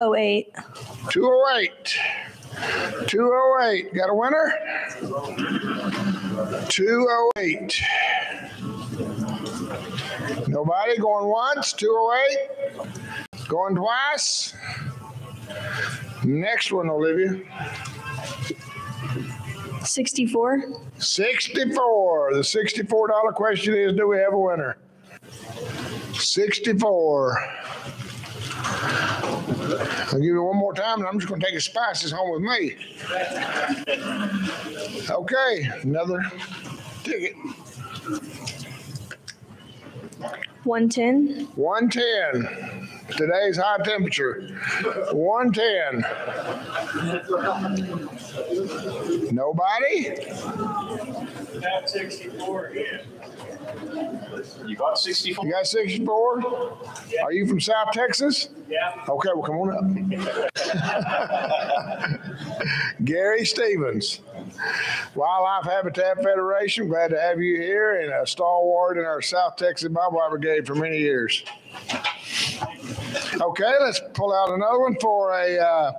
08. 208. 208. Got a winner? 208. Nobody going once? 208. Going twice? Next one, Olivia. 64. 64. The $64 question is Do we have a winner? 64. I'll give you one more time, and I'm just going to take a spices home with me. Okay, another ticket. 110. 110. Today's high temperature. 110. Nobody? Tab sixty-four again. You got sixty-four? You got 64? Are you from South Texas? Yeah. Okay, well, come on up. Gary Stevens, Wildlife Habitat Federation. Glad to have you here and a stalwart in our South Texas Bobwhite Brigade for many years. Okay, let's pull out another one for a uh,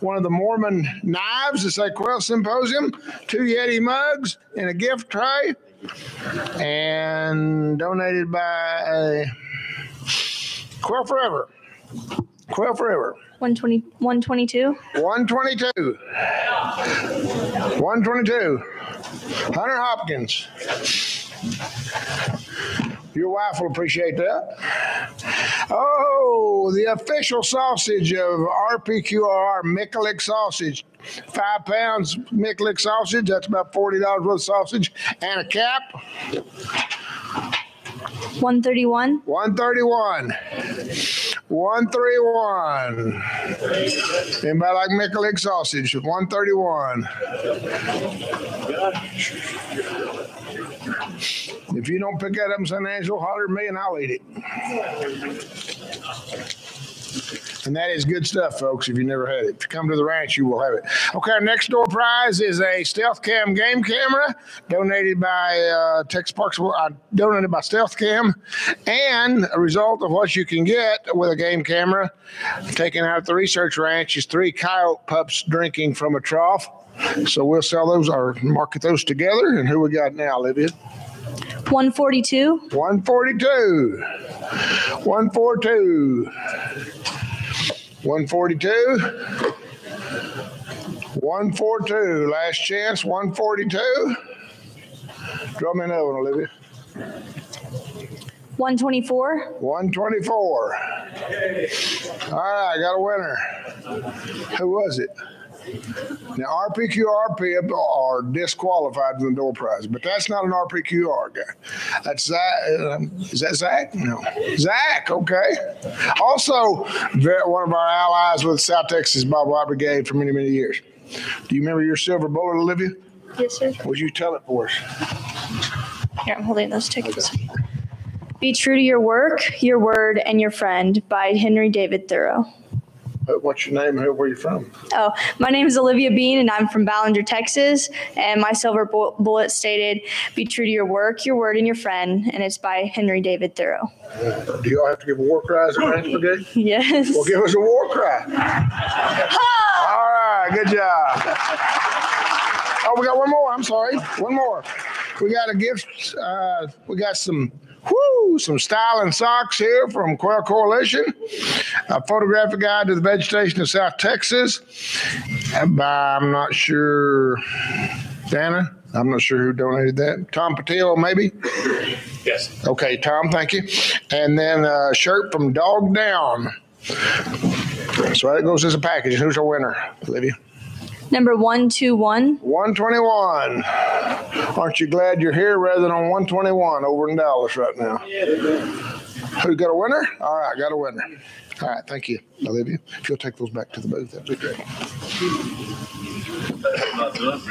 one of the Mormon knives. A Quail Symposium, two Yeti mugs, and a gift tray, and donated by uh, Quail Forever. Quail Forever. 120, 122. 122. 122. Hunter Hopkins. Your wife will appreciate that. Oh, the official sausage of RPQR, Micklick sausage. Five pounds Micklick sausage, that's about $40 worth of sausage, and a cap, 131. 131. 131. Anybody like Micklick sausage? 131. If you don't pick that up holler at me and I'll eat it. And that is good stuff, folks, if you never had it. If you come to the ranch, you will have it. Okay, our next door prize is a Stealth Cam game camera donated by uh, Texas Parks, uh, donated by Stealth Cam, and a result of what you can get with a game camera taken out at the research ranch is three coyote pups drinking from a trough. So we'll sell those or market those together. And who we got now, Olivia? 142. 142. 142. 142. 142. Last chance, 142. Draw me another one, Olivia. 124. 124. All right, I got a winner. Who was it? Now, RPQRP are disqualified from the door prize, but that's not an RPQR guy. That's Zach. Um, is that Zach? No. Zach, okay. Also, one of our allies with South Texas Bobwhite Brigade for many, many years. Do you remember your silver bullet, Olivia? Yes, sir. Would you tell it for us? Here, I'm holding those tickets. Be true to your work, your word, and your friend by Henry David Thoreau. Uh, What's your name? Where you from? Oh, my name is Olivia Bean, and I'm from Ballinger, Texas. And my silver bullet stated, "Be true to your work, your word, and your friend." And it's by Henry David Thoreau. Do y'all have to give a war cry as a Ranch Brigade? Yes. Well, give us a war cry. All right, good job. Oh, we got one more. I'm sorry, one more. We got a gift. Uh, we got some. Whoo, some styling socks here from Quail Coalition. A photographic guide to the vegetation of South Texas. By, I'm not sure, Dana. I'm not sure who donated that. Tom Patel, maybe? Yes. Okay, Tom, thank you. And then a shirt from Dog Down. So that goes as a package. Who's our winner, Olivia? Number one two one. 121. Aren't you glad you're here rather than on 121 over in Dallas right now? Who got a winner? All right, got a winner. All right, thank you, Olivia. If you'll take those back to the booth, that'd be great.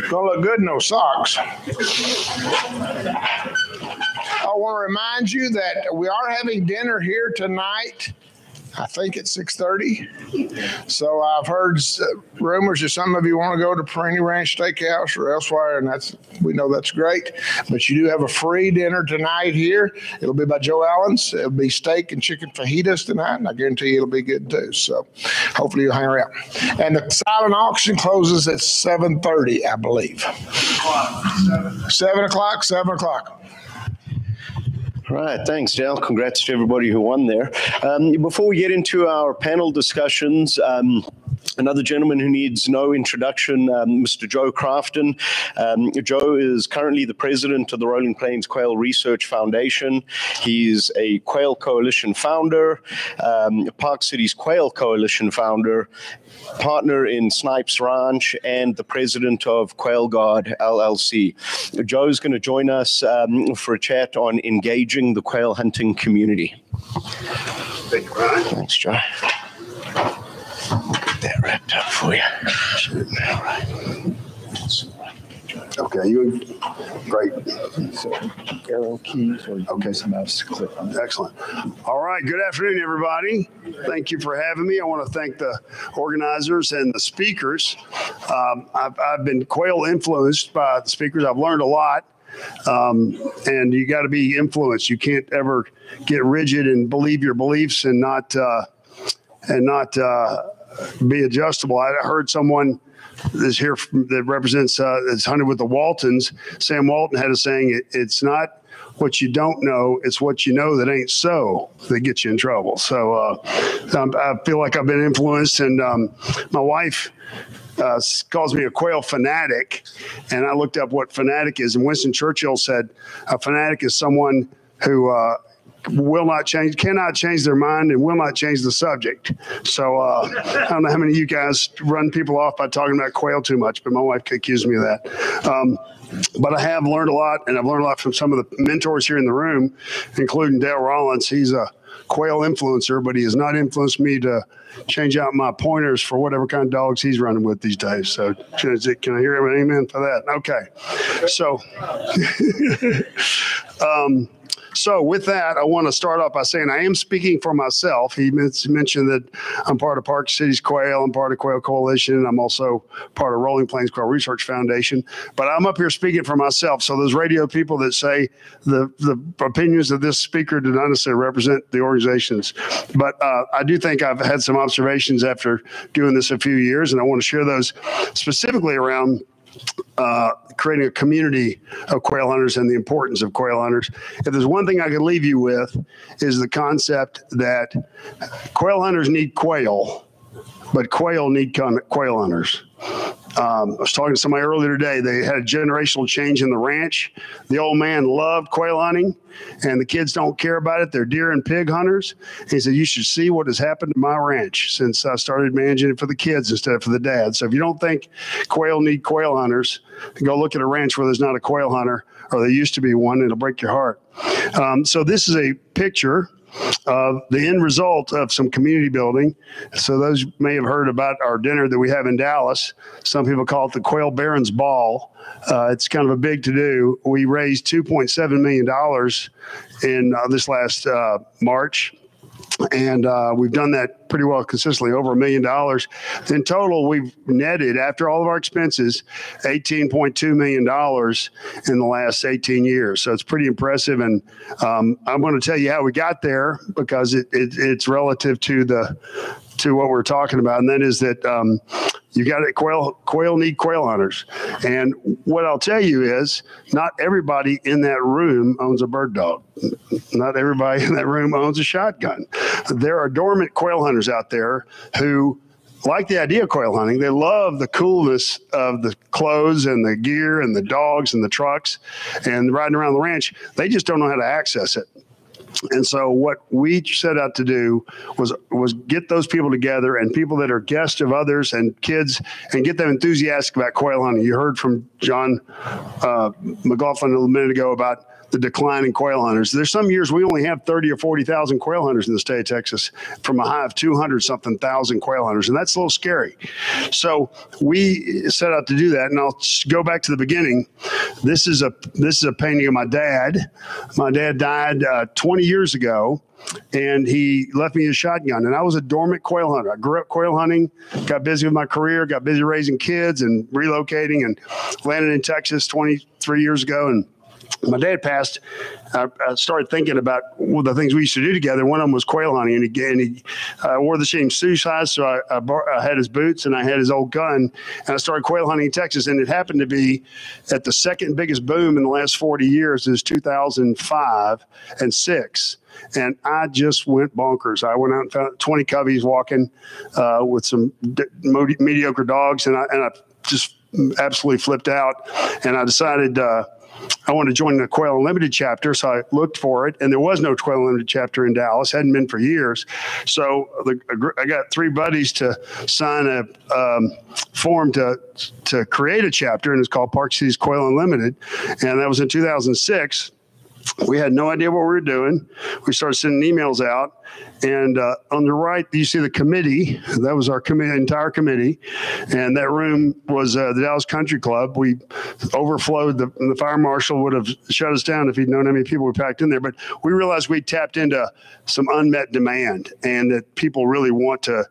Gonna look good in those socks. I want to remind you that we are having dinner here tonight I think at six thirty. So I've heard rumors that some of you want to go to Perini Ranch Steakhouse or elsewhere, and that's we know that's great. But you do have a free dinner tonight here. It'll be by Joe Allen's. It'll be steak and chicken fajitas tonight, and I guarantee you it'll be good too. So hopefully you'll hang around. And the silent auction closes at seven thirty, I believe. Seven o'clock. Seven o'clock. All right, thanks, Dale. Congrats to everybody who won there. Um, before we get into our panel discussions, um, Another gentleman who needs no introduction, um, Mr. Joe Crafton. Um, Joe is currently the president of the Rolling Plains Quail Research Foundation. He's a Quail Coalition founder, um, Park Cities Quail Coalition founder, partner in Snipes Ranch, and the president of Quail Guard LLC. Joe's going to join us um, for a chat on engaging the quail hunting community. Thank you, Thanks, Joe. That wrapped up for you. All right. Okay, you, great, arrow keys Okay. the mouse to click excellent. All right, good afternoon, everybody. Thank you for having me. I want to thank the organizers and the speakers. Um, I've, I've been quail influenced by the speakers. I've learned a lot. Um, and you got to be influenced. You can't ever get rigid and believe your beliefs and not uh, and not uh, be adjustable. I heard someone is here that represents uh, that's hunted with the Waltons. Sam Walton had a saying: it, "It's not what you don't know; it's what you know that ain't so that gets you in trouble." So uh, I'm- I feel like I've been influenced, and um, my wife uh, calls me a quail fanatic. And I looked up what fanatic is. And Winston Churchill said a fanatic is someone who uh, will not change, cannot change their mind, and will not change the subject. So uh, I don't know how many of you guys run people off by talking about quail too much, but my wife accused me of that. Um, but I have learned a lot, and I've learned a lot from some of the mentors here in the room, including Dale Rollins. He's a quail influencer, but he has not influenced me to change out my pointers for whatever kind of dogs he's running with these days. So can I can I hear an amen for that? Okay. So um, so with that, I want to start off by saying I am speaking for myself. He mentioned that I'm part of Park Cities Quail. I'm part of Quail Coalition. I'm also part of Rolling Plains Quail Research Foundation. But I'm up here speaking for myself. So those radio people that say the the opinions of this speaker do not necessarily represent the organizations. But uh, I do think I've had some observations after doing this a few years, and I want to share those specifically around uh, creating a community of quail hunters and the importance of quail hunters. If there's one thing I could leave you with, is the concept that quail hunters need quail, but quail need quail hunters. Um, I was talking to somebody earlier today. They had a generational change in the ranch. The old man loved quail hunting, and the kids don't care about it. They're deer and pig hunters. he said, You should see what has happened to my ranch since I started managing it for the kids instead of for the dad. So if you don't think quail need quail hunters, go look at a ranch where there's not a quail hunter, or there used to be one, and it'll break your heart. Um, so this is a picture the end result of some community building. So those may have heard about our dinner that we have in Dallas. Some people call it the Quail Barons Ball. Uh, it's kind of a big to do. We raised $2.7 million in uh, this last uh, March. And uh, we've done that pretty well consistently, over a million dollars. In total, we've netted, after all of our expenses, $18.2 million in the last 18 years. So it's pretty impressive. And um, I'm going to tell you how we got there because it, it, it's relative to the to what we're talking about, and that is that um, you got it. Quail quail need quail hunters, and what I'll tell you is not everybody in that room owns a bird dog. Not everybody in that room owns a shotgun. There are dormant quail hunters out there who like the idea of quail hunting. They love the coolness of the clothes and the gear and the dogs and the trucks and riding around the ranch. They just don't know how to access it. And so what we set out to do was was get those people together and people that are guests of others and kids and get them enthusiastic about quail hunting. You heard from John uh, McLaughlin a minute ago about the decline in quail hunters. There's some years we only have 30 or 40,000 quail hunters in the state of Texas from a high of 200 something thousand quail hunters, and that's a little scary. So we set out to do that, and I'll go back to the beginning. This is a this is a painting of my dad. My dad died uh, 20 years ago and he left me his shotgun. And I was a dormant quail hunter. I grew up quail hunting, got busy with my career, got busy raising kids and relocating, and landed in Texas 23 years ago. And my dad passed. I, I started thinking about well, the things we used to do together. One of them was quail hunting, and he, and he uh, wore the same size. So I, I, bar- I had his boots and I had his old gun, and I started quail hunting in Texas. And it happened to be at the second biggest boom in the last 40 years is 2005 and six and I just went bonkers. I went out and found 20 cubbies walking uh, with some d- mediocre dogs, and I and I just absolutely flipped out. And I decided uh, I wanted to join the Quail Unlimited chapter, so I looked for it, and there was no Quail Unlimited chapter in Dallas. Hadn't been for years. So the, I got three buddies to sign a um, form to to create a chapter, and it's called Park Cities Quail Unlimited, and that was in 2006 we had no idea what we were doing. We started sending emails out, and uh, on the right, you see the committee. That was our entire committee, and that room was uh, the Dallas Country Club. We overflowed. The, the fire marshal would have shut us down if he'd known how many people we packed in there. But we realized we tapped into some unmet demand, and that people really want to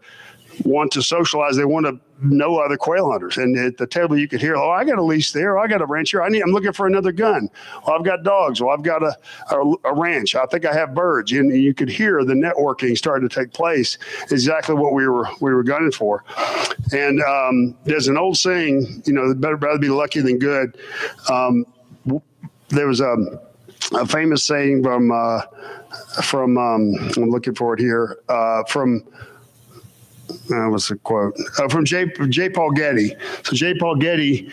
want to socialize. They want to know other quail hunters. And at the table, you could hear, "Oh, I got a lease there. I got a ranch here. I need. I'm looking for another gun. Well, I've got dogs. Well, I've got a, a, a ranch. I think I have birds." And you could hear the networking starting to take place. Exactly what we were we were gunning for. And um, there's an old saying, you know, better rather be lucky than good. Um, there was a, a famous saying from uh, from um, I'm looking for it here uh, from that was a quote uh, from J. J. Paul Getty. So J. Paul Getty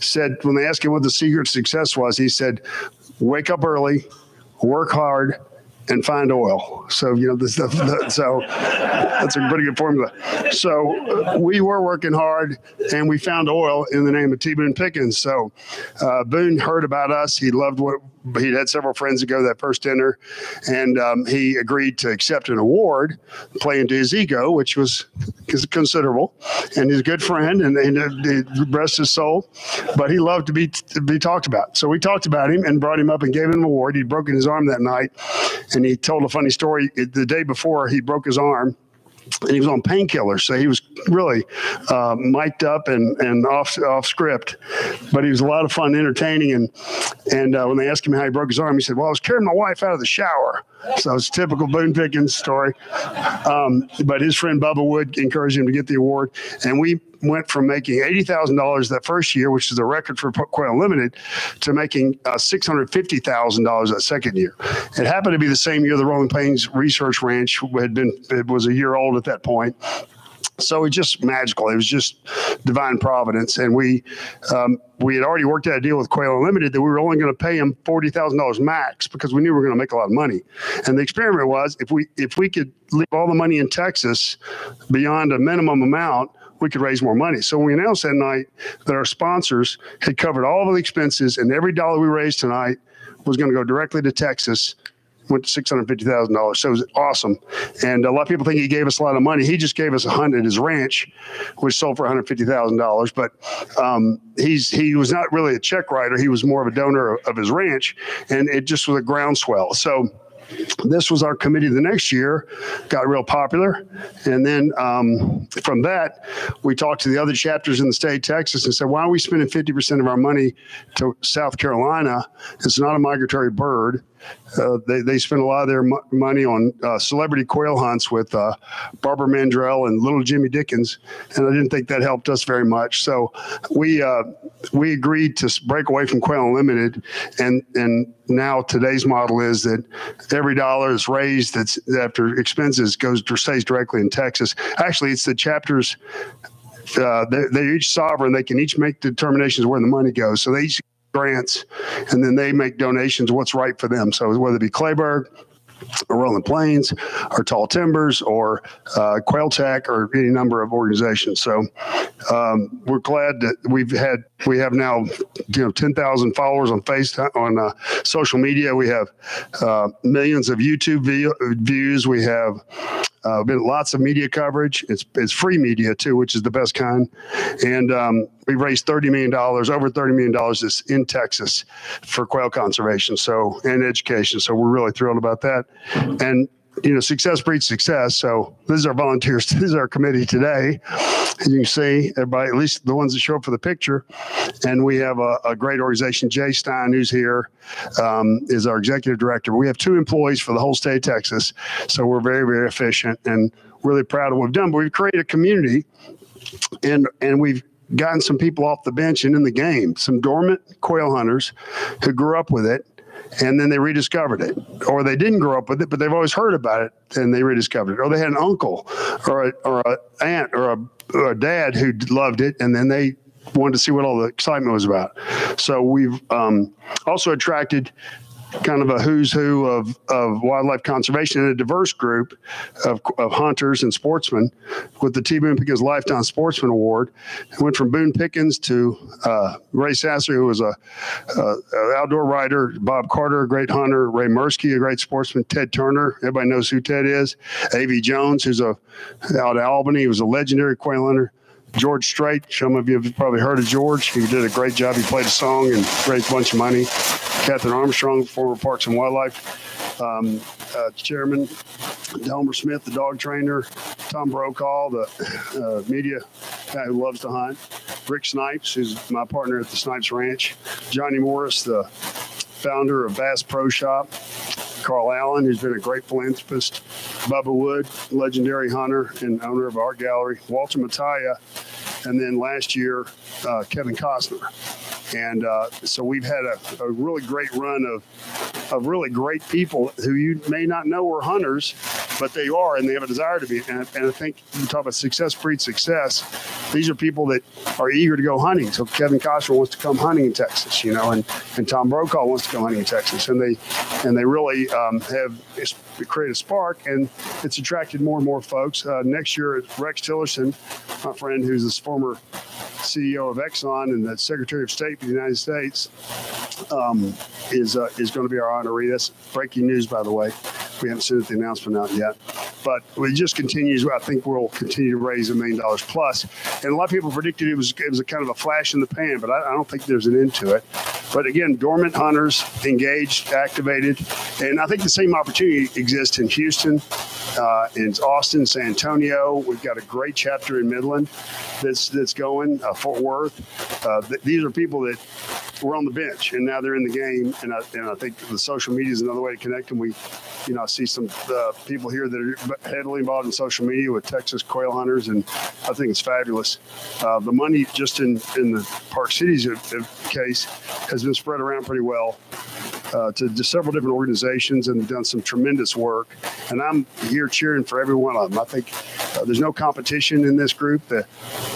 said when they asked him what the secret success was, he said, "Wake up early, work hard." And find oil. So you know this. The, the, so that's a pretty good formula. So uh, we were working hard, and we found oil in the name of T. Boone Pickens. So uh, Boone heard about us. He loved what he had several friends to go to that first dinner, and um, he agreed to accept an award, playing to his ego, which was considerable. And he's a good friend, and, and rest his soul. But he loved to be to be talked about. So we talked about him and brought him up and gave him an award. He'd broken his arm that night, and he told a funny story. The day before, he broke his arm and he was on painkillers, so he was really uh, mic'd up and, and off off script. But he was a lot of fun, entertaining, and and uh, when they asked him how he broke his arm, he said, "Well, I was carrying my wife out of the shower." So it's a typical Boone Pickens story. Um, but his friend Bubba Wood encouraged him to get the award, and we went from making eighty thousand dollars that first year, which is a record for Quail Unlimited, to making uh, six hundred fifty thousand dollars that second year. It happened to be the same year the Rolling Plains Research Ranch had been it was a year old at that point. So it just magical. It was just divine providence, and we um, we had already worked out a deal with Quail Unlimited that we were only going to pay him forty thousand dollars max because we knew we were going to make a lot of money. And the experiment was if we if we could leave all the money in Texas beyond a minimum amount, we could raise more money. So we announced that night that our sponsors had covered all of the expenses, and every dollar we raised tonight was going to go directly to Texas. Went to six hundred fifty thousand dollars. So it was awesome, and a lot of people think he gave us a lot of money. He just gave us a hundred at his ranch, which sold for one hundred fifty thousand dollars. But um, he's he was not really a check writer. He was more of a donor of, of his ranch, and it just was a groundswell. So this was our committee the next year, got real popular. And then um, from that, we talked to the other chapters in the state of Texas and said, why are we spending 50% of our money to South Carolina? It's not a migratory bird. Uh, they, they spend a lot of their mo- money on uh, celebrity quail hunts with uh, Barbara Mandrell and little Jimmy Dickens, and I didn't think that helped us very much. So we uh, we agreed to break away from Quail Unlimited, and and now today's model is that every dollar is raised that's after expenses goes stays directly in Texas. Actually, it's the chapters. Uh, they're, they're each sovereign. They can each make determinations where the money goes. So they each grants, and then they make donations what's right for them. So whether it be Kleberg, or Rolling Plains, or Tall Timbers, or uh, Quail Tech, or any number of organizations. So um, we're glad that we've had we have now you know 10,000 followers on FaceTime on uh, social media. We have uh, millions of YouTube view, views. We have uh, been lots of media coverage. It's it's free media too, which is the best kind. And um, we raised thirty million dollars, over thirty million dollars this in Texas for quail conservation. So and education. So we're really thrilled about that. And you know, success breeds success. So this is our volunteers. This is our committee today. And you can see everybody, at least the ones that show up for the picture. And we have a, a great organization. Jay Stein, who's here, um, is our executive director. We have two employees for the whole state of Texas. So we're very, very efficient and really proud of what we've done. But we've created a community and and we've gotten some people off the bench and in the game, some dormant quail hunters who grew up with it and then they rediscovered it, or they didn't grow up with it, but they've always heard about it and they rediscovered it, or they had an uncle or a, or a aunt or a, or a dad who loved it, and then they wanted to see what all the excitement was about. So we've um, also attracted kind of a who's who of, of wildlife conservation and a diverse group of, of hunters and sportsmen with the T. Boone Pickens Lifetime Sportsman Award. Went from Boone Pickens to uh, Ray Sasser, who was a, outdoor writer, Bob Carter, a great hunter, Ray Murski, a great sportsman, Ted Turner, everybody knows who Ted is, A.V. Jones, who's a out of Albany, he was a legendary quail hunter. George Strait. Some of you have probably heard of George. He did a great job. He played a song and raised a bunch of money. Katharine Armstrong, former Parks and Wildlife um, uh, chairman. Delmar Smith, the dog trainer. Tom Brokaw, the uh, media guy who loves to hunt. Rick Snipes, who's my partner at the Snipes Ranch. Johnny Morris, the founder of Bass Pro Shop. Carl Allen, who's been a great philanthropist, Bubba Wood, legendary hunter and owner of Art Gallery, Walter Mattia, and then last year, uh, Kevin Costner. And uh, so we've had a, a, really great run of, of really great people who you may not know are hunters, but they are and they have a desire to be. And, and I think you talk about success breeds success. These are people that are eager to go hunting. So Kevin Costner wants to come hunting in Texas, you know, and, and Tom Brokaw wants to hunting in Texas. And they and they really um, have created a spark and it's attracted more and more folks. Uh, next year, Rex Tillerson, my friend who's this former CEO of Exxon and the Secretary of State for the United States, um, is uh, is going to be our honoree. That's breaking news, by the way. We haven't sent the announcement out yet, but it just continues. I think we'll continue to raise a million dollars plus. And a lot of people predicted it was it was a kind of a flash in the pan, but I, I don't think there's an end to it. But again, dormant hunters engaged, activated, and I think the same opportunity exists in Houston, uh, in Austin, San Antonio. We've got a great chapter in Midland that's that's going. Uh, Fort Worth. Uh, th- these are people that were on the bench and now they're in the game. And I, and I think the social media is another way to connect them. We, you know, I see some uh, people here that are heavily involved in social media with Texas quail hunters, and I think it's fabulous. Uh, the money just in in the Park Cities case has been spread around pretty well uh, to, to, several different organizations and done some tremendous work. And I'm here cheering for every one of them. I think uh, there's no competition in this group. The,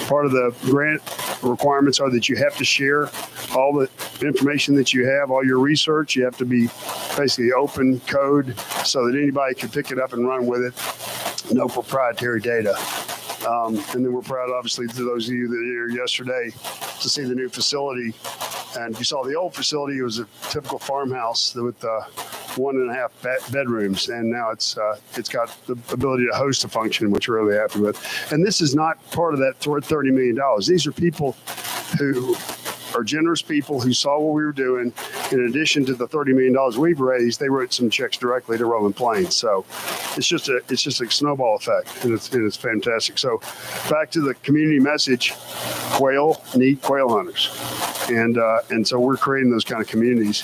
part of the grant requirements are that you have to share all the information that you have, all your research. You have to be basically open code so that anybody can pick it up and run with it. No proprietary data. Um, and then we're proud, obviously, to those of you that were here yesterday to see the new facility. And you saw the old facility, it was a typical farmhouse with uh, one and a half bedrooms, and now it's uh, it's got the ability to host a function, which we're really happy with. And this is not part of that thirty million dollars. These are people who are generous people who saw what we were doing. In addition to the $30 million we've raised, they wrote some checks directly to Rolling Plains. So it's just a it's just a snowball effect, and it's, and it's fantastic. So back to the community message: quail need quail hunters, and uh, and so we're creating those kind of communities.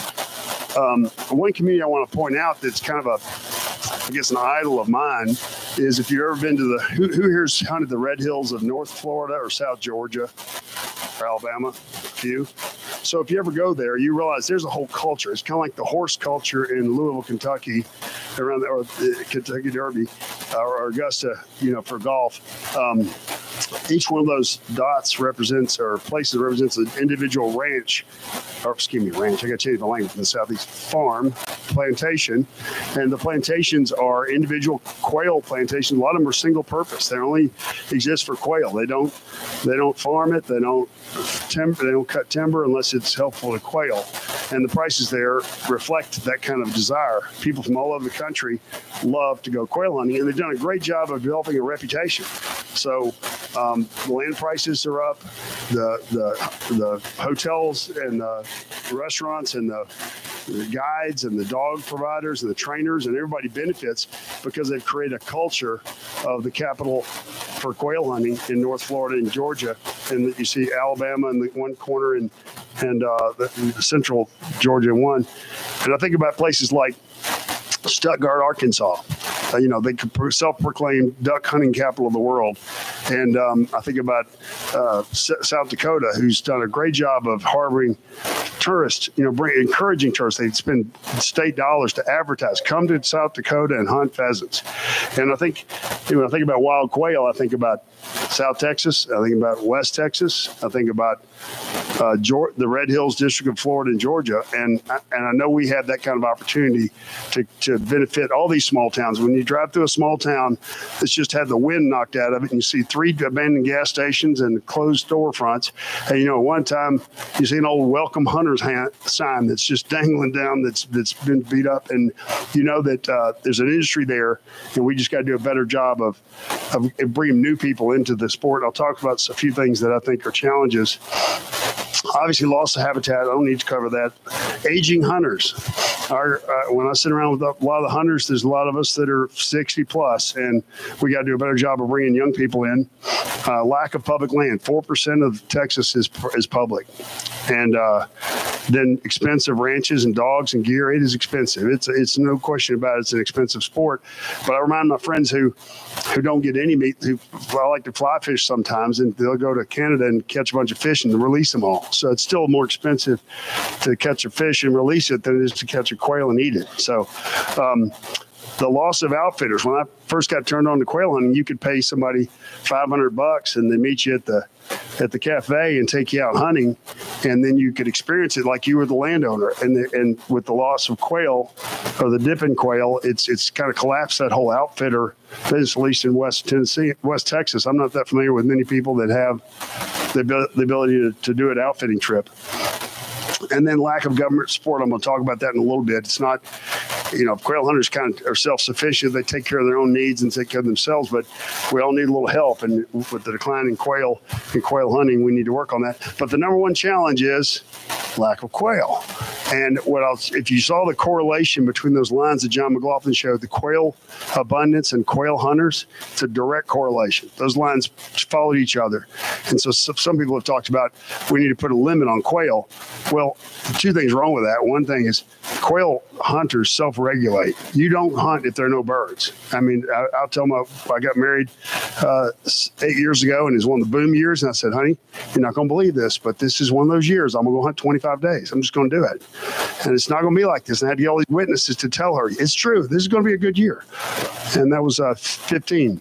Um, one community I want to point out that's kind of a, I guess, an idol of mine is if you've ever been to the, who, who here's hunted the Red Hills of North Florida or South Georgia or Alabama? Few. So if you ever go there, you realize there's a whole culture. It's kind of like the horse culture in Louisville, Kentucky, around the, or the Kentucky Derby uh, or Augusta, you know, for golf. Um, each one of those dots represents or places represents an individual ranch, or excuse me, ranch. I got to change my language in the southeast. Farm, plantation, and the plantations are individual quail plantations. A lot of them are single purpose. They only exist for quail. They don't they don't farm it. They don't timber. They don't cut timber unless it's helpful to quail. And the prices there reflect that kind of desire. People from all over the country love to go quail hunting, and they've done a great job of developing a reputation. So um, the land prices are up, the the the hotels and the restaurants and the, the guides and the dog providers and the trainers and everybody benefits because they've created a culture of the capital for quail hunting in North Florida and Georgia, and that you see Alabama in the one corner and and uh, the, the central Georgia one. And I think about places like Stuttgart, Arkansas. Uh, you know, they self-proclaimed duck hunting capital of the world. And um, I think about uh, S- South Dakota, who's done a great job of harboring tourists. You know, bring, encouraging tourists. They spend state dollars to advertise. Come to South Dakota and hunt pheasants. And I think you know, I think about wild quail, I think about South Texas. I think about West Texas. I think about uh, Geor- the Red Hills District of Florida and Georgia, and I- and I know we have that kind of opportunity to, to benefit all these small towns. When you drive through a small town that's just had the wind knocked out of it, and you see three abandoned gas stations and closed storefronts, and you know one time you see an old Welcome Hunters ha- sign that's just dangling down that's that's been beat up, and you know that uh, there's an industry there, and we just got to do a better job of of bringing new people into the sport. I'll talk about a few things that I think are challenges. Obviously, loss of habitat. I don't need to cover that. Aging hunters. Our, uh, when I sit around with a lot of the hunters, there's a lot of us that are 60 plus, and we got to do a better job of bringing young people in. Uh, lack of public land. Four percent of Texas is is public, and uh, then expensive ranches and dogs and gear. It is expensive. It's it's no question about it. It's an expensive sport. But I remind my friends who who don't get any meat. Who I like to fly fish sometimes, and they'll go to Canada and catch a bunch of fish and release them all. So it's still more expensive to catch a fish and release it than it is to catch a quail and eat it. So. Um, the loss of outfitters. When I first got turned on to quail hunting, you could pay somebody 500 bucks and they meet you at the at the cafe and take you out hunting, and then you could experience it like you were the landowner. And the, and with the loss of quail or the dipping quail, it's it's kind of collapsed that whole outfitter business, at least in West Tennessee, West Texas. I'm not that familiar with many people that have the, the ability to, to do an outfitting trip and then lack of government support. I'm going to talk about that in a little bit. It's not, you know, quail hunters kind of are self-sufficient. They take care of their own needs and take care of themselves, but we all need a little help. And with the decline in quail and quail hunting, we need to work on that. But the number one challenge is lack of quail. And what else? If you saw the correlation between those lines that John McLaughlin showed, the quail abundance and quail hunters, it's a direct correlation. Those lines followed each other. And so some some people have talked about we need to put a limit on quail. Well, two things wrong with that. One thing is quail hunters self-regulate. You don't hunt if there are no birds. I mean, I, I'll tell my I got married uh, eight years ago, and it was one of the boom years. And I said, "Honey, you're not going to believe this, but this is one of those years. I'm going to go hunt 25 days. I'm just going to do it, and it's not going to be like this." And I had to get all these witnesses to tell her it's true. This is going to be a good year, and that was uh, 15.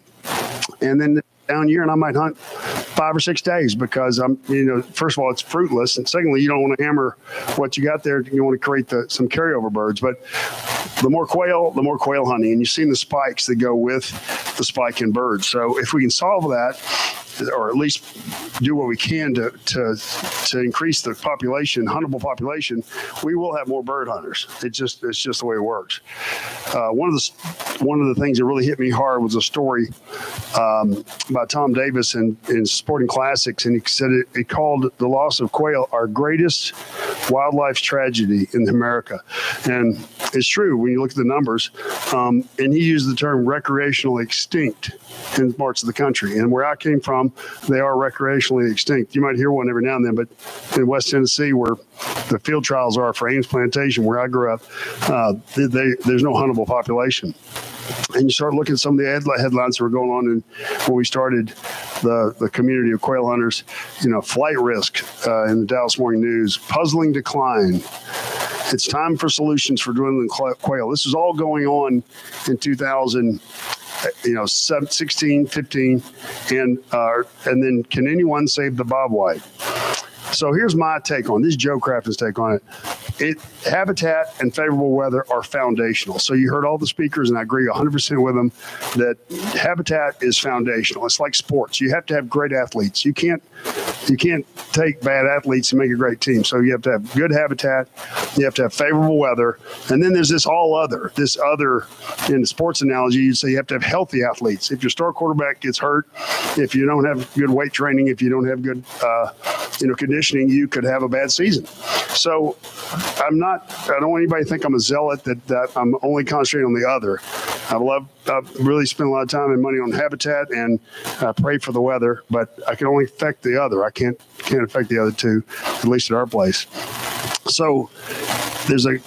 And then the down year, and I might hunt five or six days because I'm, you know, first of all, it's fruitless, and secondly, you don't want to hammer what you got there. You want to create the, some carryover birds, but the more quail, the more quail hunting, and you've seen the spikes that go with the spike in birds. So if we can solve that, or at least do what we can to to to increase the population, huntable population, we will have more bird hunters. It just it's just the way it works. Uh, one of the one of the things that really hit me hard was a story um, about Tom Davis in, in Sporting Classics, and he said it, he called the loss of quail our greatest wildlife tragedy in America, and it's true when you look at the numbers. Um, and he used the term recreationally extinct in parts of the country, and where I came from, they are recreationally extinct. You might hear one every now and then, but in West Tennessee, where the field trials are for Ames Plantation, where I grew up, uh, they, they, there's no huntable population and you start looking at some of the headli- headlines that were going on in, when we started the, the community of quail hunters, you know, flight risk uh, in the Dallas Morning News, puzzling decline. It's time for solutions for dwindling quail. This is all going on in 2000. You know, seven- 16, 15, and uh, and then can anyone save the bobwhite? So here's my take on this. Joe Crafton's take on it. It habitat and favorable weather are foundational. So you heard all the speakers, and I agree 100% with them that habitat is foundational. It's like sports. You have to have great athletes. You can't you can't take bad athletes and make a great team. So you have to have good habitat. You have to have favorable weather, and then there's this all other. This other in the sports analogy, you'd say you have to have healthy athletes. If your star quarterback gets hurt, if you don't have good weight training, if you don't have good uh, you know conditioning, you could have a bad season. So I'm not. I don't want anybody to think I'm a zealot that, that I'm only concentrating on the other. I love. I've really spend a lot of time and money on habitat and uh, pray for the weather, but I can only affect the other. I can't can't affect the other two, at least at our place. So there's a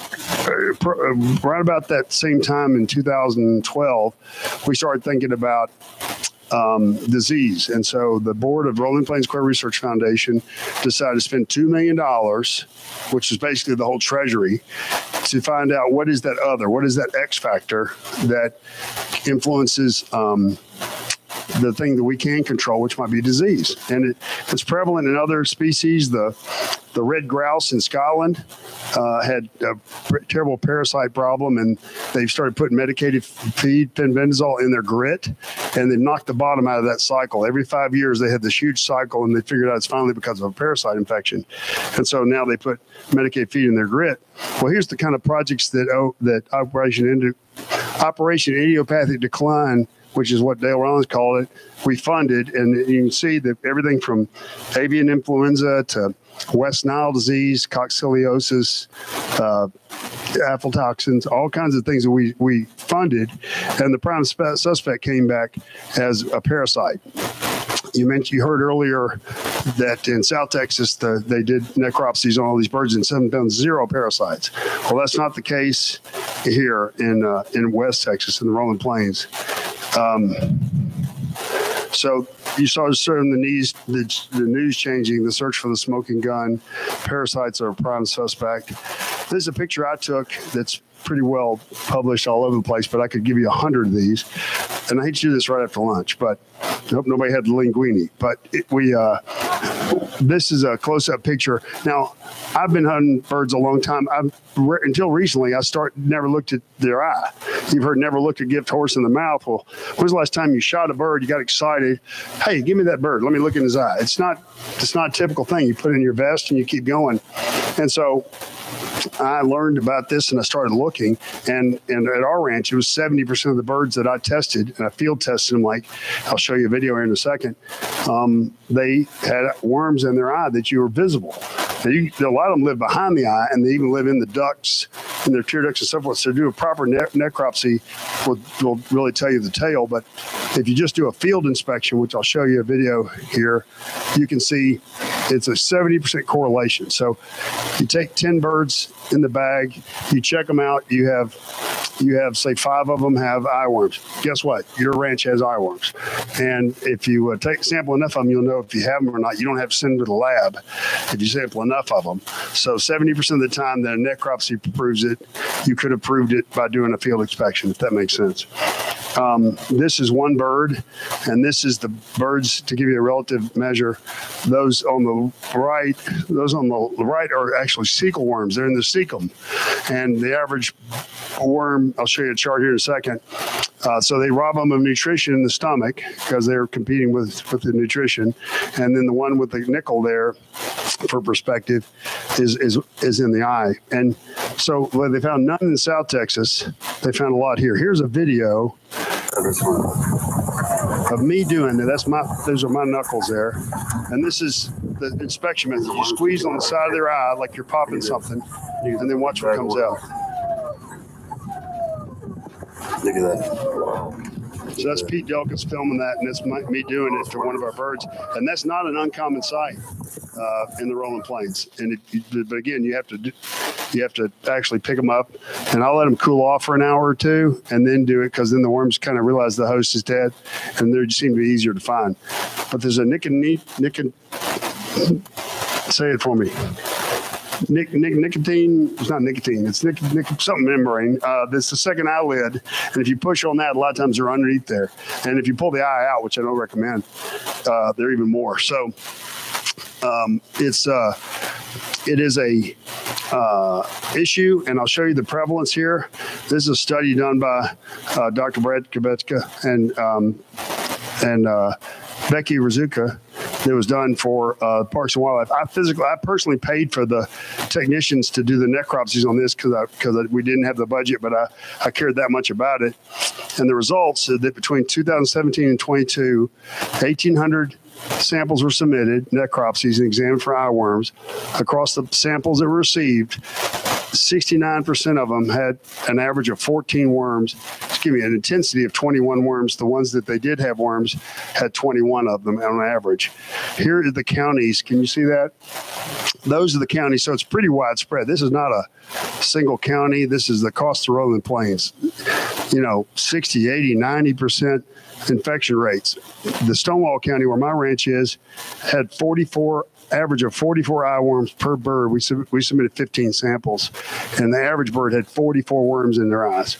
uh, uh, right about that same time in 2012, we started thinking about um, disease. And so the board of Rolling Plains Quail Research Foundation decided to spend $2 million, which is basically the whole treasury, to find out what is that other, what is that X factor that influences um, the thing that we can control, which might be disease. And it, it's prevalent in other species. The the red grouse in Scotland uh, had a terrible parasite problem, and they've started putting medicated feed, fenbendazole, in their grit, and they knocked the bottom out of that cycle. Every five years, they had this huge cycle, and they figured out it's finally because of a parasite infection. And so now they put medicated feed in their grit. Well, here's the kind of projects that oh, that Operation Indi- Operation Idiopathic Decline which is what Dale Rollins called it, we funded. And you can see that everything from avian influenza to West Nile disease, coccidiosis, uh, aflatoxins, all kinds of things that we, we funded. And the prime suspect came back as a parasite. You mentioned, you heard earlier that in South Texas, the, they did necropsies on all these birds and seven found zero parasites. Well, that's not the case here in uh, in West Texas in the Rolling Plains. Um, so you saw certain the news, the, the news changing, the search for the smoking gun, parasites are a prime suspect. This is a picture I took that's pretty well published all over the place, but I could give you a hundred of these. And I hate to do this right after lunch, but I hope nobody had linguine. But it, we, uh, this is a close-up picture. Now, I've been hunting birds a long time. I've until recently, I start never looked at their eye. You've heard never looked a gift horse in the mouth. Well, when's the last time you shot a bird? You got excited. Hey, give me that bird. Let me look in his eye. It's not. It's not a typical thing. You put in your vest and you keep going. And so I learned about this and I started looking. And, and at our ranch, it was 70% of the birds that I tested, and I field tested them like I'll show you a video here in a second. Um, they had worms in their eye that you were visible. You, a lot of them live behind the eye, and they even live in the ducts, in their tear ducts and so forth. So do a proper ne- necropsy will, will really tell you the tale. But if you just do a field inspection, which I'll show you a video here, you can see it's a 70% correlation. So you take 10 birds in the bag, you check them out, you have you have say five of them have eye worms. Guess what? Your ranch has eye worms, and if you uh, take sample enough of them, you'll know if you have them or not. You don't have to send them to the lab if you sample enough of them. So 70% of the time that a necropsy proves it, you could have proved it by doing a field inspection, if that makes sense. Um, this is one bird, and this is the birds to give you a relative measure. Those on the right, those on the right are actually cecal worms. They're in the cecum, and the average worm. I'll show you a chart here in a second. Uh, so they rob them of nutrition in the stomach because they're competing with with the nutrition, and then the one with the nickel there, for perspective, is is is in the eye. And so well, they found none in South Texas. They found a lot here. Here's a video of me doing it. That's my those are my knuckles there, and this is the inspection method. You squeeze on the side of their eye like you're popping something, and then watch what comes out. Look at that. So that's Pete Delkins filming that, and that's my, me doing it for one of our birds. And that's not an uncommon sight uh, in the rolling plains. And it, but again, you have to do, you have to actually pick them up, and I'll let them cool off for an hour or two, and then do it because then the worms kind of realize the host is dead, and they seem to be easier to find. But there's a nick and neat, nick and say it for me. Nic- nic- nicotine. It's not nicotine. It's nic- nic- something membrane. Uh, that's the second eyelid, and if you push on that, a lot of times they're underneath there. And if you pull the eye out, which I don't recommend, uh, they're even more. So um, it's uh, it is a uh, issue, and I'll show you the prevalence here. This is a study done by uh, Dr. Brad Kubecka and um, and uh, Becky Ruzicka that was done for uh, Parks and Wildlife. I physically, I personally paid for the technicians to do the necropsies on this because because we didn't have the budget, but I, I cared that much about it. And the results that between 2017 and 22, 1,800 samples were submitted, necropsies, and examined for eye worms. Across the samples that were received, 69% of them had an average of 14 worms, excuse me, an intensity of 21 worms. The ones that they did have worms had 21 of them on average. Here are the counties. Can you see that? Those are the counties. So it's pretty widespread. This is not a single county. This is the Costa Rolling Plains. You know, 60, 80, 90% infection rates. The Stonewall County, where my ranch is, had 44 average of 44 eye worms per bird. We, sub- we submitted 15 samples, and the average bird had 44 worms in their eyes.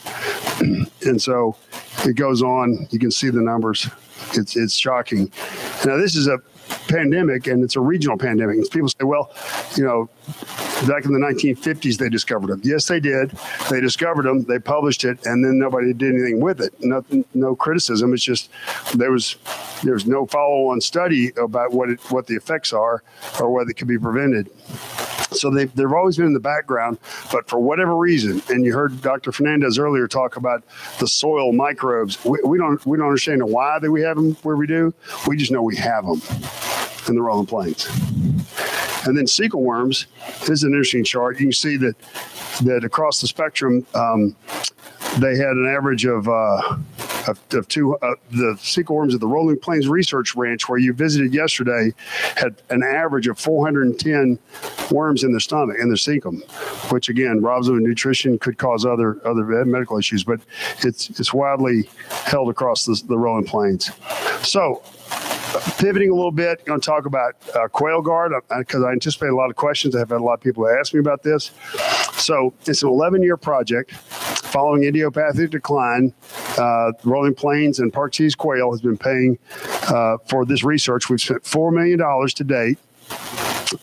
and so it goes on. You can see the numbers. It's it's shocking. Now this is a pandemic, and it's a regional pandemic. And people say, well, you know, back in the 1950s they discovered them. Yes, they did. They discovered them. They published it, and then nobody did anything with it. Nothing, no criticism. It's just there was there was no follow-on study about what it, what the effects are or whether it could be prevented. So they, they've always been in the background, but for whatever reason, and you heard Dr. Fernandez earlier talk about the soil microbes. We, we don't we don't understand why that we have them where we do. We just know we have them in the rolling plains. And then cecal worms this is an interesting chart. You can see that that across the spectrum, um, they had an average of uh, of, of two uh, the cecal worms at the Rolling Plains Research Ranch, where you visited yesterday, had an average of 410 worms in their stomach in their cecum, which again robs them of nutrition, could cause other other medical issues. But it's it's widely held across the, the Rolling Plains. So pivoting a little bit, going to talk about uh, quail guard because I anticipate a lot of questions. I've had a lot of people ask me about this. So it's an 11 year project following idiopathic decline. Uh, Rolling Plains and Park Cities Quail has been paying uh, for this research. We've spent $4 million to date.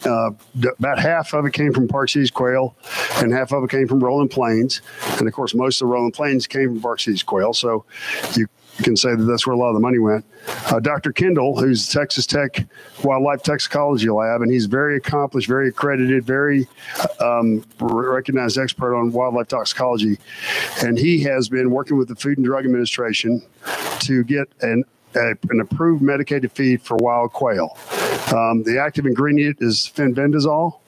Uh, about half of it came from Park Cities quail, and half of it came from Rolling Plains, and of course, most of the Rolling Plains came from Park Cities quail. So, you can say that that's where a lot of the money went. Uh, Dr. Kendall, who's Texas Tech Wildlife Toxicology Lab, and he's very accomplished, very accredited, very um, recognized expert on wildlife toxicology, and he has been working with the Food and Drug Administration to get an a, an approved medicated feed for wild quail. Um, the active ingredient is fenbendazole.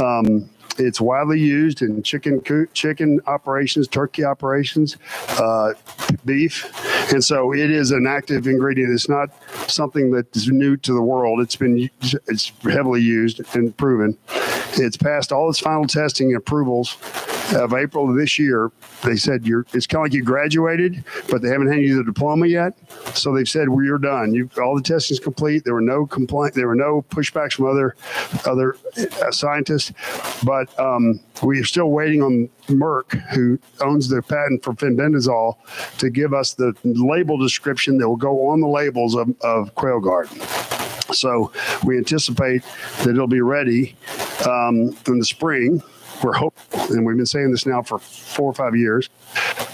Um, it's widely used in chicken chicken operations, turkey operations, uh, beef, and so it is an active ingredient. It's not something that is new to the world. It's been it's heavily used and proven. It's passed all its final testing and approvals of April of this year. They said you're. It's kind of like you graduated, but they haven't handed you the diploma yet. So they've said well, you're done. You all the testing's complete. There were no complaint. There were no pushbacks from other other uh, scientists, but um, we are still waiting on Merck, who owns the patent for fenbendazole, to give us the label description that will go on the labels of, of Quail Guard. So we anticipate that it'll be ready um, in the spring. We're hopeful, and we've been saying this now for four or five years.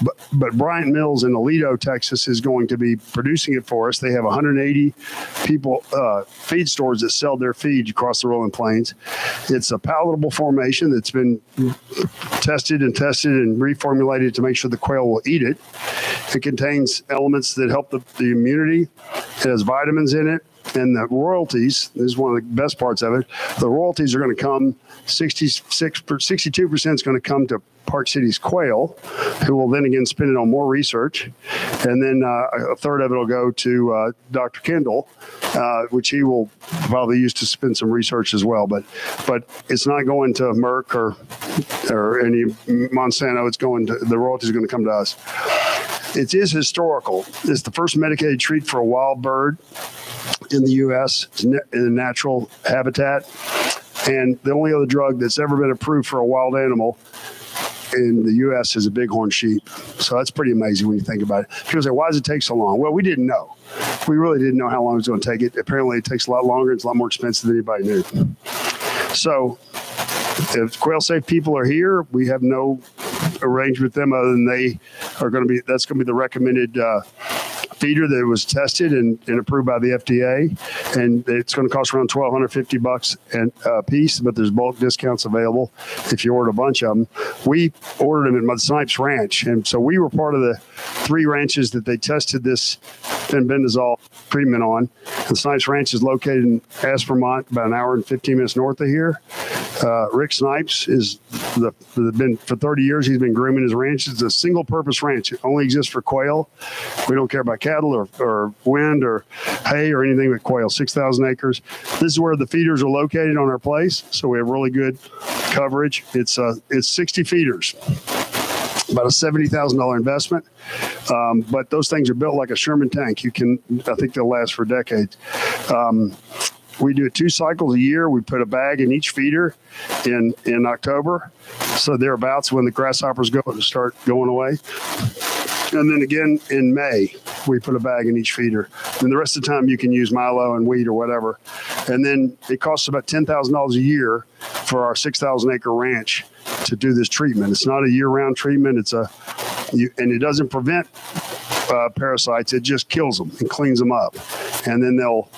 But, but Bryant Mills in Aledo, Texas, is going to be producing it for us. They have 180 people, uh, feed stores that sell their feed across the rolling plains. It's a palatable formation that's been tested and tested and reformulated to make sure the quail will eat it. It contains elements that help the, the immunity. It has vitamins in it. And the royalties, this is one of the best parts of it, the royalties are going to come 66, 62% is going to come to Park Cities quail, who will then again spend it on more research. And then uh, a third of it will go to uh, Dr. Kendall, uh, which he will probably use to spend some research as well. But but it's not going to Merck or or any Monsanto. It's going to the royalties are going to come to us. It is historical. It's the first medicated treat for a wild bird in the U.S. In a natural habitat. And the only other drug that's ever been approved for a wild animal in the U.S. is a bighorn sheep. So that's pretty amazing when you think about it. People say, why does it take so long? Well, we didn't know. We really didn't know how long it was going to take it. Apparently, it takes a lot longer. It's a lot more expensive than anybody knew. So if quail safe people are here, we have no arrangement with them other than they are going to be, that's going to be the recommended uh, feeder that was tested and, and approved by the FDA. And it's going to cost around 1250 bucks and a uh, piece, but there's bulk discounts available if you order a bunch of them. We ordered them at Mud Snipes Ranch. And so we were part of the three ranches that they tested this fenbendazole treatment on. The Snipes Ranch is located in Aspermont, about an hour and 15 minutes north of here. Uh, Rick Snipes is the, the, been for 30 years. He's been grooming his ranch. It's a single purpose ranch. It only exists for quail. We don't care about cattle or, or wind or hay or anything but quail. 6,000 acres. This is where the feeders are located on our place. So we have really good coverage. It's uh, it's 60 feeders about a seventy thousand dollar investment. Um, but those things are built like a Sherman tank. You can, I think they'll last for decades. Um, we do two cycles a year. We put a bag in each feeder in in October, so thereabouts when the grasshoppers go to start going away. And then again in May, we put a bag in each feeder. And the rest of the time, you can use Milo and wheat or whatever. And then it costs about $10,000 a year for our 6,000 acre ranch to do this treatment. It's not a year round treatment. It's a, you, and it doesn't prevent uh, parasites. It just kills them and cleans them up. And then they'll,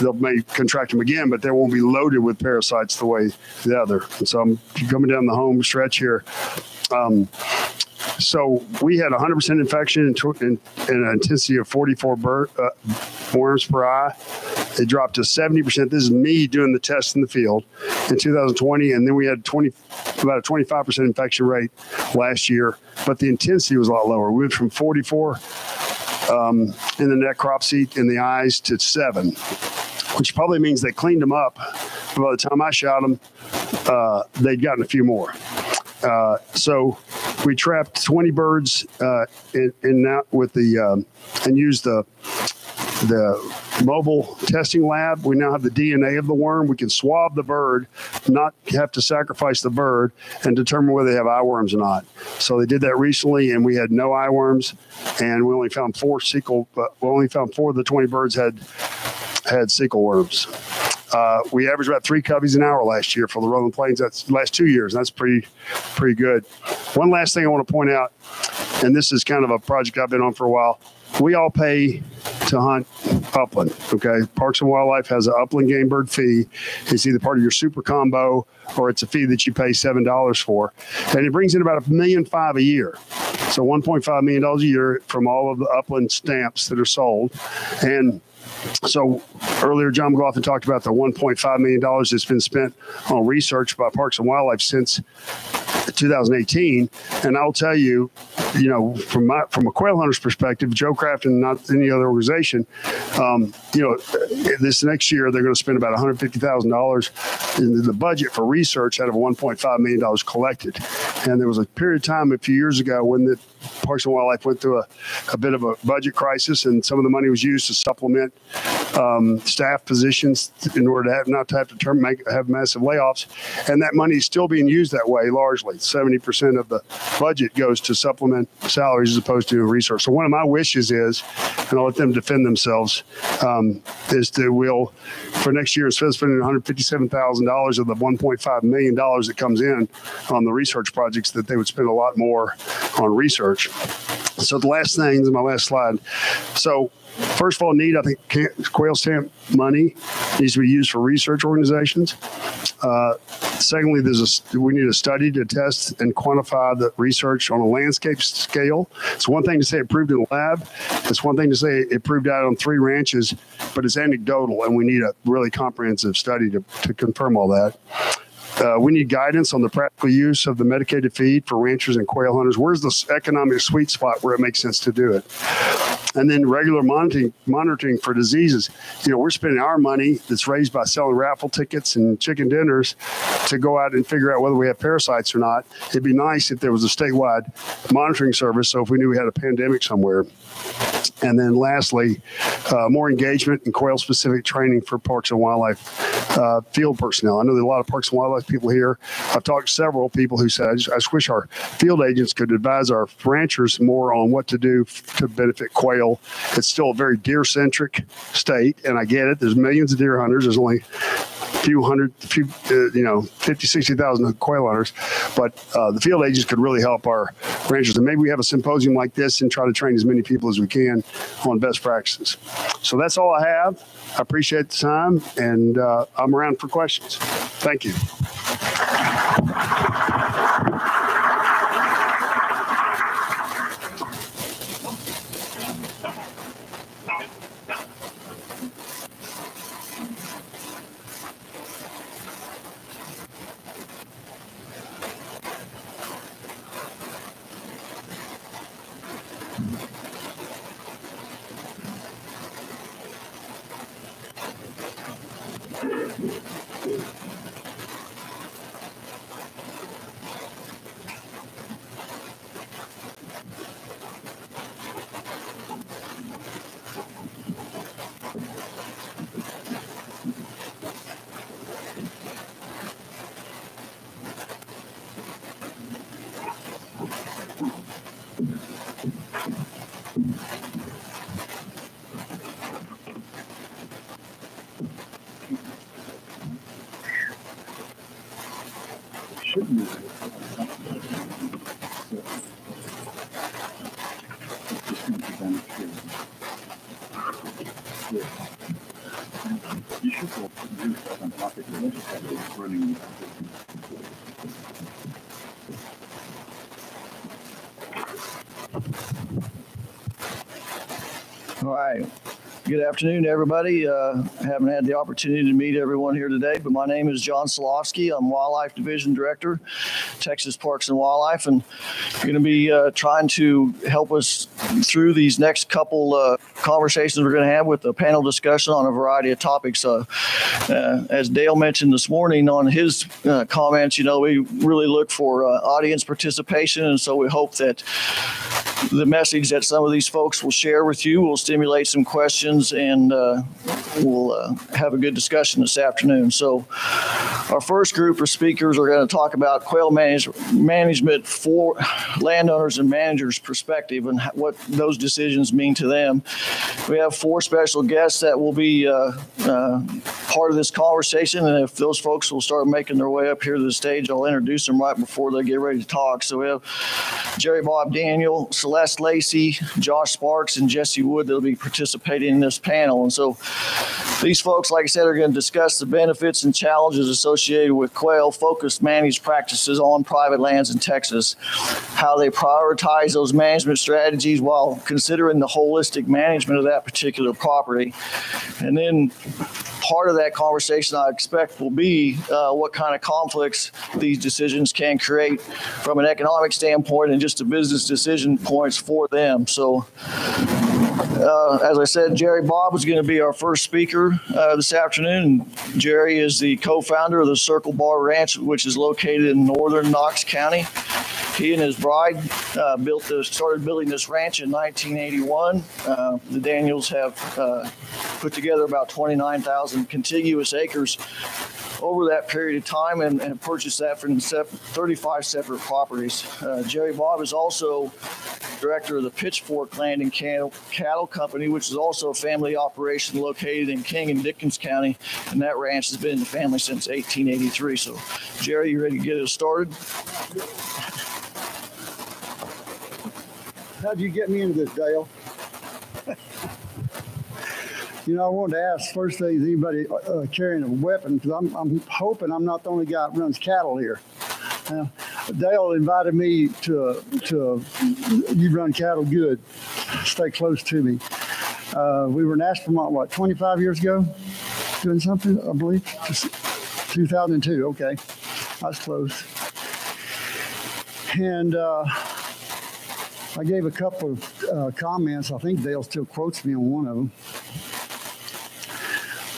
they'll may contract them again, but they won't be loaded with parasites the way the other. So I'm coming down the home stretch here. Um, so we had 100% infection and, an intensity of 44 bur- uh, worms per eye. It dropped to 70%. This is me doing the test in the field in 2020. And then we had 20, about a 25% infection rate last year, but the intensity was a lot lower. We went from 44 um, in the necropsy in the eyes to seven, which probably means they cleaned them up. But by the time I shot them, uh, they'd gotten a few more. Uh, so we trapped 20 birds uh, in, in that with the um, and used the the mobile testing lab. We now have the DNA of the worm. We can swab the bird, not have to sacrifice the bird, and determine whether they have eye worms or not. So they did that recently, and we had no eye worms, and we only found four cecal. But we only found four of the 20 birds had had cecal worms. Uh, we averaged about three coveys an hour last year for the Rolling Plains. That's last two years. that's pretty, pretty good. One last thing I want to point out, and this is kind of a project I've been on for a while. We all pay to hunt upland. Okay, Parks and Wildlife has an upland game bird fee. It's either part of your super combo or it's a fee that you pay seven dollars for, and it brings in about a million five a year. So 1.5 million dollars a year from all of the upland stamps that are sold, and so earlier, John McLaughlin talked about the $1.5 million that's been spent on research by Parks and Wildlife since 2018. And I'll tell you, you know, from my from a quail hunter's perspective, Joe Craft and not any other organization, um, you know, this next year they're going to spend about 150 thousand dollars in the budget for research out of 1.5 million dollars collected. And there was a period of time a few years ago when the Parks and Wildlife went through a, a bit of a budget crisis, and some of the money was used to supplement um, staff positions in order to have, not to have to term, make have massive layoffs. And that money is still being used that way largely. 70% of the budget goes to supplement salaries as opposed to research. So one of my wishes is, and I'll let them defend themselves, um, is we'll, for next year instead of spending $157,000 of the $1.5 million that comes in on the research projects, that they would spend a lot more on research. So the last thing is my last slide. So first of all, need I think quail stamp money needs to be used for research organizations. Uh, secondly, there's a we need a study to test and quantify the research on a landscape scale. It's one thing to say it proved in a lab. It's one thing to say it proved out on three ranches, but it's anecdotal, and we need a really comprehensive study to, to confirm all that. Uh, we need guidance on the practical use of the medicated feed for ranchers and quail hunters. Where's the economic sweet spot where it makes sense to do it? And then regular monitoring, monitoring for diseases. You know, we're spending our money that's raised by selling raffle tickets and chicken dinners to go out and figure out whether we have parasites or not. It'd be nice if there was a statewide monitoring service. So if we knew we had a pandemic somewhere, And then lastly, uh, more engagement and quail-specific training for Parks and Wildlife uh, field personnel. I know are a lot of Parks and Wildlife people here. I've talked to several people who said, I just, I just wish our field agents could advise our ranchers more on what to do f- to benefit quail. It's still a very deer-centric state, and I get it. There's millions of deer hunters. There's only a few hundred, few, uh, you know, 50, 60,000 quail hunters. But uh, the field agents could really help our ranchers. And maybe we have a symposium like this and try to train as many people as we can on best practices. So that's all I have. I appreciate the time and uh, I'm around for questions. Thank you. All right. Good afternoon, everybody. Uh, haven't had the opportunity to meet everyone here today, but my name is John Silovsky. I'm Wildlife Division Director, Texas Parks and Wildlife, and going to be uh, trying to help us through these next couple uh, conversations we're going to have with a panel discussion on a variety of topics. Uh, uh, as Dale mentioned this morning on his uh, comments, you know, we really look for uh, audience participation, and so we hope that the message that some of these folks will share with you will stimulate some questions and uh, we'll have a good discussion this afternoon. So, our first group of speakers are going to talk about quail manage- management for landowners and managers' perspective and what those decisions mean to them. We have four special guests that will be uh, uh, part of this conversation, and if those folks will start making their way up here to the stage, I'll introduce them right before they get ready to talk. So, we have Jerry Bob Daniel, Celeste Lacey, Josh Sparks, and Jesse Wood that'll be participating in this panel. And so these folks, like I said, are going to discuss the benefits and challenges associated with quail focused managed practices on private lands in Texas, how they prioritize those management strategies while considering the holistic management of that particular property. And then part of that conversation I expect will be uh, what kind of conflicts these decisions can create from an economic standpoint and just a business decision points for them. So, uh, as I said, Jerry Bob is going to be our first speaker uh, this afternoon. Jerry is the co-founder of the Circle Bar Ranch, which is located in northern Knox County. He and his bride uh, built the, started building this ranch in 1981. Uh, the Daniels have uh, put together about 29,000 contiguous acres over that period of time and, and purchased that from sep- 35 separate properties. Uh, Jerry Bob is also director of the Pitchfork Land and Cattle, Cattle Company, which is also a family operation located in King and Dickens County. And that ranch has been in the family since 1883. So, Jerry, you ready to get us started? How'd you get me into this, Dale? you know, I wanted to ask first thing, is anybody uh, carrying a weapon? Because I'm, I'm hoping I'm not the only guy that runs cattle here. Uh, Dale invited me to, to you run cattle good, stay close to me. Uh, we were in Ashburn, what, 25 years ago? Doing something, I believe? Just 2002, okay. That's close. And uh, I gave a couple of uh, comments. I think Dale still quotes me on one of them.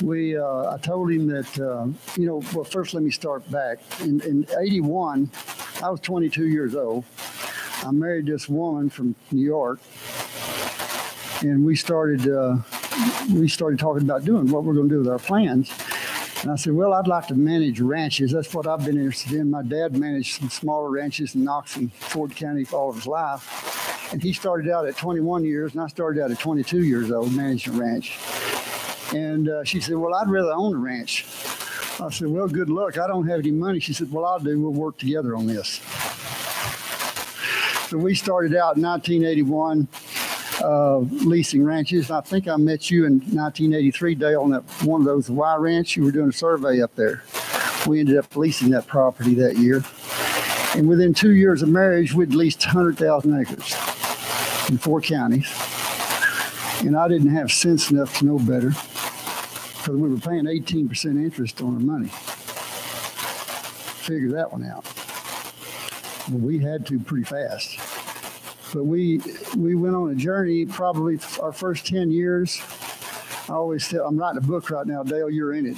We, uh, I told him that, uh, you know, well, first let me start back. In, in 81, I was 22 years old. I married this woman from New York. and we started uh, we started talking about doing what we're going to do with our plans. And I said, well, I'd like to manage ranches. That's what I've been interested in. My dad managed some smaller ranches in Knox and Foard County all of his life. And he started out at 21 years, and I started out at 22 years old managing a ranch. And uh, she said, well, I'd rather own a ranch. I said, well, good luck. I don't have any money. She said, well, I'll do. We'll work together on this. So we started out in 1981 uh, leasing ranches. I think I met you in 1983, Dale, on that one of those Y Ranch. You were doing a survey up there. We ended up leasing that property that year. And within two years of marriage, we'd leased 100,000 acres in four counties. And I didn't have sense enough to know better because we were paying 18% interest on our money. Figure that one out. Well, we had to pretty fast. But we we went on a journey. Probably our first ten years. I always tell. I'm writing a book right now, Dale. You're in it.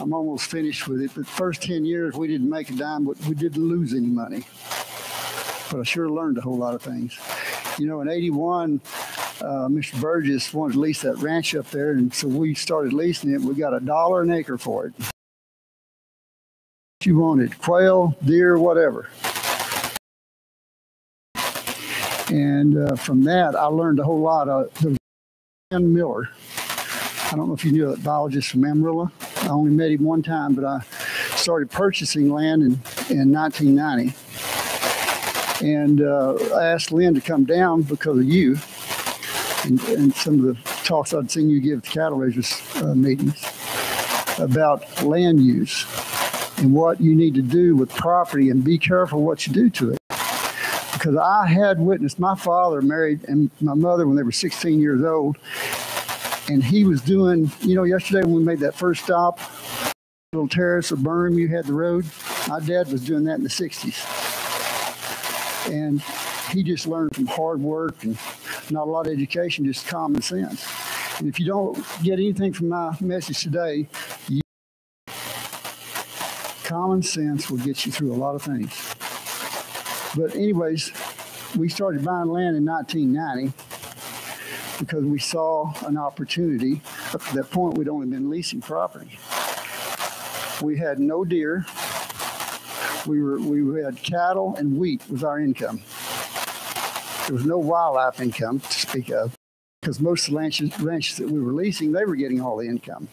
I'm almost finished with it. But the first ten years, we didn't make a dime, but we didn't lose any money. But I sure learned a whole lot of things. You know, in '81. Uh, Mr. Burgess wanted to lease that ranch up there, and so we started leasing it. We got a dollar an acre for it. You wanted quail, deer, whatever. And uh, from that, I learned a whole lot. Of, there Ken Miller. I don't know if you knew that biologist from Amarillo. I only met him one time, but I started purchasing land in, in 1990. And uh, I asked Lynn to come down because of you and, and some of the talks I'd seen you give at the cattle raisers uh, meetings about land use and what you need to do with property and be careful what you do to it. Because I had witnessed my father married and my mother when they were 16 years old, and he was doing, you know, yesterday when we made that first stop, little terrace or berm you had the road, my dad was doing that in the 60s. And he just learned from hard work and not a lot of education, just common sense. And if you don't get anything from my message today, you, common sense will get you through a lot of things. But anyways, we started buying land in 1990 because we saw an opportunity. To that point, we'd only been leasing property. We had no deer. We were we had cattle and wheat was our income. There was no wildlife income to speak of because most of the ranches, ranches that we were leasing, they were getting all the income.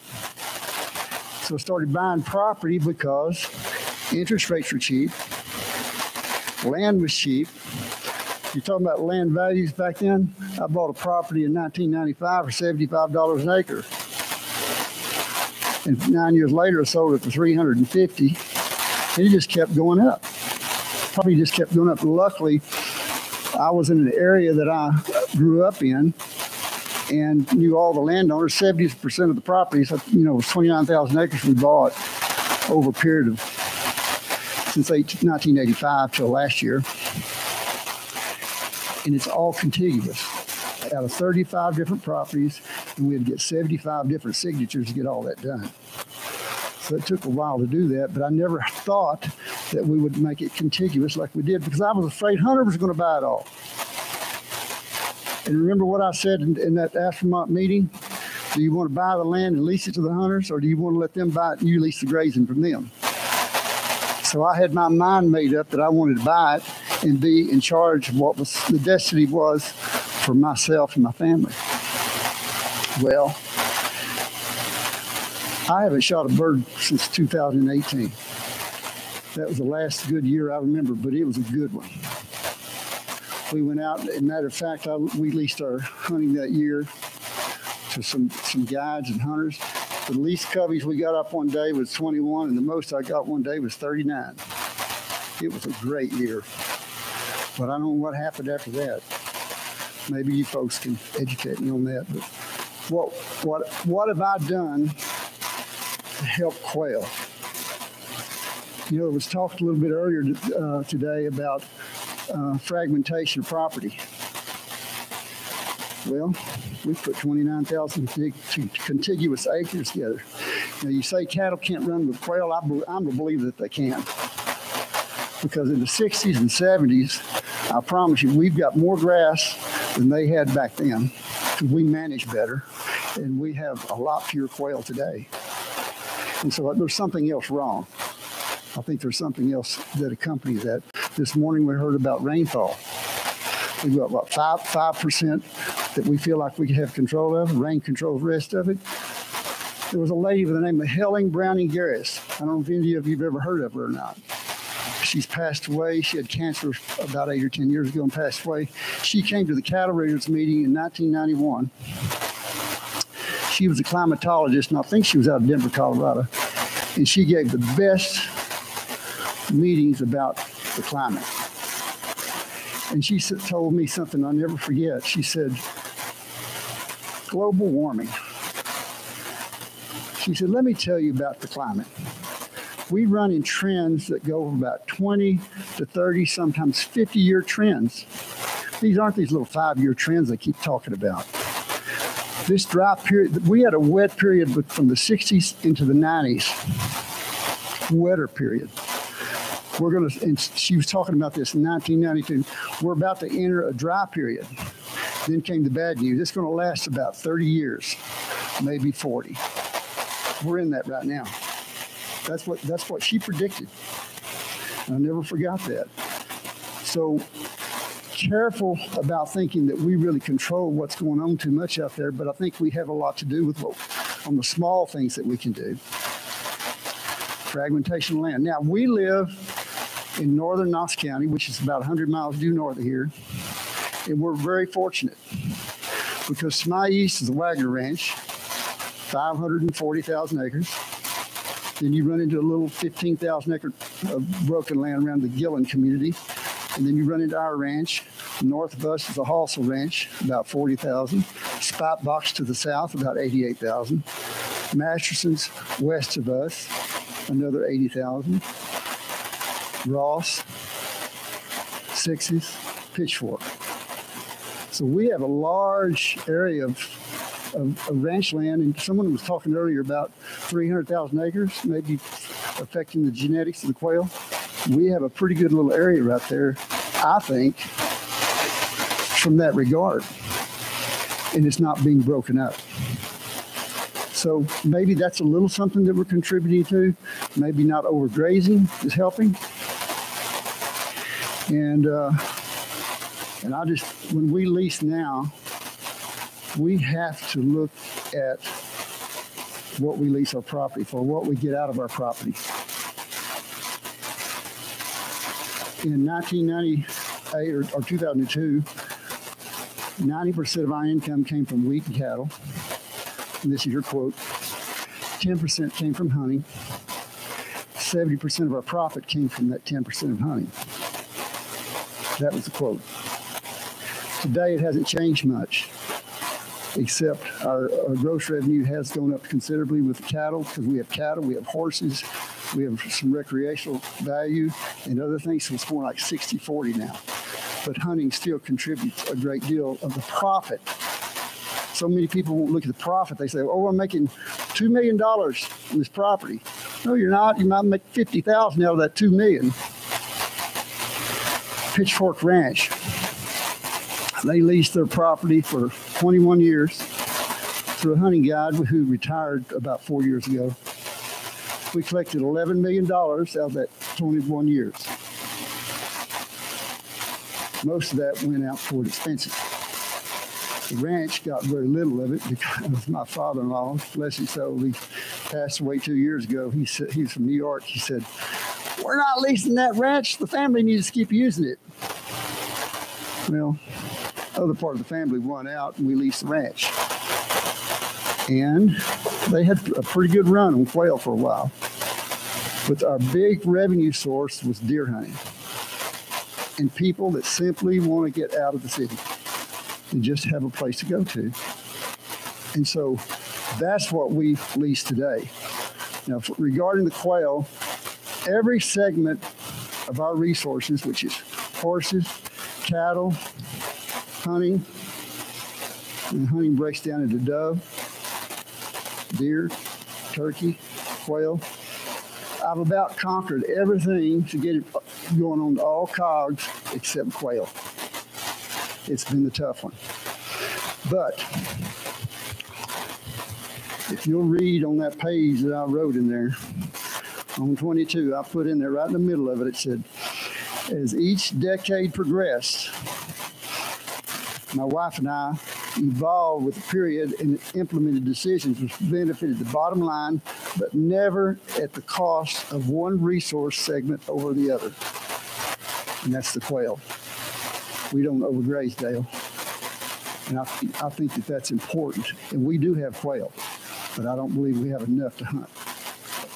So I started buying property because interest rates were cheap, land was cheap. You're talking about land values back then? I bought a property in 1995 for $75 an acre. And nine years later, I sold it for 350 and it just kept going up. Probably just kept going up. Luckily, I was in an area that I grew up in and knew all the landowners. 70% of the properties, uh, you know, 29,000 acres we bought over a period of since 1985 till last year. And it's all contiguous out of 35 different properties, and we'd get 75 different signatures to get all that done. So it took a while to do that, but I never thought that we would make it contiguous like we did because I was afraid Hunter was going to buy it all. And remember what I said in, in that Astronaut meeting? Do you want to buy the land and lease it to the hunters, or do you want to let them buy it and you lease the grazing from them? So I had my mind made up that I wanted to buy it and be in charge of what was the destiny was for myself and my family. Well, I haven't shot a bird since 2018. That was the last good year I remember, but it was a good one. We went out, as a matter of fact, I, we leased our hunting that year to some, some guides and hunters. The least coveys we got up one day was 21, and the most I got one day was 39. It was a great year. But I don't know what happened after that. Maybe you folks can educate me on that. But what, what, what have I done help quail? You know, it was talked a little bit earlier uh, today about uh, fragmentation of property. Well, we put 29,000 contiguous acres together. Now, you say cattle can't run with quail. I, be, I believe that they can. Because in the 60s and 70s, I promise you, we've got more grass than they had back then. We manage better, and we have a lot fewer quail today. And so uh, there's something else wrong. I think there's something else that accompanies that. This morning we heard about rainfall. We've got what five five percent that we feel like we have control of. Rain controls the rest of it. There was a lady by the name of Evelyn Browning Garriss. I don't know if any of you have ever heard of her or not. She's passed away. She had cancer about eight or 10 years ago and passed away. She came to the cattle raisers meeting in 1991. She was a climatologist, and I think she was out of Denver, Colorado. And she gave the best meetings about the climate. And she told me something I'll never forget. She said, global warming. She said, let me tell you about the climate. We run in trends that go about 20 to 30, sometimes 50 year trends. These aren't these little five year trends they keep talking about. This dry period, we had a wet period from the 60s into the 90s, wetter period. We're going to, and she was talking about this in 1992. We're about to enter a dry period. Then came the bad news. It's going to last about 30 years, maybe 40. We're in that right now. That's what that's what she predicted. I never forgot that. So careful about thinking that we really control what's going on too much out there, but I think we have a lot to do with what on the small things that we can do. Fragmentation of land. Now we live in northern Knox County, which is about 100 miles due north of here, and we're very fortunate because to my east is the Waggoner Ranch, 540,000 acres. Then you run into a little 15,000 acre of broken land around the Gillen community. And then you run into our ranch. North of us is the Halsell Ranch, about 40,000. Spot Box to the south, about 88,000. Masterson's west of us, another 80,000. Ross, Sixes, Pitchfork. So we have a large area of of, of ranch land, and someone was talking earlier about 300,000 acres, maybe affecting the genetics of the quail. We have a pretty good little area right there, I think, from that regard, and it's not being broken up. So maybe that's a little something that we're contributing to. Maybe not overgrazing is helping. And uh, and I just when we lease now, we have to look at what we lease our property for, what we get out of our property. In 1998 or, or 2002, 90% of our income came from wheat and cattle. And this is your quote. 10% came from hunting. 70% of our profit came from that 10% of hunting. That was the quote. Today it hasn't changed much except our, our gross revenue has gone up considerably with cattle because we have cattle, we have horses, we have some recreational value and other things. So it's more like 60 40 now. But hunting still contributes a great deal of the profit. So many people won't look at the profit. They say, oh, I'm making $2 million on this property. No, you're not. You might make 50000 out of that 2 million. Pitchfork Ranch, they leased their property for 21 years through a hunting guide who retired about four years ago. We collected $11 million out of that 21 years. Most of that went out toward expenses. The ranch got very little of it because my father-in-law, bless his soul, he passed away two years ago. He said he's from New York. He said, "We're not leasing that ranch. The family needs to keep using it." Well, other part of the family won out, and we leased the ranch. And they had a pretty good run on quail for a while. But our big revenue source was deer hunting and people that simply want to get out of the city and just have a place to go to. And so that's what we lease today. Now, regarding the quail, every segment of our resources, which is horses, cattle, hunting, and hunting breaks down into dove, deer, turkey, quail. I've about conquered everything to get it going on all cogs except quail. It's been the tough one. But if you'll read on that page that I wrote in there, on 22, I put in there right in the middle of it, it said, as each decade progressed, my wife and I evolved with the period and implemented decisions which benefited the bottom line, but never at the cost of one resource segment over the other. And that's the quail. We don't overgraze, Dale. And I, I think that that's important. And we do have quail, but I don't believe we have enough to hunt.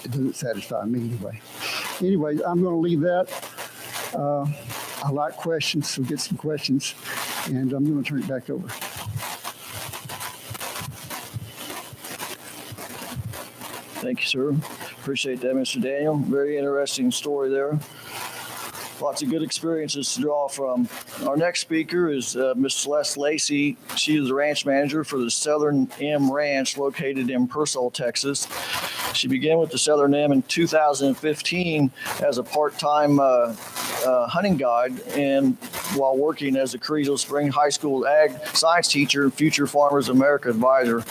It doesn't satisfy me anyway. Anyways, I'm going to leave that. Uh, I like questions, so get some questions, and I'm going to turn it back over. Thank you, sir. Appreciate that, Mr. Daniel. Very interesting story there. Lots of good experiences to draw from. Our next speaker is uh, Ms. Celeste Lacey. She is the ranch manager for the Southern M Ranch located in Pearsall, Texas. She began with the Southern M in 2015 as a part-time uh, uh, hunting guide and while working as a Carrizo Spring High School ag science teacher and Future Farmers America advisor.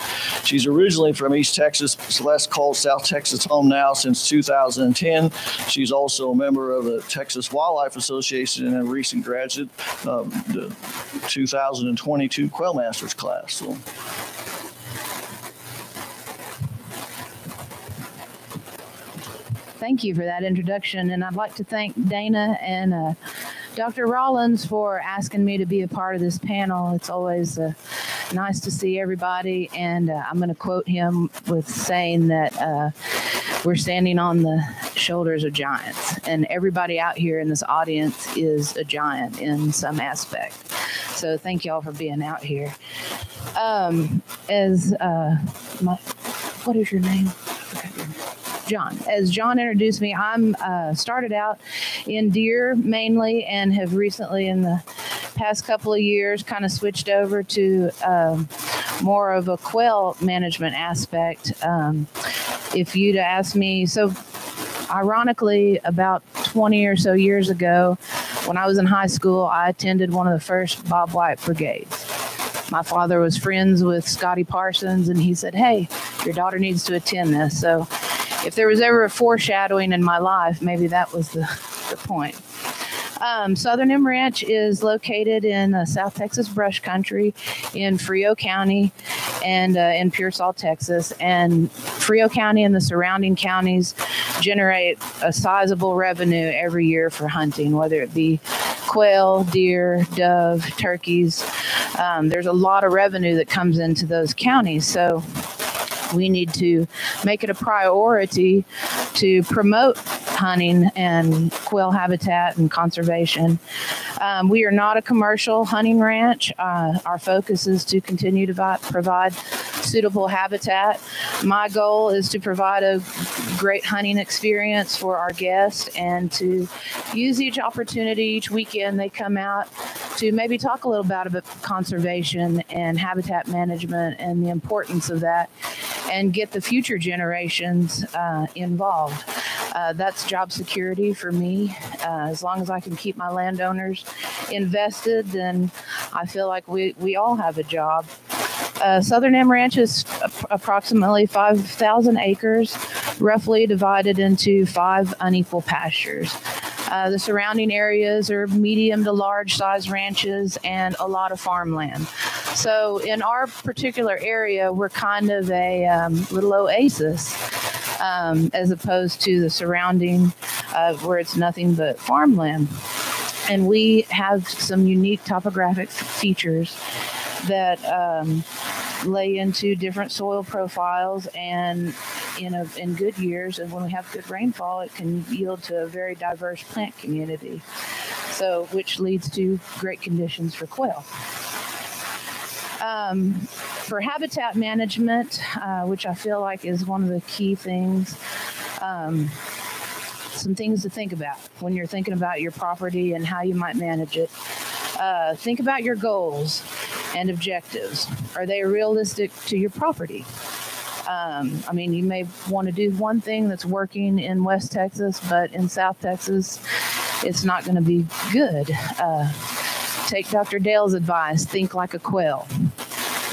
She's originally from East Texas. Celeste calls South Texas home now since 2010. She's also a member of the Texas Wildlife Association and a recent graduate of the 2022 Quail Masters class. So Thank you for that introduction. And I'd like to thank Dana and uh, Dr. Rollins for asking me to be a part of this panel. It's always uh, nice to see everybody. And uh, I'm going to quote him with saying that uh, we're standing on the shoulders of giants. And everybody out here in this audience is a giant in some aspect. So thank y'all for being out here. Um, as uh, my, what is your name? John. As John introduced me, I'm uh, started out in deer mainly, and have recently, in the past couple of years, kind of switched over to um, more of a quail management aspect. Um, if you'd asked me, so ironically, about 20 or so years ago, when I was in high school, I attended one of the first Bobwhite Brigades. My father was friends with Scotty Parsons, and he said, Hey, your daughter needs to attend this. So if there was ever a foreshadowing in my life, maybe that was the, the point. Um, Southern M Ranch is located in uh, South Texas brush country in Frio County and uh, in Pearsall, Texas. And Frio County and the surrounding counties generate a sizable revenue every year for hunting, whether it be quail, deer, dove, turkeys. Um, there's a lot of revenue that comes into those counties. So we need to make it a priority to promote hunting and quail habitat and conservation. Um, we are not a commercial hunting ranch. Uh, our focus is to continue to vi- provide suitable habitat. My goal is to provide a great hunting experience for our guests and to use each opportunity each weekend they come out to maybe talk a little bit about conservation and habitat management and the importance of that and get the future generations uh, involved. Uh, that's job security for me. Uh, as long as I can keep my landowners invested, then I feel like we, we all have a job. Uh, Southern M Ranch is approximately 5,000 acres, roughly divided into five unequal pastures. Uh, the surrounding areas are medium to large size ranches and a lot of farmland. So, in our particular area, we're kind of a um, little oasis um, as opposed to the surrounding uh, where it's nothing but farmland. And we have some unique topographic features that um, lay into different soil profiles and in a, in good years and when we have good rainfall it can yield to a very diverse plant community. So which leads to great conditions for quail. Um, for habitat management, uh, which I feel like is one of the key things, um, some things to think about when you're thinking about your property and how you might manage it. Uh, think about your goals and objectives. Are they realistic to your property? Um, I mean, you may want to do one thing that's working in West Texas, but in South Texas, it's not going to be good. Uh, take Dr. Dale's advice think like a quail.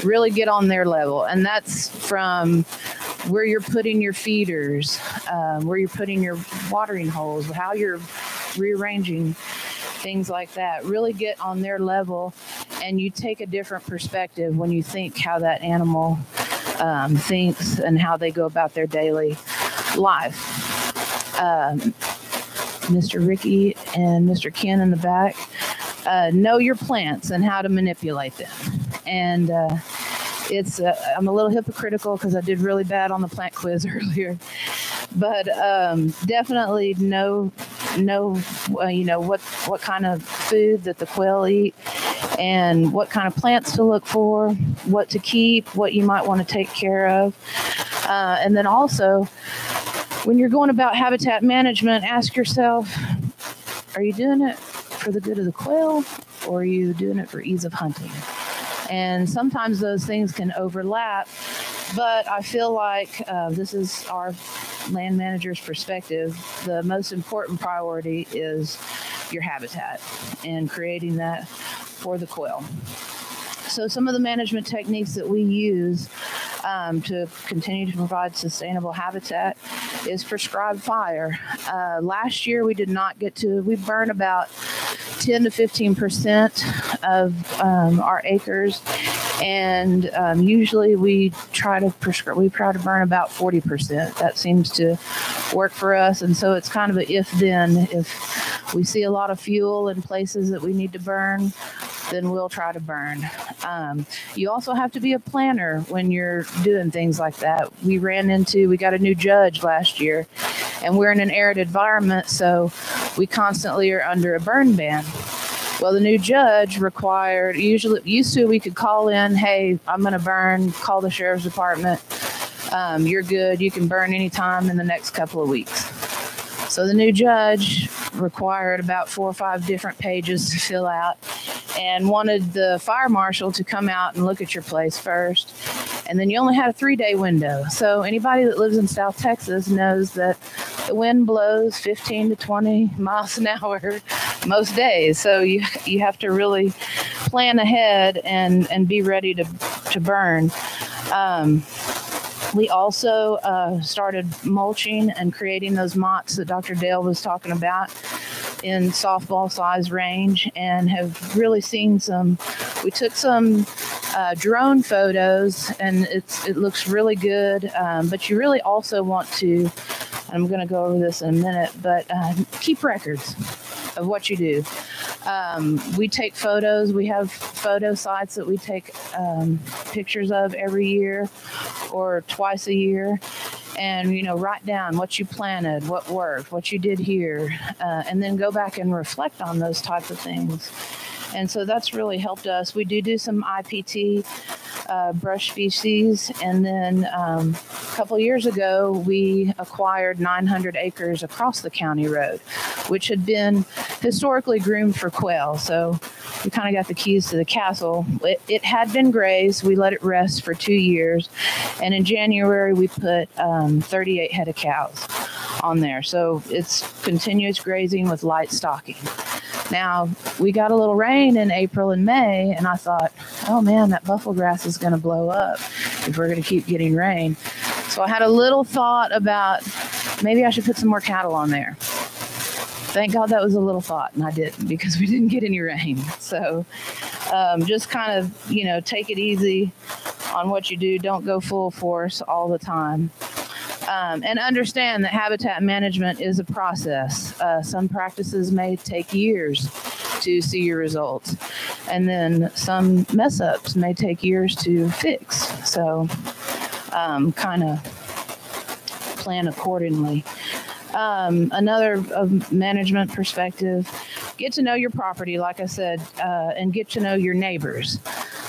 Really get on their level. And that's from where you're putting your feeders, um, where you're putting your watering holes, how you're rearranging things like that. Really get on their level, and you take a different perspective when you think how that animal um, thinks and how they go about their daily life. Um, Mr. Ricky and Mr. Ken in the back uh, know your plants and how to manipulate them. And uh, it's uh, I'm a little hypocritical because I did really bad on the plant quiz earlier, but um, definitely know know uh, you know what what kind of food that the quail eat and what kind of plants to look for, what to keep, what you might want to take care of, uh, and then also when you're going about habitat management, ask yourself, are you doing it for the good of the quail or are you doing it for ease of hunting? And sometimes those things can overlap, but I feel like uh, this is our land manager's perspective. The most important priority is your habitat and creating that for the quail. So, some of the management techniques that we use um, to continue to provide sustainable habitat is prescribed fire. Uh, last year, we did not get to, we burn about 10 to 15 percent of um, our acres, and um, usually we try to prescribe, we try to burn about 40 percent. That seems to work for us, and so it's kind of a if then. If we see a lot of fuel in places that we need to burn, then we'll try to burn. Um, you also have to be a planner when you're doing things like that. We ran into, we got a new judge last year, and we're in an arid environment, so we constantly are under a burn ban. Well, the new judge required, usually, used to, we could call in, hey, I'm going to burn, call the sheriff's department. Um, you're good. You can burn anytime in the next couple of weeks. So the new judge required about four or five different pages to fill out and wanted the fire marshal to come out and look at your place first. And then you only had a three day window. So anybody that lives in South Texas knows that the wind blows 15 to 20 miles an hour most days. So you you have to really plan ahead and and be ready to to burn. Um, we also uh, started mulching and creating those mottes that Dr. Dale was talking about in softball size range and have really seen some. We took some uh, drone photos and it's it looks really good, um, but you really also want to. I'm going to go over this in a minute, but uh, keep records of what you do. Um, we take photos. We have photo sites that we take um, pictures of every year or twice a year. And, you know, write down what you planted, what worked, what you did here, uh, and then go back and reflect on those types of things. And so that's really helped us. We do do some IPT uh, brush species. And then um, a couple years ago, we acquired 900 acres across the county road, which had been historically groomed for quail. So we kind of got the keys to the castle. It, it, had been grazed. We let it rest for two years. And in January, we put um, 38 head of cows on there. So it's continuous grazing with light stocking. Now, we got a little rain in April and May, and I thought, oh man, that buffalo grass is going to blow up if we're going to keep getting rain. So I had a little thought about maybe I should put some more cattle on there. Thank God that was a little thought, and I didn't because we didn't get any rain. So um, just kind of, you know, take it easy on what you do. Don't go full force all the time. Um, and understand that habitat management is a process. Uh, some practices may take years to see your results, and then some mess ups may take years to fix. So, um, kind of plan accordingly. Um, another uh, management perspective get to know your property, like I said, uh, and get to know your neighbors.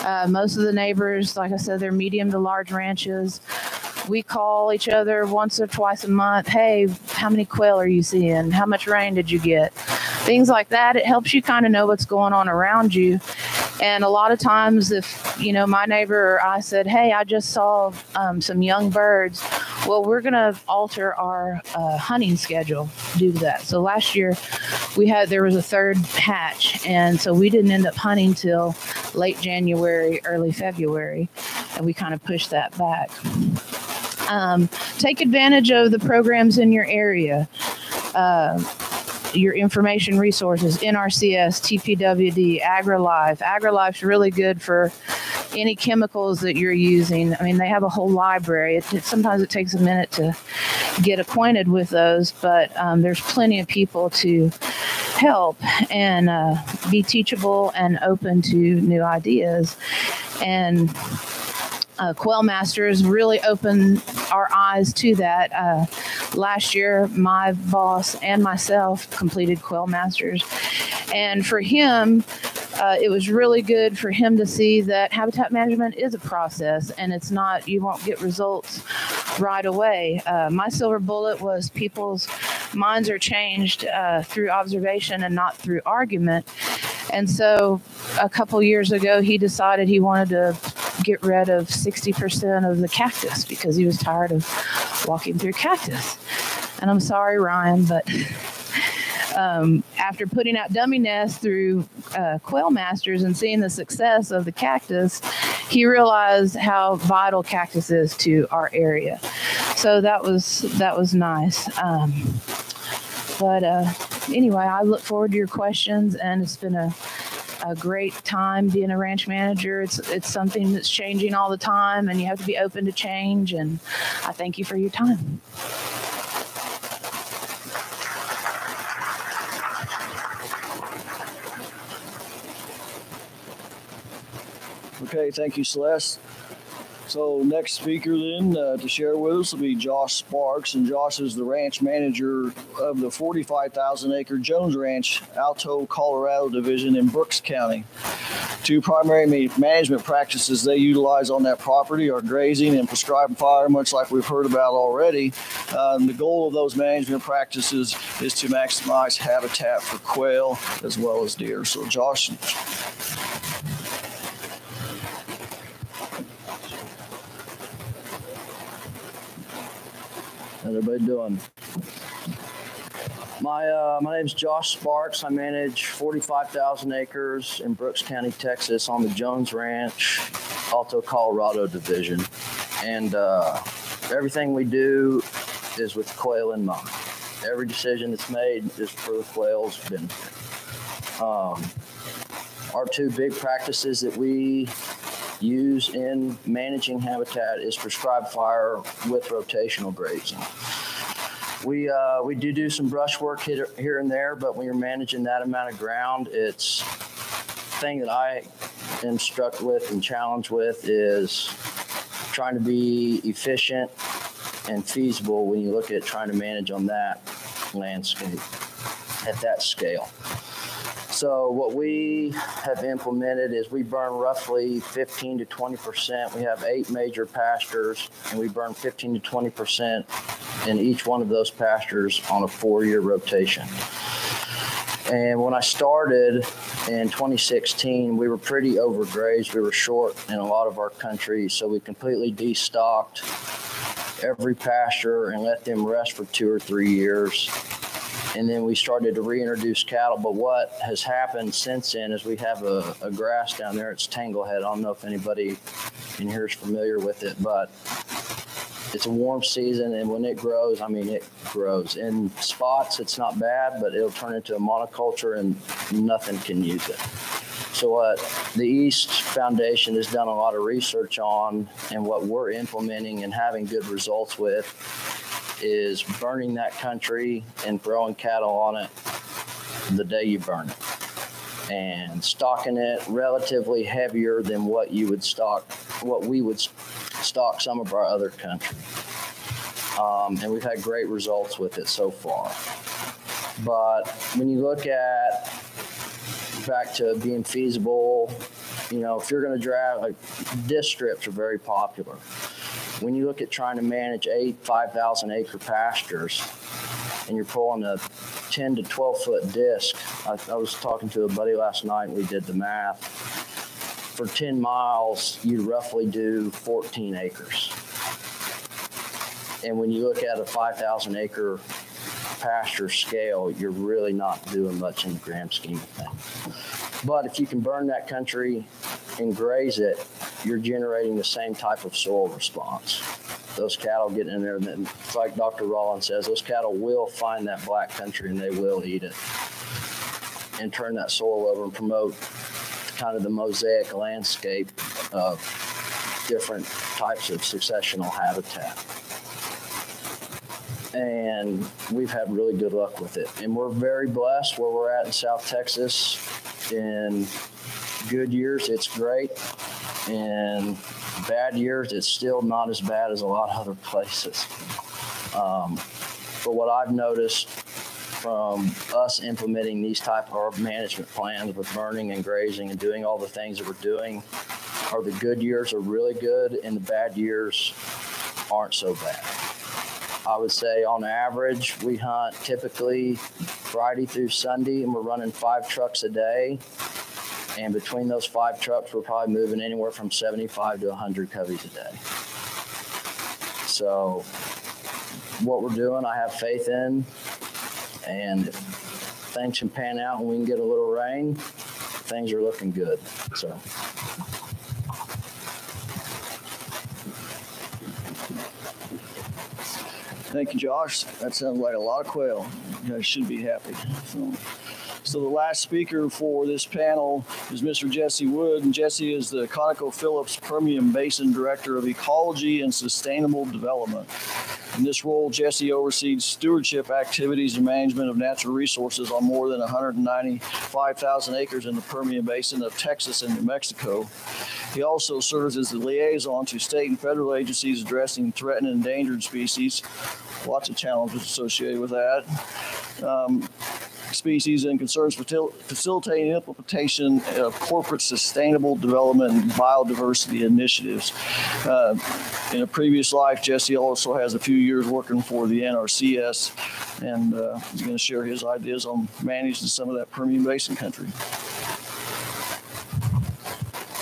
Uh, most of the neighbors, like I said, they're medium to large ranches we call each other once or twice a month. Hey, how many quail are you seeing? How much rain did you get? Things like that. It helps you kind of know what's going on around you. And a lot of times, if you know my neighbor or I said, "Hey, I just saw um, some young birds," well, we're going to alter our uh, hunting schedule due to that. So last year, we had there was a third hatch, and so we didn't end up hunting till late January, early February, and we kind of pushed that back. Um, take advantage of the programs in your area. Uh, your information resources, NRCS, TPWD, AgriLife. AgriLife's really good for any chemicals that you're using. I mean, they have a whole library. It, it, sometimes it takes a minute to get acquainted with those, but um, there's plenty of people to help and uh, be teachable and open to new ideas. And uh, Quail Masters really opened our eyes to that. Uh, last year, my boss and myself completed Quail Masters. And for him, uh, it was really good for him to see that habitat management is a process and it's not, you won't get results right away. Uh, my silver bullet was people's minds are changed uh, through observation and not through argument. And so a couple years ago, he decided he wanted to get rid of 60% of the cactus because he was tired of walking through cactus. And I'm sorry, Ryan, but um, after putting out dummy nests through uh, Quail Masters and seeing the success of the cactus, he realized how vital cactus is to our area. So that was that was nice. Um, but uh, anyway, I look forward to your questions, and it's been a a great time being a ranch manager. It's it's something that's changing all the time, and you have to be open to change. And I thank you for your time. Okay, thank you, Celeste. So next speaker then uh, to share with us will be Josh Sparks, and Josh is the ranch manager of the 45,000 acre Jones Ranch, Alto, Colorado division in Brooks County. Two primary management practices they utilize on that property are grazing and prescribed fire, much like we've heard about already. Um, the goal of those management practices is to maximize habitat for quail as well as deer. So Josh, How's everybody doing? My uh, my name is Josh Sparks. I manage 45,000 acres in Brooks County, Texas, on the Jones Ranch, Alto, Colorado division, and uh, everything we do is with quail in mind. Every decision that's made is for the quail's benefit. Um, our two big practices that we use in managing habitat is prescribed fire with rotational grazing. We, uh, we do do some brush work here, here and there, but when you're managing that amount of ground, it's thing that I am struck with and challenged with is trying to be efficient and feasible when you look at trying to manage on that landscape at that scale. So what we have implemented is we burn roughly 15 to 20 percent. We have eight major pastures, and we burn 15 to 20 percent in each one of those pastures on a four-year rotation. And when I started in 2016, we were pretty overgrazed. We were short in a lot of our country, so we completely destocked every pasture and let them rest for two or three years and then we started to reintroduce cattle. But what has happened since then is we have a, a grass down there. It's tanglehead. I don't know if anybody in here is familiar with it, but it's a warm season, and when it grows, I mean, it grows. In spots, it's not bad, but it'll turn into a monoculture, and nothing can use it. So, what the East Foundation has done a lot of research on, and what we're implementing and having good results with, is burning that country and throwing cattle on it the day you burn it and stocking it relatively heavier than what you would stock, what we would stock some of our other country. Um, and we've had great results with it so far. But when you look at back to being feasible, you know, if you're going to drive, like strips are very popular when you look at trying to manage eight 5,000 acre pastures and you're pulling a 10 to 12 foot disc, I, I was talking to a buddy last night and we did the math. for 10 miles, you'd roughly do 14 acres. And when you look at a 5,000 acre pasture scale, you're really not doing much in the grand scheme of things. But if you can burn that country and graze it, you're generating the same type of soil response. Those cattle get in there, and then, like Dr. Rollins says, those cattle will find that black country and they will eat it and turn that soil over and promote kind of the mosaic landscape of different types of successional habitat and we've had really good luck with it. And we're very blessed where we're at in South Texas. In good years, it's great. In bad years, it's still not as bad as a lot of other places. Um, but what I've noticed from us implementing these type of management plans with burning and grazing and doing all the things that we're doing are the good years are really good and the bad years aren't so bad. I would say on average, we hunt typically Friday through Sunday, and we're running five trucks a day. And between those five trucks, we're probably moving anywhere from 75 to 100 coveys a day. So, what we're doing, I have faith in. And things can pan out and we can get a little rain, things are looking good. So, Thank you, Josh. That sounds like a lot of quail. You guys should be happy. So, so the last speaker for this panel is Mr. Jesse Wood, and Jesse is the ConocoPhillips Permian Basin Director of Ecology and Sustainable Development. In this role, Jesse oversees stewardship activities and management of natural resources on more than 195,000 acres in the Permian Basin of Texas and New Mexico. He also serves as the liaison to state and federal agencies addressing threatened and endangered species. Lots of challenges associated with that. Um, species and concerns facil- facilitating implementation of corporate sustainable development and biodiversity initiatives. Uh, in a previous life, Jesse also has a few years working for the NRCS, and uh, he's going to share his ideas on managing some of that Permian Basin country.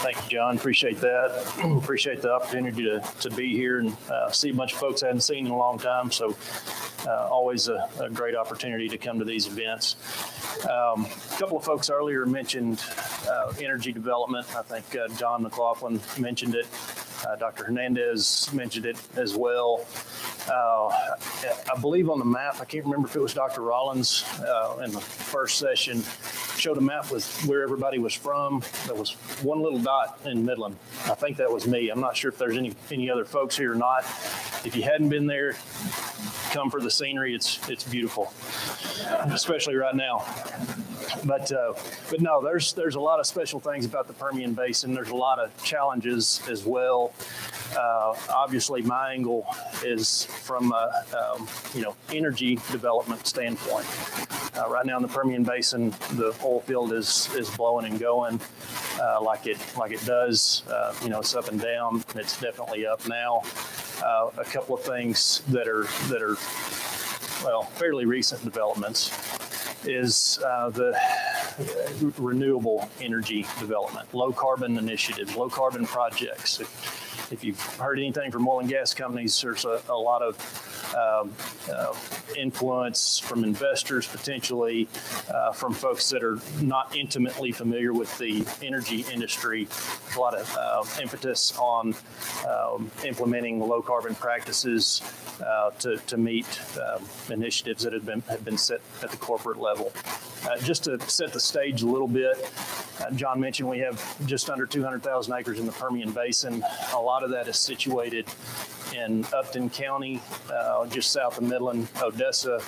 Thank you, John. Appreciate that. Appreciate the opportunity to, to be here and uh, see a bunch of folks I hadn't seen in a long time. So uh, always a, a great opportunity to come to these events. Um, a couple of folks earlier mentioned uh, energy development. I think uh, John McLaughlin mentioned it. Uh, Dr. Hernandez mentioned it as well. Uh, I believe on the map, I can't remember if it was Dr. Rollins in the first session, showed a map with where everybody was from. There was one little dot in Midland. I think that was me. I'm not sure if there's any any other folks here or not. If you hadn't been there, come for the scenery. It's it's beautiful, especially right now. But uh, but no, there's there's a lot of special things about the Permian Basin. There's a lot of challenges as well. Uh, obviously, my angle is from a um, you know energy development standpoint. Uh, right now in the Permian Basin, the oil field is is blowing and going uh, like it like it does. Uh, you know, it's up and down. It's definitely up now. Uh, a couple of things that are that are well fairly recent developments is uh, the renewable energy development, low carbon initiatives, low carbon projects. If, if you've heard anything from oil and gas companies, there's a, a lot of um, uh, influence from investors, potentially uh, from folks that are not intimately familiar with the energy industry. A lot of uh, impetus on um, implementing low carbon practices uh, to, to meet um, initiatives that have been have been set at the corporate level. Uh, just to set the stage a little bit, uh, John mentioned we have just under 200,000 acres in the Permian Basin. A lot of that is situated in Upton County, uh, just south of Midland, Odessa.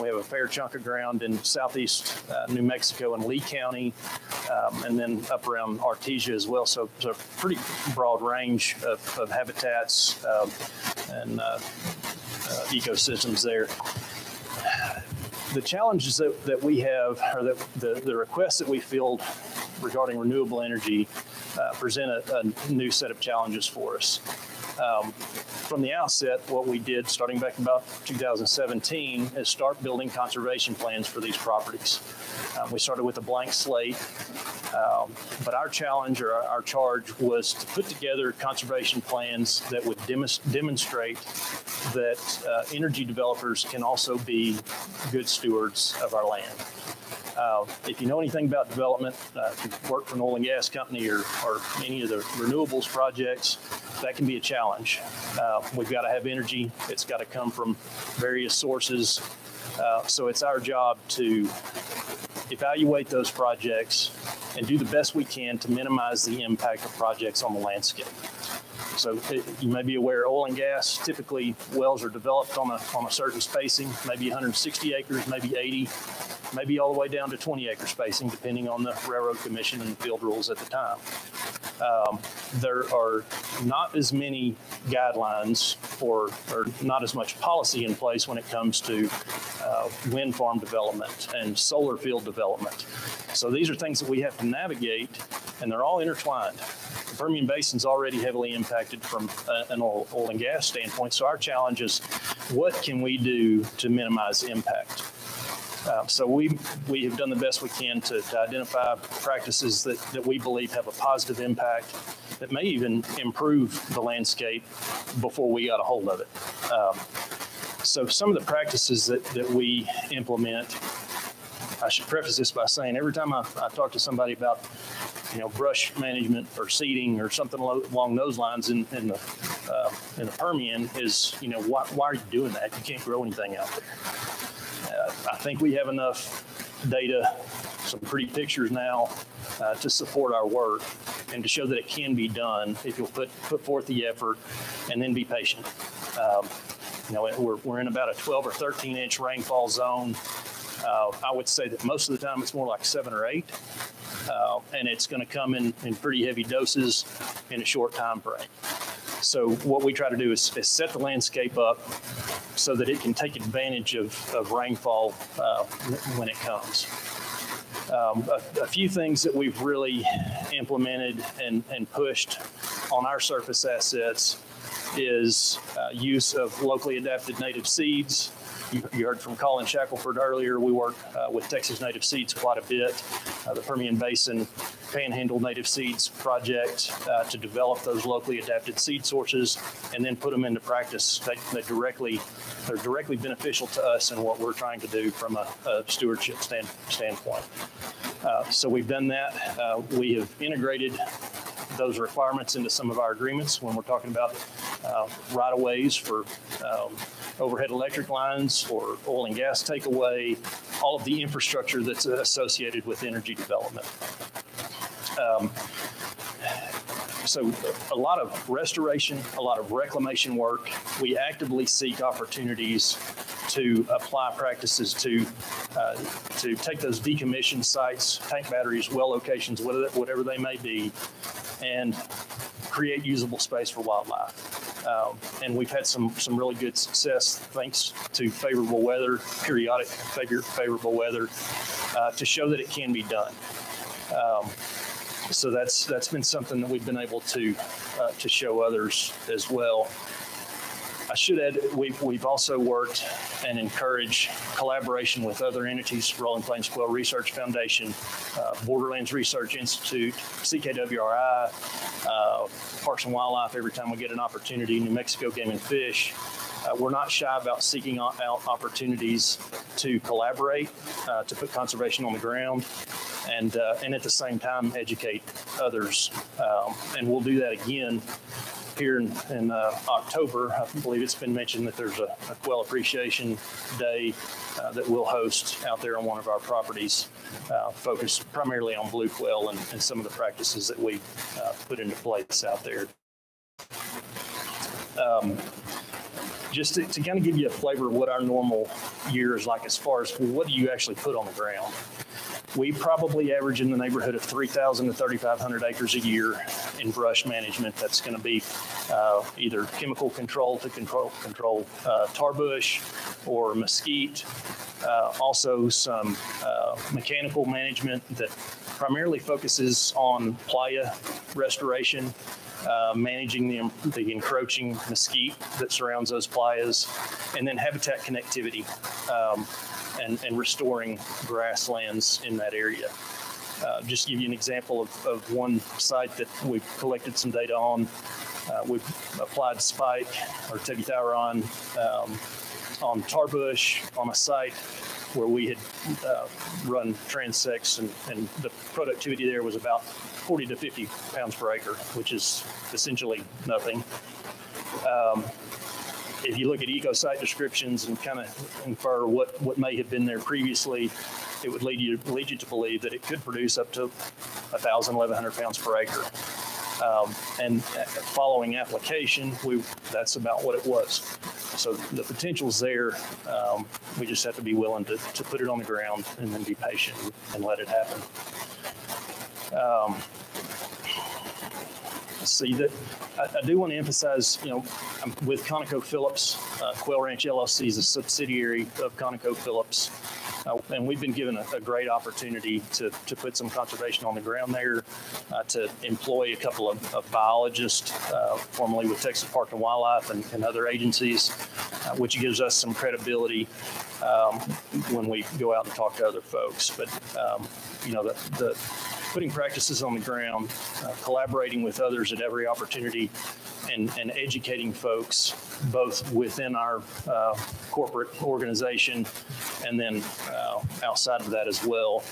We have a fair chunk of ground in southeast uh, New Mexico and Lea County, um, and then up around Artesia as well. So it's a pretty broad range of, of habitats um, and uh, uh, ecosystems there the challenges that, that we have, or that the, the requests that we field regarding renewable energy, uh, present a, a, new set of challenges for us. Um, from the outset, what we did, starting back about 2017, is start building conservation plans for these properties. Uh, we started with a blank slate, um, but our challenge or our, charge was to put together conservation plans that would demonst- demonstrate that uh, energy developers can also be good stewards of our land. Uh, if you know anything about development, uh, if you work for an oil and gas company or, or any of the renewables projects, that can be a challenge. Uh, we've got to have energy. It's got to come from various sources. Uh, so it's our job to evaluate those projects and do the best we can to minimize the impact of projects on the landscape. So it, you may be aware, oil and gas, typically wells are developed on a, on a certain spacing, maybe 160 acres, maybe 80, maybe all the way down to 20 acre spacing, depending on the Railroad Commission and field rules at the time. Um, there are not as many guidelines or, or not as much policy in place when it comes to uh, wind farm development and solar field development. So these are things that we have to navigate, and they're all intertwined. The Permian Basin's already heavily impacted from uh, an oil, oil and gas standpoint. So our challenge is, what can we do to minimize impact? Uh, so we we have done the best we can to, to, identify practices that, that we believe have a positive impact that may even improve the landscape before we got a hold of it. Um, so some of the practices that, that we implement, I should preface this by saying every time I, I talk to somebody about you know, brush management or seeding or something along those lines in, in the uh, in the Permian is, you know, why, why are you doing that? You can't grow anything out there. Uh, I think we have enough data, some pretty pictures now uh, to support our work and to show that it can be done if you'll put, put forth the effort and then be patient. Um, you know, we're, we're in about a 12 or 13 inch rainfall zone. Uh, I would say that most of the time it's more like seven or eight, uh, and it's going to come in, in pretty heavy doses in a short time frame. So what we try to do is, is set the landscape up so that it can take advantage of, of rainfall uh, when it comes. Um, a, a, few things that we've really implemented and, and pushed on our surface assets is uh, use of locally adapted native seeds. You, you, heard from Colin Shackelford earlier. We work uh, with Texas Native Seeds quite a bit. Uh, the Permian Basin Panhandle Native Seeds project uh, to develop those locally adapted seed sources and then put them into practice. They, they directly they're directly beneficial to us and what we're trying to do from a, a stewardship stand, standpoint. Uh, so we've done that. Uh, we have integrated those requirements into some of our agreements when we're talking about uh, right of ways for um, overhead electric lines or oil and gas takeaway, all of the infrastructure that's associated with energy development. Um, so a lot of restoration, a lot of reclamation work. We actively seek opportunities to apply practices to uh, to take those decommissioned sites, tank batteries, well locations, whatever, they may be, and create usable space for wildlife. Um, and we've had some some really good success thanks to favorable weather, periodic favor, favorable weather, uh, to show that it can be done. Um, so that's that's been something that we've been able to uh, to show others as well. I should add, we've, we've also worked and encouraged collaboration with other entities, Rolling Plains Quail Research Foundation, uh, Borderlands Research Institute, CKWRI, uh, Parks and Wildlife every time we get an opportunity, New Mexico Game and Fish. Uh, we're not shy about seeking out opportunities to collaborate, uh, to put conservation on the ground, and uh, and at the same time educate others. Um, and we'll do that again here in, in uh, October. I believe it's been mentioned that there's a, a quail appreciation day uh, that we'll host out there on one of our properties, uh, focused primarily on blue quail and, and, some of the practices that we put into place out there. Um, just to, to kind of give you a flavor of what our normal year is like as far as what do you actually put on the ground. We probably average in the neighborhood of 3,000 to 3,500 acres a year in brush management. That's going to be uh, either chemical control to control control uh, tarbush or mesquite. Uh, also, some uh, mechanical management that primarily focuses on playa restoration uh, managing the, the encroaching mesquite that surrounds those playas, and then habitat connectivity um, and, and restoring grasslands in that area. Uh, just give you an example of, of one site that we've collected some data on. Uh, we've applied spike or tebuthiuron um, on tarbush on a site where we had uh, run transects and, and the productivity there was about 40 to 50 pounds per acre, which is essentially nothing. Um, if you look at eco-site descriptions and kind of infer what, what may have been there previously, it would lead you lead you to believe that it could produce up to 1,000, 1,100 pounds per acre. Um, and following application, we that's about what it was. So the potential's there. Um, we just have to be willing to, to put it on the ground and then be patient and let it happen. Um, see that I, I, do want to emphasize, you know, I'm with ConocoPhillips, uh, Quail Ranch LLC is a subsidiary of ConocoPhillips. Uh, and we've been given a, a, great opportunity to, to put some conservation on the ground there, uh, to employ a couple of, of biologists, uh, formerly with Texas Park and Wildlife and, and other agencies, uh, which gives us some credibility um, when we go out and talk to other folks. But, um, you know, the, the putting practices on the ground, uh, collaborating with others at every opportunity, and, and educating folks both within our uh, corporate organization and then uh, outside of that as well.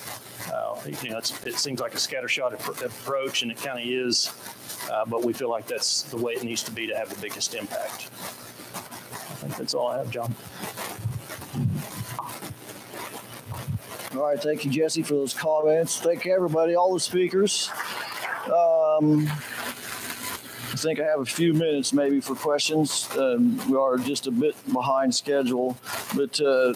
Uh, you know, it seems like a scattershot approach, and it kind of is, uh, but we feel like that's the way it needs to be to have the biggest impact. I think that's all I have, John. All right, thank you, Jesse, for those comments. Thank you, everybody, all the speakers. Um, I think I have a few minutes maybe for questions. Um, we are just a bit behind schedule, but uh,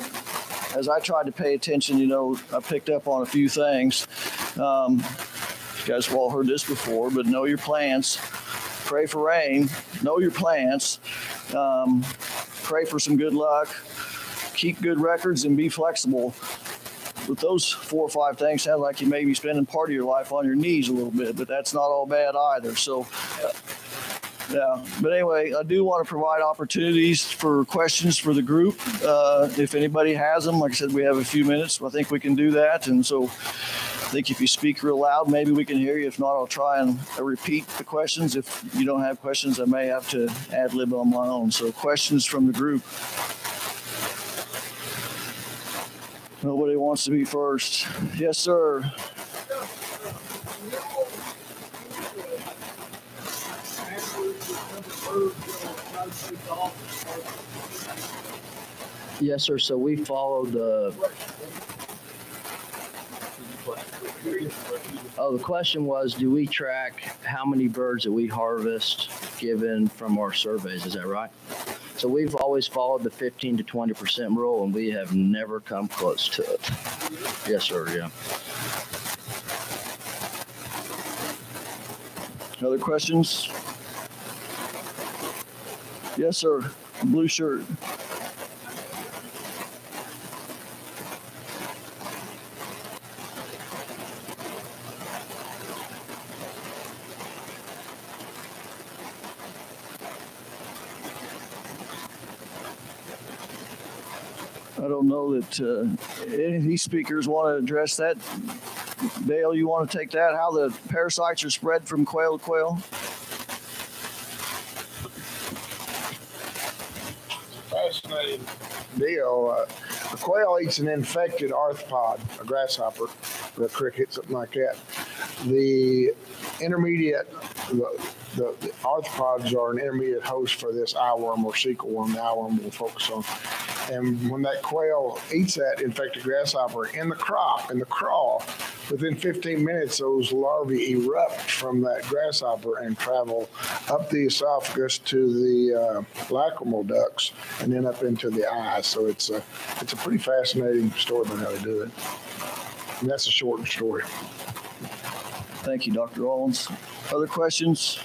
as I tried to pay attention, you know, I picked up on a few things. Um, you guys have all heard this before, but know your plants. Pray for rain. Know your plants. Um, pray for some good luck. Keep good records and be flexible with those four or five things, sounds like you may be spending part of your life on your knees a little bit, but that's not all bad either. So, uh, yeah. But anyway, I do want to provide opportunities for questions for the group. Uh, if anybody has them, like I said, we have a few minutes. I think we can do that. And so, I think if you speak real loud, maybe we can hear you. If not, I'll try and repeat the questions. If you don't have questions, I may have to ad lib on my own. So, questions from the group. Nobody wants to be first. Yes, sir. Yes, sir. So we followed the. Oh, the question was, do we track how many birds that we harvest given from our surveys? Is that right? So we've always followed the 15 to 20% rule, and we have never come close to it. Yes, sir. Yeah. Other questions? Yes, sir. Blue shirt. Don't know that uh, any of these speakers want to address that. Dale, you want to take that? How the parasites are spread from quail to quail? Fascinating deal. Uh, a quail eats an infected arthropod, a grasshopper, a cricket, something like that. The intermediate, the, the, the arthropods are an intermediate host for this eyeworm or cecal worm. The eyeworm we'll focus on. And when that quail eats that infected grasshopper in the crop, in the craw, within 15 minutes, those larvae erupt from that grasshopper and travel up the esophagus to the uh, lacrimal ducts and then up into the eyes. So it's a, it's a pretty fascinating story about how they do it. And that's a short story. Thank you, Dr. Rollins. Other questions?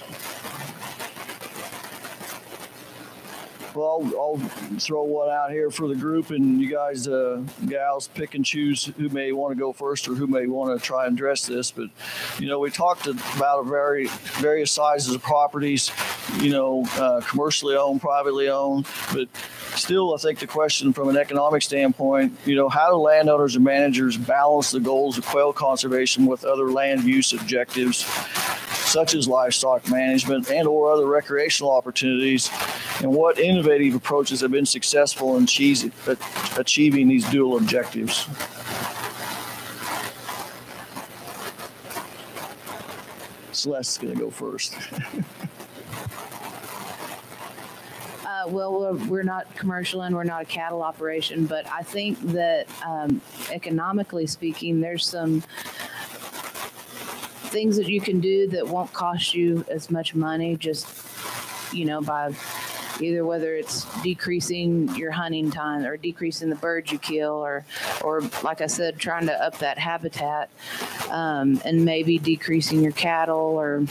Well, I'll, I'll throw one out here for the group, and you guys, uh, gals, pick and choose who may want to go first or who may want to try and address this. But you know, we talked about a very various sizes of properties. You know, uh, commercially owned, privately owned, but still, I think the question from an economic standpoint, you know, how do landowners and managers balance the goals of quail conservation with other land use objectives, such as livestock management and or other recreational opportunities, and what innovative approaches have been successful in achieving these dual objectives? Celeste's going to go first. Uh, well, we're, we're not commercial and we're not a cattle operation, but I think that um, economically speaking, there's some things that you can do that won't cost you as much money just, you know, by either whether it's decreasing your hunting time or decreasing the birds you kill or, or like I said, trying to up that habitat um, and maybe decreasing your cattle or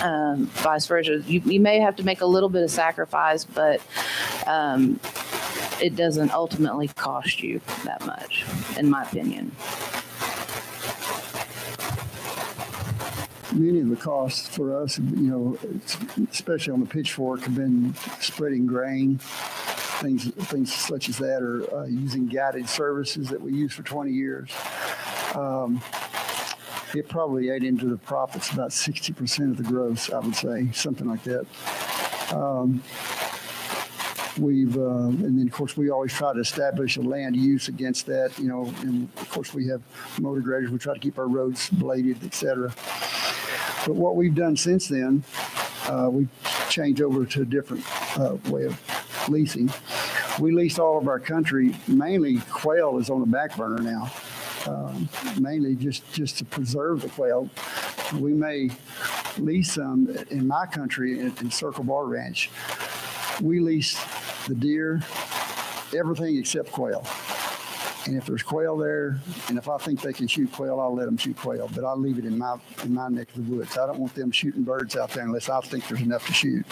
um, vice versa. You, you may have to make a little bit of sacrifice, but um, it doesn't ultimately cost you that much, in my opinion. Many of the costs for us, you know, especially on the pitchfork, have been spreading grain. Things, things such as that, or uh, using guided services that we used for 20 years. Um, it probably ate into the profits about 60% of the gross, I would say, something like that. Um, we've, uh, and then of course we always try to establish a land use against that, you know, and of course we have motor graders, we try to keep our roads bladed, et cetera. But what we've done since then, uh, we've changed over to a different uh, way of leasing. We lease all of our country, mainly quail is on the back burner now um, mainly just, just to preserve the quail. We may lease some in my country in Circle Bar Ranch. We lease the deer, everything except quail. And if there's quail there, and if I think they can shoot quail, I'll let them shoot quail. But I'll leave it in my in my neck of the woods. I don't want them shooting birds out there unless I think there's enough to shoot.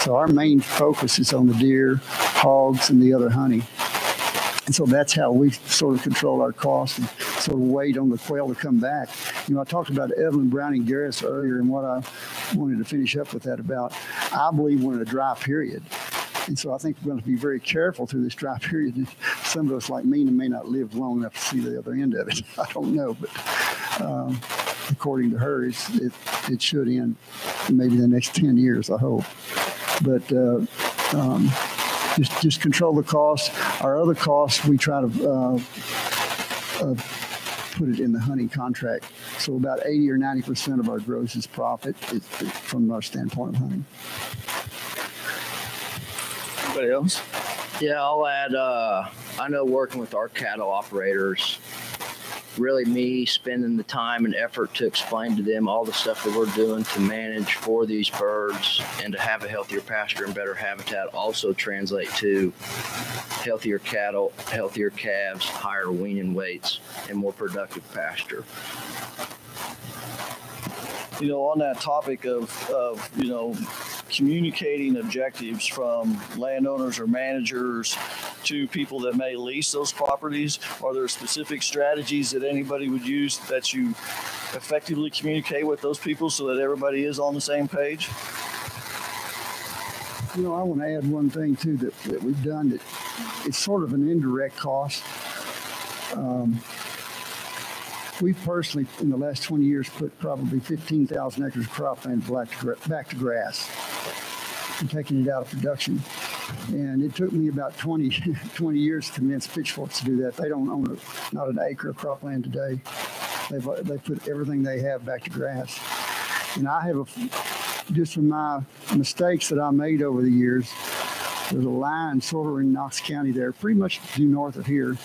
So our main focus is on the deer, hogs, and the other honey. And so that's how we sort of control our costs and sort of wait on the quail to come back. You know, I talked about Evelyn Browning Garriss earlier and what I wanted to finish up with that about. I believe we're in a dry period. And so I think we're going to be very careful through this dry period. Some of us, like me, may not live long enough to see the other end of it. I don't know, but um, according to her, it, it should end maybe the next 10 years, I hope. But uh, um, just just control the costs. Our other costs, we try to uh, uh, put it in the hunting contract. So about 80 or 90 percent of our gross is profit is from our standpoint of hunting. Anybody else? Yeah, I'll add. Uh, I know working with our cattle operators, really me spending the time and effort to explain to them all the stuff that we're doing to manage for these birds and to have a healthier pasture and better habitat also translate to healthier cattle, healthier calves, higher weaning weights, and more productive pasture you know, on that topic of, of you know, communicating objectives from landowners or managers to people that may lease those properties? Are there specific strategies that anybody would use that you effectively communicate with those people so that everybody is on the same page? You know, I want to add one thing too that, that we've done that it's sort of an indirect cost. Um, we personally, in the last 20 years, put probably 15,000 acres of cropland back to, back to grass and taking it out of production. And it took me about 20, 20 years to convince pitchforks to do that. They don't own a, not an acre of cropland today. They've, they put everything they have back to grass. And I have a, just from my mistakes that I made over the years, there's a line sort of in Knox County there, pretty much due north of here.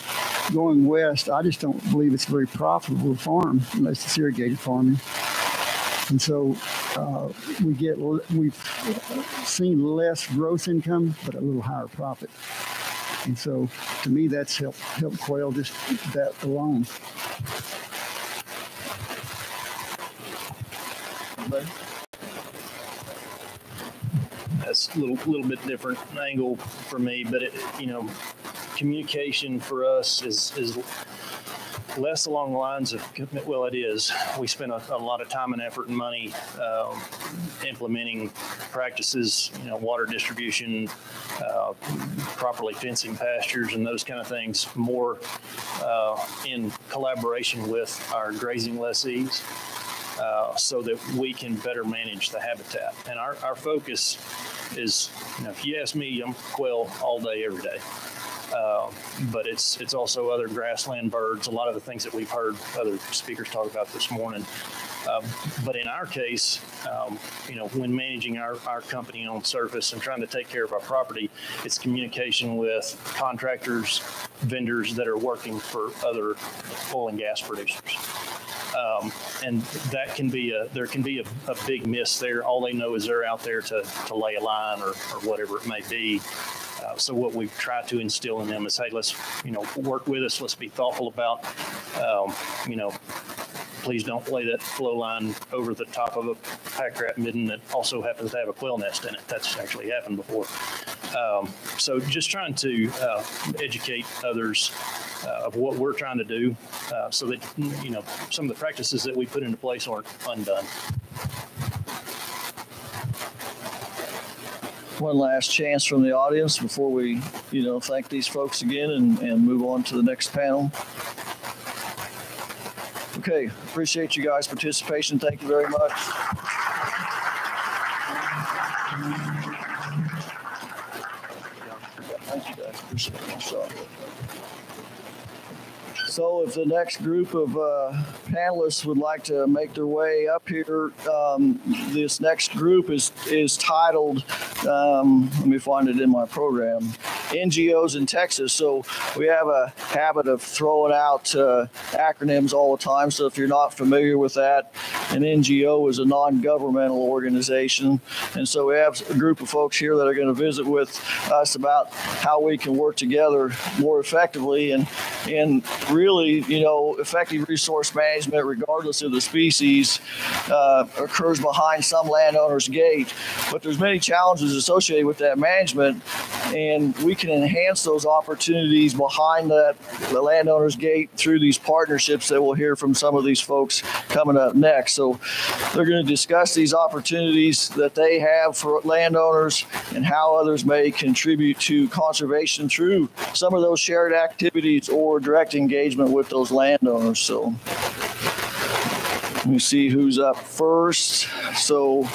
Going west, I just don't believe it's very profitable farm unless it's irrigated farming. And so uh, we get we've seen less gross income, but a little higher profit. And so to me, that's helped help quail just that alone. That's a little, little bit different angle for me, but it, you know, communication for us is, is less along the lines of, well, it is. We spend a, a lot of time and effort and money um, implementing practices, you know, water distribution, uh, properly fencing pastures and those kind of things more uh, in collaboration with our grazing lessees. Uh, so that we can better manage the habitat. And our, our focus is, you know, if you ask me, I'm quail all day, every day. Uh, but it's it's also other grassland birds. A lot of the things that we've heard other speakers talk about this morning. Uh, but in our case, um, you know, when managing our, our company on surface and trying to take care of our property, it's communication with contractors, vendors that are working for other oil and gas producers. Um, and that can be a there can be a, a, big miss there. All they know is they're out there to, to lay a line or, or whatever it may be. Uh, so what we try to instill in them is, hey, let's you know work with us. Let's be thoughtful about um, you know please don't lay that flow line over the top of a pack rat midden that also happens to have a quail nest in it. That's actually happened before. Um, so just trying to uh, educate others uh, of what we're trying to do uh, so that, you know, some of the practices that we put into place aren't undone. One last chance from the audience before we, you know, thank these folks again and, and move on to the next panel. Okay, appreciate you guys' participation. Thank you very much. Thank you guys. Appreciate it. So if the next group of uh, panelists would like to make their way up here, um, this next group is is titled. Um, let me find it in my program. NGOs in Texas. So we have a habit of throwing out uh, acronyms all the time. So if you're not familiar with that, an NGO is a non-governmental organization, and so we have a group of folks here that are going to visit with us about how we can work together more effectively and really, you know, effective resource management, regardless of the species, uh, occurs behind some landowners' gate. But there's many challenges associated with that management, and we can enhance those opportunities behind that the landowner's gate through these partnerships that we'll hear from some of these folks coming up next. So they're going to discuss these opportunities that they have for landowners and how others may contribute to conservation through some of those shared activities or direct engagement engagement with those landowners. So let me see who's up first. So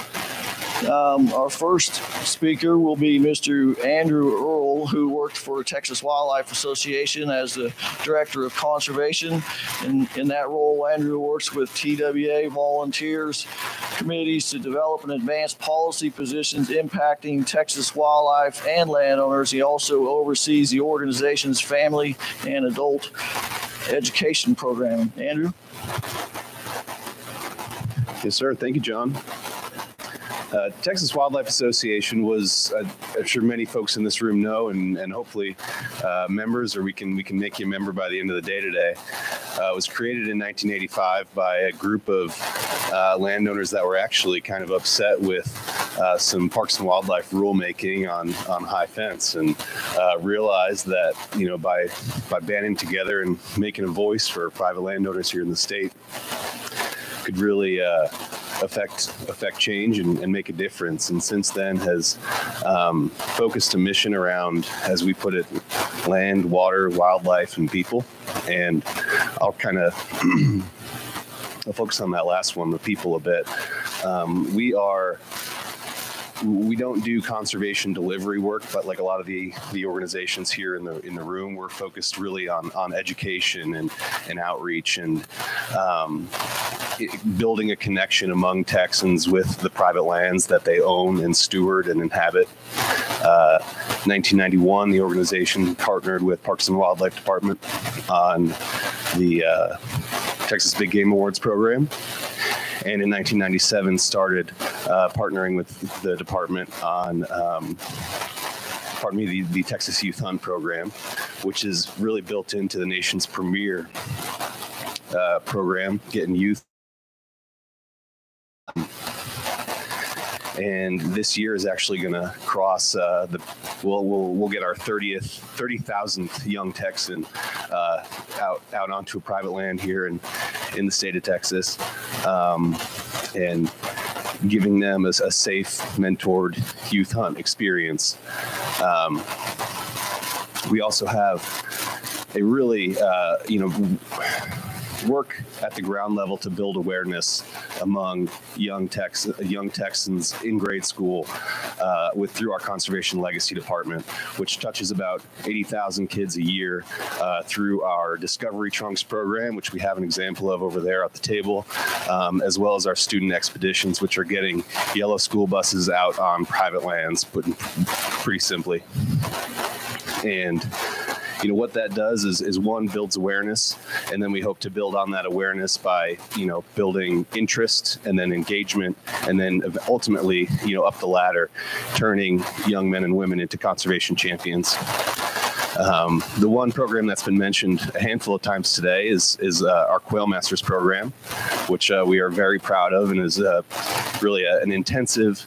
um, our first speaker will be Mr. Andrew Earl, who worked for Texas Wildlife Association as the Director of Conservation. In, in that role, Andrew works with TWA volunteers, committees to develop and advance policy positions impacting Texas wildlife and landowners. He also oversees the organization's family and adult education program. Andrew? Yes, sir. Thank you, John. Uh, Texas Wildlife Association was, uh, I'm sure many folks in this room know, and, and hopefully uh, members, or we can we can make you a member by the end of the day today. Uh, was created in 1985 by a group of uh, landowners that were actually kind of upset with uh, some Parks and Wildlife rulemaking on on high fence, and realized that you know by by banding together and making a voice for private landowners here in the state could really affect affect change and, and, make a difference. And since then has um, focused a mission around, as we put it, land, water, wildlife, and people. And I'll kind of I'll focus on that last one, the people, a bit. Um, we are we don't do conservation delivery work, but like a lot of the the organizations here in the in the room, we're focused really on on education and and outreach and um, it, building a connection among Texans with the private lands that they own and steward and inhabit. Uh, 1991, the organization partnered with Parks and Wildlife Department on the uh, Texas Big Game Awards program and in 1997 started uh, partnering with the department on. Um, pardon me, the, the Texas Youth Hunt program, which is really built into the nation's premier uh, program, getting youth and this year is actually going to cross uh, the. We'll, we'll we'll get our 30th 30,000th young Texan uh, out out onto a private land here in in the state of Texas, um, and giving them a, a safe, mentored youth hunt experience. Um, we also have a really, uh, you know, work at the ground level to build awareness among young Tex young Texans in grade school uh, with through our conservation legacy department, which touches about 80,000 kids a year uh, through our Discovery Trunks program, which we have an example of over there at the table, um, as well as our student expeditions, which are getting yellow school buses out on private lands, put pretty simply. And you know what that does is, is one builds awareness and then we hope to build on that awareness by you know building interest and then engagement and then ultimately you know up the ladder turning young men and women into conservation champions um, the one program that's been mentioned a handful of times today is is uh, our Quail Masters program, which uh, we are very proud of, and is uh, really a, an intensive,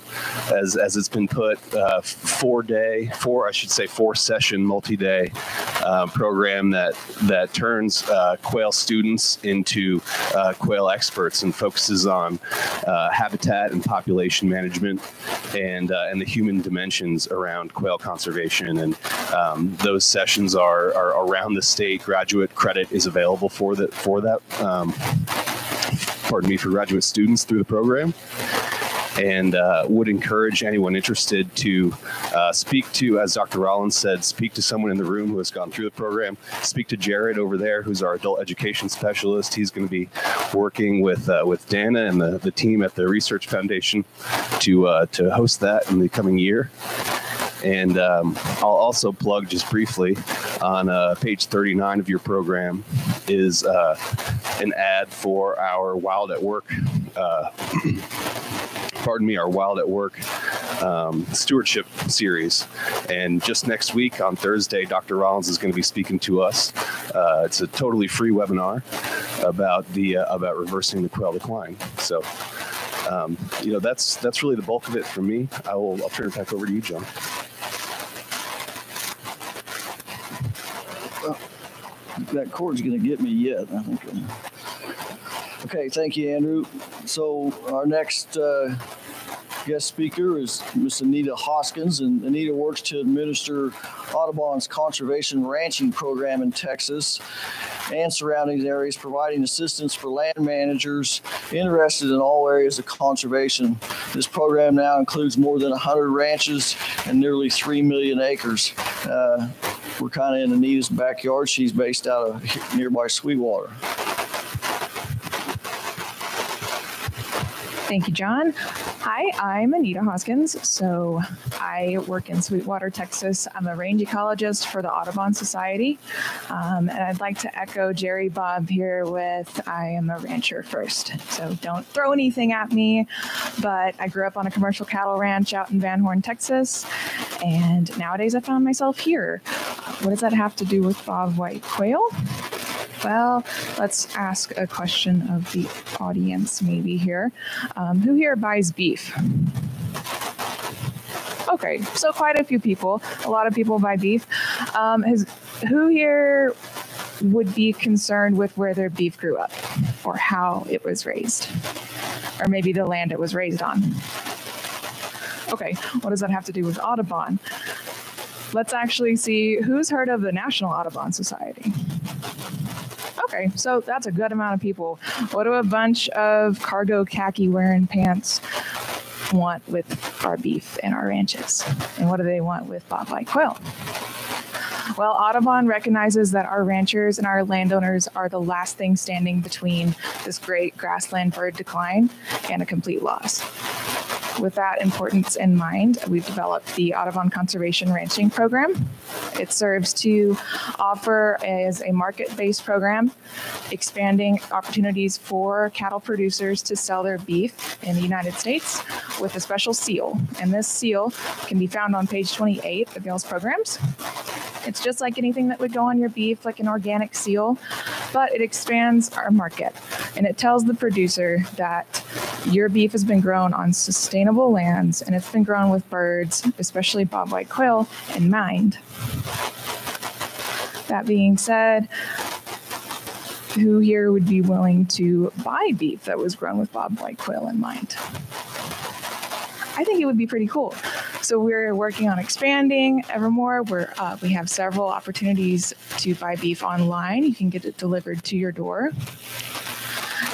as as it's been put, uh, four day, four I should say four session, multi day uh, program that that turns uh, quail students into quail experts and focuses on habitat and population management and and the human dimensions around quail conservation. And um, those sessions are, are around the state. Graduate credit is available for that for that. Um, pardon me for graduate students through the program and uh, would encourage anyone interested to uh, speak to, as Dr. Rollins said, speak to someone in the room who has gone through the program. Speak to Jared over there, who's our adult education specialist. He's going to be working with uh, with Dana and the, the team at the Research Foundation to uh, to host that in the coming year. And um, I'll also plug just briefly on uh, page 39 of your program is uh, an ad for our Wild at Work. Uh, pardon me, our Wild at Work um, stewardship series. And just next week on Thursday, Dr. Rollins is going to be speaking to us. Uh, it's a totally free webinar about the uh, about reversing the quail decline. So. Um, you know that's that's really the bulk of it for me. I will I'll turn it back over to you, John. That cord's going to get me yet. I think. Okay, thank you, Andrew. So our next uh, guest speaker is Miss Anita Hoskins, and Anita works to administer Audubon's conservation ranching program in Texas and surrounding areas, providing assistance for land managers interested in all areas of conservation. This program now includes more than 100 ranches and nearly 3 million acres. Uh, we're kind of in Anita's backyard. She's based out of nearby Sweetwater. Thank you, John. Hi, I'm Anita Hoskins. So I work in Sweetwater, Texas. I'm a range ecologist for the Audubon Society. Um, and I'd like to echo Jerry Bob here with I am a rancher first. So don't throw anything at me. But I grew up on a commercial cattle ranch out in Van Horn, Texas. And nowadays I found myself here. What does that have to do with bobwhite quail? Well, let's ask a question of the audience maybe here. Um, who here buys beef? Okay, so quite a few people. A lot of people buy beef. Um, has, who here would be concerned with where their beef grew up or how it was raised? Or maybe the land it was raised on? Okay, what does that have to do with Audubon? Let's actually see who's heard of the National Audubon Society. Okay, so that's a good amount of people. What do a bunch of cargo khaki wearing pants want with our beef and our ranches? And what do they want with bobwhite quail? Well, Audubon recognizes that our ranchers and our landowners are the last thing standing between this great grassland bird decline and a complete loss. With that importance in mind, we've developed the Audubon Conservation Ranching Program. It serves to offer as a market-based program, expanding opportunities for cattle producers to sell their beef in the United States with a special seal. And this seal can be found on page 28 of y'all's programs. It's just like anything that would go on your beef, like an organic seal, but it expands our market and it tells the producer that Your beef has been grown on sustainable lands and it's been grown with birds, especially bobwhite quail, in mind. That being said, who here would be willing to buy beef that was grown with bobwhite quail in mind? I think it would be pretty cool. So we're working on expanding evermore. We're uh, we have several opportunities to buy beef online. You can get it delivered to your door.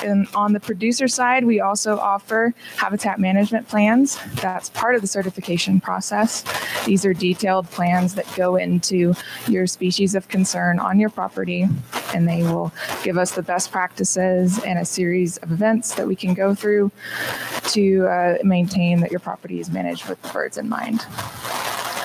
And on the producer side, we also offer habitat management plans. That's part of the certification process. These are detailed plans that go into your species of concern on your property, and they will give us the best practices and a series of events that we can go through to uh, maintain that your property is managed with the birds in mind.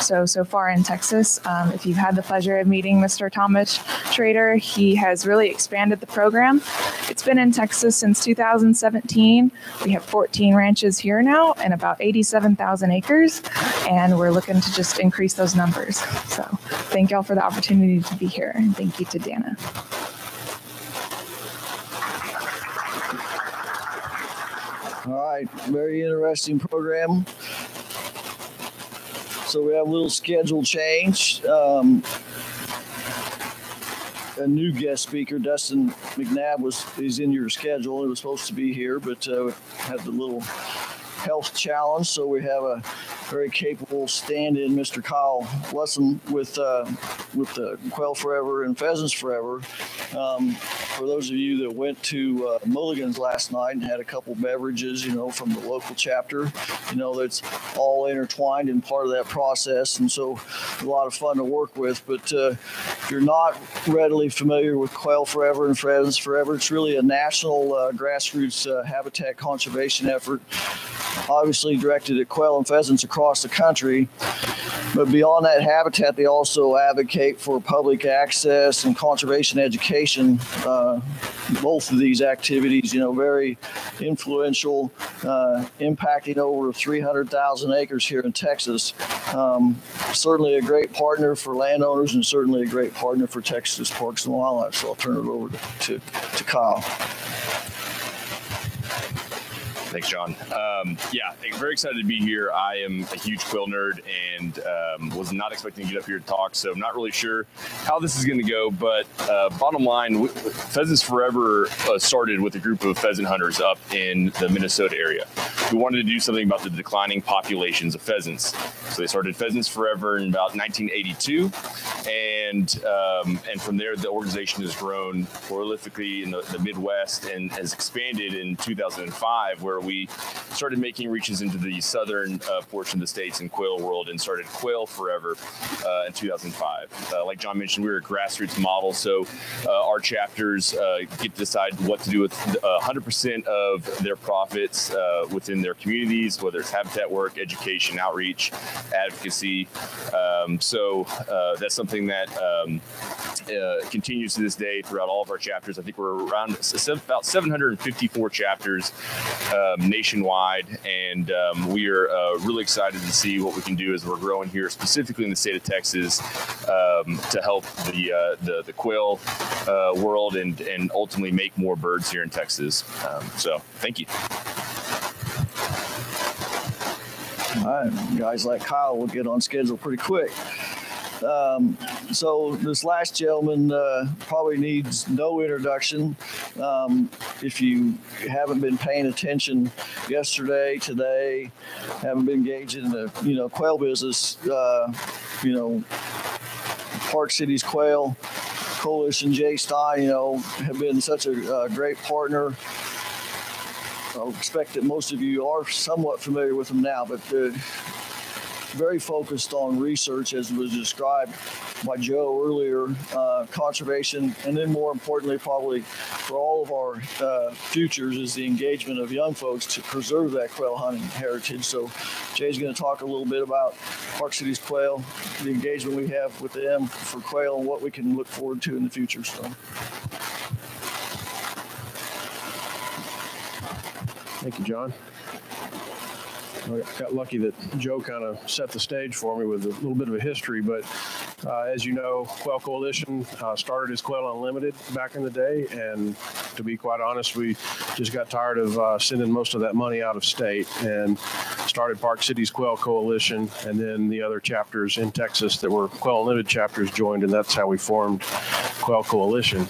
So, so far in Texas, um, if you've had the pleasure of meeting Mr. Thomas Trader, he has really expanded the program. It's been in Texas since 2017. We have 14 ranches here now and about 87,000 acres, and we're looking to just increase those numbers. So, thank y'all for the opportunity to be here, and thank you to Dana. All right, very interesting program. So we have a little schedule change. Um, a new guest speaker, Dustin McNabb, was is in your schedule. He was supposed to be here, but uh, had the little health challenge. So we have a very capable stand-in, Mr. Kyle Lesson, with uh, with the Quail Forever and Pheasants Forever. Um, for those of you that went to uh, Mulligan's last night and had a couple beverages, you know, from the local chapter, you know, that's all intertwined and part of that process, and so a lot of fun to work with. But uh, if you're not readily familiar with Quail Forever and Pheasants Forever, it's really a national uh, grassroots uh, habitat conservation effort obviously directed at quail and pheasants across the country. But beyond that habitat, they also advocate for public access and conservation education. Uh, both of these activities, you know, very influential, uh, impacting over 300,000 acres here in Texas. Um, certainly a great partner for landowners and certainly a great partner for Texas Parks and Wildlife. So I'll turn it over to, to, to Kyle. Thanks, John. Um, yeah, very excited to be here. I am a huge quail nerd and um, was not expecting to get up here to talk, so I'm not really sure how this is going to go. But uh, bottom line, Pheasants Forever uh, started with a group of pheasant hunters up in the Minnesota area who wanted to do something about the declining populations of pheasants. So they started Pheasants Forever in about 1982, and um, and from there the organization has grown prolifically in the, the Midwest and has expanded in 2005, where we started making reaches into the southern uh, portion of the states in quail world and started Quail Forever uh, in 2005. Uh, like John mentioned, we were a grassroots model, so uh, our chapters uh, get to decide what to do with 100% uh, of their profits within their communities, whether it's habitat work, education, outreach, advocacy. Um, so that's something that um, continues to this day throughout all of our chapters. I think we're around about 754 chapters um, nationwide, and um, we are uh, really excited to see what we can do as we're growing here, specifically in the state of Texas, um, to help the uh, the, the quail uh, world and and ultimately make more birds here in Texas. Um, so, thank you. All right, guys like Kyle will get on schedule pretty quick. Um, so this last gentleman uh, probably needs no introduction. Um, if you haven't been paying attention yesterday, today, haven't been engaged in the you know quail business, uh, you know, Park Cities Quail Coalition, Jay Stein, you know, have been such a uh, great partner. I expect that most of you are somewhat familiar with them now, but uh, very focused on research, as was described by Joe earlier, uh, conservation, and then more importantly, probably for all of our uh, futures, is the engagement of young folks to preserve that quail hunting heritage. So, Jay's going to talk a little bit about Park Cities Quail, the engagement we have with them for quail, and what we can look forward to in the future. So. Thank you, John. I got lucky that Joe kind of set the stage for me with a little bit of a history, but Uh, as you know, Quail Coalition uh, started as Quail Unlimited back in the day, and to be quite honest, we just got tired of uh, sending most of that money out of state and started Park Cities Quail Coalition, and then the other chapters in Texas that were Quail Unlimited chapters joined, and that's how we formed Quail Coalition.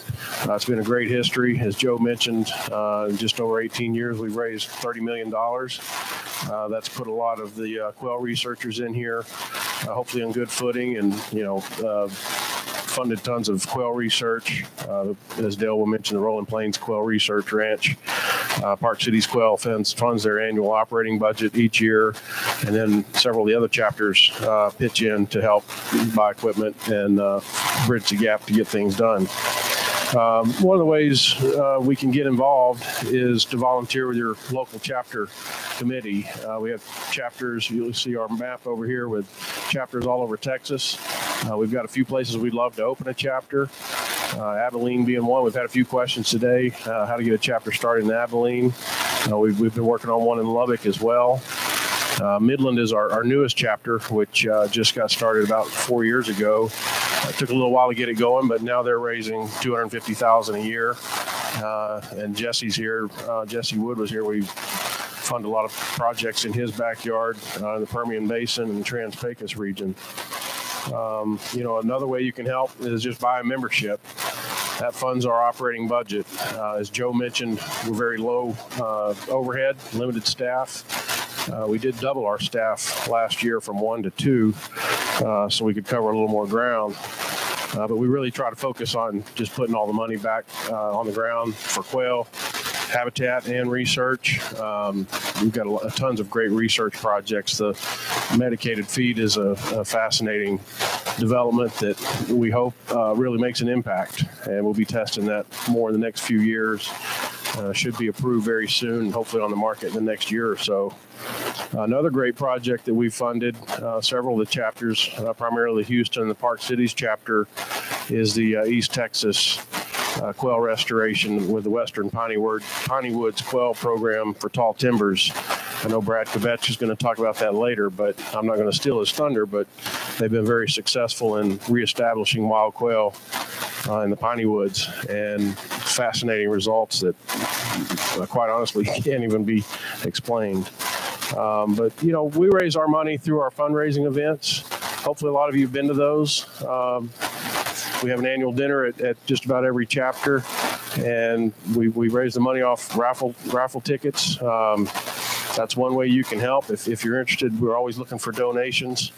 Uh, it's been a great history, as Joe mentioned. Uh, just over 18 years, we've raised 30 million dollars. Uh, that's put a lot of the uh, quail researchers in here, uh, hopefully on good footing, and you know, uh, funded tons of quail research. Uh, as Dale will mention, the Rolling Plains Quail Research Ranch. Uh, Park Cities Quail funds, funds their annual operating budget each year, and then several of the other chapters uh, pitch in to help buy equipment and bridge the gap to get things done. Um, one of the ways uh, we can get involved is to volunteer with your local chapter committee. Uh, we have chapters, you'll see our map over here with chapters all over Texas. Uh, we've got a few places we'd love to open a chapter. Uh, Abilene being one. We've had a few questions today uh, how to get a chapter started in Abilene. Uh, we've, we've been working on one in Lubbock as well. Uh, Midland is our, our newest chapter, which uh, just got started about four years ago. It took a little while to get it going, but now they're raising 250,000 a year. Uh, and Jesse's here. Uh, Jesse Wood was here. We fund a lot of projects in his backyard uh, in the Permian Basin and the Trans-Pecos region. Um, you know, another way you can help is just buy a membership. That funds our operating budget. Uh, as Joe mentioned, we're very low uh, overhead, limited staff. Uh, we did double our staff last year from one to two, uh, so we could cover a little more ground. Uh, but we really try to focus on just putting all the money back uh, on the ground for quail habitat and research. Um, we've got a, lo- tons of great research projects. The medicated feed is a, a fascinating development that we hope uh, really makes an impact, and we'll be testing that more in the next few years. Uh, should be approved very soon, hopefully on the market in the next year or so. Another great project that we funded, uh, several of the chapters, uh, primarily Houston and the Park Cities chapter, is the uh, East Texas uh, quail restoration with the Western Piney, Word, Piney Woods Quail Program for tall timbers. I know Brad Kubecka is going to talk about that later, but I'm not going to steal his thunder. But they've been very successful in reestablishing wild quail uh, in the Piney Woods and fascinating results that, uh, quite honestly, can't even be explained. Um, but you know, we raise our money through our fundraising events. Hopefully, a lot of you have been to those. Um, we have an annual dinner at, at just about every chapter, and we, we raise the money off raffle raffle tickets. Um, that's one way you can help. If, if you're interested, we're always looking for donations.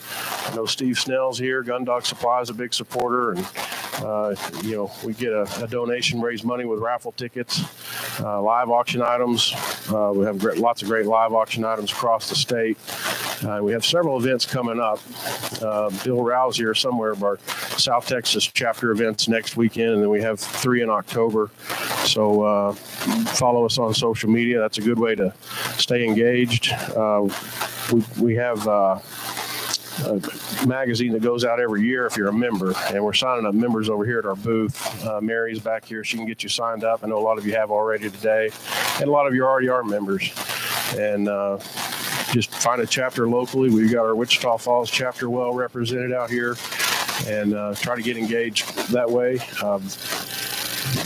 I know Steve Snell's here. Gun Dog Supply is a big supporter, and uh, you know we get a, a donation, raise money with raffle tickets, uh, live auction items. Uh, we have great, lots of great live auction items across the state. Uh, we have several events coming up. Uh, Bill Rouse here somewhere of our South Texas chapter events next weekend, and then we have three in October. So uh, follow us on social media. That's a good way to stay engaged. Uh, we, we have uh, a magazine that goes out every year if you're a member, and we're signing up members over here at our booth. Uh, Mary's back here; she can get you signed up. I know a lot of you have already today, and a lot of you already are members. And uh, just find a chapter locally. We've got our Wichita Falls chapter well represented out here, and uh, try to get engaged that way. Um,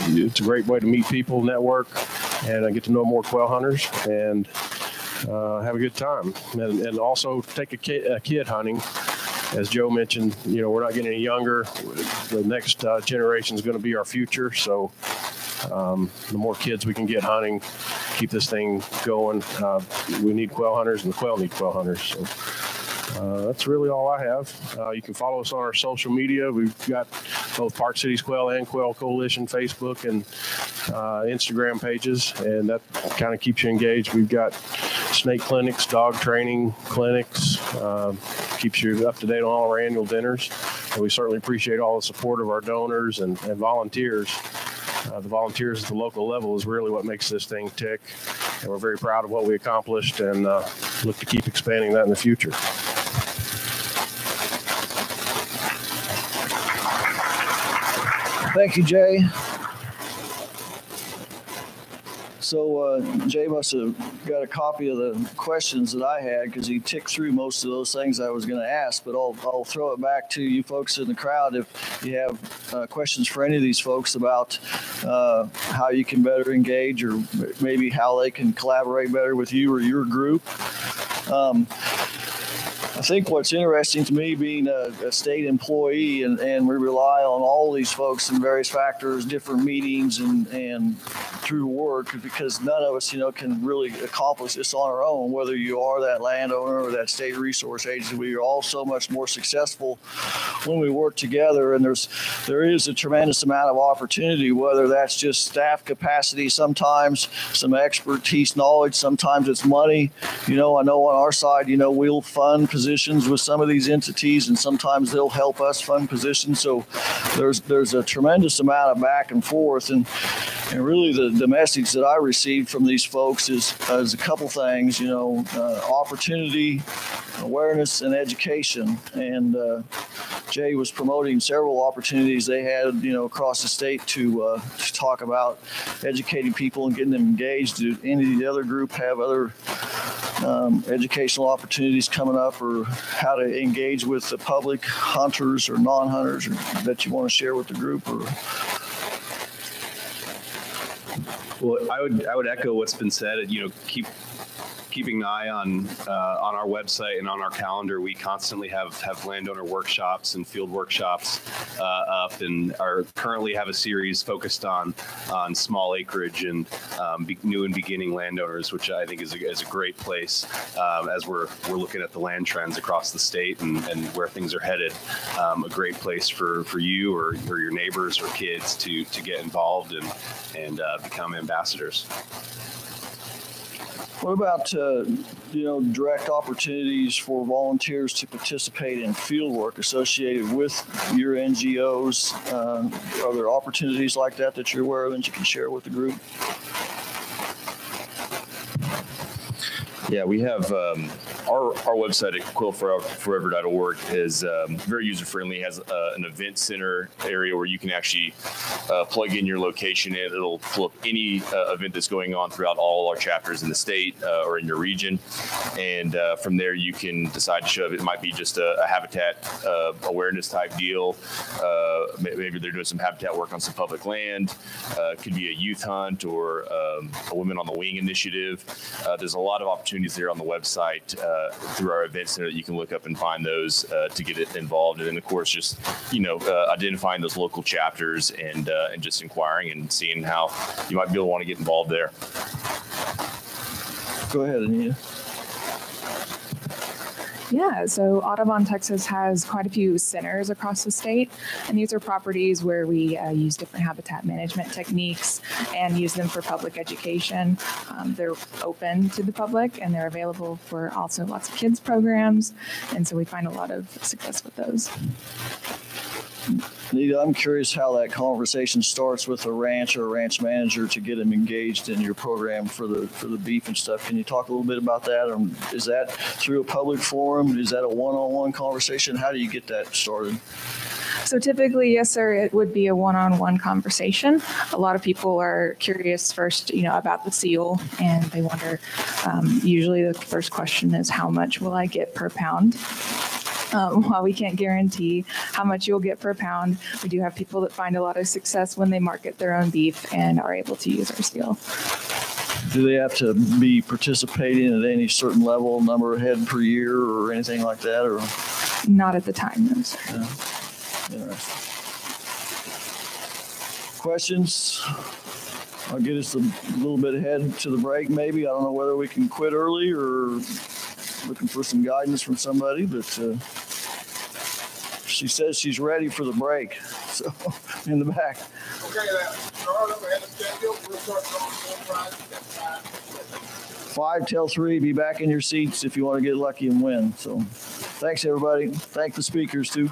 it's a great way to meet people, network, and uh, get to know more quail hunters and uh, have a good time. And, and also take a kid, a kid hunting. As Joe mentioned, you know, we're not getting any younger. The next uh, generation is going to be our future. So um, the more kids we can get hunting, keep this thing going. Uh, we need quail hunters, and the quail need quail hunters. So uh, that's really all I have. Uh, you can follow us on our social media. We've got both Park Cities Quail and Quail Coalition Facebook and uh, Instagram pages, and that kind of keeps you engaged. We've got snake clinics, dog training clinics, um, keeps you up to date on all our annual dinners. And we certainly appreciate all the support of our donors and, and volunteers. Uh, the volunteers at the local level is really what makes this thing tick. And we're very proud of what we accomplished and uh, look to keep expanding that in the future. Thank you, Jay. So uh, Jay must have got a copy of the questions that I had because he ticked through most of those things I was going to ask. But I'll, I'll throw it back to you folks in the crowd if you have uh, questions for any of these folks about uh, how you can better engage or maybe how they can collaborate better with you or your group. Um, I think what's interesting to me being a, a, state employee and, and we rely on all these folks and various factors, different meetings and, and through work because none of us, you know, can really accomplish this on our own, whether you are that landowner or that state resource agency. We are all so much more successful when we work together and there's there is a tremendous amount of opportunity, whether that's just staff capacity sometimes, some expertise knowledge, sometimes it's money. You know, I know on our side, you know, we'll fund positions with some of these entities, and sometimes they'll help us fund positions. So there's there's a tremendous amount of back and forth, and and really the, the message that I received from these folks is is a couple things. You know, uh, opportunity, awareness, and education. And uh, Jay was promoting several opportunities they had, you know, across the state to uh, to talk about educating people and getting them engaged. Do any of the other group have other um, educational opportunities coming up or how to engage with the public, hunters or non-hunters, or that you want to share with the group? Or well, I would I would echo what's been said. And you know, keep keeping an eye on uh, on our website and on our calendar. We constantly have have landowner workshops and field workshops uh, up, and are currently have a series focused on on small acreage and um, be, new and beginning landowners, which I think is a, is a great place um, as we're we're looking at the land trends across the state and, and where things are headed. Um, a great place for for you or, or your neighbors or kids to to get involved and and uh, become ambassadors. What about uh, you know direct opportunities for volunteers to participate in field work associated with your NGOs? Uh, are there opportunities like that that you're aware of and you can share with the group? Yeah, we have um, our, our website at quailforever.org is um, very user friendly. has uh, an event center area where you can actually uh, plug in your location and it'll pull up any uh, event that's going on throughout all our chapters in the state uh, or in your region. And uh, from there, you can decide to show up. It might be just a, a habitat uh, awareness type deal. maybe they're doing some habitat work on some public land. could be a youth hunt or um, a Women on the Wing initiative. there's a lot of opportunities opportunities there on the website uh, through our event center that you can look up and find those uh, to get involved. And then, of course, just you know, uh, identifying those local chapters and uh, and just inquiring and seeing how you might be able to want to get involved there. Go ahead, Anita. Yeah, so Audubon, Texas has quite a few centers across the state, and these are properties where we uh, use different habitat management techniques and use them for public education. Um, they're open to the public and they're available for also lots of kids programs, and so we find a lot of success with those. Nita, I'm curious how that conversation starts with a ranch or a ranch manager to get them engaged in your program for the for the beef and stuff. Can you talk a little bit about that? Or is that through a public forum? Is that a one-on-one conversation? How do you get that started? So typically, yes, sir, it would be a one-on-one conversation. A lot of people are curious first, you know, about the seal, and they wonder. Um, usually, the first question is, "How much will I get per pound?" Um, while we can't guarantee how much you'll get per pound, we do have people that find a lot of success when they market their own beef and are able to use our steel. Do they have to be participating at any certain level, number of head per year, or anything like that, or not at the time? No, sir. Yeah. Interesting. Questions? I'll get us a little bit ahead to the break, maybe. I don't know whether we can quit early or looking for some guidance from somebody, but uh, she says she's ready for the break. So in the back. Okay, Five till three. Be back in your seats if you want to get lucky and win. So, thanks everybody. Thank the speakers too.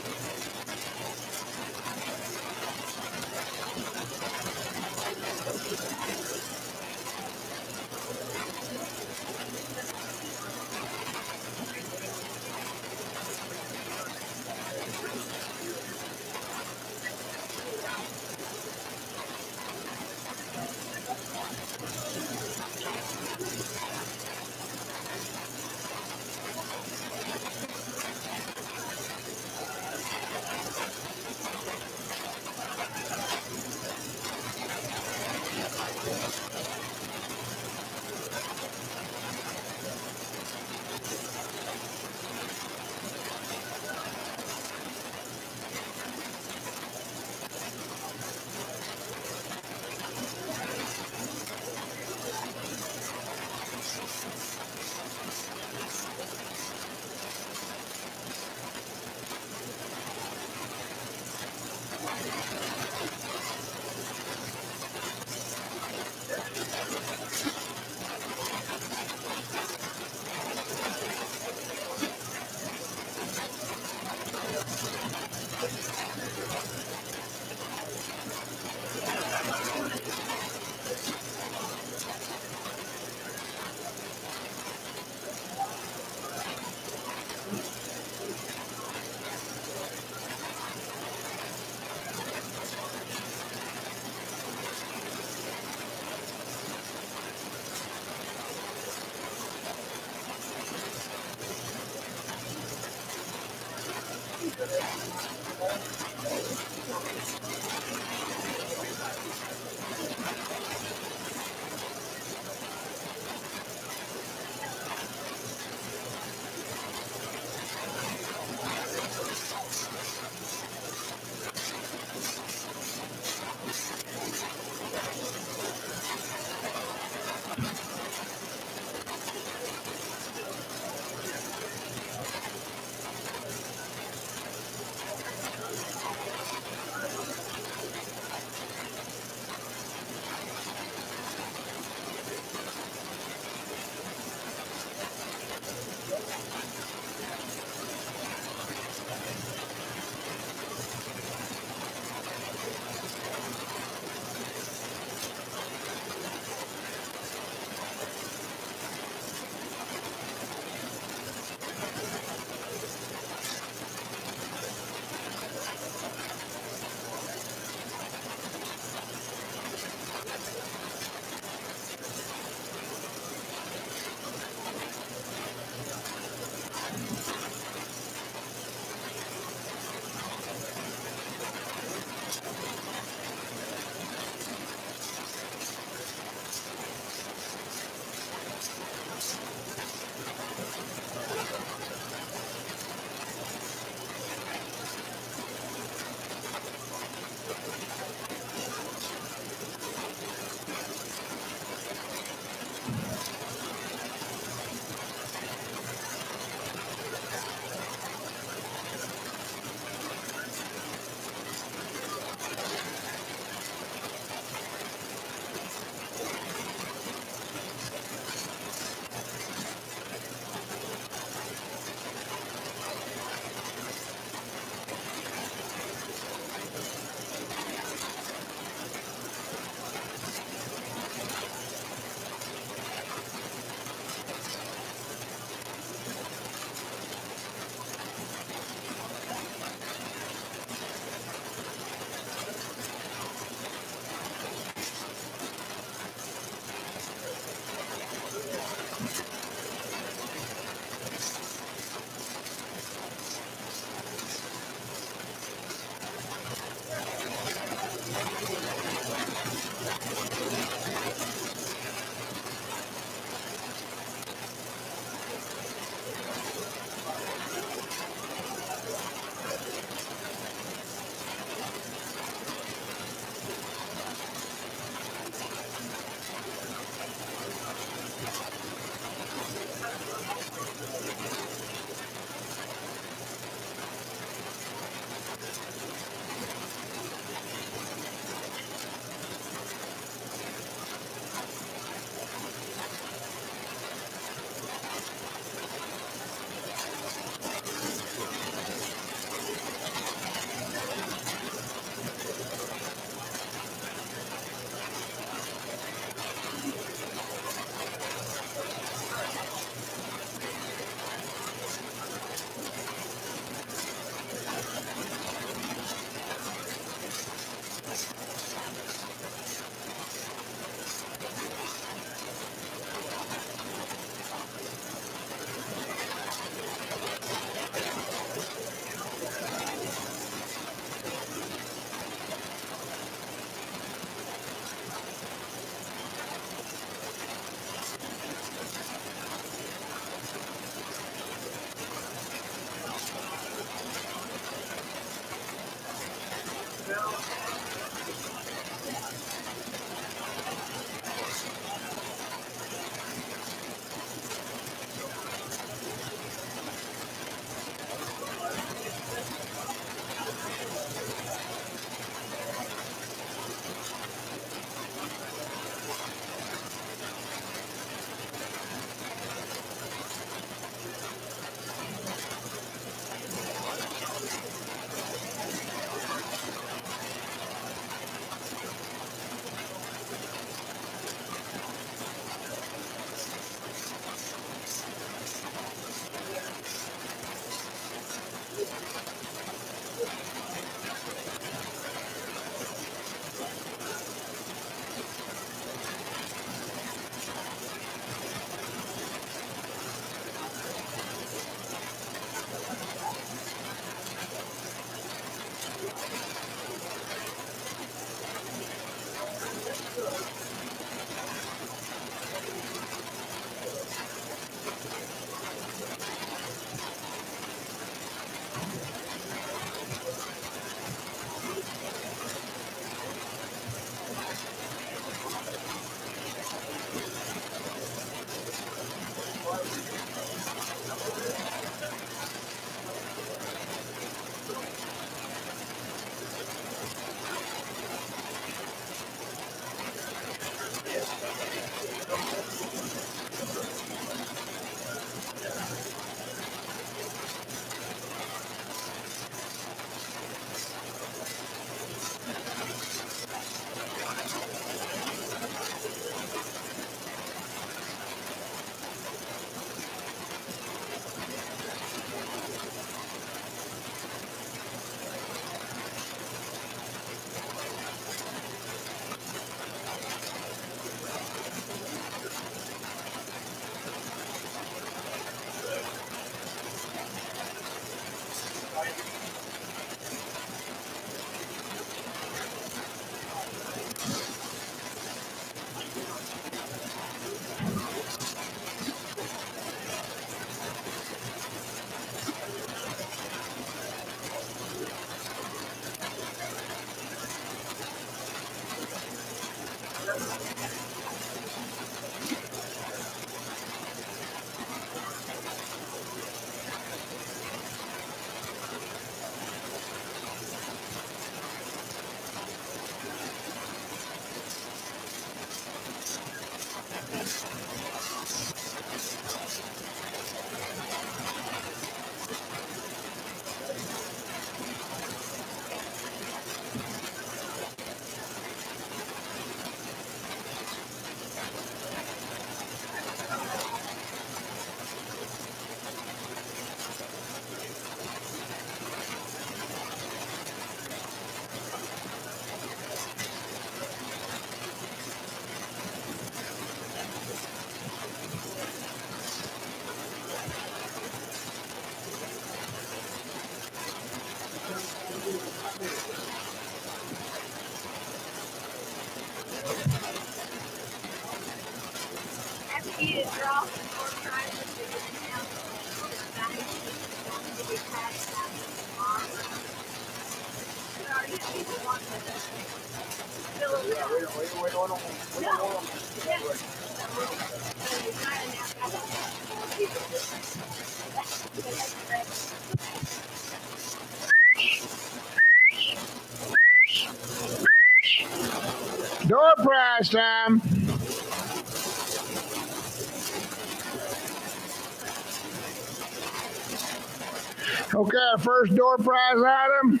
First door prize item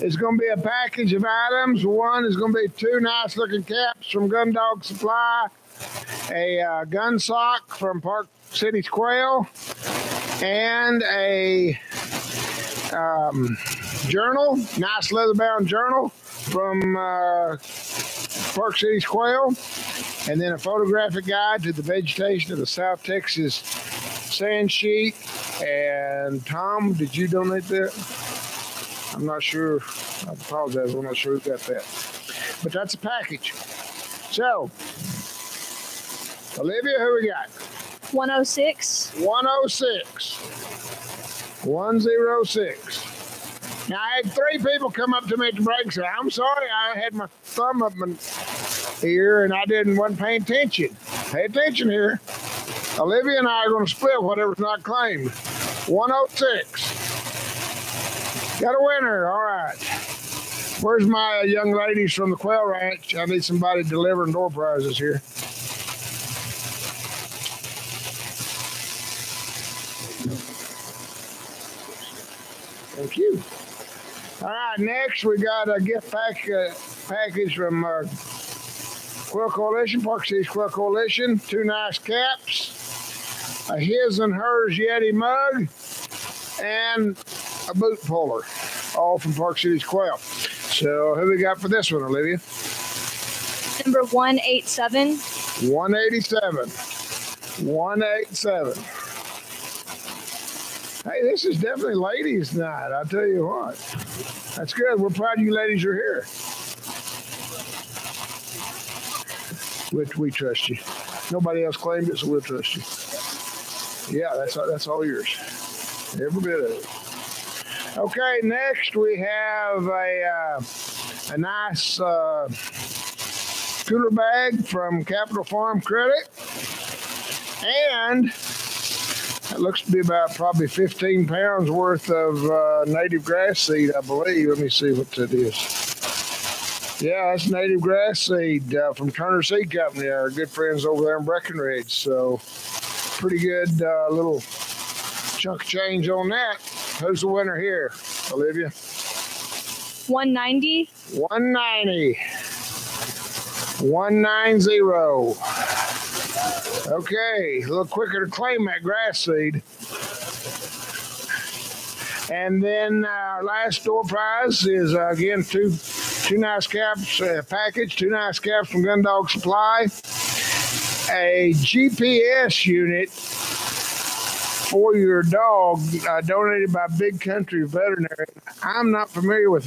is going to be a package of items. One is going to be two nice looking caps from Gun Dog Supply, a uh, gun sock from Park Cities Quail, and a um, journal, nice leather bound journal from uh, Park Cities Quail, and then a photographic guide to the vegetation of the South Texas sand sheet. And Tom, did you donate that? I'm not sure. I apologize. I'm not sure who got that. But that's a package. So, Olivia, who we got? 106. 106. 106. Now, I had three people come up to me at the break and say, I'm sorry, I had my thumb up my ear and I didn't wasn't paying attention. Pay attention here. Olivia and I are going to split whatever's not claimed. 106. Got a winner. All right. Where's my young ladies from the Quail Ranch? I need somebody delivering door prizes here. Thank you. All right, next we got a gift pack, uh, package from uh, Quail Coalition, Park Cities Quail Coalition. Two nice caps, a his and hers Yeti mug, and a boot puller, all from Park Cities Quail. So who we got for this one, Olivia? Number 187. 187. 187. Hey, this is definitely ladies' night. I'll tell you what. That's good. We're proud you ladies are here. Which we trust you. Nobody else claimed it, so we'll trust you. Yeah, that's all, that's all yours. Every bit of it. Okay, next we have a uh, a nice uh, cooler bag from Capital Farm Credit, and it looks to be about probably 15 pounds worth of uh, native grass seed, I believe. Let me see what that is. Yeah, that's native grass seed uh, from Turner Seed Company, our good friends over there in Breckenridge. So, pretty good uh, little chunk of change on that. Who's the winner here, Olivia? 190. 190. 190. Okay, a little quicker to claim that grass seed. And then our last door prize is uh, again two two nice caps uh, package, two nice caps from Gun Dog Supply, a GPS unit for your dog uh, donated by Big Country Veterinary. I'm not familiar with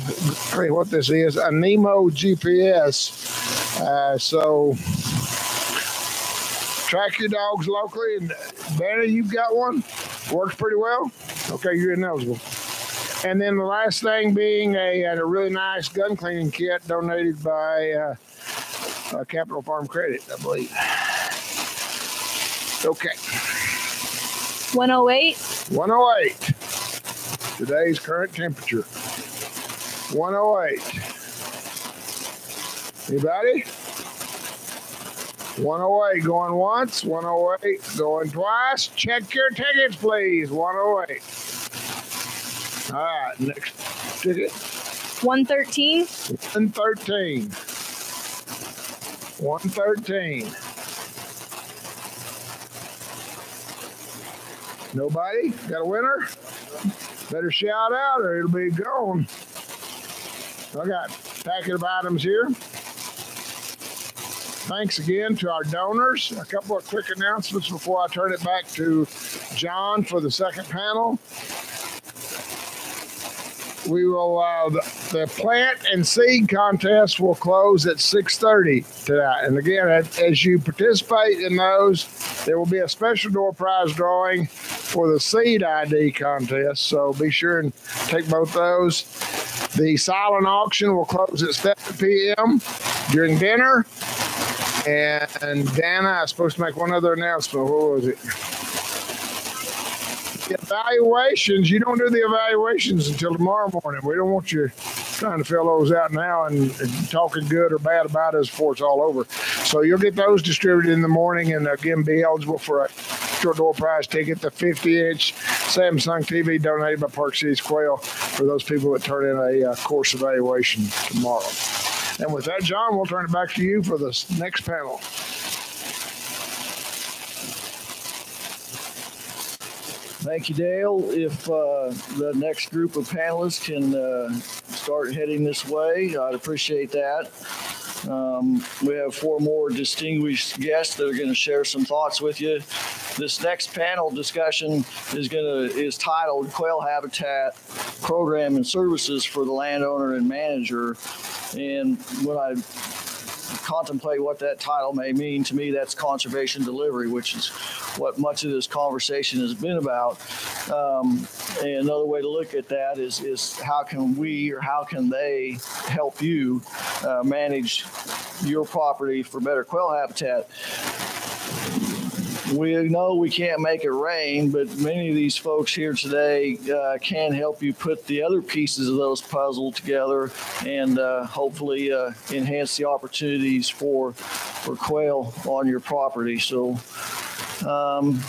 what this is, a Nemo GPS. Uh, so track your dogs locally. And Banner, you've got one. Works pretty well. Okay, you're ineligible. And then the last thing being a, a really nice gun cleaning kit donated by uh, uh, Capital Farm Credit, I believe. Okay. 108. 108. Today's current temperature. 108. Anybody? 108 going once, 108 going twice. Check your tickets, please. 108. All right, next ticket. 113. 113. 113. Nobody? Got a winner? Better shout out or it'll be gone. I got a packet of items here. Thanks again to our donors. A couple of quick announcements before I turn it back to John for the second panel. We will uh, the, the plant and seed contest will close at 6:30 tonight. And again, as- you participate in those, there will be a special door prize drawing for the seed ID contest. So be sure and take both those. The silent auction will close at 7 p.m. during dinner. And Dana, I was supposed to make one other announcement. What was it? Evaluations, you don't do the evaluations until tomorrow morning. We don't want you trying to fill those out now and, and talking good or bad about us before it's all over. So you'll get those distributed in the morning and again be eligible for a short door prize ticket, the 50 inch Samsung TV donated by Park Cities Quail for those people that turn in a uh, course evaluation tomorrow. And with that, John, we'll turn it back to you for the next panel. Thank you, Dale. If uh, the next group of panelists can uh, start heading this way, I'd appreciate that. Um, we have four more distinguished guests that are going to share some thoughts with you. This next panel discussion is going to is titled "Quail Habitat Program and Services for the Landowner and Manager." And when I contemplate what that title may mean, to me, that's conservation delivery, which is what much of this conversation has been about. Um, and another way to look at that is, is how can we or how can they help you uh, manage your property for better quail habitat? We know we can't make it rain, but many of these folks here today uh, can help you put the other pieces of those puzzle together and uh, hopefully uh, enhance the opportunities for for quail on your property. So. Um,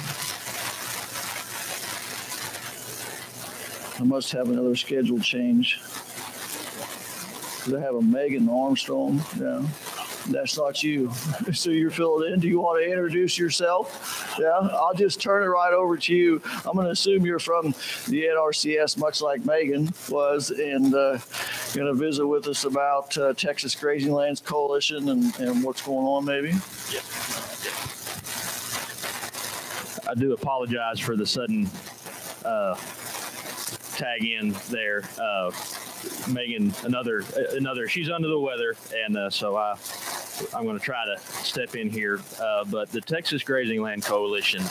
I must have another schedule change. Because I have a Megan Armstrong. Yeah. That's not you. So you're filling in. Do you want to introduce yourself? Yeah, I'll just turn it right over to you. I'm going to assume you're from the NRCS, much like Megan was, and uh, going to visit with us about uh, Texas Grazing Lands Coalition and, and what's going on, maybe. I do apologize for the sudden uh, tag in there. Uh, Megan, another, another, she's under the weather, and uh, so I, I'm going to try to step in here. Uh, but the Texas Grazing Land Coalition,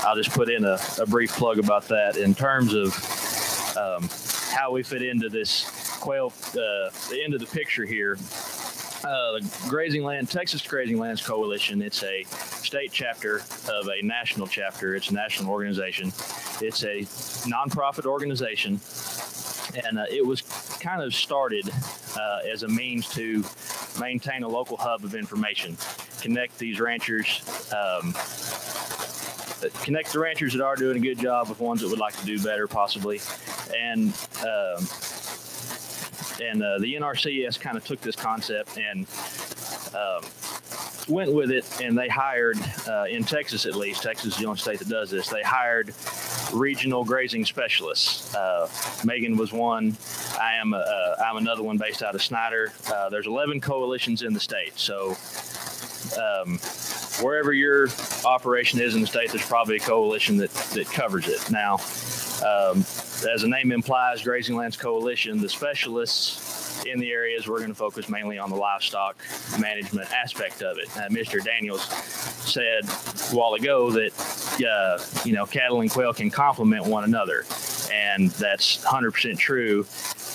I'll just put in a, a brief plug about that in terms of um, how we fit into this quail, uh, the end of the picture here. Uh, the Grazing Land, Texas Grazing Lands Coalition. It's a state chapter of a national chapter. It's a national organization. It's a nonprofit organization, and uh, it was kind of started uh, as a means to maintain a local hub of information, connect these ranchers. Um, connect the ranchers that are doing a good job with ones that would like to do better, possibly, and um, and uh, the NRCS kind of took this concept and um, went with it, and they hired uh, in Texas at least. Texas is the only state that does this. They hired regional grazing specialists. Uh, Megan was one. I am. Uh, I'm another one based out of Snyder. Uh, there's 11 coalitions in the state, so. Um, wherever your operation is in the state, there's probably a coalition that, that covers it. Now, um, as the name implies, Grazing Lands Coalition, the specialists in the areas, we're going to focus mainly on the livestock management aspect of it. Uh, Mr. Daniels said a while ago that, uh, you know, cattle and quail can complement one another. And that's 100% true.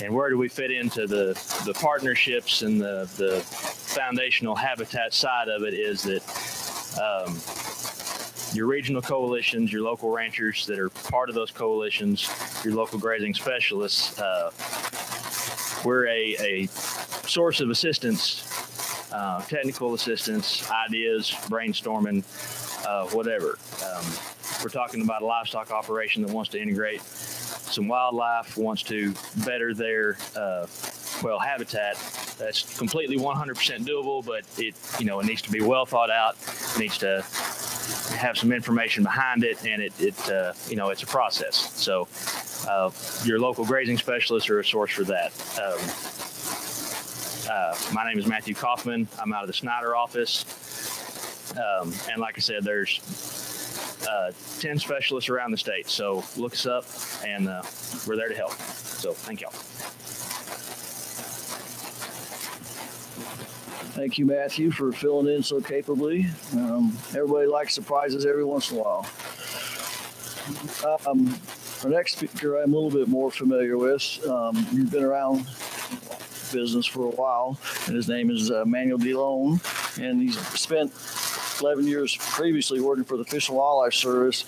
And where do we fit into the, the partnerships and the, the foundational habitat side of it is that um, your regional coalitions, your local ranchers that are part of those coalitions, your local grazing specialists, uh, we're a, a source of assistance, uh, technical assistance, ideas, brainstorming, uh, whatever. Um, we're talking about a livestock operation that wants to integrate some wildlife, wants to better their uh, quail habitat. That's completely 100% doable, but it you know it needs to be well thought out. needs to have some information behind it, and it, it uh, you know it's a process. So uh, your local grazing specialists are a source for that. Um, uh, my name is Matthew Kaufman. I'm out of the Snyder office, um, and like I said, there's uh, 10 specialists around the state. So look us up, and uh, we're there to help. So thank y'all. Thank you, Matthew, for filling in so capably. Um, everybody likes surprises every once in a while. Um, Our next speaker I'm a little bit more familiar with. Um, You've been around business for a while, and his name is uh, Manuel De Leon, and he's spent 11 years previously working for the Fish and Wildlife Service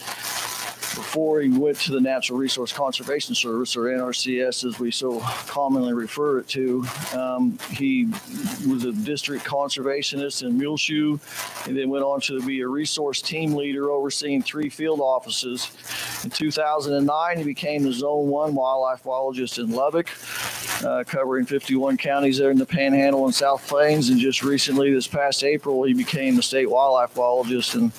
before he went to the Natural Resource Conservation Service, or NRCS as we so commonly refer it to. Um, he was a district conservationist in Muleshoe, and then went on to be a resource team leader overseeing three field offices. In 2009, he became the Zone 1 wildlife biologist in Lubbock, uh, covering 51 counties there in the Panhandle and South Plains. And just recently, this past April, he became the state wildlife biologist in,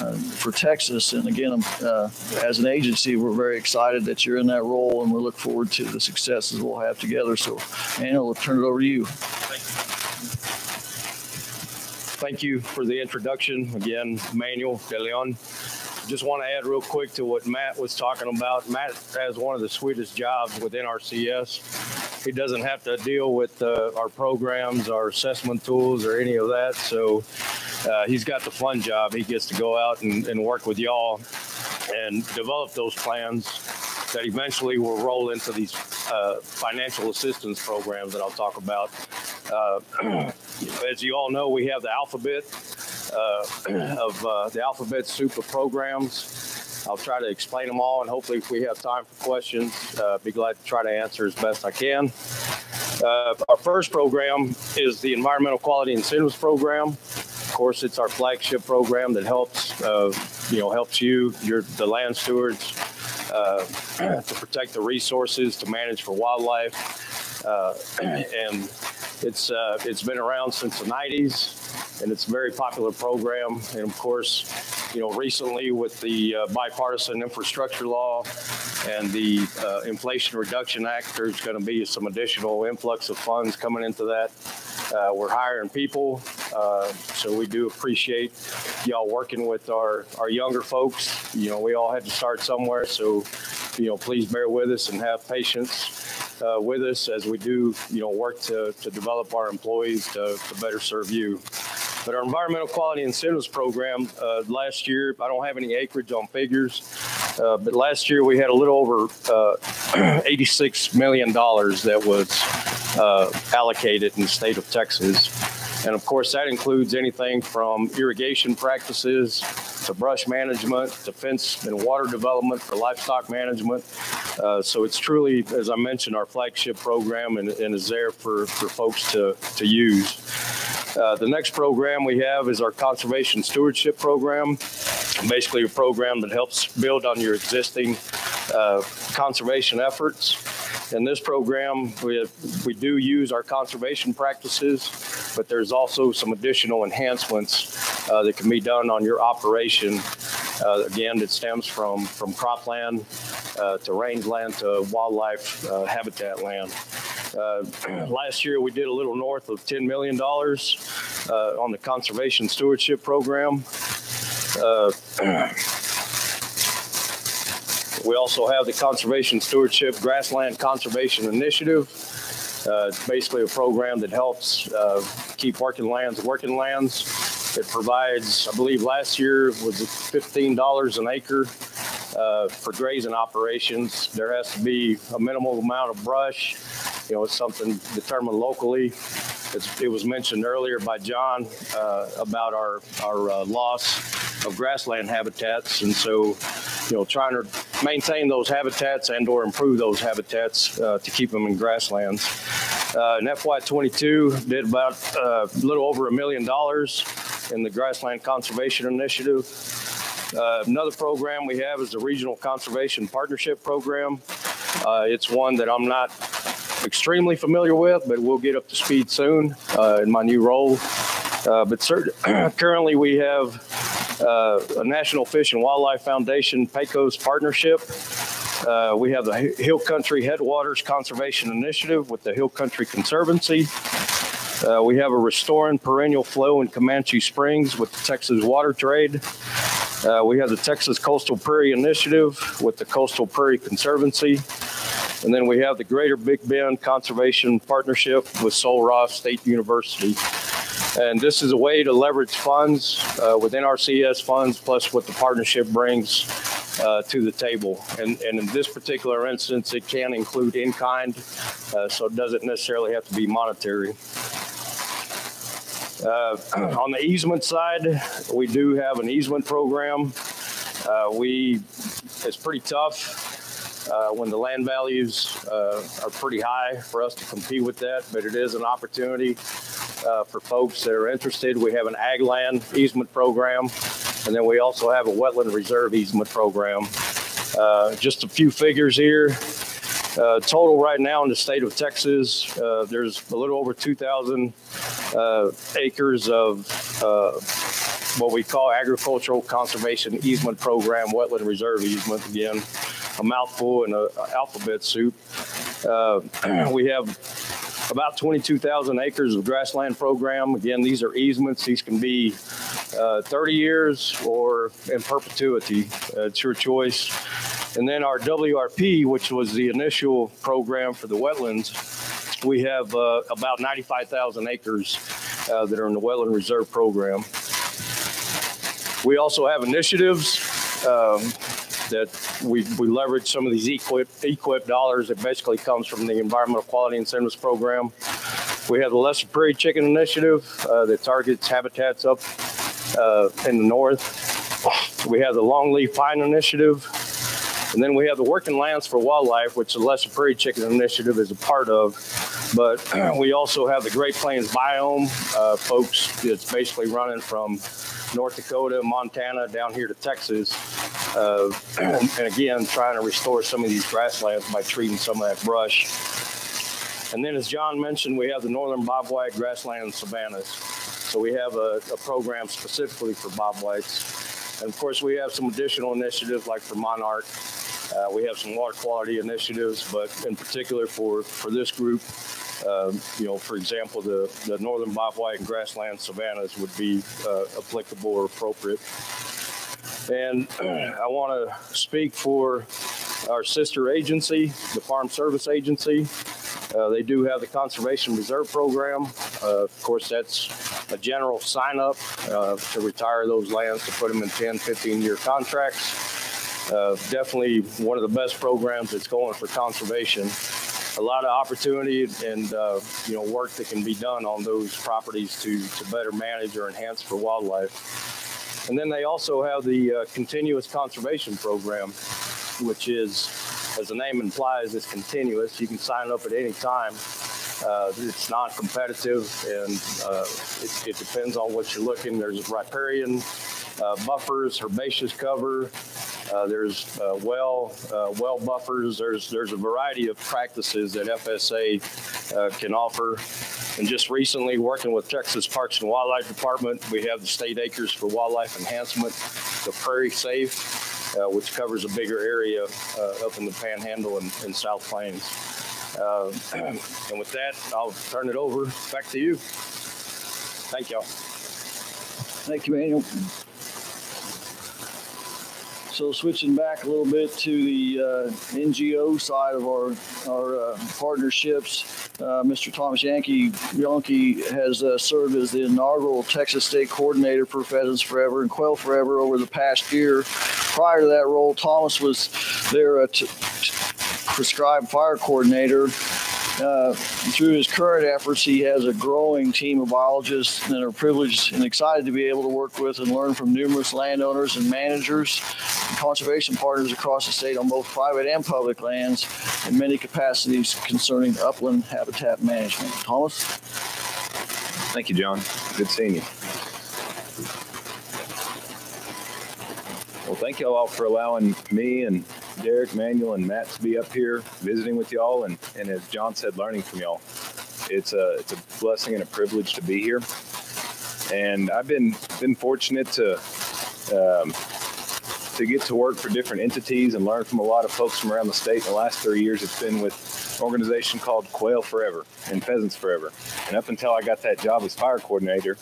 uh, for Texas. And again, uh, as an agency, we're very excited that you're in that role, and we look forward to the successes we'll have together. So, Manuel, I'll turn it over to you. Thank you for the introduction. Again, Manuel De Leon. Just want to add real quick to what Matt was talking about. Matt has one of the sweetest jobs with NRCS. He doesn't have to deal with uh, our programs, our assessment tools, or any of that. So uh, he's got the fun job. He gets to go out and, and work with y'all and develop those plans that eventually will roll into these uh, financial assistance programs that I'll talk about. Uh, as you all know, we have the alphabet uh, of uh, the alphabet soup of programs. I'll try to explain them all, and hopefully, if we have time for questions, be glad to try to answer as best I can. Our first program is the Environmental Quality Incentives Program. Of course, it's our flagship program that helps, uh, you know, helps you, the land stewards, uh, to protect the resources, to manage for wildlife, uh, and it's uh, it's been around since the 90s, and it's a very popular program. And of course, you know, recently with the uh, bipartisan infrastructure law and the uh, Inflation Reduction Act, there's going to be some additional influx of funds coming into that. Uh, we're hiring people, uh, so we do appreciate y'all working with our, our younger folks. You know, we all had to start somewhere, so, you know, please bear with us and have patience uh, with us as we do, you know, work to, to develop our employees to, to better serve you. But our environmental quality incentives program uh, last year, I don't have any acreage on figures, uh, but last year we had a little over uh, $86 million that was uh, allocated in the state of Texas. And of course, that includes anything from irrigation practices to brush management to fence and water development for livestock management. Uh, so it's truly, as I mentioned, our flagship program and, and is there for, for folks to, to use. Uh, the next program we have is our conservation stewardship program. Basically, a program that helps build on your existing uh, conservation efforts. In this program, we, we do use our conservation practices, but there's also some additional enhancements uh, that can be done on your operation. Uh, again, it stems from, from cropland uh, to rangeland to wildlife uh, habitat land. Uh, last year, we did a little north of $10 million on the conservation stewardship program. We also have the Conservation Stewardship Grassland Conservation Initiative. Uh, it's basically a program that helps uh, keep working lands working lands. It provides, I believe last year was $15 an acre uh, for grazing operations. There has to be a minimal amount of brush. You know, it's something determined locally. It's, it was mentioned earlier by John uh, about our our uh, loss of grassland habitats, and so you know, trying to maintain those habitats and or improve those habitats uh, to keep them in grasslands. Uh, in FY22, did about a little over a million dollars in the Grassland Conservation Initiative. Uh, another program we have is the Regional Conservation Partnership Program. Uh, it's one that I'm not extremely familiar with, but we'll get up to speed soon uh, in my new role. Uh, but currently, we have uh, a National Fish and Wildlife Foundation PECOS partnership. Uh, we have the Hill Country Headwaters Conservation Initiative with the Hill Country Conservancy. Uh, we have a Restoring Perennial Flow in Comanche Springs with the Texas Water Trade. Uh, we have the Texas Coastal Prairie Initiative with the Coastal Prairie Conservancy. And then we have the Greater Big Bend Conservation Partnership with Sul Ross State University. And this is a way to leverage funds uh, within our CS funds, plus what the partnership brings uh, to the table. And, and in this particular instance, it can include in kind, uh, so it doesn't necessarily have to be monetary. Uh, on the easement side, we do have an easement program. Uh, we, it's pretty tough uh, when the land values uh, are pretty high for us to compete with that, but it is an opportunity uh, for folks that are interested. We have an ag land easement program, and then we also have a wetland reserve easement program. Uh, just a few figures here. Uh, total right now in the state of Texas, there's a little over 2,000 uh, acres of what we call agricultural conservation easement program, wetland reserve easement. Again, a mouthful and an alphabet soup. Uh, we have about 22,000 acres of grassland program. Again, these are easements. These can be uh, 30 years or in perpetuity. Uh, it's your choice. And then our WRP, which was the initial program for the wetlands, we have uh, about 95,000 acres uh, that are in the wetland reserve program. We also have initiatives um, that we, we leverage some of these EQIP, EQIP dollars that basically comes from the Environmental Quality Incentives Program. We have the Lesser Prairie Chicken Initiative uh, that targets habitats up uh, in the north. We have the Longleaf Pine Initiative. And then we have the Working Lands for Wildlife, which the Lesser Prairie Chicken Initiative is a part of. But we also have the Great Plains Biome, uh, folks, it's basically running from North Dakota, Montana, down here to Texas. Uh, and again, trying to restore some of these grasslands by treating some of that brush. And then, as John mentioned, we have the Northern Bobwhite Grassland Savannas. So we have a, a program specifically for bobwhites. And of course, we have some additional initiatives like for Monarch. Uh, we have some water quality initiatives, but in particular for, for this group, um, you know, for example, the, the northern bobwhite and grassland savannas would be uh, applicable or appropriate. And I want to speak for our sister agency, the Farm Service Agency. Uh, they do have the Conservation Reserve Program. Uh, of course, that's a general sign up uh, to retire those lands, to put them in 10, 15 year contracts. Uh, definitely one of the best programs that's going for conservation a lot of opportunity and uh, you know work that can be done on those properties to to better manage or enhance for wildlife. And then they also have the uh, continuous conservation program, which is, as the name implies, is continuous. You can sign up at any time. Uh, it's non-competitive, and uh, it, it, depends on what you're looking. There's riparian uh, buffers, herbaceous cover, uh, there's uh, well uh, well buffers. There's there's a variety of practices that FSA uh, can offer. And just recently, working with Texas Parks and Wildlife Department, we have the State Acres for Wildlife Enhancement, the Prairie Safe, uh, which covers a bigger area up in the Panhandle and, and South Plains. and with that, I'll turn it over back to you. Thank y'all. Thank you, Manuel. So switching back a little bit to the uh, NGO side of our our uh, partnerships, uh, Mr. Thomas Yankee Yankee has uh, served as the inaugural Texas State Coordinator for Pheasants Forever and Quail Forever over the past year. Prior to that role, Thomas was their uh, prescribed fire coordinator uh, through his current efforts, he has a growing team of biologists that are privileged and excited to be able to work with and learn from numerous landowners and managers and conservation partners across the state on both private and public lands in many capacities concerning upland habitat management. Thomas? Thank you, John. Good seeing you. Well, thank you all for allowing me and Derek, Manuel, and Matt to be up here visiting with y'all, and, and as John said, learning from y'all. It's a it's a blessing and a privilege to be here, and I've been been fortunate to um, to get to work for different entities and learn from a lot of folks from around the state. In the last three years, it's been with an organization called Quail Forever and Pheasants Forever. And up until I got that job as fire coordinator,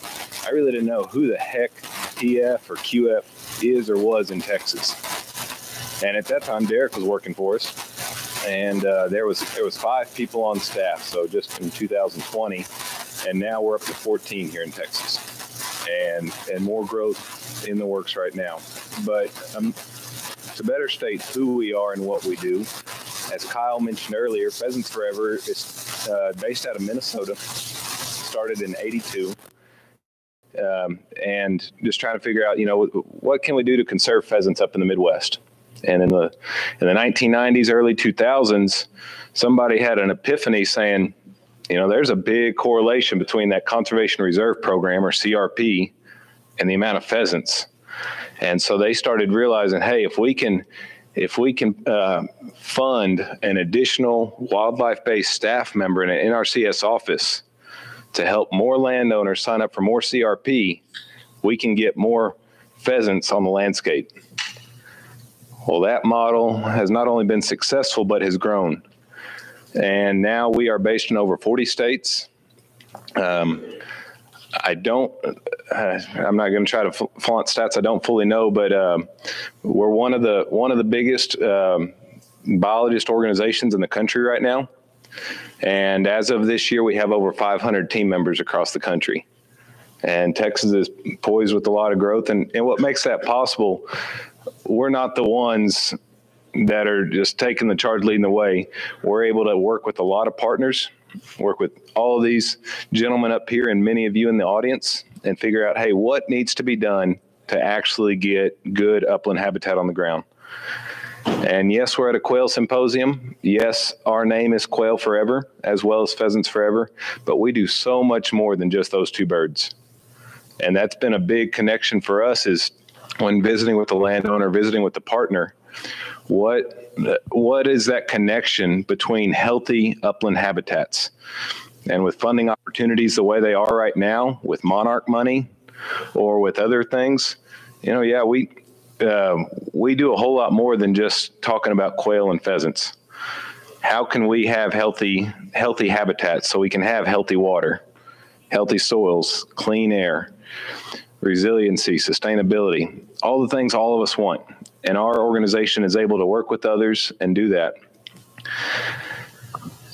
I really didn't know who the heck PF or QF is or was in Texas. And at that time, Derek was working for us, and uh, there was there was five people on staff. So just in 2020, and now we're up to 14 here in Texas, and and more growth in the works right now. But um, to better state who we are and what we do, as Kyle mentioned earlier, Pheasants Forever is uh, based out of Minnesota, started in 82. Um, and just trying to figure out, you know, what can we do to conserve pheasants up in the Midwest? And in the in the 1990s, early 2000s, somebody had an epiphany saying, you know, there's a big correlation between that conservation reserve program or CRP and the amount of pheasants. And so they started realizing, hey, if we can if we can uh, fund an additional wildlife-based staff member in an NRCS office to help more landowners sign up for more CRP, we can get more pheasants on the landscape. Well, that model has not only been successful, but has grown. And now we are based in over 40 states. Um, I don't, uh, I'm not going to try to flaunt stats I don't fully know, but um, we're one of the one of the biggest um, biologist organizations in the country right now. And as of this year, we have over 500 team members across the country. And Texas is poised with a lot of growth. And, and what makes that possible, we're not the ones that are just taking the charge, leading the way. We're able to work with a lot of partners, work with all of these gentlemen up here and many of you in the audience, and figure out, hey, what needs to be done to actually get good upland habitat on the ground. And yes, we're at a quail symposium. Yes, our name is Quail Forever as well as Pheasants Forever, but we do so much more than just those two birds. And that's been a big connection for us is when visiting with the landowner, visiting with the partner, what what is that connection between healthy upland habitats? And with funding opportunities the way they are right now, with monarch money or with other things, you know, yeah, we um, we do a whole lot more than just talking about quail and pheasants. How can we have healthy healthy habitats so we can have healthy water, healthy soils, clean air, resiliency, sustainability, all the things all of us want. And our organization is able to work with others and do that.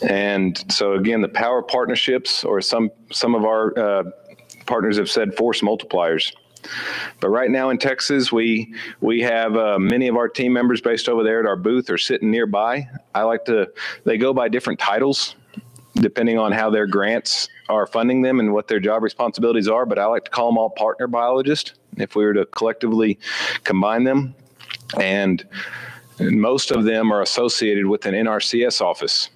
And so again, the power partnerships, or some some of our uh, partners have said force multipliers. But right now in Texas, we we have uh, many of our team members based over there at our booth or sitting nearby. I like to. They go by different titles depending on how their grants are funding them and what their job responsibilities are. But I like to call them all partner biologists if we were to collectively combine them. And most of them are associated with an NRCS office.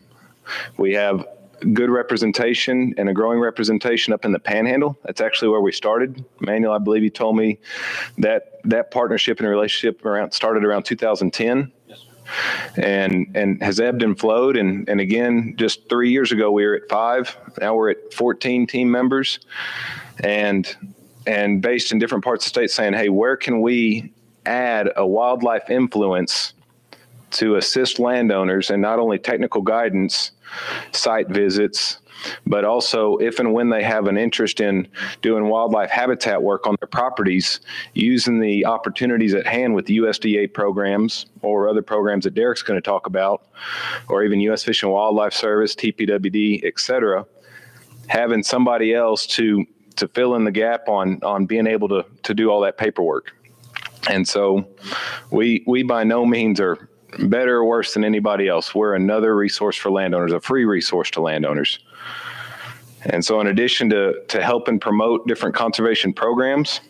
We have good representation and a growing representation up in the panhandle. That's actually where we started. Manuel, I believe you told me that that partnership and relationship around started around 2010. And and has ebbed and flowed. And and again, just three years ago we were at five. Now we're at 14 team members. And and based in different parts of the state saying, hey, where can we add a wildlife influence to assist landowners and not only technical guidance, site visits, but also if and when they have an interest in doing wildlife habitat work on their properties, using the opportunities at hand with the USDA programs or other programs that Derek's going to talk about, or even U.S. Fish and Wildlife Service, TPWD, et cetera, having somebody else to to fill in the gap on on being able to to do all that paperwork. And so we we by no means are better or worse than anybody else. We're another resource for landowners, a free resource to landowners. And so, in addition to, to helping promote different conservation programs,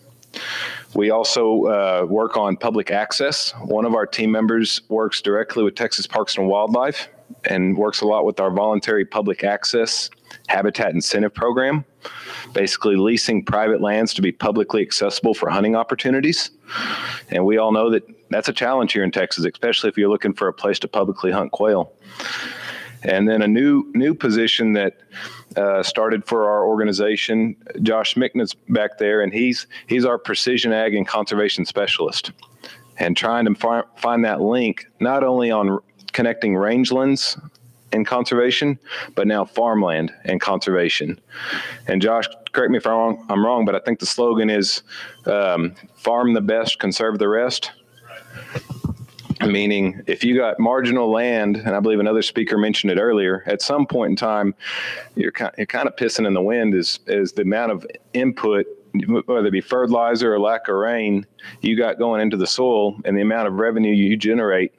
we also uh, work on public access. One of our team members works directly with Texas Parks and Wildlife and works a lot with our voluntary public access habitat incentive program, basically leasing private lands to be publicly accessible for hunting opportunities. And we all know that that's a challenge here in Texas, especially if you're looking for a place to publicly hunt quail. And then a new new position that uh, started for our organization, Josh Mickness back there, and he's he's our precision ag and conservation specialist, and trying to fi- find that link not only on connecting rangelands and conservation, but now farmland and conservation. And Josh, correct me if I'm wrong, I'm wrong but I think the slogan is um, "Farm the best, conserve the rest." Meaning, if you got marginal land, and I believe another speaker mentioned it earlier, at some point in time, you're kind, you're kind of pissing in the wind is, is the amount of input whether it be fertilizer or lack of rain, you got going into the soil and the amount of revenue you generate.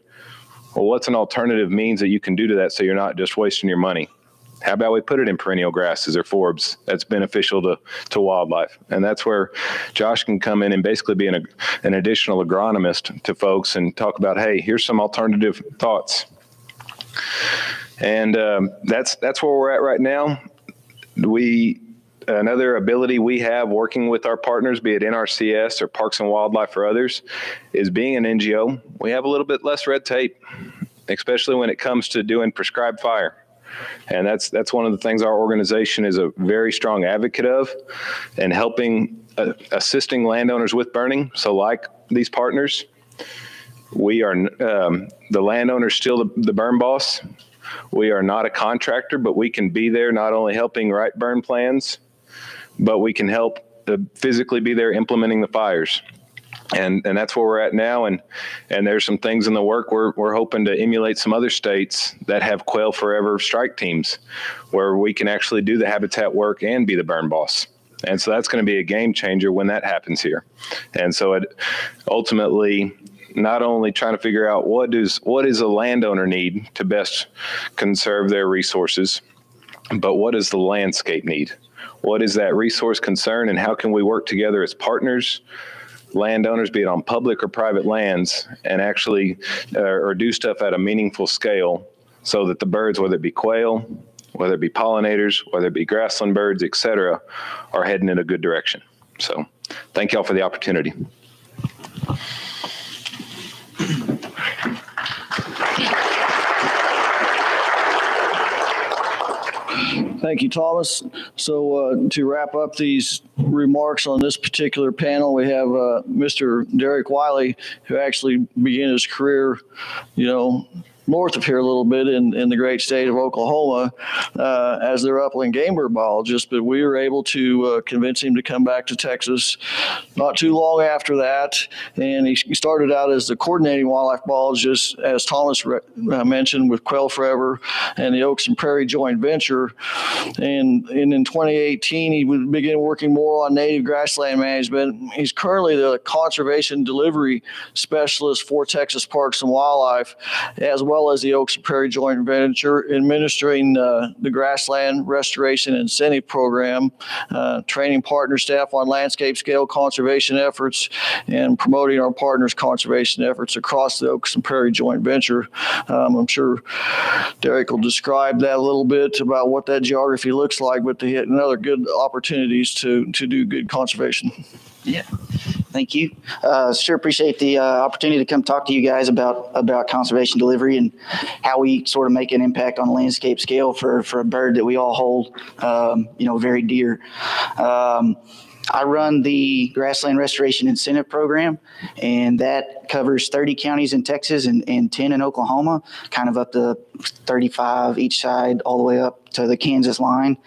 Well, what's an alternative means that you can do to that so you're not just wasting your money? How about we put it in perennial grasses or forbs that's beneficial to, to wildlife? And that's where Josh can come in and basically be an, an additional agronomist to folks and talk about, hey, here's some alternative thoughts. And um, that's that's where we're at right now. We another ability we have working with our partners, be it NRCS or Parks and Wildlife or others, is being an NGO. We have a little bit less red tape, especially when it comes to doing prescribed fire. And that's that's one of the things our organization is a very strong advocate of, and helping uh, assisting landowners with burning. So, like these partners, we are um, the landowner still the, the burn boss. We are not a contractor, but we can be there not only helping write burn plans, but we can help uh, physically be there implementing the fires. And and that's where we're at now. And and there's some things in the work. We're, we're hoping to emulate some other states that have quail forever strike teams where we can actually do the habitat work and be the burn boss. And so that's going to be a game changer when that happens here. And so it ultimately not only trying to figure out what does what does a landowner need to best conserve their resources but what does the landscape need what is that resource concern and how can we work together as partners landowners, be it on public or private lands, and actually uh, or do stuff at a meaningful scale so that the birds, whether it be quail, whether it be pollinators, whether it be grassland birds, et cetera, are heading in a good direction. So thank y'all for the opportunity. Thank you, Thomas. So uh, to wrap up these remarks on this particular panel, we have uh, Mr. Derek Wiley, who actually began his career, you know, north of here a little bit in, in the great state of Oklahoma uh, as their upland game bird biologist, but we were able to uh, convince him to come back to Texas not too long after that. And he, he started out as the coordinating wildlife biologist, as Thomas re- uh, mentioned, with Quail Forever and the Oaks and Prairie joint venture. And, and in 2018, he would begin working more on native grassland management. He's currently the conservation delivery specialist for Texas Parks and Wildlife, as well well as the Oaks and Prairie Joint Venture, administering uh, the grassland restoration incentive program, uh, training partner staff on landscape scale conservation efforts, and promoting our partners' conservation efforts across the Oaks and Prairie Joint Venture. Um, I'm sure Derek will describe that a little bit about what that geography looks like, but to hit another good opportunities to to do good conservation. Yeah. Thank you. Uh, sure appreciate the uh, opportunity to come talk to you guys about about conservation delivery and how we sort of make an impact on landscape scale for for a bird that we all hold, um, you know, very dear. Um, I run the Grassland Restoration Incentive Program, and that covers 30 counties in Texas and, and 10 in Oklahoma, kind of up to 35 each side, all the way up to the Kansas line.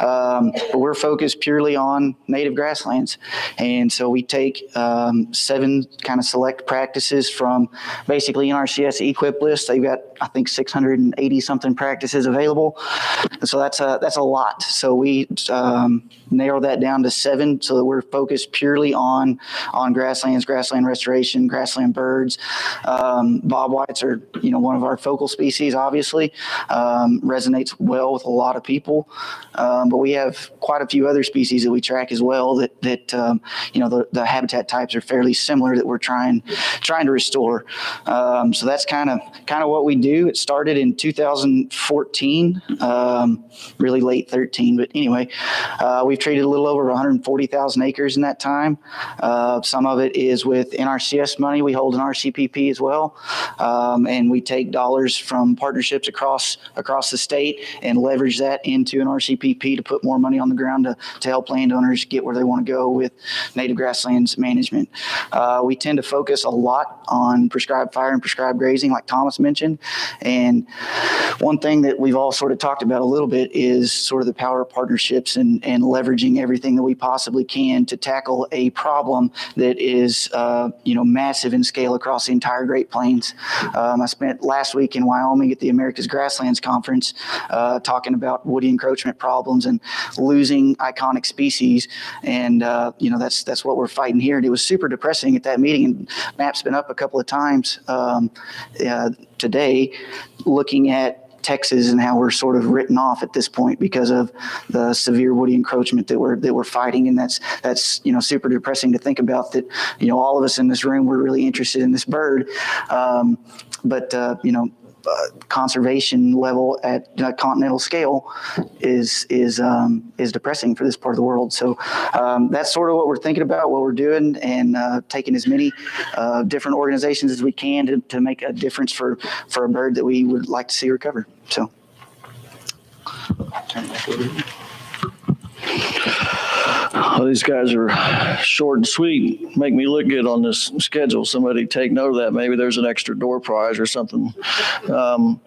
Um, but we're focused purely on native grasslands. And so we take um, seven kind of select practices from basically NRCS EQIP list. They've got, I think, 680 something practices available. And so that's a, that's a lot. So we um, narrow that down to seven so that we're focused purely on, on grasslands, grassland restoration, grassland birds. Um, bobwhites are, you know, one of our focal species, obviously, um, resonates well with a lot of people. Um, but we have quite a few other species that we track as well that that um, you know the, the habitat types are fairly similar that we're trying trying to restore. Um, so that's kind of kind of what we do. It started in 2014, um, really late 13, but anyway, uh, we've treated a little over 140,000 acres in that time. Uh, some of it is with NRCS money. We hold an RCPP as well, um, and we take dollars from partnerships across across the state and leverage leverage that into an RCPP to put more money on the ground to, to help landowners get where they want to go with native grasslands management. Uh, we tend to focus a lot on prescribed fire and prescribed grazing, like Thomas mentioned, and one thing that we've all sort of talked about a little bit is sort of the power of partnerships and, and leveraging everything that we possibly can to tackle a problem that is, uh, you know, massive in scale across the entire Great Plains. Um, I spent last week in Wyoming at the America's Grasslands Conference uh, talking about woody encroachment problems and losing iconic species. And, uh, you know, that's, that's what we're fighting here. And it was super depressing at that meeting. And Matt's been up a couple of times um, uh, today looking at Texas and how we're sort of written off at this point because of the severe woody encroachment that we're that we're fighting, and that's that's you know super depressing to think about. That you know all of us in this room we're really interested in this bird, um, but uh, you know uh, conservation level at a continental scale is is um, is depressing for this part of the world. So um, that's sort of what we're thinking about, what we're doing, and uh, taking as many uh, different organizations as we can to, to make a difference for for a bird that we would like to see recover. So. Oh, these guys are short and sweet. Make me look good on this schedule. Somebody take note of that. Maybe there's an extra door prize or something. Um,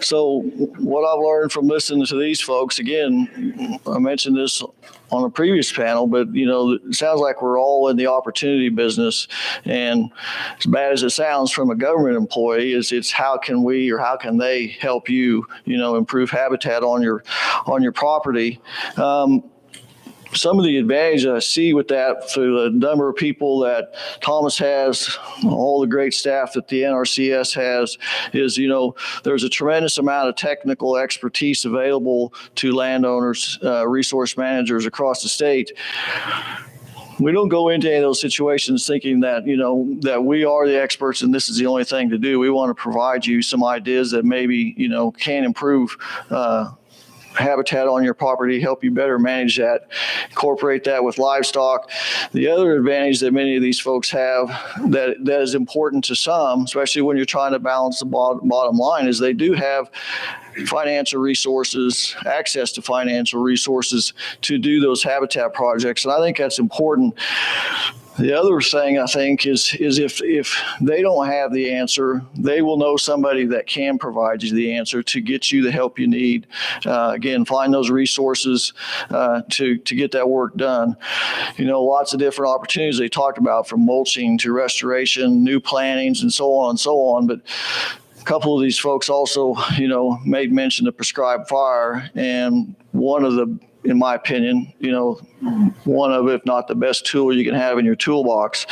so, what I've learned from listening to these folks, again, I mentioned this on a previous panel, but you know, it sounds like we're all in the opportunity business. And as bad as it sounds from a government employee, is it's how can we or how can they help you, you know, improve habitat on your on your property. Um, some of the advantage I see with that through the number of people that Thomas has, all the great staff that the NRCS has, is you know there's a tremendous amount of technical expertise available to landowners, uh, resource managers across the state we don't go into any of those situations thinking that you know that we are the experts and this is the only thing to do. We want to provide you some ideas that maybe you know can improve uh, habitat on your property, help you better manage that, incorporate that with livestock. The other advantage that many of these folks have that, that is important to some, especially when you're trying to balance the bottom, bottom line, is they do have financial resources, access to financial resources to do those habitat projects. And I think that's important the other thing I think is is if if they don't have the answer, they will know somebody that can provide you the answer to get you the help you need. Uh, again, find those resources uh, to to get that work done. You know, lots of different opportunities they talked about from mulching to restoration, new plantings, and so on and so on. But a couple of these folks also, you know, made mention of prescribed fire, and one of the in my opinion, you know, one of, if not the best tool you can have in your toolbox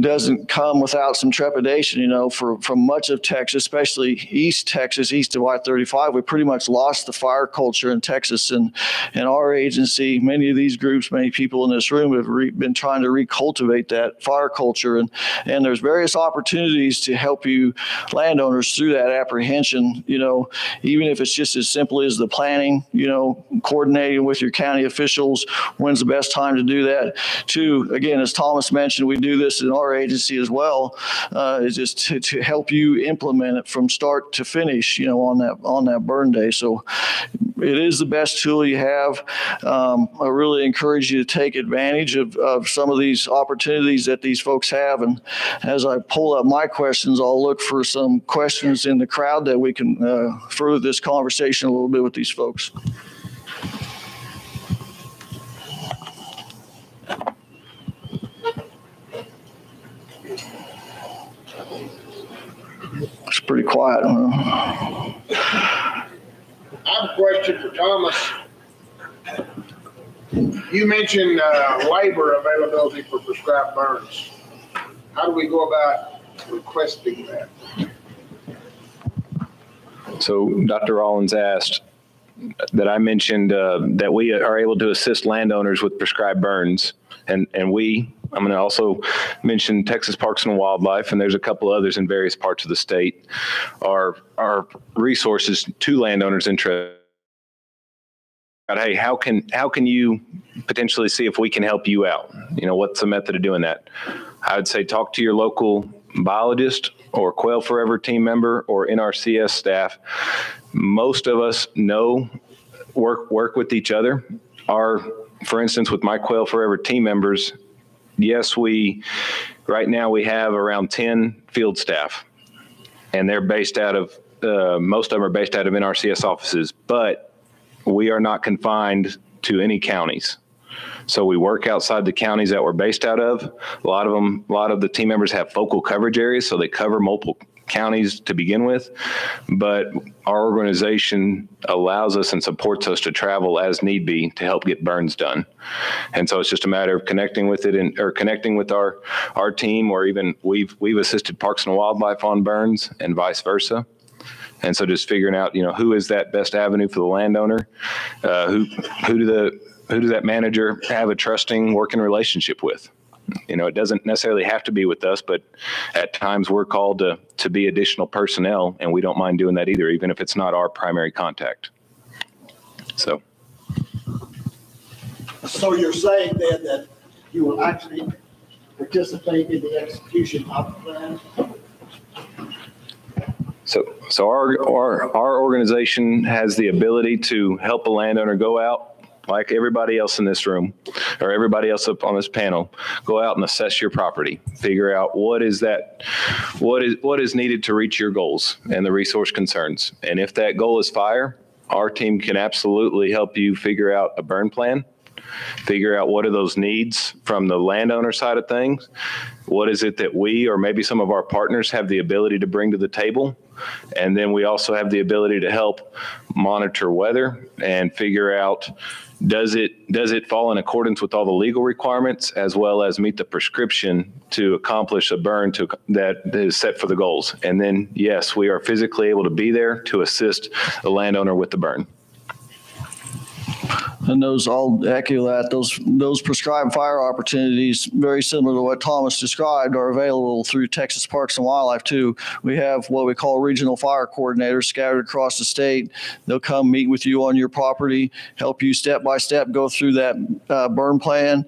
doesn't come without some trepidation. You know, for from much of Texas, especially East Texas, east of I-35, we pretty much lost the fire culture in Texas. And and our agency, many of these groups, many people in this room have re, been trying to recultivate that fire culture. And and there's various opportunities to help you landowners through that apprehension. You know, even if it's just as simple as the planning. You know, coordinating with your county officials. When's the best time to do that? To again, as Thomas mentioned, we do this in our agency as well, uh, is just to, to help you implement it from start to finish, you know, on that on that burn day. So it is the best tool you have. Um, I really encourage you to take advantage of, of some of these opportunities that these folks have. And as I pull up my questions, I'll look for some questions in the crowd that we can uh, further this conversation a little bit with these folks. It's pretty quiet. I have a question for Thomas. You mentioned uh, labor availability for prescribed burns. How do we go about requesting that? So Dr. Rollins asked that I mentioned uh, that we are able to assist landowners with prescribed burns, and and we I'm going to also mention Texas Parks and Wildlife, and there's a couple others in various parts of the state. Are are resources to landowners interested? Hey, how can how can you potentially see if we can help you out? You know, what's the method of doing that? I would say talk to your local biologist or Quail Forever team member or NRCS staff. Most of us know work work with each other. Our, for instance, with my Quail Forever team members, yes, we right now we have around 10 field staff, and they're based out of uh, most of them are based out of NRCS offices, but we are not confined to any counties. So we work outside the counties that we're based out of. A lot of them, a lot of the team members have focal coverage areas, so they cover multiple counties to begin with. But our organization allows us and supports us to travel as need be to help get burns done. And so it's just a matter of connecting with it and or connecting with our our team, or even we've we've assisted Parks and Wildlife on burns and vice versa. And so just figuring out, you know, who is that best avenue for the landowner? Uh, who who do the who does that manager have a trusting working relationship with? You know, it doesn't necessarily have to be with us, but at times we're called to to be additional personnel, and we don't mind doing that either, even if it's not our primary contact. So, So you're saying then that you will actually participate in the execution of the plan? so, so our our our organization has the ability to help a landowner go out like everybody else in this room or everybody else up on this panel go out and assess your property. Figure out what is that what is what is needed to reach your goals and the resource concerns. And if that goal is fire our team can absolutely help you figure out a burn plan figure out what are those needs from the landowner side of things what is it that we or maybe some of our partners have the ability to bring to the table. And then we also have the ability to help monitor weather and figure out does it does it fall in accordance with all the legal requirements as well as meet the prescription to accomplish a burn to that is set for the goals? And then yes we are physically able to be there to assist the landowner with the burn And those, I'll echo that, those, those prescribed fire opportunities, very similar to what Thomas described, are available through Texas Parks and Wildlife too. We have what we call regional fire coordinators scattered across the state. They'll come meet with you on your property, help you step by step go through that uh, burn plan.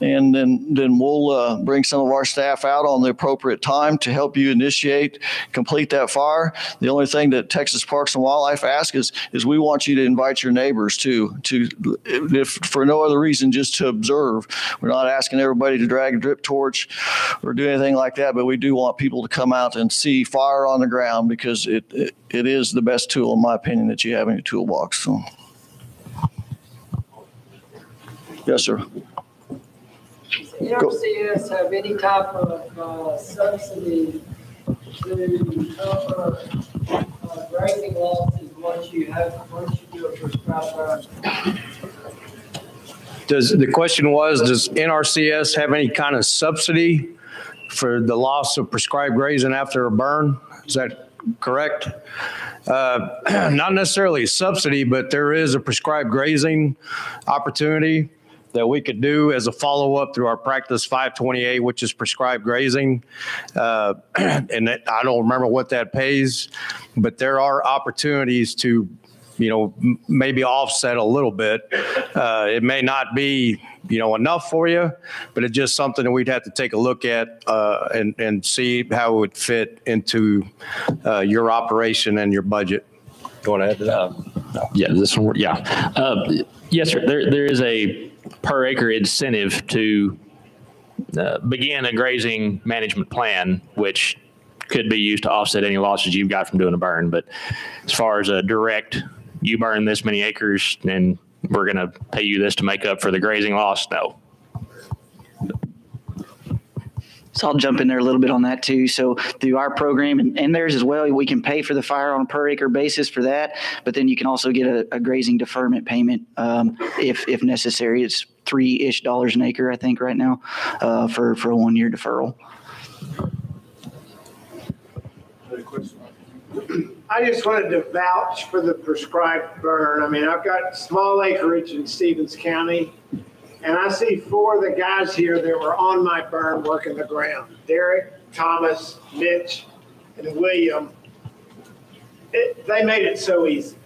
And then, then we'll uh, bring some of our staff out on the appropriate time to help you initiate, complete that fire. The only thing that Texas Parks and Wildlife asks is, is we want you to invite your neighbors too, to, if for no other reason, just to observe. We're not asking everybody to drag a drip torch or do anything like that, but we do want people to come out and see fire on the ground because it, it, it is the best tool, in my opinion, that you have in your toolbox. So. Yes, sir. NRCS have any type of uh, subsidy to cover uh, grazing losses once you have, once you do a prescribed? Does, the question was, does NRCS have any kind of subsidy for the loss of prescribed grazing after a burn? Is that correct? Uh, Not necessarily a subsidy, but there is a prescribed grazing opportunity that we could do as a follow-up through our practice 528, which is prescribed grazing. Uh, And that- I don't remember what that pays, but there are opportunities to you know, maybe offset a little bit. Uh, It may not be, you know, enough for you, but it's just something that we'd have to take a look at uh, and, and see how it would fit into uh, your operation and your budget. You want to add to that? Yeah, this one, yeah. Uh, Yes, sir. There, there is a per acre incentive to uh, begin a grazing management plan, which could be used to offset any losses you've got from doing a burn. But as far as a direct, you burn this many acres, and we're going to pay you this to make up for the grazing loss, no. So I'll jump in there a little bit on that too. So through our program and, and theirs as well, we can pay for the fire on a per acre basis for that. But then you can also get a, a grazing deferment payment um, if if necessary. It's three ish dollars an acre, I think, right now uh, for for a one year deferral. I just wanted to vouch for the prescribed burn. I mean, I've got small acreage in Stephens County, and I see four of the guys here that were on my burn working the ground. Derek, Thomas, Mitch, and William. It, they made it so easy.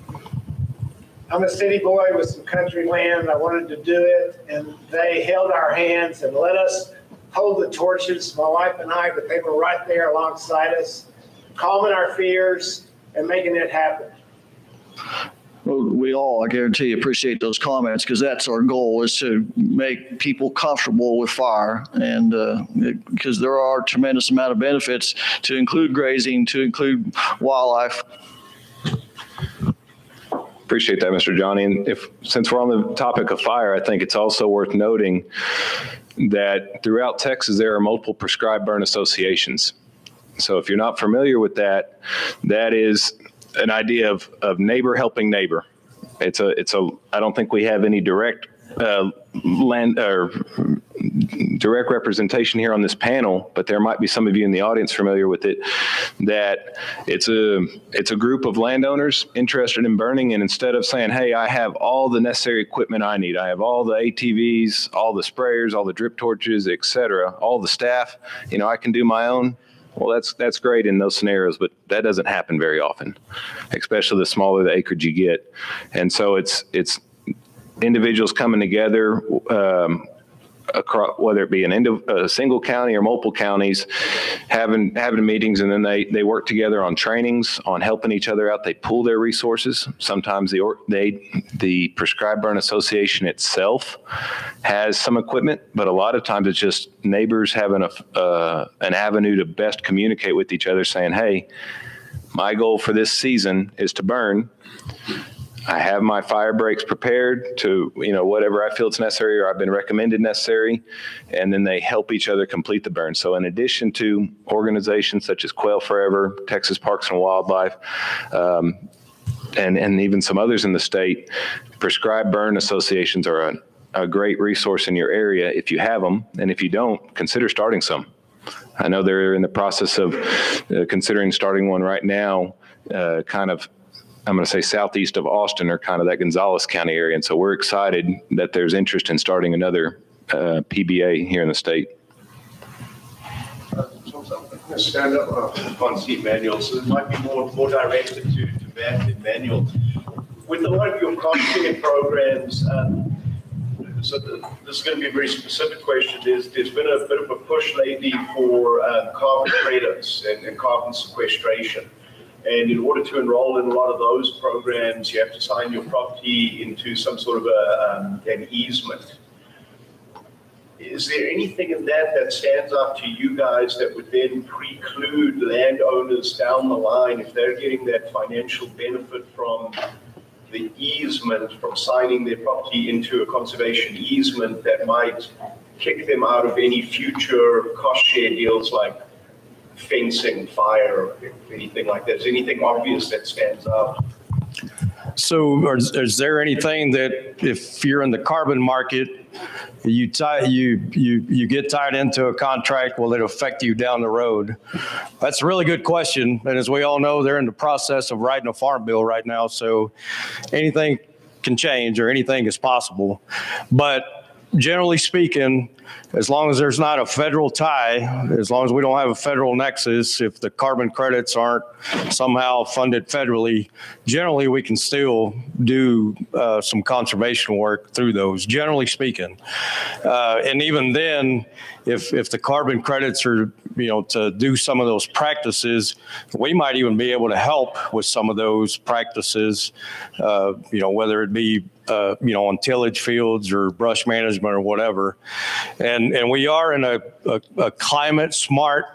I'm a city boy with some country land. I wanted to do it, and they held our hands and let us hold the torches, my wife and I, but they were right there alongside us, calming our fears and making it happen. Well, we all, I guarantee, you, appreciate those comments because that's our goal is to make people comfortable with fire. And uh, because there are a tremendous amount of benefits to include grazing, to include wildlife. Appreciate that, Mr. Johnny. And if, since we're on the topic of fire, I think it's also worth noting that throughout Texas, there are multiple prescribed burn associations. So if you're not familiar with that, that is an idea of, of neighbor helping neighbor. It's a, it's a, I don't think we have any direct uh, land or direct representation here on this panel, but there might be some of you in the audience familiar with it. That it's a it's a group of landowners interested in burning, and instead of saying, "Hey, I have all the necessary equipment I need. I have all the ATVs, all the sprayers, all the drip torches, etc., all the staff. You know, I can do my own." Well, that's that's great in those scenarios, but that doesn't happen very often, especially the smaller the acreage you get. And so it's it's individuals coming together, um, across, whether it be an indi- a single county or multiple counties, having having meetings, and then they they work together on trainings, on helping each other out. They pool their resources. Sometimes the or, they the prescribed burn association itself has some equipment, but a lot of times it's just neighbors having a uh, an avenue to best communicate with each other, saying, "Hey." My goal for this season is to burn. I have my fire breaks prepared to, you know, whatever I feel it's necessary or I've been recommended necessary. And then they help each other complete the burn. So, in addition to organizations such as Quail Forever, Texas Parks and Wildlife, um, and, and even some others in the state, prescribed burn associations are a, a great resource in your area if you have them. And if you don't, consider starting some. I know they're in the process of uh, considering starting one right now, uh, kind of I'm going to say southeast of Austin or kind of that Gonzales County area. And so we're excited that there's interest in starting another uh, PBA here in the state. Stand up, uh, can't Manuel, so it might be more, more directed to, to Matt than Manuel. With a lot of your cost-sharing programs, um, so the, this is going to be a very specific question. There's, there's been a bit of a push lately for uh, carbon credits and, and carbon sequestration. And in order to enroll in a lot of those programs, you have to sign your property into some sort of a, um, an easement. Is there anything in that that stands out to you guys that would then preclude landowners down the line if they're getting that financial benefit from the easement, from signing their property into a conservation easement that might kick them out of any future cost share deals like fencing, fire, anything like that? Is anything obvious that stands out? So is, is there anything that if you're in the carbon market, you tie, you, you, you get tied into a contract, will it affect you down the road? That's a really good question. And as we all know, they're in the process of writing a farm bill right now. So anything can change or anything is possible. But generally speaking, as long as there's not a federal tie, as long as we don't have a federal nexus, if the carbon credits aren't somehow funded federally, generally we can still do uh, some conservation work through those, generally speaking. Uh, and even then, if, if the carbon credits are, you know, to do some of those practices, we might even be able to help with some of those practices, uh, you know, whether it be uh, you know, on tillage fields or brush management or whatever. And and we are in a, a, a climate smart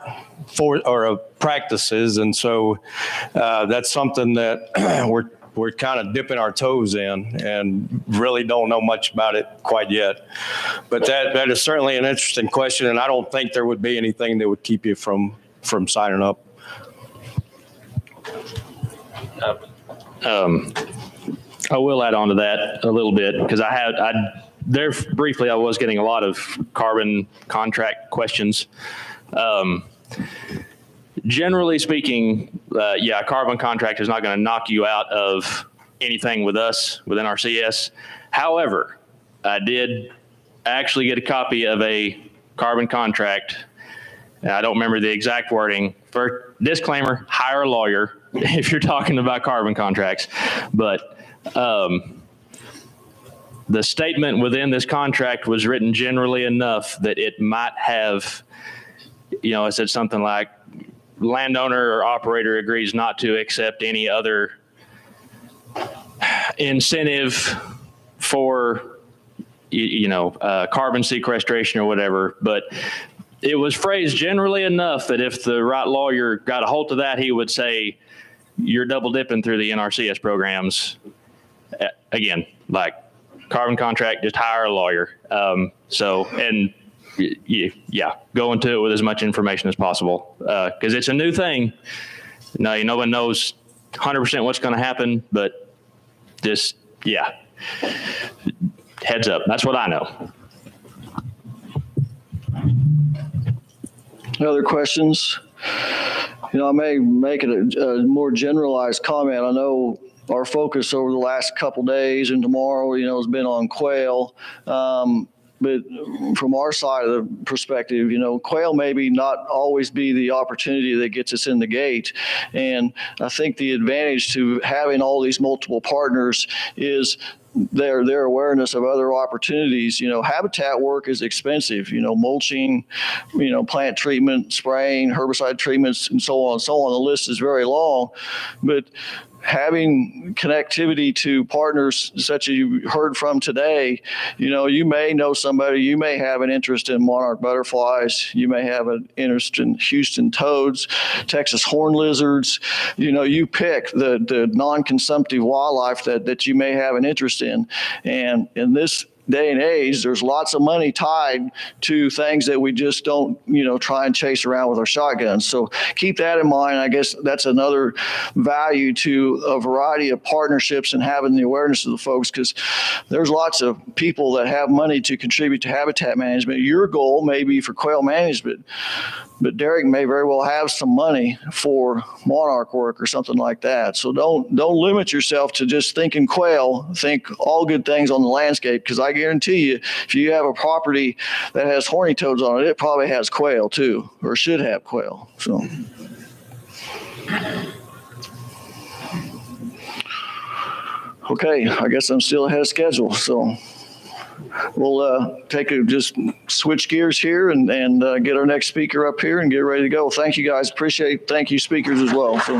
for or practices, and so uh, that's something that we're we're kind of dipping our toes in and really don't know much about it quite yet. But that that is certainly an interesting question, and I don't think there would be anything that would keep you from from signing up. Uh, um, I will add on to that a little bit because I had I there briefly I was getting a lot of carbon contract questions. Um, generally speaking, uh, yeah, carbon contract is not going to knock you out of anything with us within NRCS. However, I did actually get a copy of a carbon contract. I don't remember the exact wording. For disclaimer, hire a lawyer if you're talking about carbon contracts. But um, the statement within this contract was written generally enough that it might have, you know, it said something like landowner or operator agrees not to accept any other incentive for, you, you know, uh, carbon sequestration or whatever. But it was phrased generally enough that if the right lawyer got a hold of that, he would say, you're double dipping through the NRCS programs again, like carbon contract, just hire a lawyer. Um, so, and yeah, go into it with as much information as possible because it's a new thing. No, no one knows 100% what's going to happen, but just, yeah, heads up. That's what I know. Other questions? You know, I may make it a, a more generalized comment. I know our focus over the last couple days and tomorrow, you know, has been on quail. Um, but from our side of the perspective, you know, quail maybe not always be the opportunity that gets us in the gate. And I think the advantage to having all these multiple partners is their their awareness of other opportunities. You know, habitat work is expensive. You know, mulching, you know, plant treatment, spraying, herbicide treatments, and so on and so on. The list is very long, but having connectivity to partners such as you heard from today, you know, you may know somebody, you may have an interest in monarch butterflies, you may have an interest in Houston toads, Texas horn lizards, you know, you pick the, the non-consumptive wildlife that, that you may have an interest in. And in this day and age, there's lots of money tied to things that we just don't, you know, try and chase around with our shotguns. So keep that in mind. I guess that's another value to a variety of partnerships and having the awareness of the folks because there's lots of people that have money to contribute to habitat management. Your goal may be for quail management, but Derek may very well have some money for monarch work or something like that. So don't don't limit yourself to just thinking quail. Think all good things on the landscape because I guarantee you, if you have a property that has horny toads on it, it probably has quail too, or should have quail. So. Okay, I guess I'm still ahead of schedule. So we'll uh, take a just switch gears here and and uh, get our next speaker up here and get ready to go. Thank you guys. Appreciate. Thank you speakers as well. So.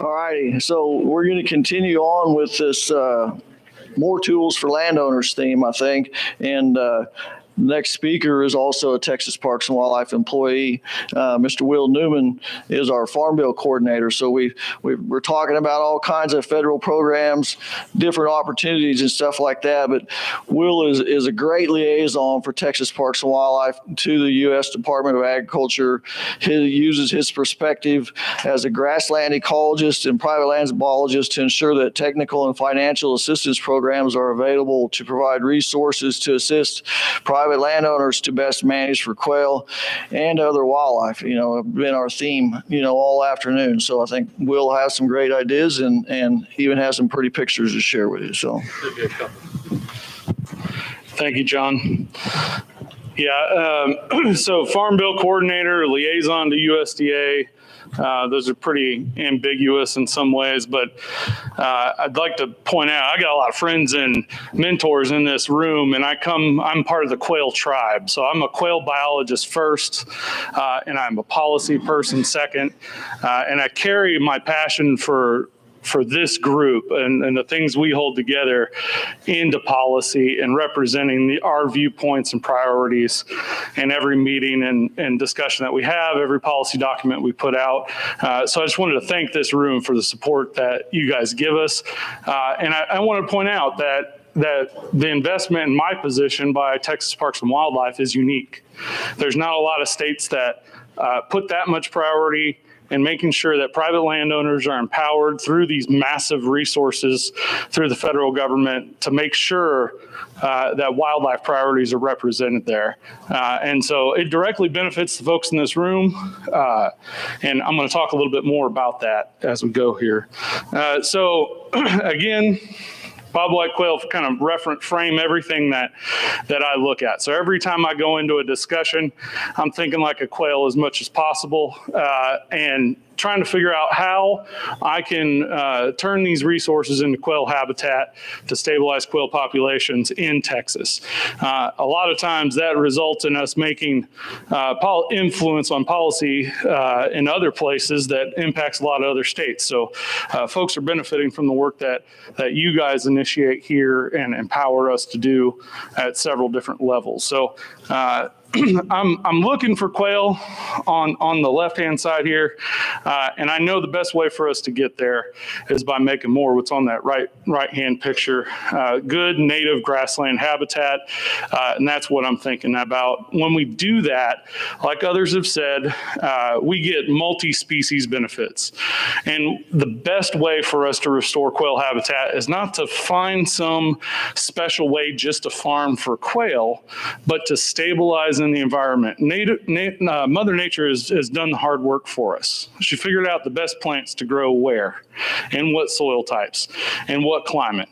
All righty, so we're going to continue on with this uh, more tools for landowners theme, I think, and uh, Next speaker is also a Texas Parks and Wildlife employee. Uh, Mr. Will Newman is our Farm Bill coordinator. So we, we we're talking about all kinds of federal programs, different opportunities and stuff like that. But Will is is a great liaison for Texas Parks and Wildlife to the U.S. Department of Agriculture. He uses his perspective as a grassland ecologist and private lands biologist to ensure that technical and financial assistance programs are available to provide resources to assist private private landowners to best manage for quail and other wildlife. You know, been our theme, you know, all afternoon. So I think we'll has some great ideas and, and even has some pretty pictures to share with you. So. Thank you, John. Yeah, um, so Farm Bill Coordinator, liaison to USDA. Uh, those are pretty ambiguous in some ways, but uh, I'd like to point out I got a lot of friends and mentors in this room, and I come. I'm part of the quail tribe, so I'm a quail biologist first, uh, and I'm a policy person second, uh, and I carry my passion for for this group and, and the things we hold together into policy and representing the, our viewpoints and priorities in every meeting and, and discussion that we have, every policy document we put out. Uh, so I just wanted to thank this room for the support that you guys give us. Uh, and I, I want to point out that that the investment in my position by Texas Parks and Wildlife is unique. There's not a lot of states that uh, put that much priority and making sure that private landowners are empowered through these massive resources through the federal government to make sure uh, that wildlife priorities are represented there. Uh, and so it directly benefits the folks in this room. Uh, and I'm going to talk a little bit more about that as we go here. Uh, so again, bobwhite quail kind of reference frame everything that that I look at. So every time I go into a discussion, I'm thinking like a quail as much as possible, uh, and trying to figure out how I can uh, turn these resources into quail habitat to stabilize quail populations in Texas. Uh, a lot of times that results in us making uh, influence on policy uh, in other places that impacts a lot of other states. So uh, folks are benefiting from the work that, that you guys initiate here and empower us to do at several different levels. So uh, I'm, I'm looking for quail on, on the left-hand side here, uh, and I know the best way for us to get there is by making more what's on that right right-hand picture. Uh, good native grassland habitat, uh, and that's what I'm thinking about. When we do that, like others have said, uh, we get multi-species benefits. And the best way for us to restore quail habitat is not to find some special way just to farm for quail, but to stabilize in the environment. Native, na uh, Mother Nature has, has done the hard work for us. She figured out the best plants to grow where, and what soil types, and what climate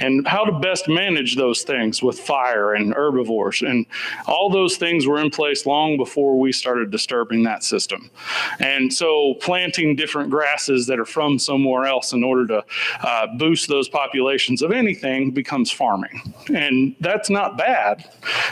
and how to best manage those things with fire and herbivores. And all those things were in place long before we started disturbing that system. And so planting different grasses that are from somewhere else in order to uh, boost those populations of anything becomes farming. And that's not bad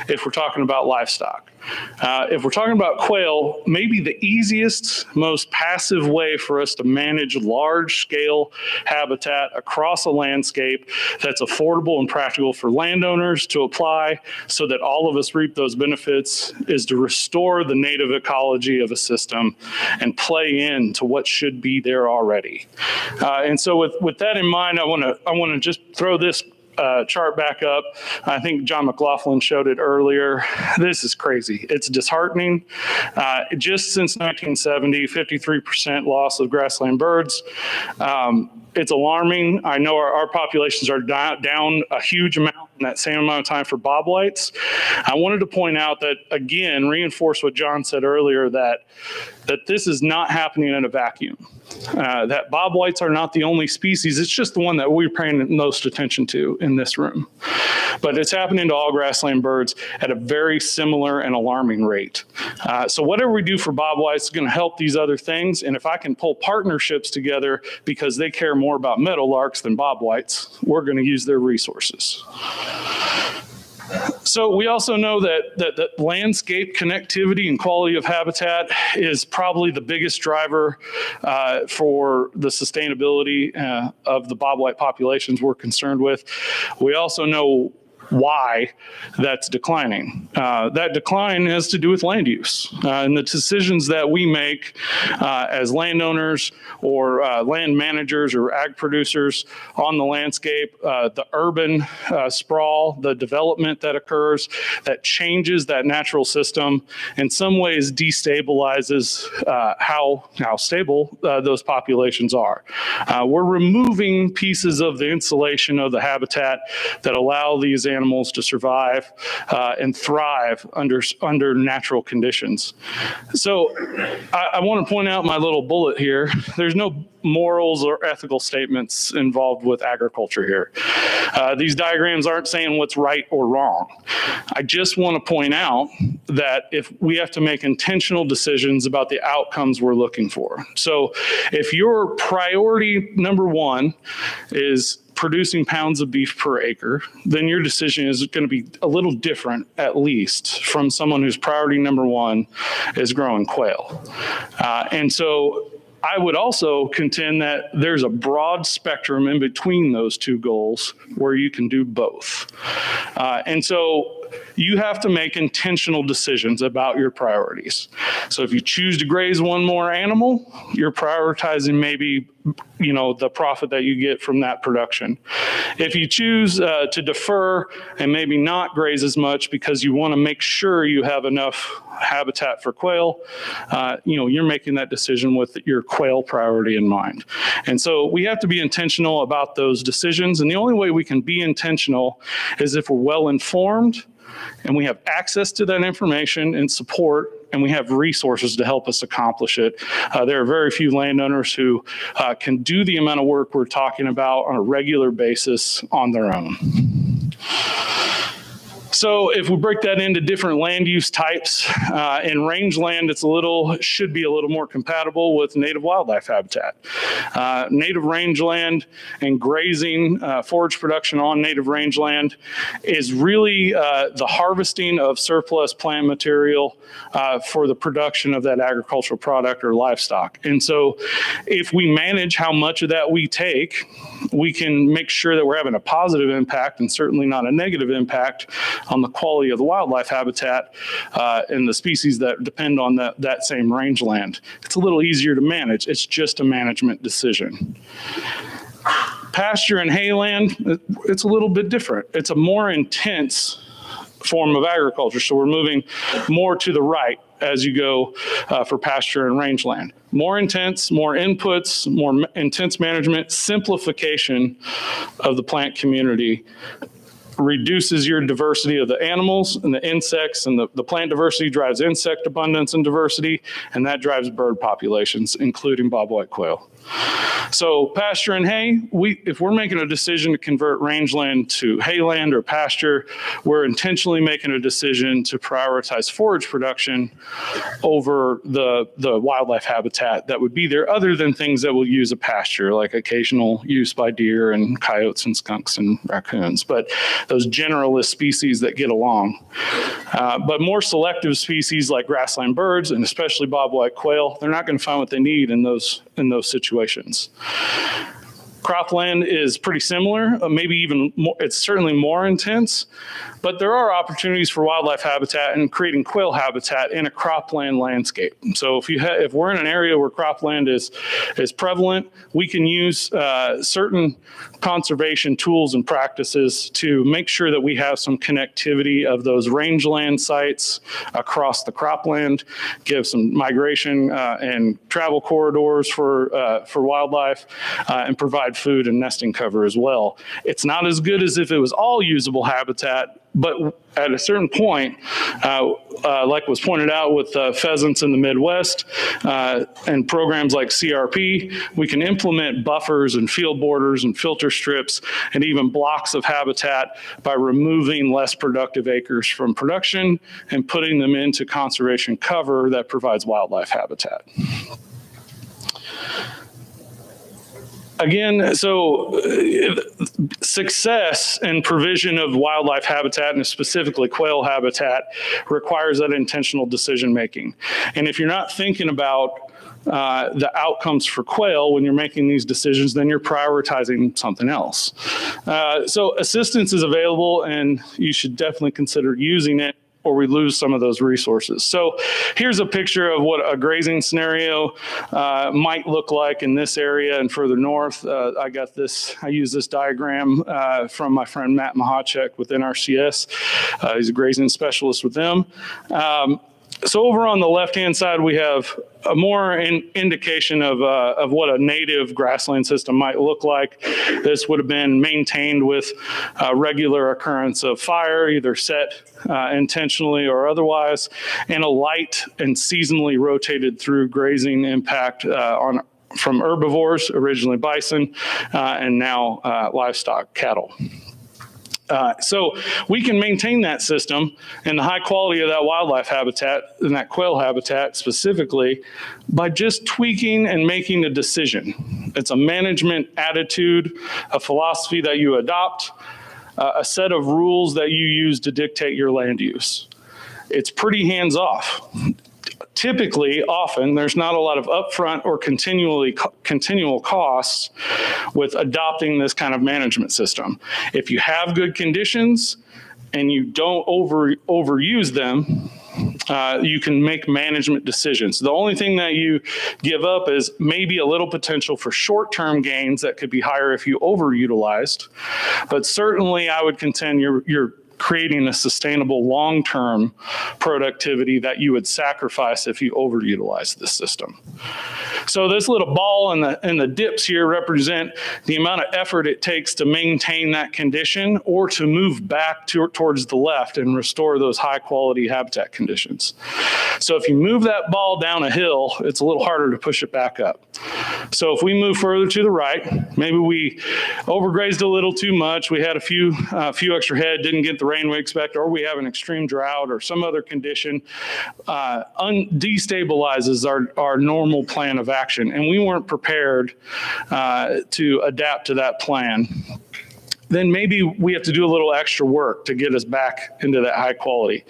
if we're talking about livestock. Uh, if we're talking about quail, maybe the easiest, most passive way for us to manage large scale habitat across a landscape that's affordable and practical for landowners to apply so that all of us reap those benefits is to restore the native ecology of a system and play into what should be there already. Uh, and so with, with that in mind, I want to I want to just throw this uh, chart back up. I think John McLaughlin showed it earlier. This is crazy. It's disheartening. Uh, just since 1970, 53% loss of grassland birds. Um, it's alarming. I know our, our populations are down a huge amount in that same amount of time for bobwhites. I wanted to point out that again, reinforce what John said earlier that that this is not happening in a vacuum. Uh, that bobwhites are not the only species. It's just the one that we're paying most attention to in this room. But it's happening to all grassland birds at a very similar and alarming rate. Uh, so whatever we do for bobwhites is going to help these other things. And if I can pull partnerships together because they care more about meadowlarks than bobwhites, we're going to use their resources. So we also know that, that, that landscape connectivity and quality of habitat is probably the biggest driver uh, for the sustainability uh, of the bobwhite populations we're concerned with. We also know why that's declining. Uh, that decline has to do with land use uh, and the decisions that we make uh, as landowners or uh, land managers or ag producers on the landscape, uh, the urban sprawl, the development that occurs that changes that natural system, in some ways destabilizes how, how stable those populations are. we're removing pieces of the insulation of the habitat that allow these animals animals to survive uh, and thrive under under natural conditions. So I, I want to point out my little bullet here. There's no morals or ethical statements involved with agriculture here. Uh, these diagrams aren't saying what's right or wrong. I just want to point out that if we have to make intentional decisions about the outcomes we're looking for. So if your priority number one is producing pounds of beef per acre, then your decision is going to be a little different, at least, from someone whose priority number one is growing quail. Uh, and so I would also contend that there's a broad spectrum in between those two goals where you can do both. Uh, and so you have to make intentional decisions about your priorities. So if you choose to graze one more animal, you're prioritizing maybe you know the profit that you get from that production. If you choose uh, to defer and maybe not graze as much because you want to make sure you have enough habitat for quail, uh, you know you're making that decision with your quail priority in mind. And so we have to be intentional about those decisions. And the only way we can be intentional is if we're well informed and we have access to that information and support and we have resources to help us accomplish it. Uh, there are very few landowners who uh, can do the amount of work we're talking about on a regular basis on their own. So if we break that into different land use types, uh, in rangeland, it's a little, should be a little more compatible with native wildlife habitat. Uh, native rangeland and grazing, uh, forage production on native rangeland is really uh, the harvesting of surplus plant material uh, for the production of that agricultural product or livestock. And so if we manage how much of that we take, we can make sure that we're having a positive impact and certainly not a negative impact on the quality of the wildlife habitat uh, and the species that depend on that, that same rangeland. It's a little easier to manage. It's just a management decision. Pasture and hayland, it's a little bit different. It's a more intense form of agriculture. So we're moving more to the right as you go uh, for pasture and rangeland. More intense, more inputs, more intense management, simplification of the plant community reduces your diversity of the animals and the insects and the, the plant diversity drives insect abundance and diversity and that drives bird populations including bobwhite quail so pasture and hay, we if we're making a decision to convert rangeland to hayland or pasture, we're intentionally making a decision to prioritize forage production over the the wildlife habitat that would be there other than things that will use a pasture like occasional use by deer and coyotes and skunks and raccoons, but those generalist species that get along. Uh, but more selective species like grassland birds and especially bobwhite quail, they're not going to find what they need in those in those situations. Cropland is pretty similar, uh, maybe even more, it's certainly more intense, but there are opportunities for wildlife habitat and creating quail habitat in a cropland landscape. So if you if we're in an area where cropland is is prevalent, we can use uh, certain conservation tools and practices to make sure that we have some connectivity of those rangeland sites across the cropland, give some migration uh, and travel corridors for uh, for wildlife, uh, and provide food and nesting cover as well. It's not as good as if it was all usable habitat, but at a certain point, uh, uh, like was pointed out with uh, pheasants in the Midwest uh, and programs like CRP, we can implement buffers and field borders and filter strips and even blocks of habitat by removing less productive acres from production and putting them into conservation cover that provides wildlife habitat again, so uh, success and provision of wildlife habitat and specifically quail habitat requires that intentional decision making. And if you're not thinking about uh, the outcomes for quail when you're making these decisions, then you're prioritizing something else. Uh, so assistance is available and you should definitely consider using it or we lose some of those resources. So here's a picture of what a grazing scenario uh, might look like in this area and further north. Uh, I got this, I use this diagram uh, from my friend Matt Mahacek with NRCS. Uh, he's a grazing specialist with them. Um, so over on the left-hand side, we have a more in indication of, uh, of what a native grassland system might look like. This would have been maintained with uh, regular occurrence of fire, either set uh, intentionally or otherwise, and a light and seasonally rotated through grazing impact uh, on from herbivores, originally bison, uh, and now livestock, cattle. Uh, so we can maintain that system and the high quality of that wildlife habitat and that quail habitat specifically by just tweaking and making a decision. It's a management attitude, a philosophy that you adopt, uh, a set of rules that you use to dictate your land use. It's pretty hands off typically, often, there's not a lot of upfront or continually continual costs with adopting this kind of management system. If you have good conditions, and you don't over overuse them, uh, you can make management decisions. The only thing that you give up is maybe a little potential for short-term gains that could be higher if you overutilized. But certainly, I would contend you're you're creating a sustainable long-term productivity that you would sacrifice if you overutilize the system. So this little ball and the and the dips here represent the amount of effort it takes to maintain that condition or to move back to, towards the left and restore those high quality habitat conditions. So if you move that ball down a hill, it's a little harder to push it back up. So if we move further to the right, maybe we overgrazed a little too much, we had a few uh, few extra head, didn't get the rain we expect, or we have an extreme drought or some other condition, uh, destabilizes our, our normal plan of action. And we weren't prepared uh, to adapt to that plan then maybe we have to do a little extra work to get us back into that high quality.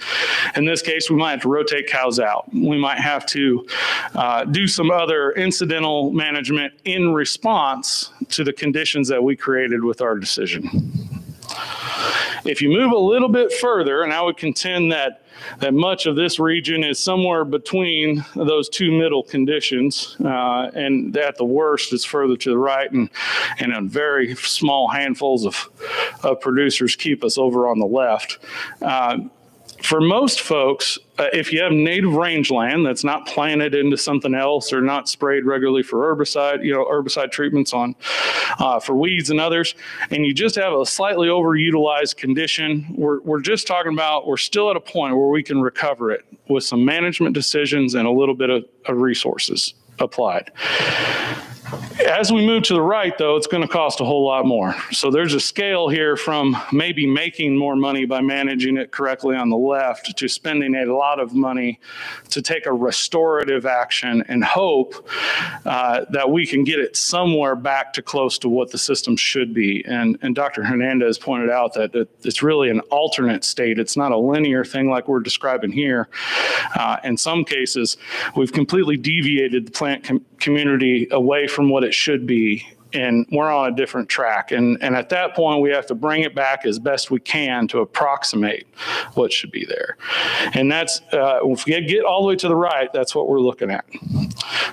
In this case, we might have to rotate cows out. We might have to uh, do some other incidental management in response to the conditions that we created with our decision. If you move a little bit further, and I would contend that, that much of this region is somewhere between those two middle conditions, uh, and at the worst, it's further to the right, and, and a very small handfuls of, of producers keep us over on the left. Uh, for most folks, uh, if you have native rangeland that's not planted into something else or not sprayed regularly for herbicide, you know, herbicide treatments on uh, for weeds and others, and you just have a slightly overutilized condition, we're, we're just talking about we're still at a point where we can recover it with some management decisions and a little bit of, of resources applied. As we move to the right, though, it's going to cost a whole lot more. So there's a scale here from maybe making more money by managing it correctly on the left to spending a lot of money to take a restorative action and hope uh, that we can get it somewhere back to close to what the system should be. And, and Dr. Hernandez pointed out that it, it's really an alternate state. It's not a linear thing like we're describing here. Uh, in some cases, we've completely deviated the plant com community away from what it should be and we're on a different track. And, and at that point, we have to bring it back as best we can to approximate what should be there. And that's, uh, if we get all the way to the right, that's what we're looking at.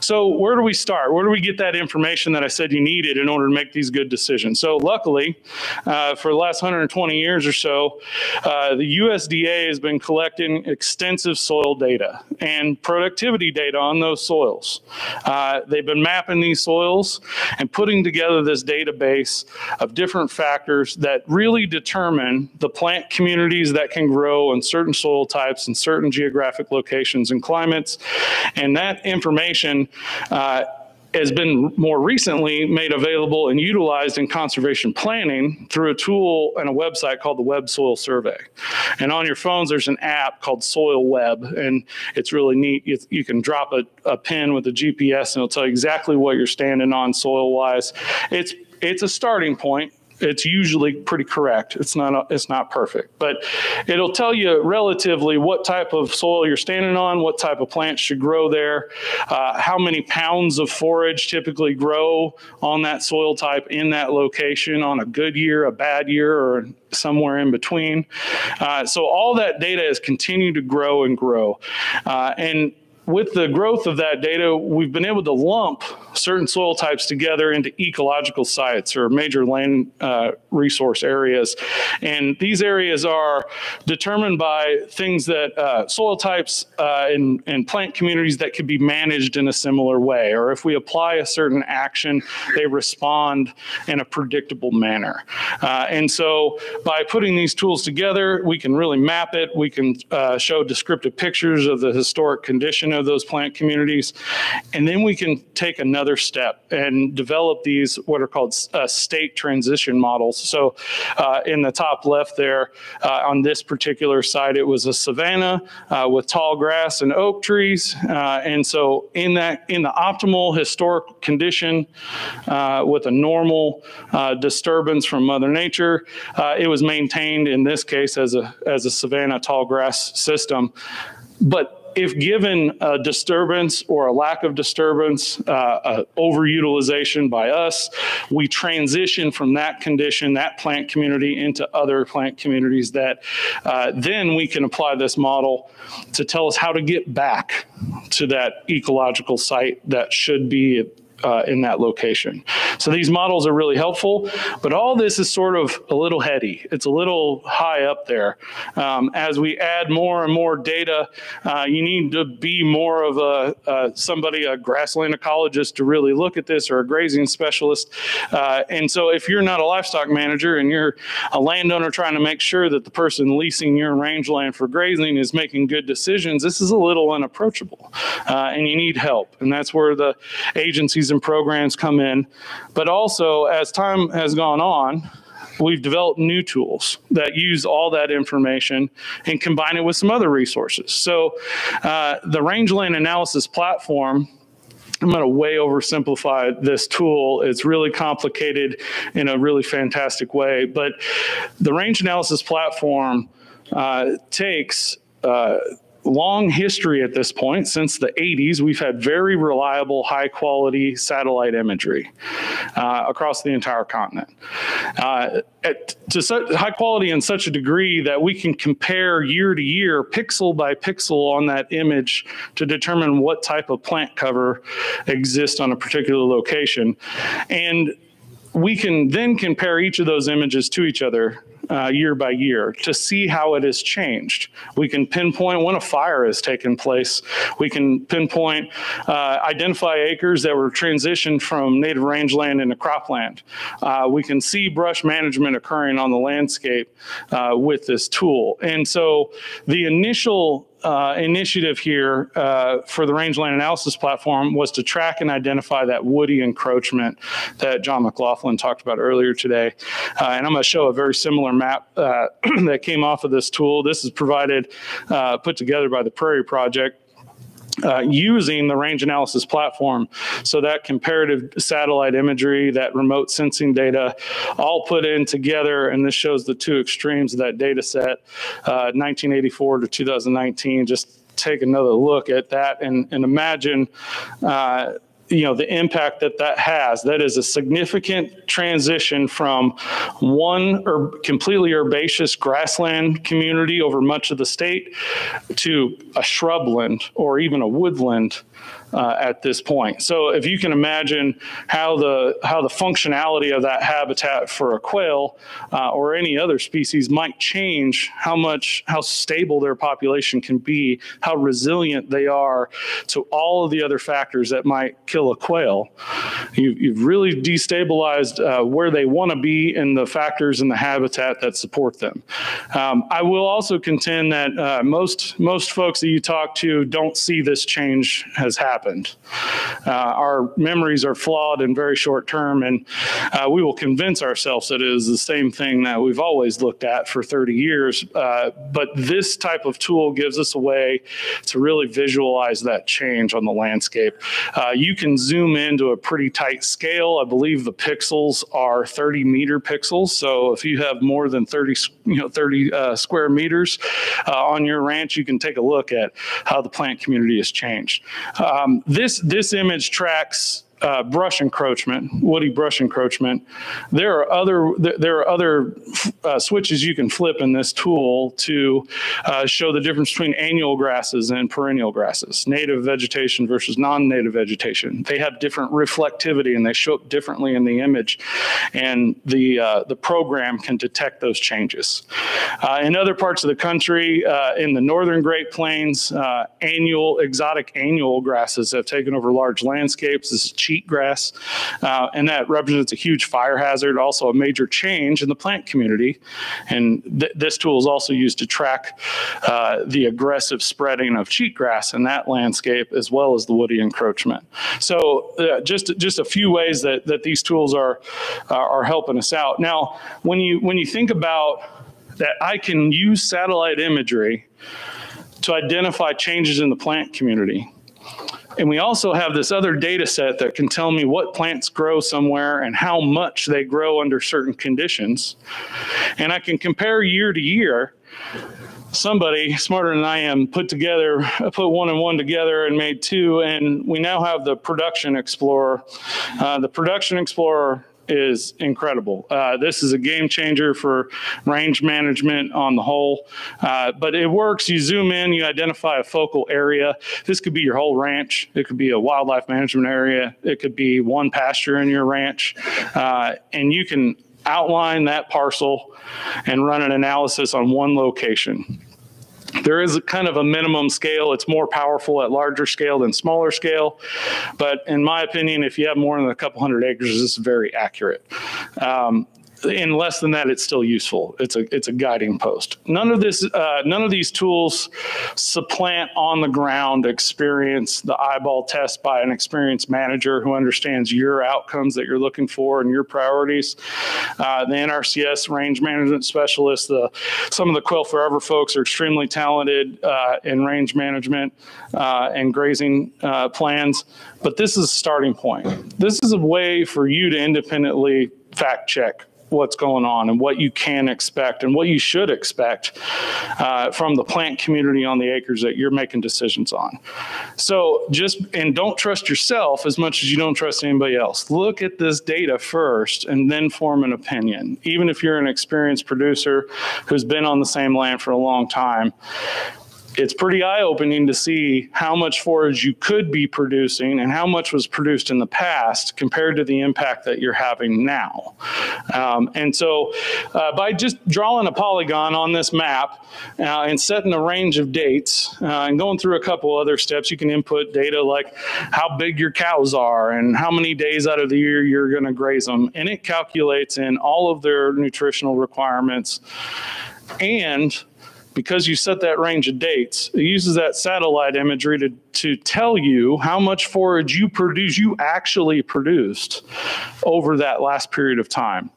So where do we start? Where do we get that information that I said you needed in order to make these good decisions? So luckily, uh, for the last 120 years or so, uh, the USDA has been collecting extensive soil data and productivity data on those soils. Uh, they've been mapping these soils and putting together this database of different factors that really determine the plant communities that can grow in certain soil types and certain geographic locations and climates. And that information uh, has been more recently made available and utilized in conservation planning through a tool and a website called the Web Soil Survey. And on your phones, there's an app called Soil Web, and it's really neat. You, you can drop a, a pin with a GPS, and it'll tell you exactly what you're standing on soil wise. It's it's a starting point it's usually pretty correct. It's not a, it's not perfect, but it'll tell you relatively what type of soil you're standing on, what type of plants should grow there, uh, how many pounds of forage typically grow on that soil type in that location on a good year, a bad year, or somewhere in between. Uh, so all that data has continued to grow and grow, uh, and with the growth of that data, we've been able to lump certain soil types together into ecological sites or major land uh, resource areas. And these areas are determined by things that uh, soil types uh, and, and plant communities that could be managed in a similar way. Or if we apply a certain action, they respond in a predictable manner. Uh, and so by putting these tools together, we can really map it. We can uh, show descriptive pictures of the historic condition of those plant communities. And then we can take another step and develop these what are called uh, state transition models. So uh, in the top left there uh, on this particular site, it was a savanna uh, with tall grass and oak trees. Uh, and so in that in the optimal historic condition uh, with a normal disturbance from Mother Nature, it was maintained in this case as a as a savanna tall grass system. But if given a disturbance or a lack of disturbance, uh, overutilization by us, we transition from that condition, that plant community into other plant communities that uh, then we can apply this model to tell us how to get back to that ecological site that should be uh, in that location. So these models are really helpful, but all this is sort of a little heady. It's a little high up there. Um, as we add more and more data, uh, you need to be more of a uh, somebody, a grassland ecologist, to really look at this, or a grazing specialist. Uh, and so, if you're not a livestock manager and you're a landowner trying to make sure that the person leasing your rangeland for grazing is making good decisions, this is a little unapproachable, uh, and you need help. And that's where the agencies and programs come in. But also, as time has gone on, we've developed new tools that use all that information and combine it with some other resources. So uh, the rangeland analysis platform I'm going to way oversimplify this tool. It's really complicated in a really fantastic way. But the range analysis platform uh, takes uh, long history at this point. Since the 80s, we've had very reliable, high quality satellite imagery uh, across the entire continent. Uh, at, to such high quality in such a degree that we can compare year to year, pixel by pixel on that image to determine what type of plant cover exists on a particular location. And we can then compare each of those images to each other uh, year by year to see how it has changed. We can pinpoint when a fire has taken place. We can pinpoint, uh, identify acres that were transitioned from native rangeland into cropland. Uh, we can see brush management occurring on the landscape uh, with this tool. And so the initial uh, initiative here uh, for the rangeland analysis platform was to track and identify that woody encroachment that John McLaughlin talked about earlier today. Uh, and I'm going to show a very similar map uh, that came off of this tool. This is provided, uh, put together by the Prairie Project. Uh, using the range analysis platform. So that comparative satellite imagery, that remote sensing data, all put in together, and this shows the two extremes of that data set, uh, 1984 to 2019. Just take another look at that and, and imagine uh, you know the impact that that has that is a significant transition from one or completely herbaceous grassland community over much of the state to a shrubland or even a woodland uh, at this point. So if you can imagine how the how the functionality of that habitat for a quail uh, or any other species might change, how much how stable their population can be, how resilient they are to all of the other factors that might kill a quail, you, you've really destabilized uh, where they want to be and the factors in the habitat that support them. Um, I will also contend that uh, most most folks that you talk to don't see this change has happened happened. Uh, our memories are flawed and very short term, and uh, we will convince ourselves that it is the same thing that we've always looked at for 30 years. Uh, but this type of tool gives us a way to really visualize that change on the landscape. Uh, you can zoom into a pretty tight scale. I believe the pixels are 30 meter pixels. So if you have more than 30, you know, 30 uh, square meters uh, on your ranch, you can take a look at how the plant community has changed. Um, this this image tracks uh, brush encroachment, woody brush encroachment. There are other there are other uh, switches you can flip in this tool to uh, show the difference between annual grasses and perennial grasses, native vegetation versus non-native vegetation. They have different reflectivity and they show up differently in the image, and the uh, the program can detect those changes. Uh, in other parts of the country, uh, in the northern Great Plains, annual exotic annual grasses have taken over large landscapes. This is cheatgrass, uh, and that represents a huge fire hazard, also a major change in the plant community. And th this tool is also used to track uh, the aggressive spreading of cheatgrass in that landscape, as well as the woody encroachment. So uh, just just a few ways that that these tools are are helping us out. Now, when you when you think about that, I can use satellite imagery to identify changes in the plant community. And we also have this other data set that can tell me what plants grow somewhere and how much they grow under certain conditions. And I can compare year to year somebody smarter than I am put together, put one and one together and made two, and we now have the Production Explorer. Uh, the Production Explorer is incredible. Uh, this is a game changer for range management on the whole, uh, but it works. You zoom in, you identify a focal area. This could be your whole ranch. It could be a wildlife management area. It could be one pasture in your ranch, uh, and you can outline that parcel and run an analysis on one location. There is a kind of a minimum scale. It's more powerful at larger scale than smaller scale. But in my opinion, if you have more than a couple hundred acres, this is very accurate. Um, in less than that, it's still useful. It's a it's a guiding post. None of this, uh, none of these tools supplant on the ground experience, the eyeball test by an experienced manager who understands your outcomes that you're looking for and your priorities. Uh, the NRCS range management specialists, the some of the Quail Forever folks are extremely talented uh, in range management uh, and grazing uh, plans. But this is a starting point. This is a way for you to independently fact check what's going on and what you can expect and what you should expect uh, from the plant community on the acres that you're making decisions on. So just, and don't trust yourself as much as you don't trust anybody else. Look at this data first and then form an opinion. Even if you're an experienced producer who's been on the same land for a long time, it's pretty eye opening to see how much forage you could be producing and how much was produced in the past compared to the impact that you're having now. Um, and so, uh, by just drawing a polygon on this map uh, and setting a range of dates uh, and going through a couple other steps, you can input data like how big your cows are and how many days out of the year you're going to graze them. And it calculates in all of their nutritional requirements and because you set that range of dates, it uses that satellite imagery to, to tell you how much forage you produce, you actually produced over that last period of time.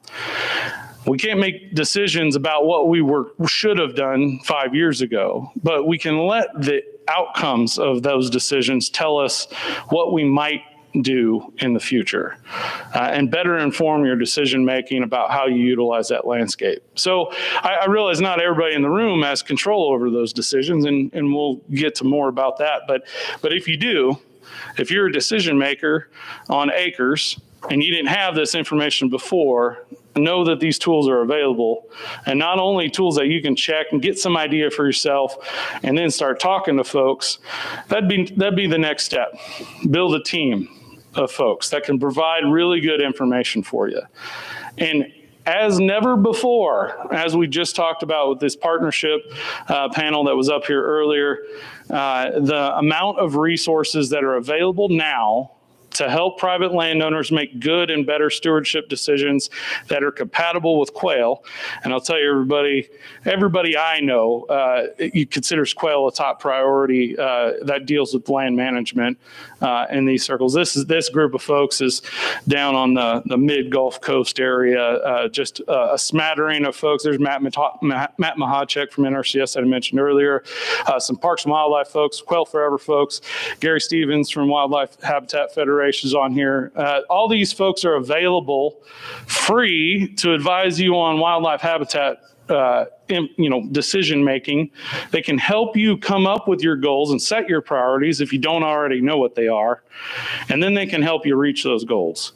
We can't make decisions about what we were should have done five years ago, but we can let the outcomes of those decisions tell us what we might do in the future uh, and better inform your decision making about how you utilize that landscape. So I, I, realize not everybody in the room has control over those decisions and, and we'll get to more about that. But, but if you do, if you're a decision maker on acres and you didn't have this information before, know that these tools are available and not only tools that you can check and get some idea for yourself and then start talking to folks that'd be that'd be the next step build a team of folks that can provide really good information for you. And as never before, as we just talked about with this partnership uh, panel that was up here earlier, uh, the amount of resources that are available now to help private landowners make good and better stewardship decisions that are compatible with quail. And I'll tell you, everybody, everybody I know uh, considers quail a top priority uh, that deals with land management uh, in these circles. This is this group of folks is down on the, the mid Gulf Coast area. Uh, just a smattering of folks. There's Matt Matt, Matt Mahacek from NRCS that I mentioned earlier. Uh, some Parks and Wildlife folks, Quail Forever folks, Gary Stevens from Wildlife Habitat Federation operations on here. Uh, all these folks are available free to advise you on wildlife habitat uh, you know, decision making. They can help you come up with your goals and set your priorities if you don't already know what they are, and then they can help you reach those goals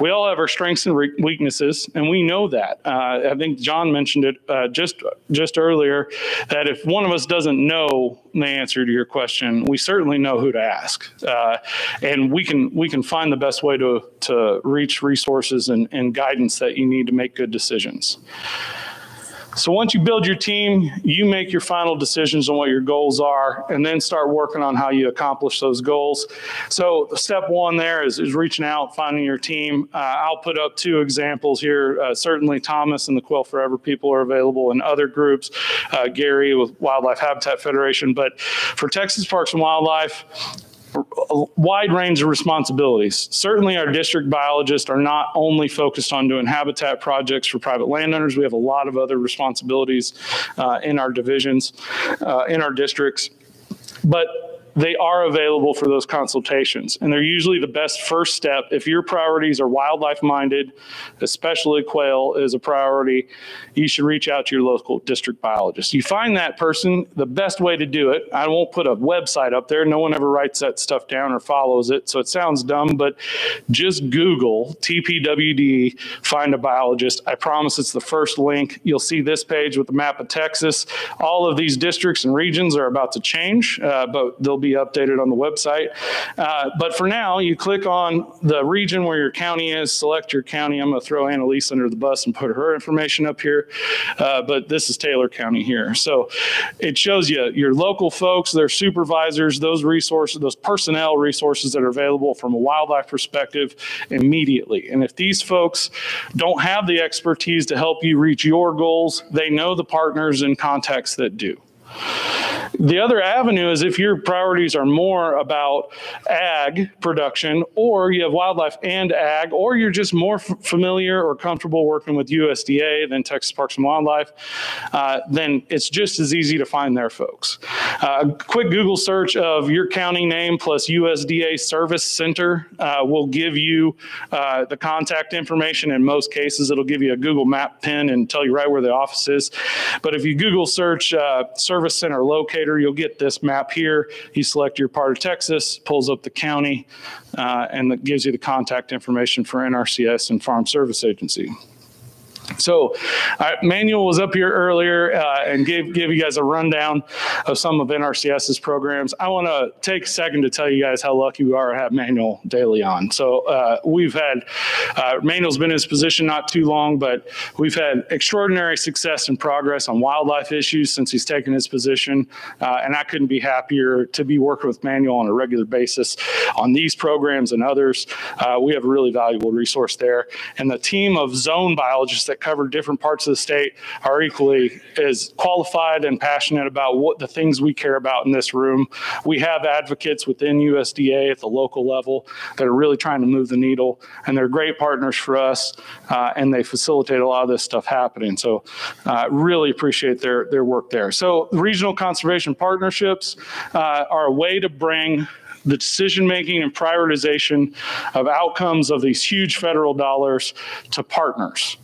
we all have our strengths and weaknesses, and we know that. Uh, I think John mentioned it uh, just just earlier that if one of us doesn't know the answer to your question, we certainly know who to ask, uh, and we can we can find the best way to to reach resources and, and guidance that you need to make good decisions. So once you build your team, you make your final decisions on what your goals are and then start working on how you accomplish those goals. So step one there is, is reaching out, finding your team. Uh, I'll put up two examples here. Uh, certainly Thomas and the Quail Forever people are available in other groups, uh, Gary with Wildlife Habitat Federation. But for Texas Parks and Wildlife, a wide range of responsibilities. Certainly, our district biologists are not only focused on doing habitat projects for private landowners. We have a lot of other responsibilities uh, in our divisions, uh, in our districts. But they are available for those consultations. And they're usually the best first step. If your priorities are wildlife minded, especially quail is a priority, you should reach out to your local district biologist. You find that person, the best way to do it, I won't put a website up there. No one ever writes that stuff down or follows it. So it sounds dumb, but just Google TPWD, find a biologist. I promise it's the first link. You'll see this page with the map of Texas. All of these districts and regions are about to change, uh, but they'll be updated on the website. Uh, but for now, you click on the region where your county is, select your county. I'm going to throw Annalise under the bus and put her information up here. Uh, but this is Taylor County here. So it shows you your local folks, their supervisors, those resources, those personnel resources that are available from a wildlife perspective immediately. And if these folks don't have the expertise to help you reach your goals, they know the partners and contacts that do. The other avenue is if your priorities are more about ag production, or you have wildlife and ag, or you're just more familiar or comfortable working with USDA than Texas Parks and Wildlife, uh, then it's just as easy to find their folks. Uh, a quick Google search of your county name plus USDA Service Center uh, will give you uh, the contact information. In most cases, it'll give you a Google map pin and tell you right where the office is. But if you Google search uh, Service Center locator, you'll get this map here. You select your part of Texas, pulls up the county, uh, and that gives you the contact information for NRCS and Farm Service Agency. So, uh, Manuel was up here earlier uh, and gave gave you guys a rundown of some of NRCS's programs. I want to take a second to tell you guys how lucky we are to have Manuel De Leon. So, uh, we've had uh, Manuel's been in his position not too long, but we've had extraordinary success and progress on wildlife issues since he's taken his position, uh, and I couldn't be happier to be working with Manuel on a regular basis on these programs and others. Uh, we have a really valuable resource there, and the team of zone biologists that that cover different parts of the state are equally as qualified and passionate about what the things we care about in this room. We have advocates within USDA at the local level that are really trying to move the needle, and they're great partners for us, uh, and they facilitate a lot of this stuff happening. So, uh, really appreciate their their work there. So, regional conservation partnerships uh, are a way to bring the decision making and prioritization of outcomes of these huge federal dollars to partners.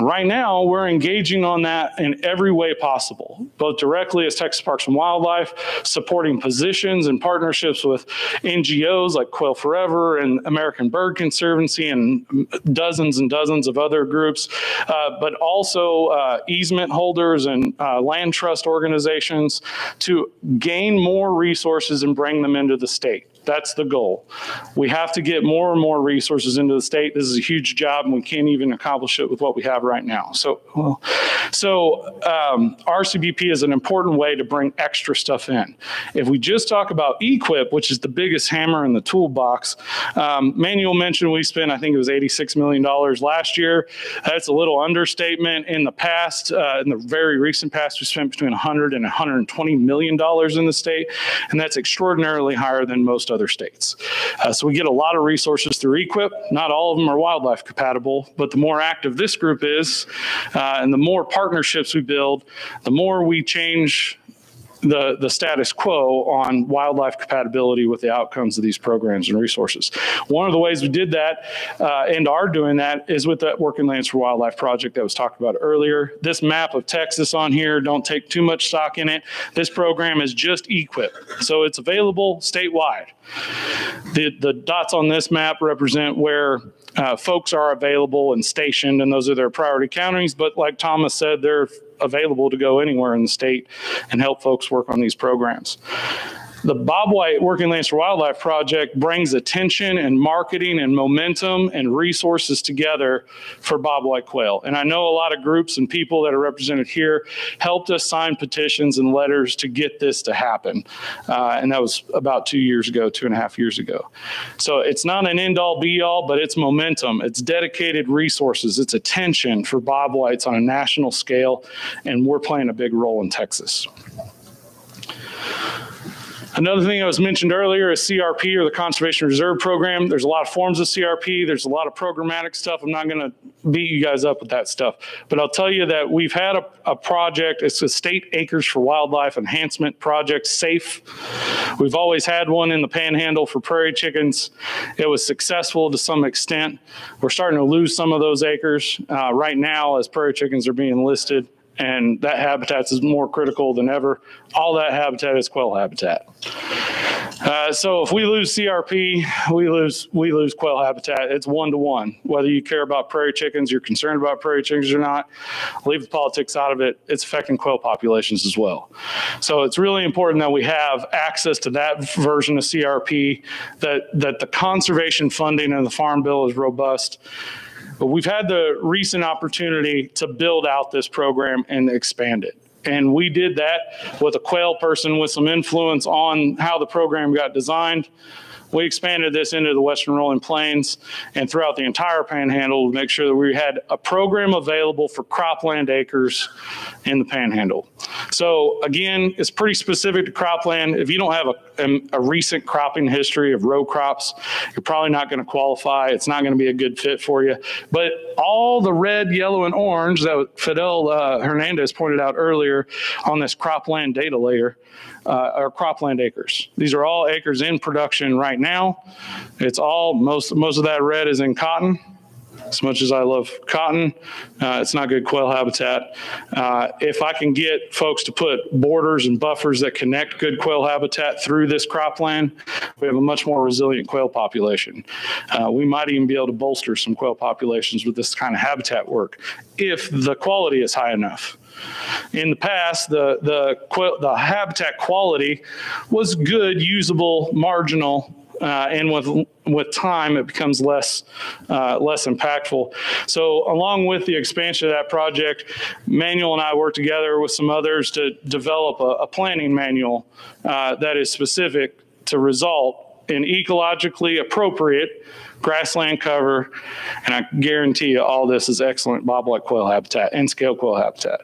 Right now, we're engaging on that in every way possible, both directly as Texas Parks and Wildlife, supporting positions and partnerships with NGOs like Quail Forever and American Bird Conservancy and dozens and dozens of other groups, uh, but also uh, easement holders and uh, land trust organizations to gain more resources and bring them into the state. That's the goal. We have to get more and more resources into the state. This is a huge job, and we can't even accomplish it with what we have right now. So, so um, RCPP is an important way to bring extra stuff in. If we just talk about EQIP, which is the biggest hammer in the toolbox, um, Manuel mentioned we spent, I think it was $86 million last year. That's a little understatement. In the past, uh, in the very recent past, we spent between 100 and 120 million dollars in the state, and that's extraordinarily higher than most other states. Uh, so we get a lot of resources through EQIP. Not all of them are wildlife compatible, but the more active this group is, uh, and the more partnerships we build, the more we change the, the status quo on wildlife compatibility with the outcomes of these programs and resources. One of the ways we did that uh, and are doing that is with that Working Lands for Wildlife project that was talked about earlier. This map of Texas on here, don't take too much stock in it. This program is just EQIP, so it's available statewide. The, the dots on this map represent where uh, folks are available and stationed, and those are their priority counties. But like Thomas said, they're available to go anywhere in the state and help folks work on these programs. The Bobwhite Working Lands for Wildlife Project brings attention and marketing and momentum and resources together for bobwhite quail. And I know a lot of groups and people that are represented here helped us sign petitions and letters to get this to happen. Uh, and that was about two years ago, two and a half years ago. So it's not an end all be all, but it's momentum. It's dedicated resources. It's attention for bobwhites on a national scale. And we're playing a big role in Texas. Another thing that was mentioned earlier is CRP or the Conservation Reserve Program. There's a lot of forms of CRP. There's a lot of programmatic stuff. I'm not going to beat you guys up with that stuff, but I'll tell you that we've had a, a project. It's a State Acres for Wildlife Enhancement Project, SAFE. We've always had one in the Panhandle for prairie chickens. It was successful to some extent. We're starting to lose some of those acres uh, right now as prairie chickens are being listed and that habitat is more critical than ever. All that habitat is quail habitat. Uh, so if we lose CRP, we lose we lose quail habitat. It's one to one. Whether you care about prairie chickens, you're concerned about prairie chickens or not, leave the politics out of it. It's affecting quail populations as well. So it's really important that we have access to that version of CRP. That that the conservation funding in the Farm Bill is robust. But we've had the recent opportunity to build out this program and expand it. And we did that with a quail person with some influence on how the program got designed. We expanded this into the Western Rolling Plains and throughout the entire Panhandle to make sure that we had a program available for cropland acres in the Panhandle. So again, it's pretty specific to cropland. If you don't have a, a, a recent cropping history of row crops, you're probably not going to qualify. It's not going to be a good fit for you. But all the red, yellow, and orange that Fidel uh, Hernandez pointed out earlier on this cropland data layer, uh, are cropland acres. These are all acres in production right now. It's all most most of that red is in cotton. As much as I love cotton, uh, it's not good quail habitat. Uh, if I can get folks to put borders and buffers that connect good quail habitat through this cropland, we have a much more resilient quail population. Uh, we might even be able to bolster some quail populations with this kind of habitat work if the quality is high enough. In the past, the the the habitat quality was good, usable, marginal, uh, and with with time it becomes less uh, less impactful. So along with the expansion of that project, Manuel and I worked together with some others to develop a, a planning manual uh, that is specific to result in ecologically appropriate grassland cover, and I guarantee you all this is excellent bobwhite quail habitat and scale quail habitat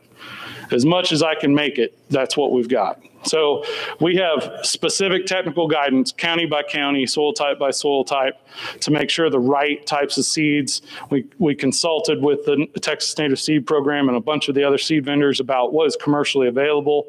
as much as I can make it, that's what we've got. So we have specific technical guidance, county by county, soil type by soil type, to make sure the right types of seeds. We, we consulted with the Texas Native Seed Program and a bunch of the other seed vendors about what is commercially available,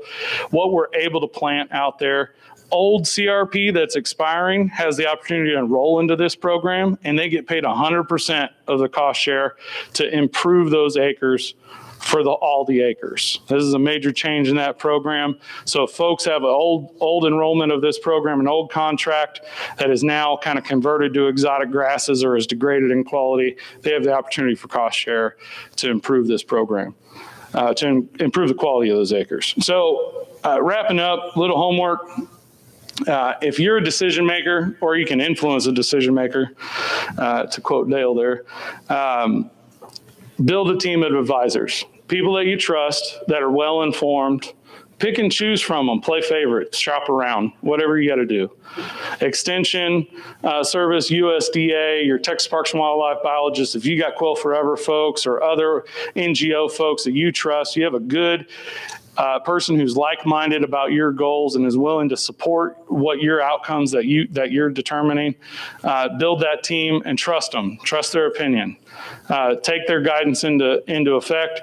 what we're able to plant out there. Old CRP that's expiring has the opportunity to enroll into this program, and they get paid 100% of the cost share to improve those acres for the, all the acres. This is a major change in that program. So folks have an old, old enrollment of this program, an old contract that is now kind of converted to exotic grasses or is degraded in quality, they have the opportunity for cost share to improve this program. Uh, to improve the quality of those acres. So, uh, wrapping up, little homework. Uh, if you're a decision maker or you can influence a decision maker, uh, to quote Dale there, um, build a team of advisors, people that you trust that are well informed. Pick and choose from them, play favorites, shop around, whatever you got to do. Extension uh, Service, USDA, your Texas Parks and Wildlife biologists, if you got Quail Forever folks or other NGO folks that you trust, you have a good uh, person who's like-minded about your goals and is willing to support what your outcomes that you that you're determining. Uh, build that team and trust them. Trust their opinion. Uh, take their guidance into into effect,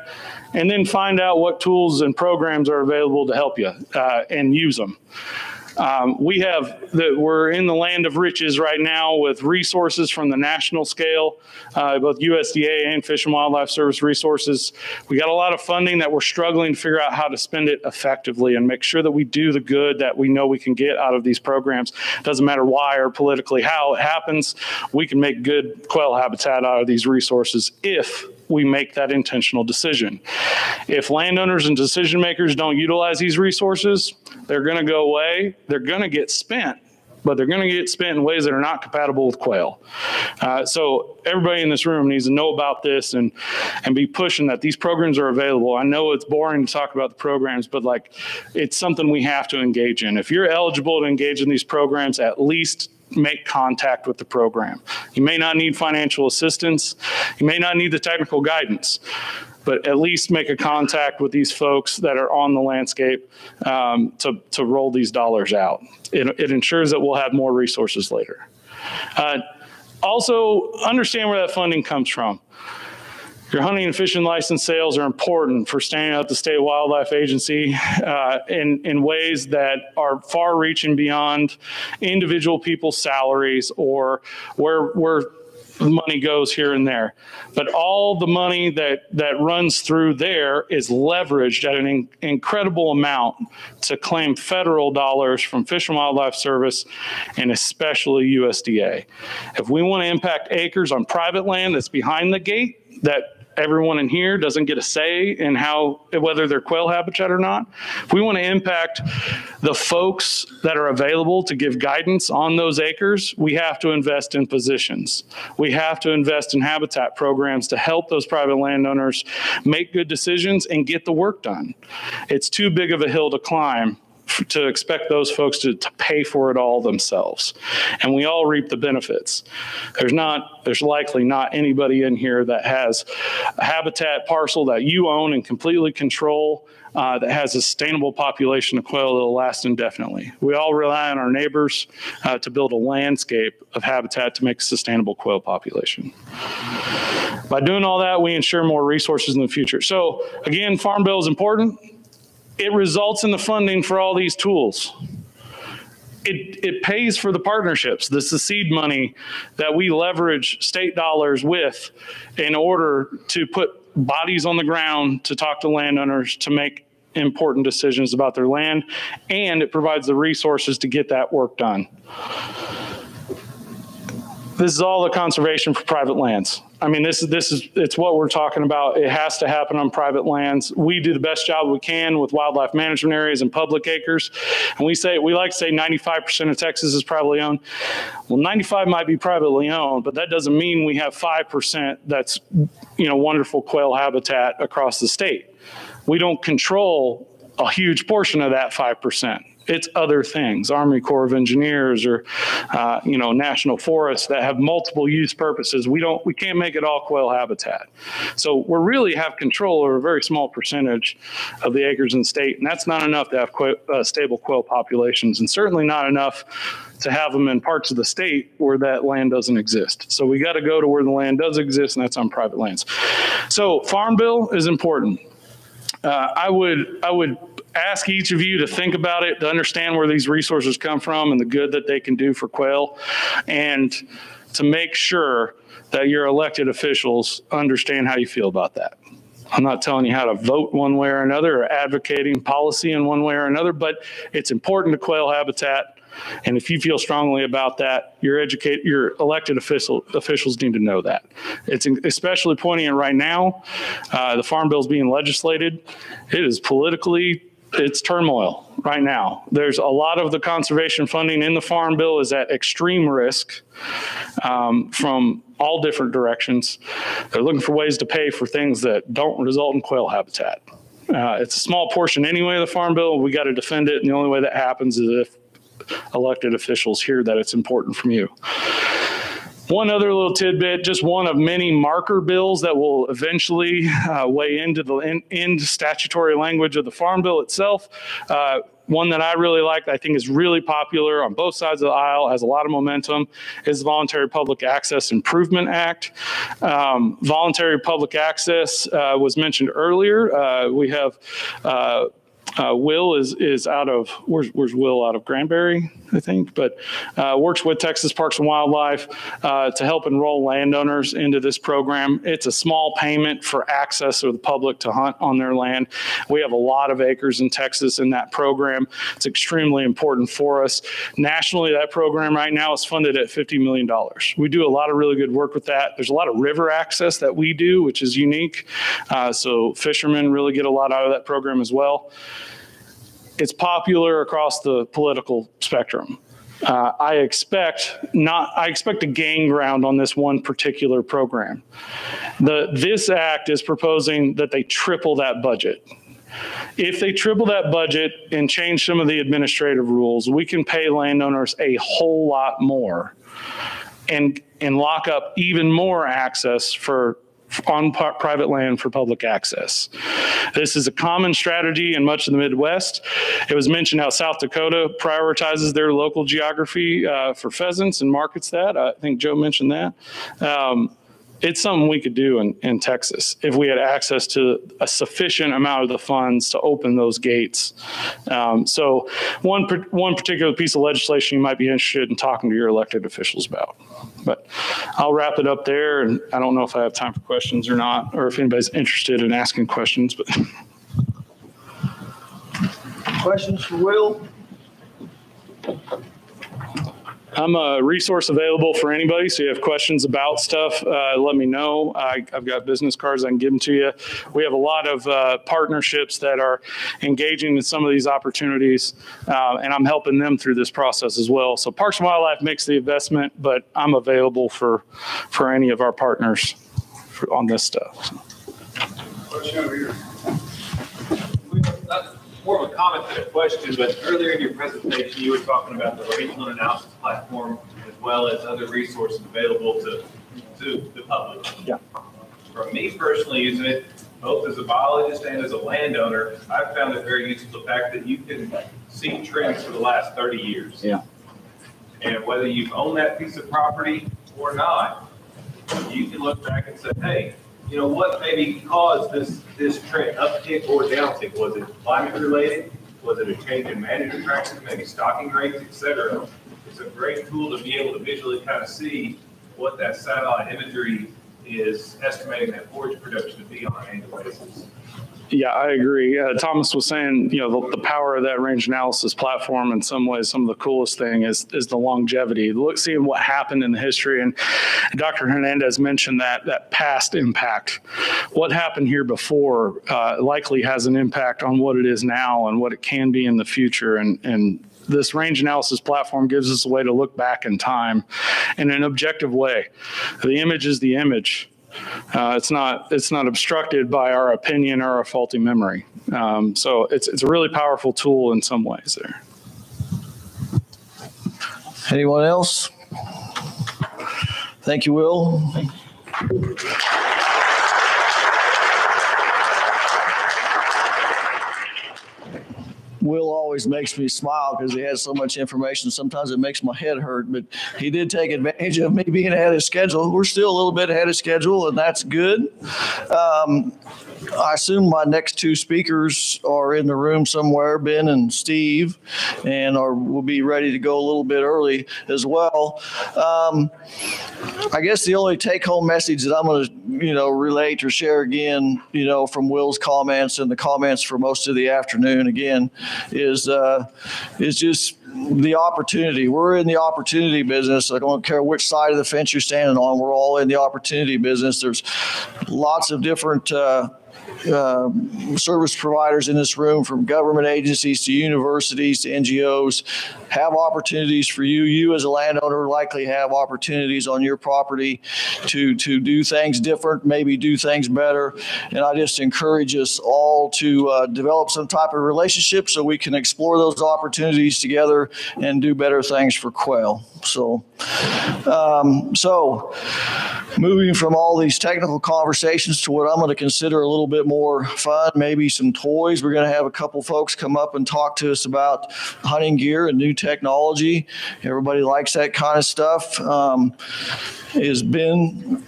and then find out what tools and programs are available to help you uh, and use them. Um, we have that we're in the land of riches right now with resources from the national scale, uh, both USDA and Fish and Wildlife Service resources. We got a lot of funding that we're struggling to figure out how to spend it effectively and make sure that we do the good that we know we can get out of these programs. Doesn't matter why or politically how it happens, we can make good quail habitat out of these resources if we make that intentional decision. If landowners and decision makers don't utilize these resources, they're going to go away. They're going to get spent but they're going to get spent in ways that are not compatible with quail. Uh, so everybody in this room needs to know about this and and be pushing that these programs are available. I know it's boring to talk about the programs, but like it's something we have to engage in. If you're eligible to engage in these programs, at least make contact with the program. You may not need financial assistance. You may not need the technical guidance. but at least make a contact with these folks that are on the landscape um, to, to roll these dollars out. It, it ensures that we'll have more resources later. Uh, also, understand where that funding comes from. Your hunting and fishing license sales are important for standing up the state wildlife agency uh, in, in ways that are far reaching beyond individual people's salaries or where, where money goes here and there. But all the money that, that runs through there is leveraged at an in, incredible amount to claim federal dollars from Fish and Wildlife Service and especially USDA. If we want to impact acres on private land that's behind the gate, that everyone in here doesn't get a say in how whether they're quail habitat or not. If we want to impact the folks that are available to give guidance on those acres, we have to invest in positions. We have to invest in habitat programs to help those private landowners make good decisions and get the work done. It's too big of a hill to climb to expect those folks to, to pay for it all themselves. And we all reap the benefits. There's not, there's likely not anybody in here that has a habitat parcel that you own and completely control uh, that has a sustainable population of quail that will last indefinitely. We all rely on our neighbors uh, to build a landscape of habitat to make a sustainable quail population. By doing all that, we ensure more resources in the future. So again, Farm Bill is important it results in the funding for all these tools. It, it pays for the partnerships. This is seed money that we leverage state dollars with in order to put bodies on the ground to talk to landowners to make important decisions about their land, and it provides the resources to get that work done. This is all the conservation for private lands. I mean, this is this is it's what we're talking about. It has to happen on private lands. We do the best job we can with wildlife management areas and public acres, and we say we like to say 95% of Texas is privately owned. Well, 95 might be privately owned, but that doesn't mean we have 5% that's you know wonderful quail habitat across the state. We don't control a huge portion of that 5% it's other things, Army Corps of Engineers or, uh, you know, national forests that have multiple use purposes. We don't, we can't make it all quail habitat. So we really have control over a very small percentage of the acres in the state. And that's not enough to have quail, uh, stable quail populations and certainly not enough to have them in parts of the state where that land doesn't exist. So we got to go to where the land does exist, and that's on private lands. So Farm Bill is important. Uh, I would I would ask each of you to think about it, to understand where these resources come from and the good that they can do for quail, and to make sure that your elected officials understand how you feel about that. I'm not telling you how to vote one way or another or advocating policy in one way or another, but it's important to quail habitat. And if you feel strongly about that, your educate your elected official, officials need to know that. It's especially poignant right now. Uh, the farm bill is being legislated. It is politically it's turmoil right now. There's a lot of the conservation funding in the farm bill is at extreme risk um, from all different directions. They're looking for ways to pay for things that don't result in quail habitat. Uh, it's a small portion anyway of the farm bill. We got to defend it, and the only way that happens is if elected officials hear that it's important from you. One other little tidbit, just one of many marker bills that will eventually uh, weigh into the in, statutory language of the Farm Bill itself. Uh, one that I really like, I think is really popular on both sides of the aisle, has a lot of momentum, is the Voluntary Public Access Improvement Act. Um, voluntary public access uh, was mentioned earlier. Uh, we have uh, Will is is out of where's where's Will out of Granbury, I think, but uh, works with Texas Parks and Wildlife uh, to help enroll landowners into this program. It's a small payment for access of the public to hunt on their land. We have a lot of acres in Texas in that program. It's extremely important for us. Nationally, that program right now is funded at $50 million. We do a lot of really good work with that. There's a lot of river access that we do, which is unique. Uh, so fishermen really get a lot out of that program as well it's popular across the political spectrum. Uh, I expect not. I expect to gain ground on this one particular program. The this act is proposing that they triple that budget. If they triple that budget and change some of the administrative rules, we can pay landowners a whole lot more, and and lock up even more access for on private land for public access. This is a common strategy in much of the Midwest. It was mentioned how South Dakota prioritizes their local geography uh, for pheasants and markets that. I think Joe mentioned that. Um, it's something we could do in, in Texas if we had access to a sufficient amount of the funds to open those gates. Um, so, one one particular piece of legislation you might be interested in talking to your elected officials about. But I'll wrap it up there, and I don't know if I have time for questions or not, or if anybody's interested in asking questions. But Questions for Will? I'm a resource available for anybody. So you have questions about stuff, uh, let me know. I, I've got business cards. I can give them to you. We have a lot of uh, partnerships that are engaging in some of these opportunities, uh, and I'm helping them through this process as well. So Parks and Wildlife makes the investment, but I'm available for for any of our partners for, on this stuff. Question over here. Not More of a comment than a question, but earlier in your presentation, you were talking about the regional analysis platform as well as other resources available to, to the public. Yeah. For me personally, using it both as a biologist and as a landowner, I've found it very useful, the fact that you can see trends for the last 30 years. Yeah. And whether you've owned that piece of property or not, you can look back and say, hey, you know, what maybe caused this, this trend uptick or downtick? Was it climate related? Was it a change in management practices, maybe stocking rates, et cetera? It's a great tool to be able to visually kind of see what that satellite imagery is estimating that forage production to be on an annual basis. Yeah, I agree. Uh, Thomas was saying, you know, the, the power of that range analysis platform. In some ways, some of the coolest thing is is the longevity. Look, seeing what happened in the history, and Dr. Hernandez mentioned that that past impact. What happened here before uh, likely has an impact on what it is now and what it can be in the future. And and this range analysis platform gives us a way to look back in time in an objective way. The image is the image. Uh, it's not it's not obstructed by our opinion or our faulty memory. Um, so it's it's a really powerful tool in some ways there. Anyone else? Thank you, Will. Will always makes me smile because he has so much information. Sometimes it makes my head hurt, but he did take advantage of me being ahead of schedule. We're still a little bit ahead of schedule, and that's good. Um, I assume my next two speakers are in the room somewhere, Ben and Steve, and are will be ready to go a little bit early as well. Um, I guess the only take-home message that I'm going to, you know, relate or share again, you know, from Will's comments and the comments for most of the afternoon again, is uh, is just the opportunity. We're in the opportunity business. I don't care which side of the fence you're standing on. We're all in the opportunity business. There's lots of different. Uh, uh, service providers in this room, from government agencies to universities to NGOs, have opportunities for you. You, as a landowner, likely have opportunities on your property to to do things different, maybe do things better. And I just encourage us all to uh, develop some type of relationship so we can explore those opportunities together and do better things for quail. So, um, so moving from all these technical conversations to what I'm going to consider a little bit more fun, maybe some toys. We're going to have a couple folks come up and talk to us about hunting gear and new technology. Everybody likes that kind of stuff. Um, is Ben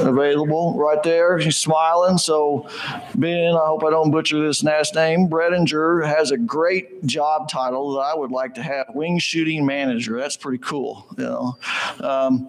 available right there? He's smiling. So, Ben, I hope I don't butcher this last name. Bredinger has a great job title that I would like to have: wing shooting manager. That's pretty cool. You know, um,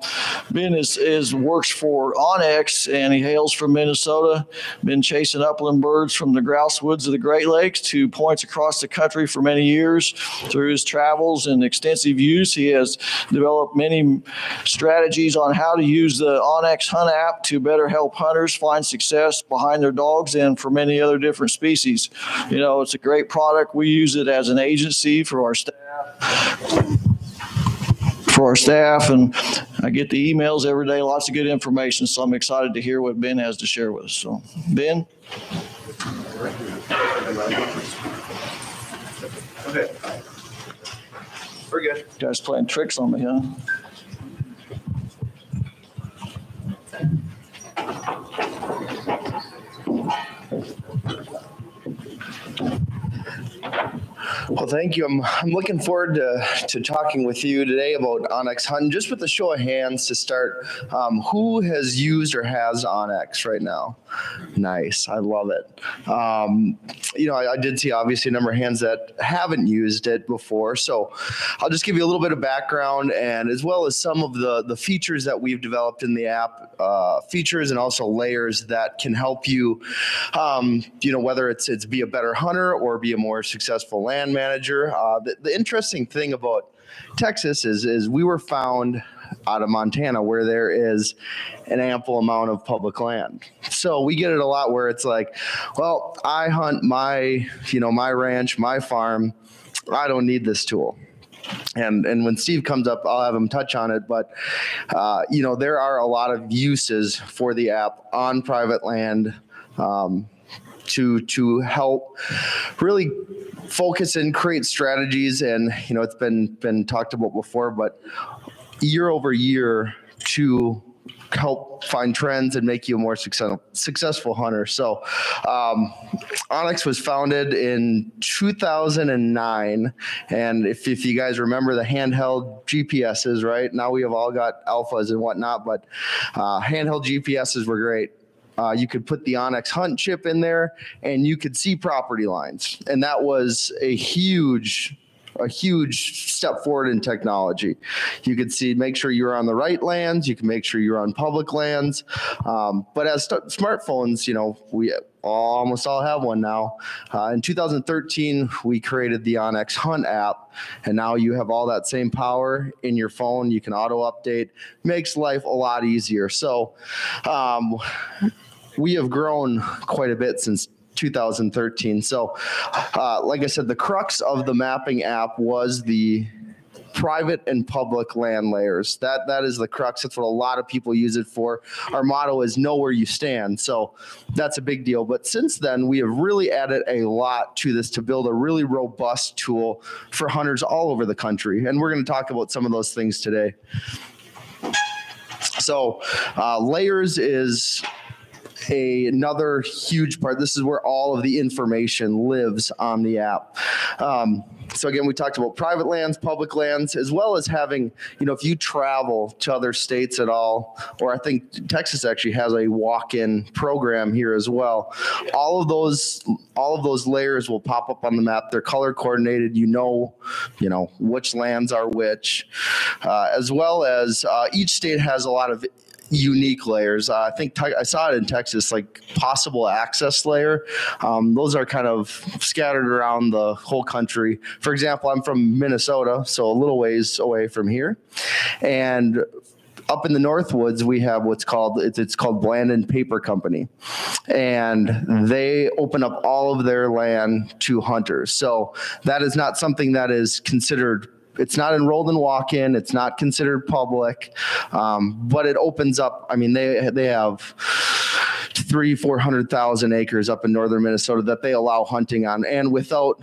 Ben is is works for onX, and he hails from Minnesota. Been chasing upland birds from the grouse woods of the Great Lakes to points across the country for many years. Through his travels and extensive use, he has developed many strategies on how to use the onX Hunt app to better help hunters find success behind their dogs and for many other different species. You know, it's a great product. We use it as an agency for our staff for our staff. And I get the emails every day, lots of good information. So I'm excited to hear what Ben has to share with us. So, Ben? Okay. We're good. You guys playing tricks on me, huh? Thank you. I'm, I'm looking forward to, to talking with you today about onX Hunt. Just with a show of hands to start, um, who has used or has onX right now? Nice. I love it. Um, you know, I, I did see obviously a number of hands that haven't used it before. So I'll just give you a little bit of background and as well as some of the, the features that we've developed in the app, uh, features and also layers that can help you, um, you know, whether it's, it's be a better hunter or be a more successful land manager. Uh, the, the interesting thing about Texas is, is we were found out of Montana where there is an ample amount of public land. So we get it a lot where it's like, well, I hunt my, you know, my ranch, my farm. I don't need this tool. And and when Steve comes up, I'll have him touch on it. But uh, you know, there are a lot of uses for the app on private land. Um, to to help really focus and create strategies and you know it's been been talked about before but year over year to help find trends and make you a more successful successful hunter. So, um, onX was founded in 2009, and if, if you guys remember the handheld GPSs, right now we have all got alphas and whatnot, but uh, handheld GPSs were great. Uh, you could put the onX Hunt chip in there, and you could see property lines, and that was a huge a huge step forward in technology. You could see, make sure you're on the right lands. You can make sure you're on public lands. Um, but as st- smartphones, you know, we almost all have one now. Uh, in 2013, we created the onX Hunt app, and now you have all that same power in your phone. You can auto update, makes life a lot easier. So, um, we have grown quite a bit since 2013. So, uh, like I said, the crux of the mapping app was the private and public land layers. That that is the crux. That's what a lot of people use it for. Our motto is know where you stand. So that's a big deal. But since then, we have really added a lot to this to build a really robust tool for hunters all over the country. And we're going to talk about some of those things today. So, uh, layers is a, another huge part. This is where all of the information lives on the app. Um, so again, we talked about private lands, public lands, as well as having, you know, if you travel to other states at all, or I think Texas actually has a walk-in program here as well. All of those, all of those layers will pop up on the map. They're color coordinated. You know, you know which lands are which, uh, as well as uh, each state has a lot of unique layers. Uh, I think I saw it in Texas, like possible access layer. Um, those are kind of scattered around the whole country. For example, I'm from Minnesota, so a little ways away from here, and up in the Northwoods, we have what's called it's, it's called Blandin Paper Company, and they open up all of their land to hunters. So that is not something that is considered it's not enrolled in walk-in. It's not considered public, um, but it opens up. I mean, they they have three, four hundred thousand acres up in northern Minnesota that they allow hunting on, and without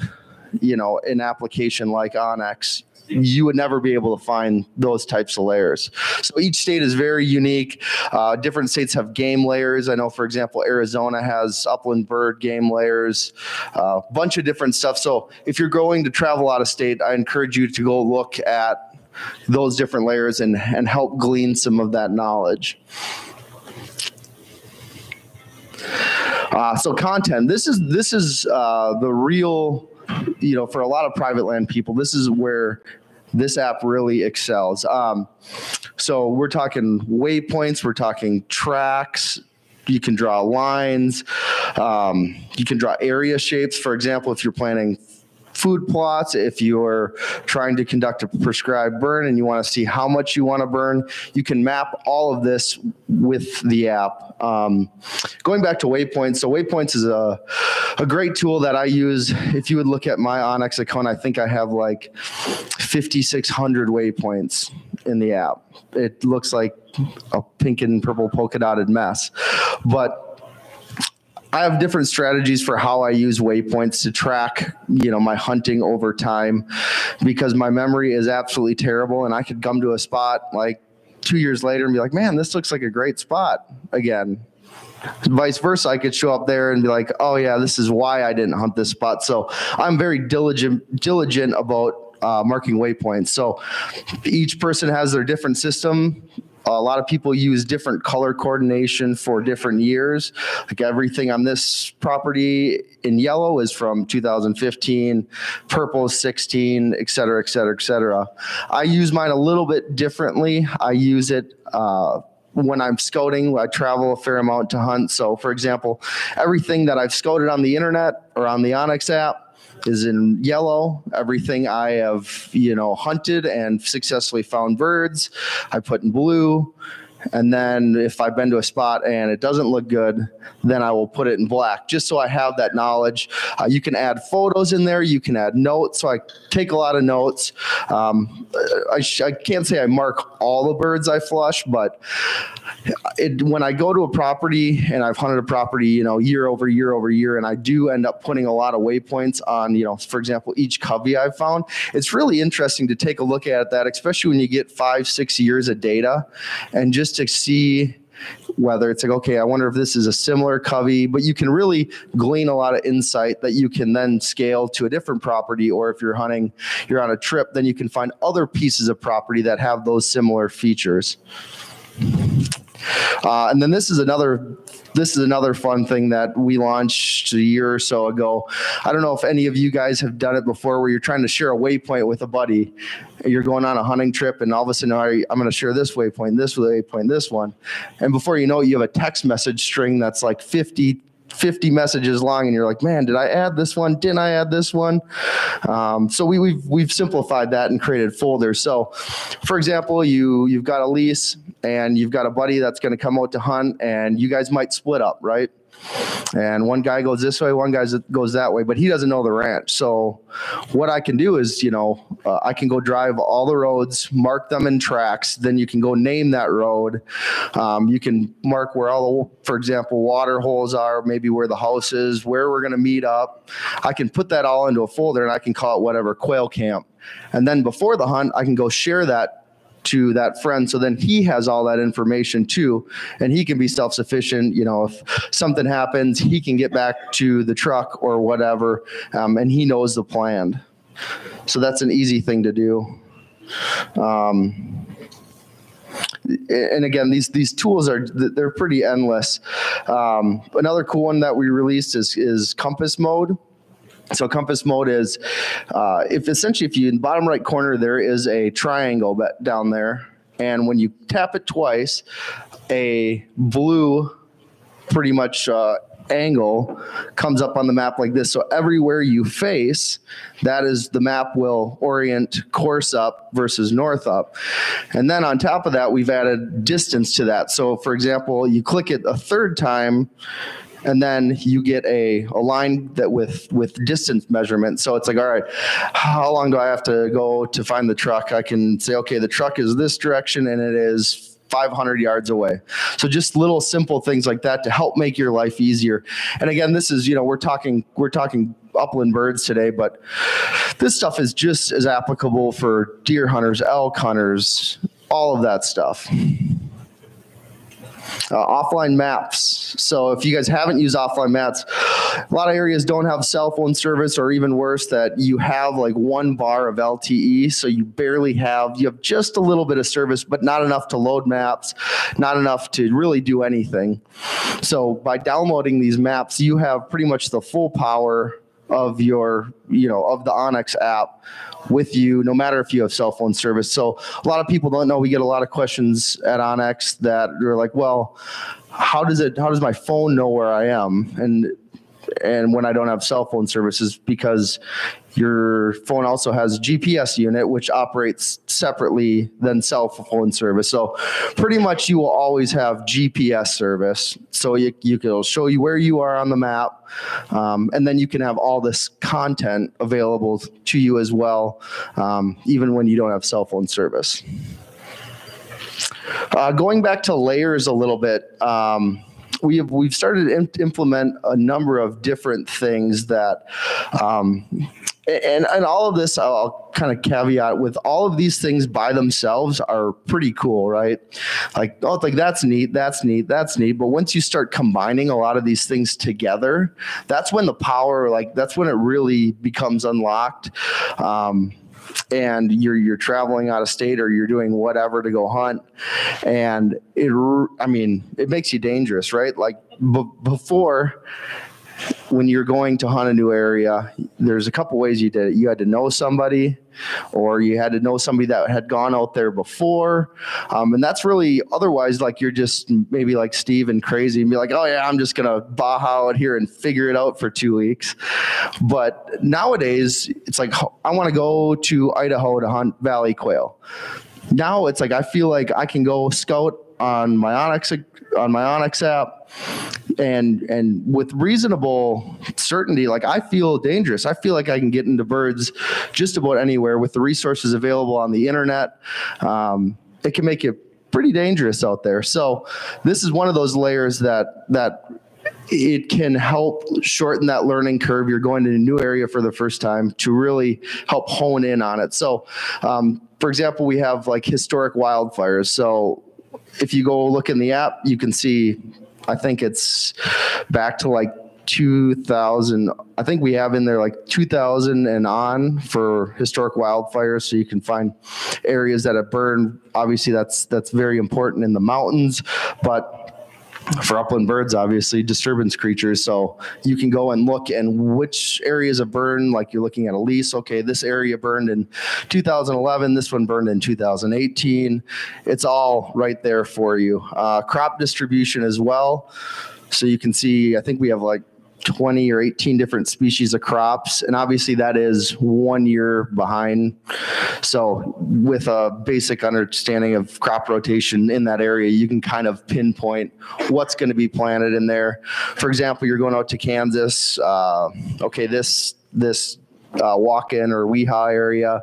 you know an application like onX, you would never be able to find those types of layers. So each state is very unique. Uh, different states have game layers. I know, for example, Arizona has upland bird game layers, a uh, bunch of different stuff. So if you're going to travel out of state, I encourage you to go look at those different layers and, and help glean some of that knowledge. Uh, so content. This is this is uh, the real you know, for a lot of private land people, this is where this app really excels. Um, so we're talking waypoints, we're talking tracks. You can draw lines. Um, you can draw area shapes. For example, if you're planning food plots, if you're trying to conduct a prescribed burn and you want to see how much you want to burn, you can map all of this with the app. Um, going back to waypoints, so waypoints is a, a great tool that I use. If you would look at my onX account, I think I have like 5,600 waypoints in the app. It looks like a pink and purple polka dotted mess. But I have different strategies for how I use waypoints to track, you know, my hunting over time because my memory is absolutely terrible and I could come to a spot like 2 years later and be like, "Man, this looks like a great spot again." vice versa i could show up there and be like oh yeah this is why i didn't hunt this spot. So i'm very diligent diligent about uh, marking waypoints. So each person has their different system a lot of people use different color coordination for different years. Like everything on this property in yellow is from 2015, purple is 16, et cetera, et cetera, et cetera. I use mine a little bit differently. I use it uh, when I'm scouting, I travel a fair amount to hunt. So, for example, everything that I've scouted on the internet or on the onX app, is in yellow. Everything I have, you know, hunted and successfully found birds, I put in blue. And then if I've been to a spot and it doesn't look good, then I will put it in black just so I have that knowledge. Uh, you can add photos in there, you can add notes. So I take a lot of notes. Um, I, I can't say I mark all the birds I flush, but it, when I go to a property and I've hunted a property, you know, year over year over year, and I do end up putting a lot of waypoints on, you know, for example, each covey I've found, it's really interesting to take a look at that, especially when you get five, six years of data and just to see whether it's like, okay, I wonder if this is a similar covey, but you can really glean a lot of insight that you can then scale to a different property. Or if you're hunting, you're on a trip, then you can find other pieces of property that have those similar features. Uh, and then this is another this is another fun thing that we launched a year or so ago. I don't know if any of you guys have done it before where you're trying to share a waypoint with a buddy. You're going on a hunting trip and all of a sudden, I'm going to share this waypoint, this waypoint, this one. And before you know it, you have a text message string that's like 50 50 messages long and you're like man did i add this one? Didn't i add this one? Um, so we, we've we've simplified that and created folders. So for example you you've got a lease and you've got a buddy that's going to come out to hunt and you guys might split up right and one guy goes this way, one guy goes that way, but he doesn't know the ranch. So what I can do is, you know, uh, I can go drive all the roads, mark them in tracks. Then you can go name that road. Um, you can mark where all the, for example, water holes are, maybe where the house is, where we're going to meet up. I can put that all into a folder and I can call it whatever quail camp. And then before the hunt, I can go share that to that friend. So then he has all that information too, and he can be self sufficient. You know, if something happens, he can get back to the truck or whatever, um, and he knows the plan. So that's an easy thing to do. Um, and again, these these tools are they're pretty endless. Um, another cool one that we released is is compass mode. So compass mode is uh, if essentially if you in the bottom right corner there is a triangle down there, and when you tap it twice, a blue pretty much uh, angle comes up on the map like this. So everywhere you face, that is the map will orient course up versus north up. And then on top of that, we've added distance to that. So for example, you click it a third time, and then you get a, a line that with with distance measurement. So it's like, all right, how long do I have to go to find the truck? I can say, okay, the truck is this direction and it is 500 yards away. So just little simple things like that to help make your life easier. And again, this is, you know, we're talking we're talking upland birds today, but this stuff is just as applicable for deer hunters, elk hunters, all of that stuff Uh, offline maps. So if you guys haven't used offline maps, a lot of areas don't have cell phone service, or even worse, that you have like one bar of LTE, so you barely have you have just a little bit of service, but not enough to load maps, not enough to really do anything. So by downloading these maps, you have pretty much the full power of your you know of the onX app with you no matter if you have cell phone service. So a lot of people don't know we get a lot of questions at onX that are like well how does it how does my phone know where i am? And and when I don't have cell phone services because your phone also has GPS unit which operates separately than cell phone service. So pretty much you will always have GPS service. So you, you can show you where you are on the map. Um, and then you can have all this content available to you as well, um, even when you don't have cell phone service. Uh, going back to layers a little bit, um, we have we've started to implement a number of different things that um, and and all of this I'll kind of caveat with all of these things by themselves are pretty cool, right? Like oh, like that's neat, that's neat, that's neat. But once you start combining a lot of these things together, that's when the power, like that's when it really becomes unlocked. Um, and you're you're traveling out of state or you're doing whatever to go hunt and it i mean it makes you dangerous right like b- before when you're going to hunt a new area, there's a couple ways you did it. You had to know somebody, or you had to know somebody that had gone out there before. Um, and that's really otherwise like you're just maybe like Steve and crazy and be like, oh yeah, I'm just gonna baja out here and figure it out for two weeks. But nowadays, it's like I want to go to Idaho to hunt valley quail. Now it's like I feel like I can go scout on my onX on my onX app and and with reasonable certainty like i feel dangerous i feel like i can get into birds just about anywhere with the resources available on the internet um, it can make it pretty dangerous out there so this is one of those layers that that it can help shorten that learning curve. You're going to a new area for the first time to really help hone in on it. So, um, for example, we have like historic wildfires. So, if you go look in the app, you can see, I think it's back to like 2000 i think we have in there like 2000 and on for historic wildfires so you can find areas that have burned. Obviously that's that's very important in the mountains but for upland birds, obviously disturbance creatures. So you can go and look and which areas have burned, like you're looking at a lease. Okay, this area burned in 2011, this one burned in 2018. It's all right there for you. Uh, crop distribution as well. So you can see, I think we have like 20 or 18 different species of crops. And obviously, that is one year behind. So, with a basic understanding of crop rotation in that area, you can kind of pinpoint what's going to be planted in there. For example, you're going out to Kansas. Uh, okay, this this uh, walk-in or WIHA area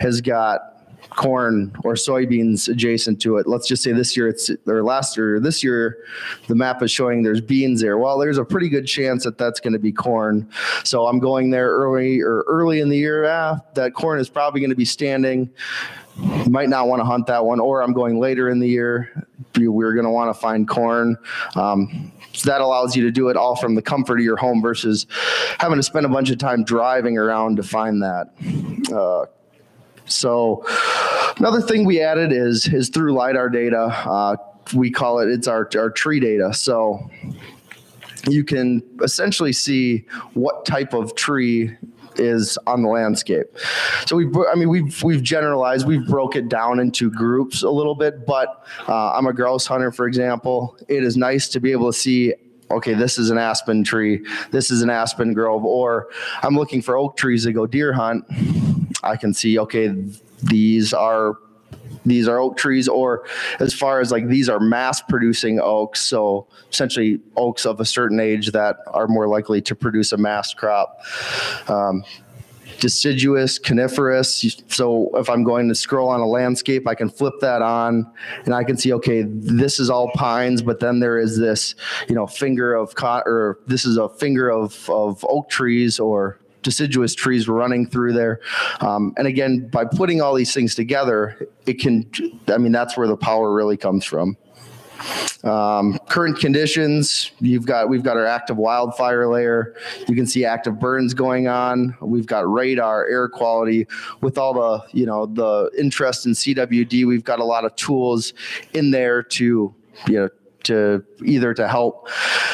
has got corn or soybeans adjacent to it. Let's just say this year it's or last year this year the map is showing there's beans there. Well, there's a pretty good chance that that's going to be corn. So I'm going there early or early in the year. Ah, that corn is probably going to be standing. You might not want to hunt that one, or I'm going later in the year. We're going to want to find corn. Um, so that allows you to do it all from the comfort of your home versus having to spend a bunch of time driving around to find that. Uh, so another thing we added is is through lidar data. Uh, we call it it's our our tree data. So you can essentially see what type of tree is on the landscape. So we, I mean, we've we've generalized, we've broke it down into groups a little bit. But uh, I'm a grouse hunter, for example. It is nice to be able to see. Okay, this is an aspen tree. This is an aspen grove, or I'm looking for oak trees to go deer hunt I can see, okay, these are these are oak trees or as far as like these are mass producing oaks so essentially oaks of a certain age that are more likely to produce a mass crop. Um, deciduous coniferous so if i'm going to scroll on a landscape i can flip that on and i can see okay this is all pines but then there is this you know finger of cot or this is a finger of, of oak trees or deciduous trees running through there. Um, and again, by putting all these things together, it can, I mean, that's where the power really comes from. Um, current conditions, you've got we've got our active wildfire layer. You can see active burns going on. We've got radar, air quality. With all the you know the interest in CWD, we've got a lot of tools in there to you know to either to help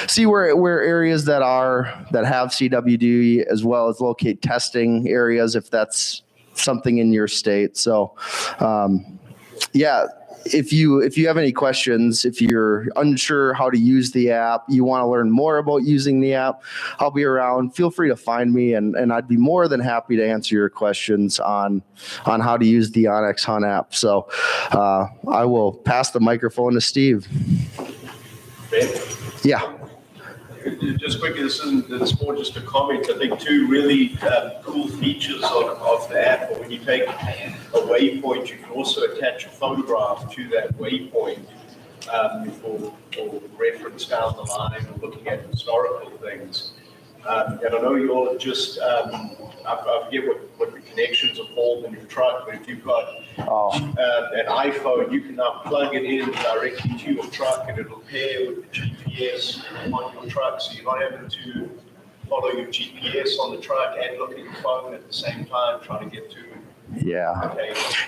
see where where areas that are that have CWD as well as locate testing areas if that's something in your state. So, um, yeah, if you if you have any questions, if you're unsure how to use the app, you want to learn more about using the app, I'll be around. Feel free to find me, and and I'd be more than happy to answer your questions on on how to use the onX Hunt app. So, uh, I will pass the microphone to Steve. Yeah. Just quickly, this isn't this more just a comment. I think two really um, cool features of, of the app. When you take a waypoint, you can also attach a photograph to that waypoint um, for, for reference down the line or looking at historical things. Um, and I know you all have just, um, I, I forget what, what the connections are called in your truck, but if you've got um, an iPhone, you can now plug it in directly to your truck and it'll pair with the GPS on your truck. So you're not having to follow your GPS on the truck and look at your phone at the same time, trying to get to Yeah.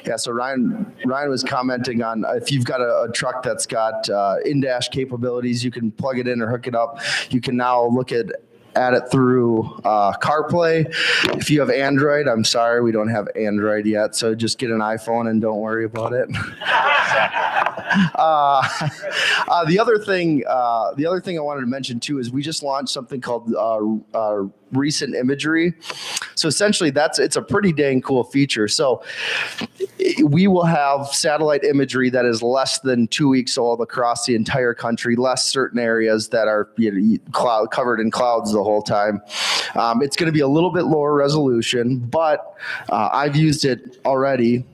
Yeah. So Ryan, Ryan was commenting on if you've got a, a truck that's got uh, in-dash capabilities, you can plug it in or hook it up. You can now look at at it through uh, CarPlay. If you have Android, I'm sorry, we don't have Android yet. So just get an iPhone and don't worry about it. uh, uh, the other thing, uh, the other thing I wanted to mention too is we just launched something called uh, uh, recent imagery. So essentially, that's it's a pretty dang cool feature. So we will have satellite imagery that is less than two weeks old across the entire country, less certain areas that are you know, cloud covered in clouds the whole time. Um, it's going to be a little bit lower resolution, but uh, I've used it already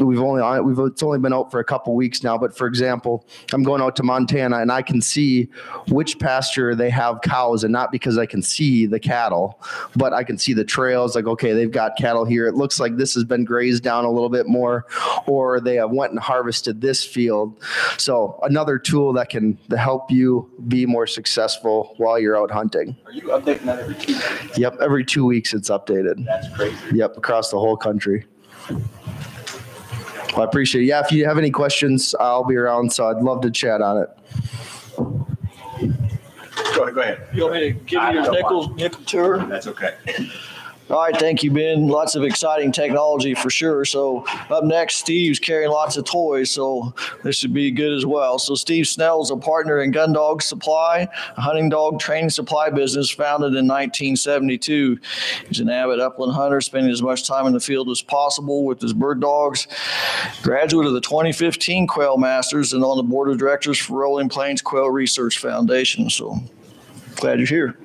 we've only we've it's only been out for a couple weeks now but for example i'm going out to montana and i can see which pasture they have cows and not because i can see the cattle but i can see the trails like okay they've got cattle here it looks like this has been grazed down a little bit more or they have went and harvested this field so another tool that can help you be more successful while you're out hunting Are you updating that every two days? yep every two weeks it's updated That's crazy. Yep, across the whole country. Well, I appreciate it. Yeah, if you have any questions, I'll be around, so I'd love to chat on it. Go ahead, go ahead. You want me to give you your nickel, nickel tour? That's okay. All right, thank you, Ben. Lots of exciting technology for sure. So up next, Steve's carrying lots of toys, so this should be good as well. So Steve Snell is a partner in Gun Dog Supply, a hunting dog training supply business founded in 1972. He's an avid upland hunter, spending as much time in the field as possible with his bird dogs. Graduate of the 2015 Quail Masters and on the board of directors for Rolling Plains Quail Research Foundation. So glad you're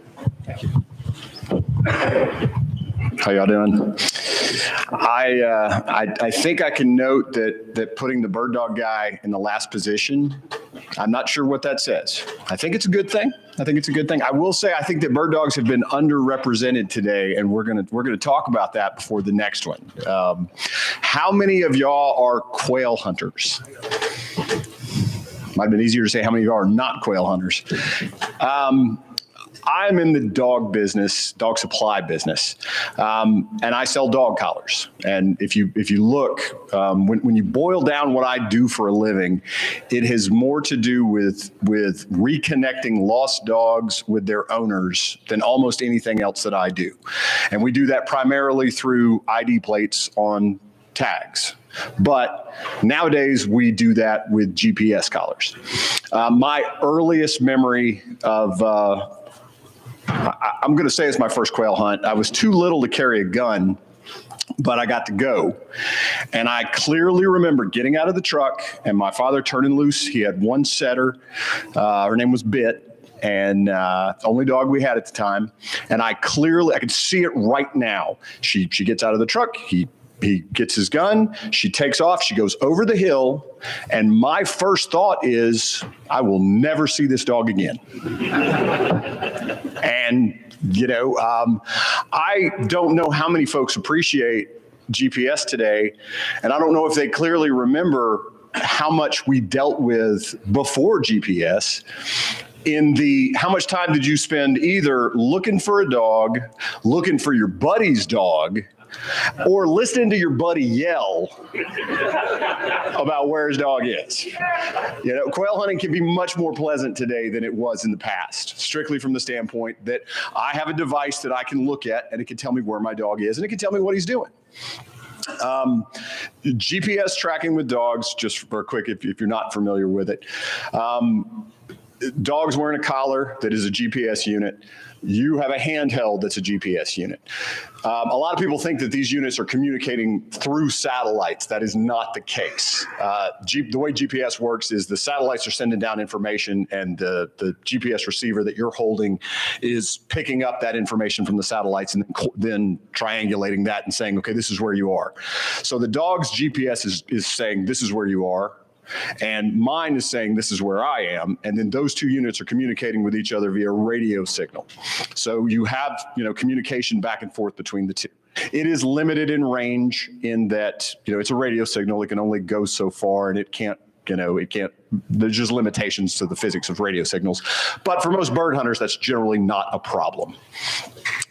here. How y'all doing? I, uh, I I think I can note that that putting the bird dog guy in the last position, I'm not sure what that says. I think it's a good thing. I think it's a good thing. I will say I think that bird dogs have been underrepresented today, and we're gonna we're gonna talk about that before the next one. Um, how many of y'all are quail hunters? Might have been easier to say how many of y'all are not quail hunters. Um, I'm in the dog business, dog supply business, um, and I sell dog collars. And if you if you look, um, when when you boil down what I do for a living, it has more to do with with reconnecting lost dogs with their owners than almost anything else that I do. And we do that primarily through ID plates on tags. But nowadays we do that with GPS collars. Uh, my earliest memory of uh, I, I'm going to say it's my first quail hunt. I was too little to carry a gun, but I got to go. And I clearly remember getting out of the truck and my father turning loose. He had one setter. Uh, her name was Bit. And uh, only dog we had at the time, and I clearly I could see it right now. She she gets out of the truck. He he gets his gun. She takes off. She goes over the hill, and my first thought is, I will never see this dog again. and you know, um, I don't know how many folks appreciate GPS today, and I don't know if they clearly remember how much we dealt with before GPS in the how much time did you spend either looking for a dog, looking for your buddy's dog, or listening to your buddy yell about where his dog is. You know, quail hunting can be much more pleasant today than it was in the past, strictly from the standpoint that I have a device that I can look at and it can tell me where my dog is and it can tell me what he's doing. Um, GPS tracking with dogs, just for a quick, if, if you're not familiar with it. Um, dogs wearing a collar that is a GPS unit. You have a handheld that's a GPS unit. Um, a lot of people think that these units are communicating through satellites. That is not the case. Uh, G- the way GPS works is the satellites are sending down information, and the, the GPS receiver that you're holding is picking up that information from the satellites and then, then triangulating that and saying, okay, this is where you are. So the dog's GPS is, is saying, this is where you are and mine is saying this is where I am, and then those two units are communicating with each other via radio signal. So you have you know communication back and forth between the two. It is limited in range in that you know it's a radio signal; it can only go so far, and it can't you know it can't there's just limitations to the physics of radio signals but for most bird hunters that's generally not a problem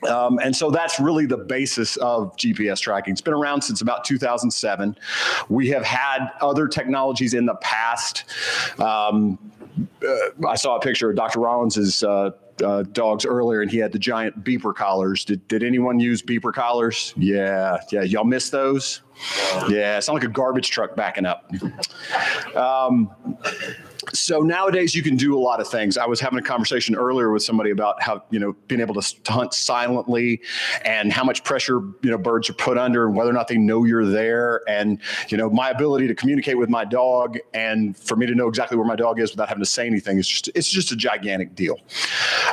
um, and so that's really the basis of GPS tracking. It's been around since about 2007. We have had other technologies in the past. Um, uh, I saw a picture of Dr. Rollins's uh, uh, dogs earlier, and he had the giant beeper collars. Did, did anyone use beeper collars? Yeah, yeah. Y'all miss those? Yeah, sound like a garbage truck backing up. Um, so nowadays you can do a lot of things. I was having a conversation earlier with somebody about how you know being able to, hunt silently and how much pressure you know birds are put under and whether or not they know you're there and you know my ability to communicate with my dog and for me to know exactly where my dog is without having to say anything is just it's just a gigantic deal.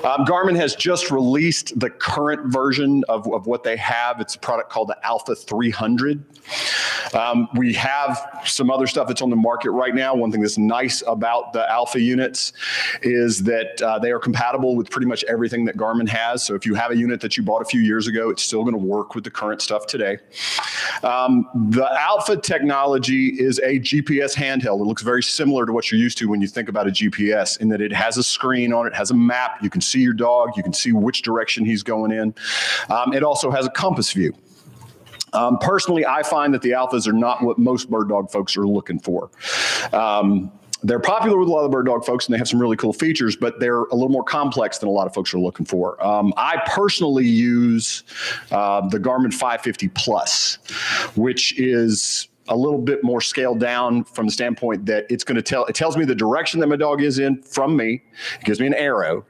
Um, Garmin has just released the current version of, of what they have. It's a product called the Alpha 300. Um, we have some other stuff that's on the market right now. One thing that's nice about the Alpha units is that uh, they are compatible with pretty much everything that Garmin has. So if you have a unit that you bought a few years ago, it's still going to work with the current stuff today. Um, the Alpha technology is a GPS handheld. It looks very similar to what you're used to when you think about a GPS in that it has a screen on it, has a map. You can see your dog, you can see which direction he's going in. Um, it also has a compass view. Um, personally, I find that the alphas are not what most bird dog folks are looking for. Um, they're popular with a lot of the bird dog folks and they have some really cool features, but they're a little more complex than a lot of folks are looking for. Um, I personally use uh, the Garmin 550 Plus, which is a little bit more scaled down from the standpoint that it's going to tell it tells me the direction that my dog is in from me. It gives me an arrow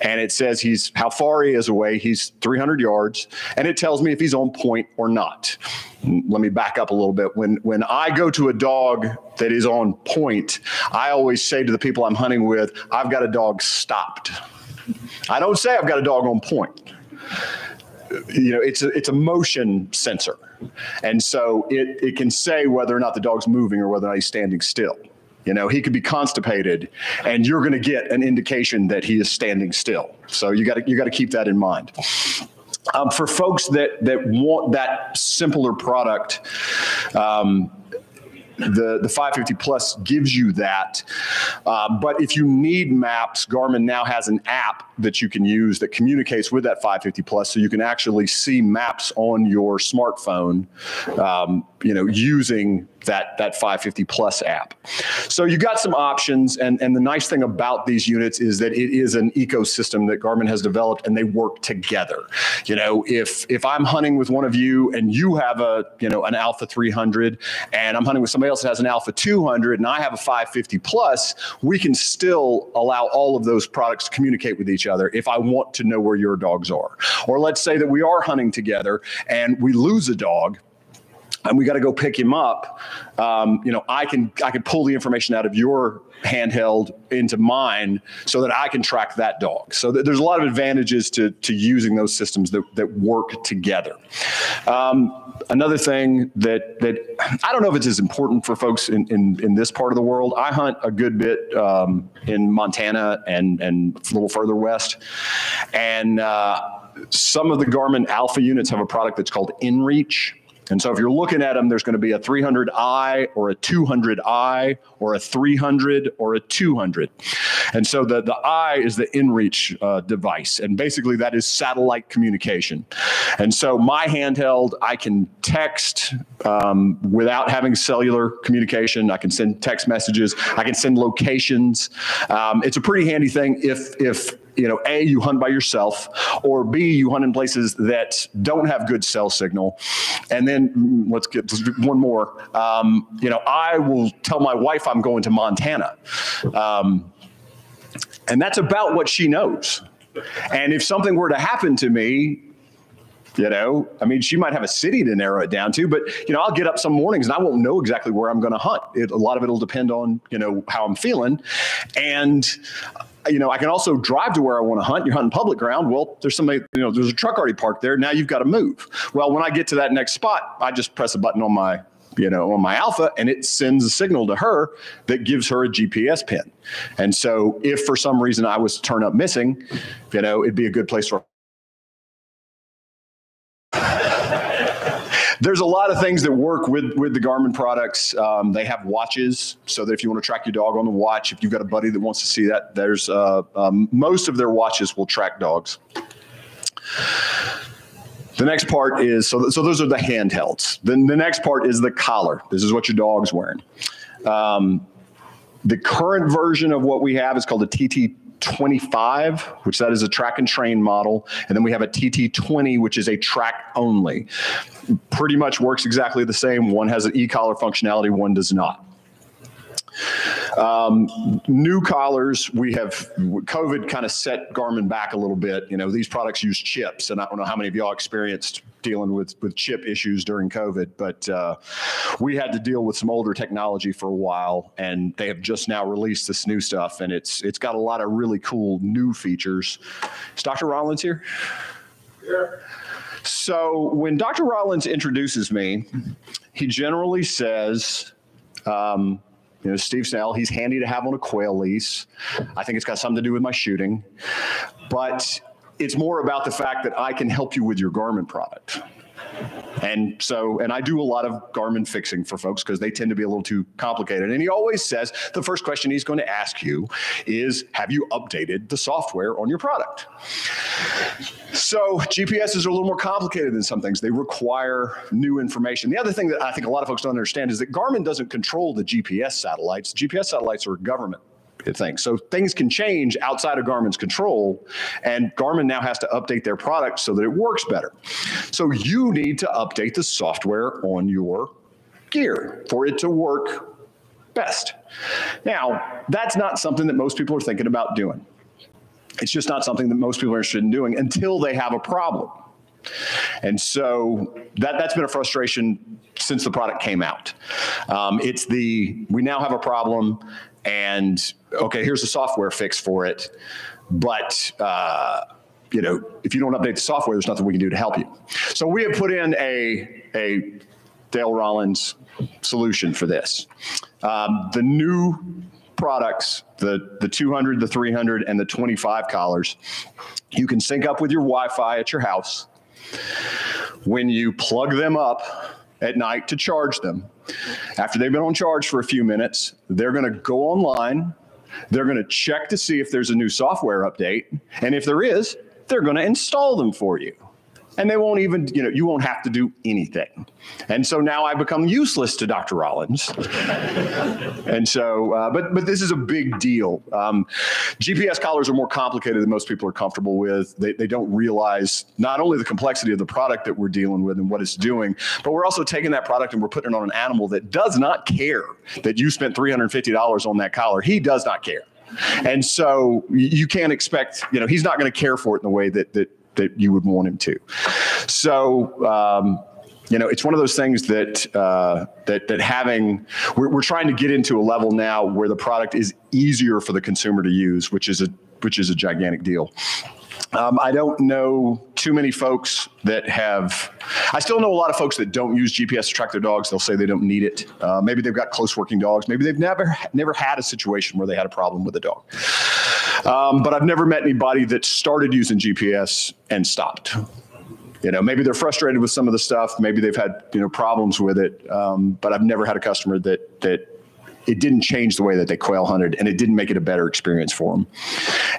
and it says he's how far he is away. He's 300 yards, and it tells me if he's on point or not. Let me back up a little bit. When when I go to a dog that is on point, I always say to the people I'm hunting with, "I've got a dog stopped." I don't say I've got a dog on point. You know, it's a, it's a motion sensor, and so it it can say whether or not the dog's moving or whether or not he's standing still. You know, he could be constipated, and you're going to get an indication that he is standing still. So you got to you got to keep that in mind. Um, for folks that that want that simpler product, um, the the 550 plus gives you that. Uh, but if you need maps, Garmin now has an app that you can use that communicates with that 550 plus, so you can actually see maps on your smartphone. Um, you know, using that that 550 plus app. So you got some options, and and the nice thing about these units is that it is an ecosystem that Garmin has developed, and they work together. You know, if if I'm hunting with one of you and you have a you know an Alpha 300, and I'm hunting with somebody else that has an Alpha 200, and I have a 550 plus, we can still allow all of those products to communicate with each other if I want to know where your dogs are. Or let's say that we are hunting together and we lose a dog and we got to go pick him up, um, you know, I can I can pull the information out of your handheld into mine so that I can track that dog. So th- there's a lot of advantages to to using those systems that that work together. Um, another thing that that I don't know if it's as important for folks in in, in this part of the world. I hunt a good bit um, in Montana and and a little further west, and. Uh, some of the Garmin Alpha units have a product that's called InReach. And so if you're looking at them, there's going to be a 300i or a 200i or a 300 or a 200. And so the, the I is the InReach uh, device. And basically that is satellite communication. And so my handheld, I can text um, without having cellular communication. I can send text messages. I can send locations. Um, it's a pretty handy thing if, if you know, A, you hunt by yourself, or B, you hunt in places that don't have good cell signal. And then mm, let's get one more. Um, you know, I will tell my wife I'm going to Montana. Um, and that's about what she knows. And if something were to happen to me, you know, I mean, she might have a city to narrow it down to, but you know, I'll get up some mornings and I won't know exactly where I'm going to hunt. It, a lot of it will depend on you know how I'm feeling, and you know, I can also drive to where I want to hunt. You're hunting public ground. Well, there's somebody, you know, there's a truck already parked there. Now you've got to move. Well, when I get to that next spot, I just press a button on my you know, on my alpha, and it sends a signal to her that gives her a GPS pin. And so, if for some reason I was to turn up missing, you know, it'd be a good place for there's a lot of things that work with with the Garmin products. Um, they have watches, so that if you want to track your dog on the watch, if you've got a buddy that wants to see that, there's uh, um, most of their watches will track dogs. The next part is so. So those are the handhelds. Then the next part is the collar. This is what your dog's wearing. Um, the current version of what we have is called a TT 25, which that is a track and train model. And then we have a TT20, which is a track only. Pretty much works exactly the same. One has an e-collar functionality, one does not. Um, new collars, we have COVID kind of set Garmin back a little bit. You know, these products use chips, and I don't know how many of y'all experienced dealing with with chip issues during COVID, but uh, we had to deal with some older technology for a while, and they have just now released this new stuff, and it's it's got a lot of really cool new features. Is Dr. Rollins here? Yeah. So when Dr. Rollins introduces me, he generally says. Um, you know, Steve Snell, he's handy to have on a quail lease. I think it's got something to do with my shooting. But it's more about the fact that I can help you with your Garmin product. And so, and I do a lot of Garmin fixing for folks because they tend to be a little too complicated. And he always says the first question he's going to ask you is Have you updated the software on your product? So, GPSs are a little more complicated than some things. They require new information. The other thing that I think a lot of folks don't understand is that Garmin doesn't control the GPS satellites. GPS satellites are government things. So things can change outside of Garmin's control, and Garmin now has to update their product so that it works better. So you need to update the software on your gear for it to work best. Now, that's not something that most people are thinking about doing. It's just not something that most people are interested in doing until they have a problem. And so that, that's been a frustration since the product came out. Um, it's the, we now have a problem and okay, here's a software fix for it. But, uh, you know, if you don't update the software, there's nothing we can do to help you. So we have put in a, a Dale Rollins solution for this. Um, the new products, the, the 200, the 300, and the 25 collars, you can sync up with your Wi Fi at your house. When you plug them up at night to charge them, after they've been on charge for a few minutes, they're going to go online. They're going to check to see if there's a new software update. And if there is, they're going to install them for you and they won't even, you know, you won't have to do anything. And so now I become useless to Dr. Rollins. and so, uh, but but this is a big deal. Um, GPS collars are more complicated than most people are comfortable with. They, they don't realize not only the complexity of the product that we're dealing with and what it's doing, but we're also taking that product and we're putting it on an animal that does not care that you spent $350 on that collar. He does not care. And so you can't expect, you know, he's not going to care for it in the way that that that you would want him to. So, um, you know, it's one of those things that uh, that that having we're, we're trying to get into a level now where the product is easier for the consumer to use, which is a which is a gigantic deal. Um, I don't know too many folks that have. I still know a lot of folks that don't use GPS to track their dogs. They'll say they don't need it. Uh, maybe they've got close working dogs. Maybe they've never never had a situation where they had a problem with a dog. Um, but I've never met anybody that started using GPS and stopped. You know, maybe they're frustrated with some of the stuff. Maybe they've had you know problems with it. Um, but I've never had a customer that that it didn't change the way that they quail hunted and it didn't make it a better experience for them.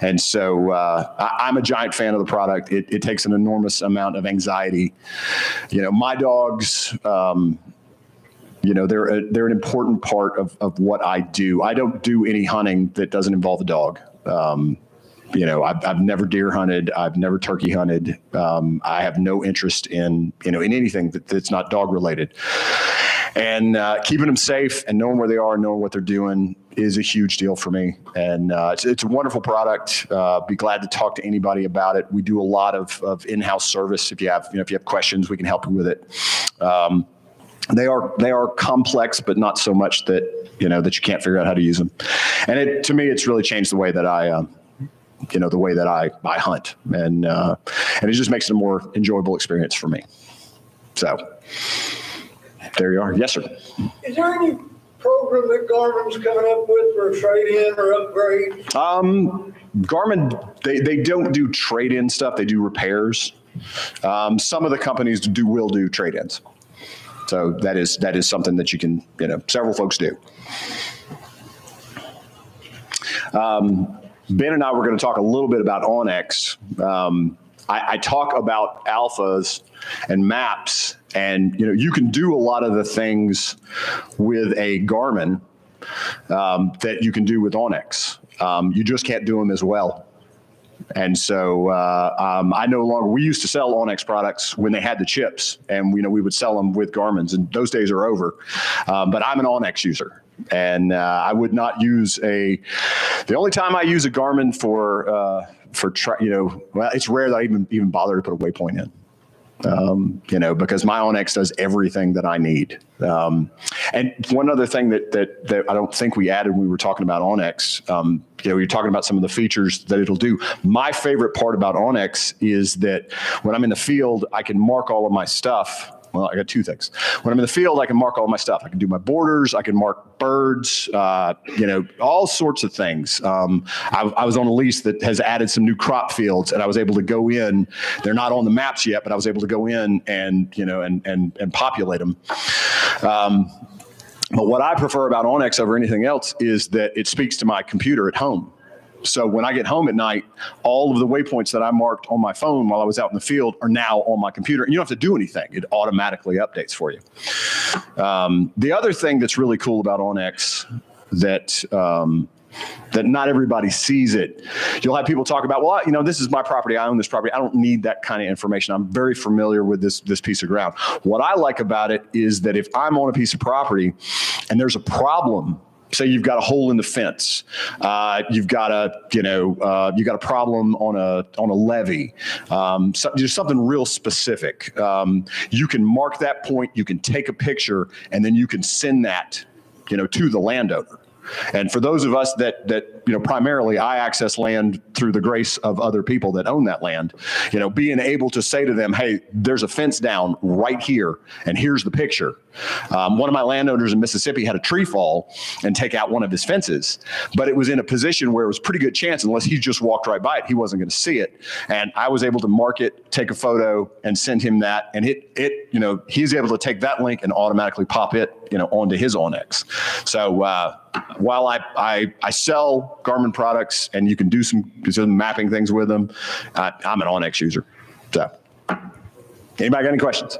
And so uh, I, am a giant fan of the product. It, it, takes an enormous amount of anxiety. You know, my dogs, um, you know, they're, a, they're an important part of, of what I do. I don't do any hunting that doesn't involve a dog. Um, you know, I've, I've never deer hunted. I've never turkey hunted. Um, I have no interest in, you know, in anything that, that's not dog related. And uh, keeping them safe and knowing where they are, and knowing what they're doing is a huge deal for me. And uh, it's, it's a wonderful product. Uh, be glad to talk to anybody about it. We do a lot of, of in-house service. If you have, you know, if you have questions, we can help you with it. Um, they are they are complex, but not so much that you know that you can't figure out how to use them. And it, to me, it's really changed the way that I um, you know the way that I I hunt, and uh, and it just makes it a more enjoyable experience for me. So. there you are. Yes, sir. Is there any program that Garmin's coming up with for trade-in or upgrade? Um, Garmin, they, they don't do trade-in stuff. They do repairs. Um, some of the companies do will do trade-ins. So that is that is something that you can you know several folks do. Um, ben and I were going to talk a little bit about onX. Um, I, I talk about alphas and maps, and you know you can do a lot of the things with a Garmin um, that you can do with onX. Um, you just can't do them as well. And so uh, um, I no longer. We used to sell onX products when they had the chips, and you know we would sell them with Garmin's, and those days are over. Um, but I'm an onX user, and uh, I would not use a. The only time I use a Garmin for uh, for you know, well, it's rare that I even even bother to put a waypoint in um, you know, because my onX does everything that I need. Um, and one other thing that, that that I don't think we added when we were talking about onX, um, you know, we were talking about some of the features that it'll do. My favorite part about onX is that when I'm in the field, I can mark all of my stuff well, I got two things. When I'm in the field, I can mark all my stuff. I can do my borders. I can mark birds. Uh, you know, all sorts of things. Um, I, I, was on a lease that has added some new crop fields, and I was able to go in. They're not on the maps yet, but I was able to go in and you know and and and populate them. Um, but what I prefer about onX over anything else is that it speaks to my computer at home. So when I get home at night, all of the waypoints that I marked on my phone while I was out in the field are now on my computer. And you don't have to do anything, it automatically updates for you. Um, the other thing that's really cool about onX that um, that not everybody sees it. You'll have people talk about, well, you know, this is my property. I own this property. I don't need that kind of information. I'm very familiar with this this piece of ground. What I like about it is that if I'm on a piece of property and there's a problem say you've got a hole in the fence, uh, you've got a you know uh, you got a problem on a on a levee, um, so, just something real specific. Um, you can mark that point, you can take a picture, and then you can send that you know to the landowner. And for those of us that that you know primarily I access land through the grace of other people that own that land, you know, being able to say to them, "Hey, there's a fence down right here, and here's the picture." Um, one of my landowners in Mississippi had a tree fall and take out one of his fences, but it was in a position where it was pretty good chance, unless he just walked right by it, he wasn't going to see it. And I was able to mark it, take a photo, and send him that. And it, it, you know, he's able to take that link and automatically pop it, you know, onto his onX. So uh, while I, I I sell Garmin products and you can do some, some mapping things with them, uh, I'm an onX user. So, anybody got any questions?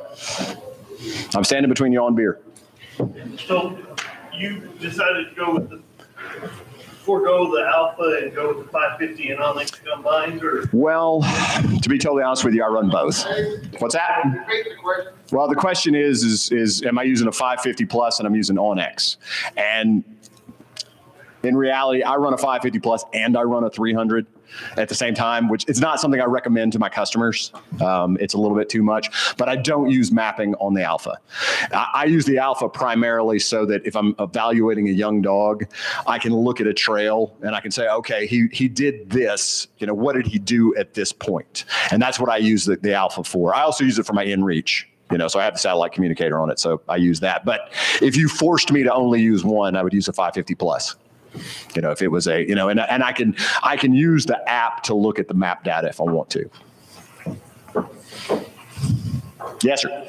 I'm standing between y'all and beer. So you decided to go with the, forego the Alpha and go with the 550 and onX combined, or? Well, to be totally honest with you, I run both. What's that? Well, the question is, is, is am I using a 550 plus and I'm using onX? And in reality, I run a 550 plus and I run a 300 at the same time, which it's not something I recommend to my customers. Um, it's a little bit too much, but I don't use mapping on the alpha. I, I, use the alpha primarily so that if I'm evaluating a young dog, I can look at a trail and I can say, okay, he he did this. You know, what did he do at this point? And that's what I use the, the alpha for. I also use it for my inReach you know so i have the satellite communicator on it so i use that but if you forced me to only use one i would use a 550 plus you know, if it was a, you know, and, and I can, I can use the app to look at the map data if I want to. Yes, sir.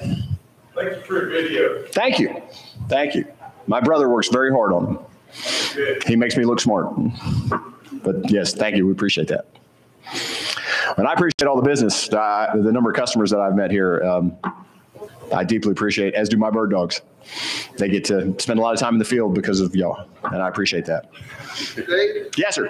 Thank you for your video. Thank you. Thank you. My brother works very hard on them. He makes me look smart. But yes, thank you. We appreciate that. And I appreciate all the business, uh, the number of customers that I've met here. Um, I deeply appreciate, as do my bird dogs. They get to spend a lot of time in the field because of y'all, and I appreciate that. Dave? Yes, sir.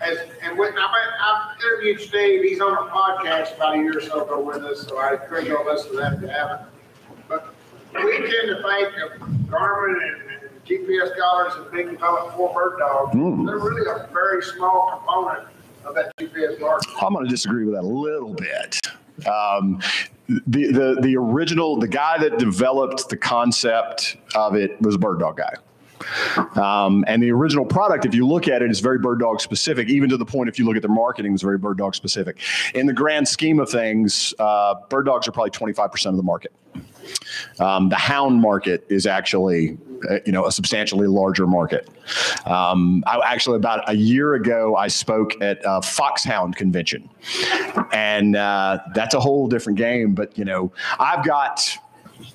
And, and when I, I interviewed Steve, he's on a podcast about a year or so ago with us, so I encourage all of us to that you haven't. But we tend to think of Garmin and, and GPS collars and big developed for bird dogs. Mm. They're really a very small component of that GPS market. I'm going to disagree with that a little bit. Um, the, the the original the guy that developed the concept of it was a bird dog guy. Um, and the original product, if you look at it, is very bird dog specific, even to the point if you look at their marketing, is very bird dog specific. In the grand scheme of things, uh, bird dogs are probably 25% of the market. Um, the hound market is actually uh, you know a substantially larger market. Um, I actually about a year ago I spoke at a Foxhound convention, and uh, that's a whole different game. But you know I've got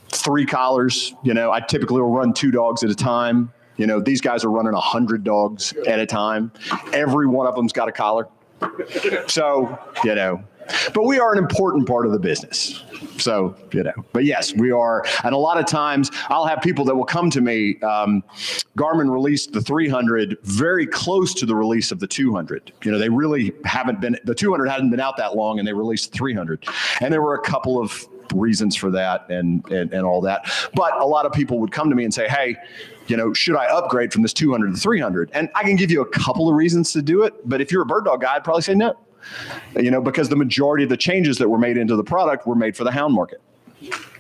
three collars. You know I typically will run two dogs at a time. You know these guys are running a hundred dogs at a time. Every one of them's got a collar. So you know but we are an important part of the business. So, you know, but yes, we are. And a lot of times I'll have people that will come to me. Um, Garmin released the 300 very close to the release of the 200. You know, they really haven't been, the 200 hadn't been out that long and they released 300. And there were a couple of reasons for that and, and, and all that. But a lot of people would come to me and say, hey, you know, should I upgrade from this 200 to 300? And I can give you a couple of reasons to do it. But if you're a bird dog guy, I'd probably say no you know, because the majority of the changes that were made into the product were made for the hound market.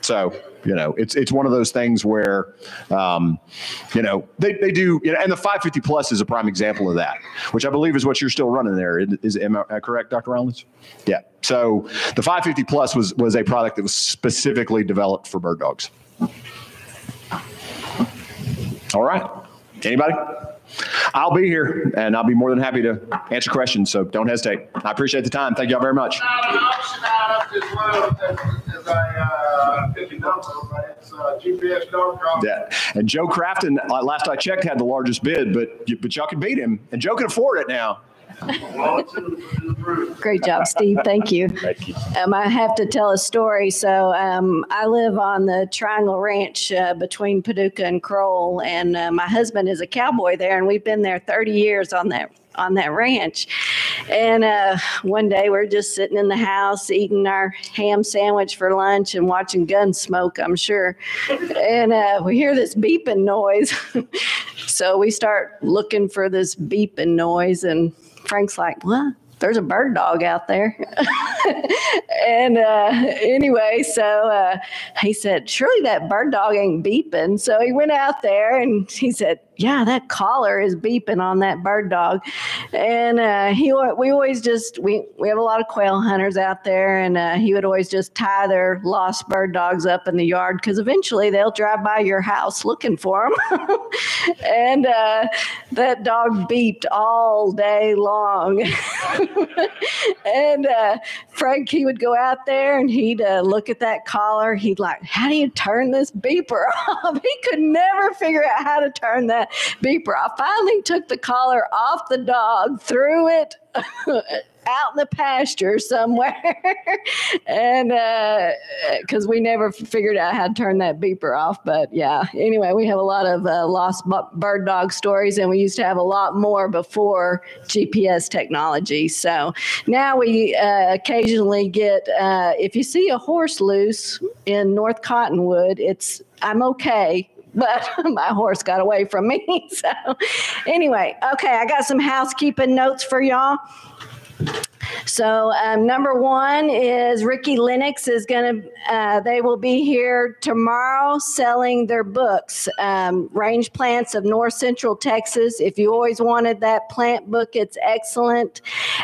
So, you know, it's it's one of those things where, um, you know, they, they do, you know, and the 550 plus is a prime example of that, which I believe is what you're still running there. Is am I correct, Dr. Rollins? Yeah. So the 550 plus was was a product that was specifically developed for bird dogs. All right. Anybody? I'll be here and I'll be more than happy to answer questions. So don't hesitate. I appreciate the time. Thank y'all very much. Yeah. And Joe Crafton, uh, last I checked, had the largest bid, but but y'all can beat him, and Joe can afford it now. Great job, Steve. Thank you. Thank you. Um, I have to tell a story. So um, I live on the Triangle Ranch uh, between Paducah and Crowell, and uh, my husband is a cowboy there, and we've been there 30 years on that on that ranch. And uh, one day we're just sitting in the house eating our ham sandwich for lunch and watching Gunsmoke, I'm sure. And uh, we hear this beeping noise. so we start looking for this beeping noise, and Frank's like, What? There's a bird dog out there. and uh, anyway, so uh, he said, Surely that bird dog ain't beeping. So he went out there and he said, yeah, that collar is beeping on that bird dog. And uh, he, we always just, we, we have a lot of quail hunters out there, and uh, he would always just tie their lost bird dogs up in the yard because eventually they'll drive by your house looking for them. and uh, that dog beeped all day long. and uh, Frank, he would go out there and he'd uh, look at that collar. He'd like, how do you turn this beeper off? he could never figure out how to turn that beeper. I finally took the collar off the dog, threw it out in the pasture somewhere, and because uh, we never figured out how to turn that beeper off. But yeah, anyway, we have a lot of uh, lost bird dog stories, and we used to have a lot more before GPS technology. So now we uh, occasionally get uh, if you see a horse loose in North Cottonwood, it's I'm okay but my horse got away from me. So, anyway, okay, I got some housekeeping notes for y'all. So um, number one is Ricky Linex is going to. Uh, they will be here tomorrow selling their books, um, Range Plants of North Central Texas. If you always wanted that plant book, it's excellent,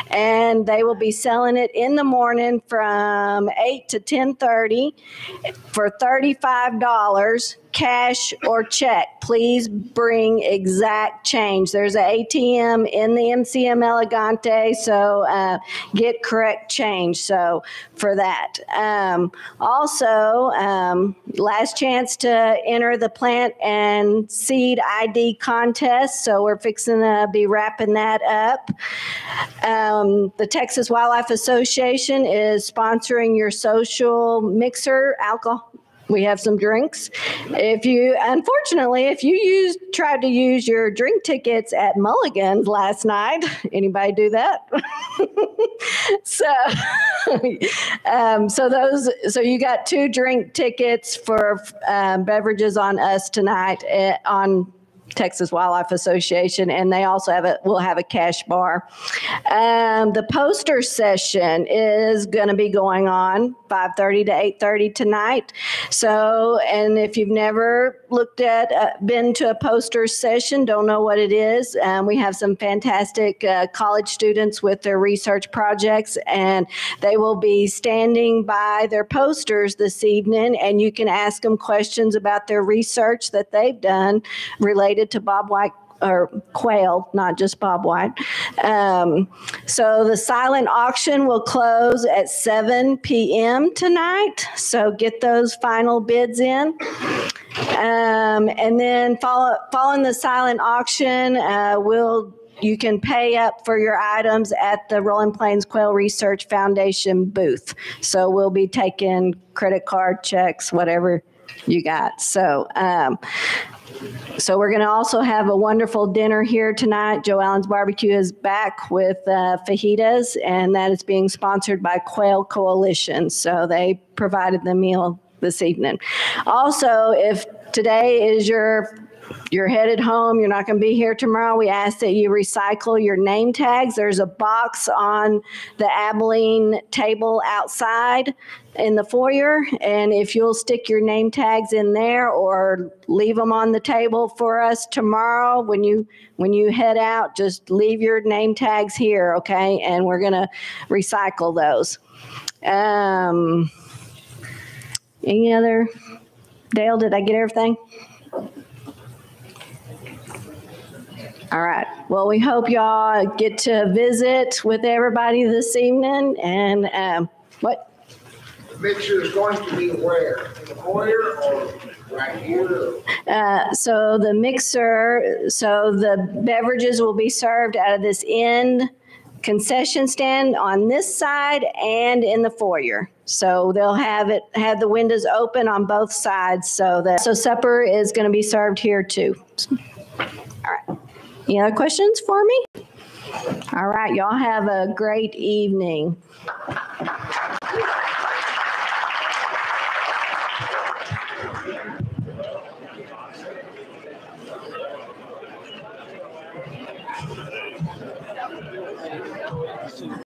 and they will be selling it in the morning from eight to ten thirty for thirty five dollars cash or check. Please bring exact change. There's an ATM in the MCM Elegante, so uh, get correct change. So for that. Um, also, um, last chance to enter the plant and seed ID contest. So we're fixing to be wrapping that up. Um, the Texas Wildlife Association is sponsoring your social mixer alcohol we have some drinks. If you, unfortunately, if you used tried to use your drink tickets at Mulligan's last night, anybody do that? so, um, so those, so you got two drink tickets for um, beverages on us tonight uh, on Texas Wildlife Association, and they also have a will have a cash bar. Um, the poster session is going to be going on 5:30 to 8:30 tonight. So, and if you've never looked at uh, been to a poster session, don't know what it is, um, we have some fantastic uh, college students with their research projects, and they will be standing by their posters this evening, and you can ask them questions about their research that they've done related to bobwhite or quail, not just bobwhite. Um, so the silent auction will close at 7 p.m. tonight. So get those final bids in. Um, and then follow, following the silent auction, uh, we'll you can pay up for your items at the Rolling Plains Quail Research Foundation booth. So we'll be taking credit card checks, whatever you got. So, um, so we're going to also have a wonderful dinner here tonight. Joe Allen's Barbecue is back with uh, fajitas, and that is being sponsored by Quail Coalition. So they provided the meal this evening. Also, if today is your you're headed home, you're not going to be here tomorrow, we ask that you recycle your name tags. There's a box on the Abilene table outside in the foyer, and if you'll stick your name tags in there or leave them on the table for us tomorrow when you when you head out, just leave your name tags here, okay? And we're to recycle those. Um, any other? Dale, did I get everything? All right. Well, we hope y'all get to visit with everybody this evening. And um, what? Mixer is going to be where? In the foyer or right here? Uh, so the mixer, so the beverages will be served out of this end concession stand on this side and in the foyer. So they'll have it have the windows open on both sides. So that so supper is going to be served here too. All right. Any other questions for me? All right, y'all have a great evening.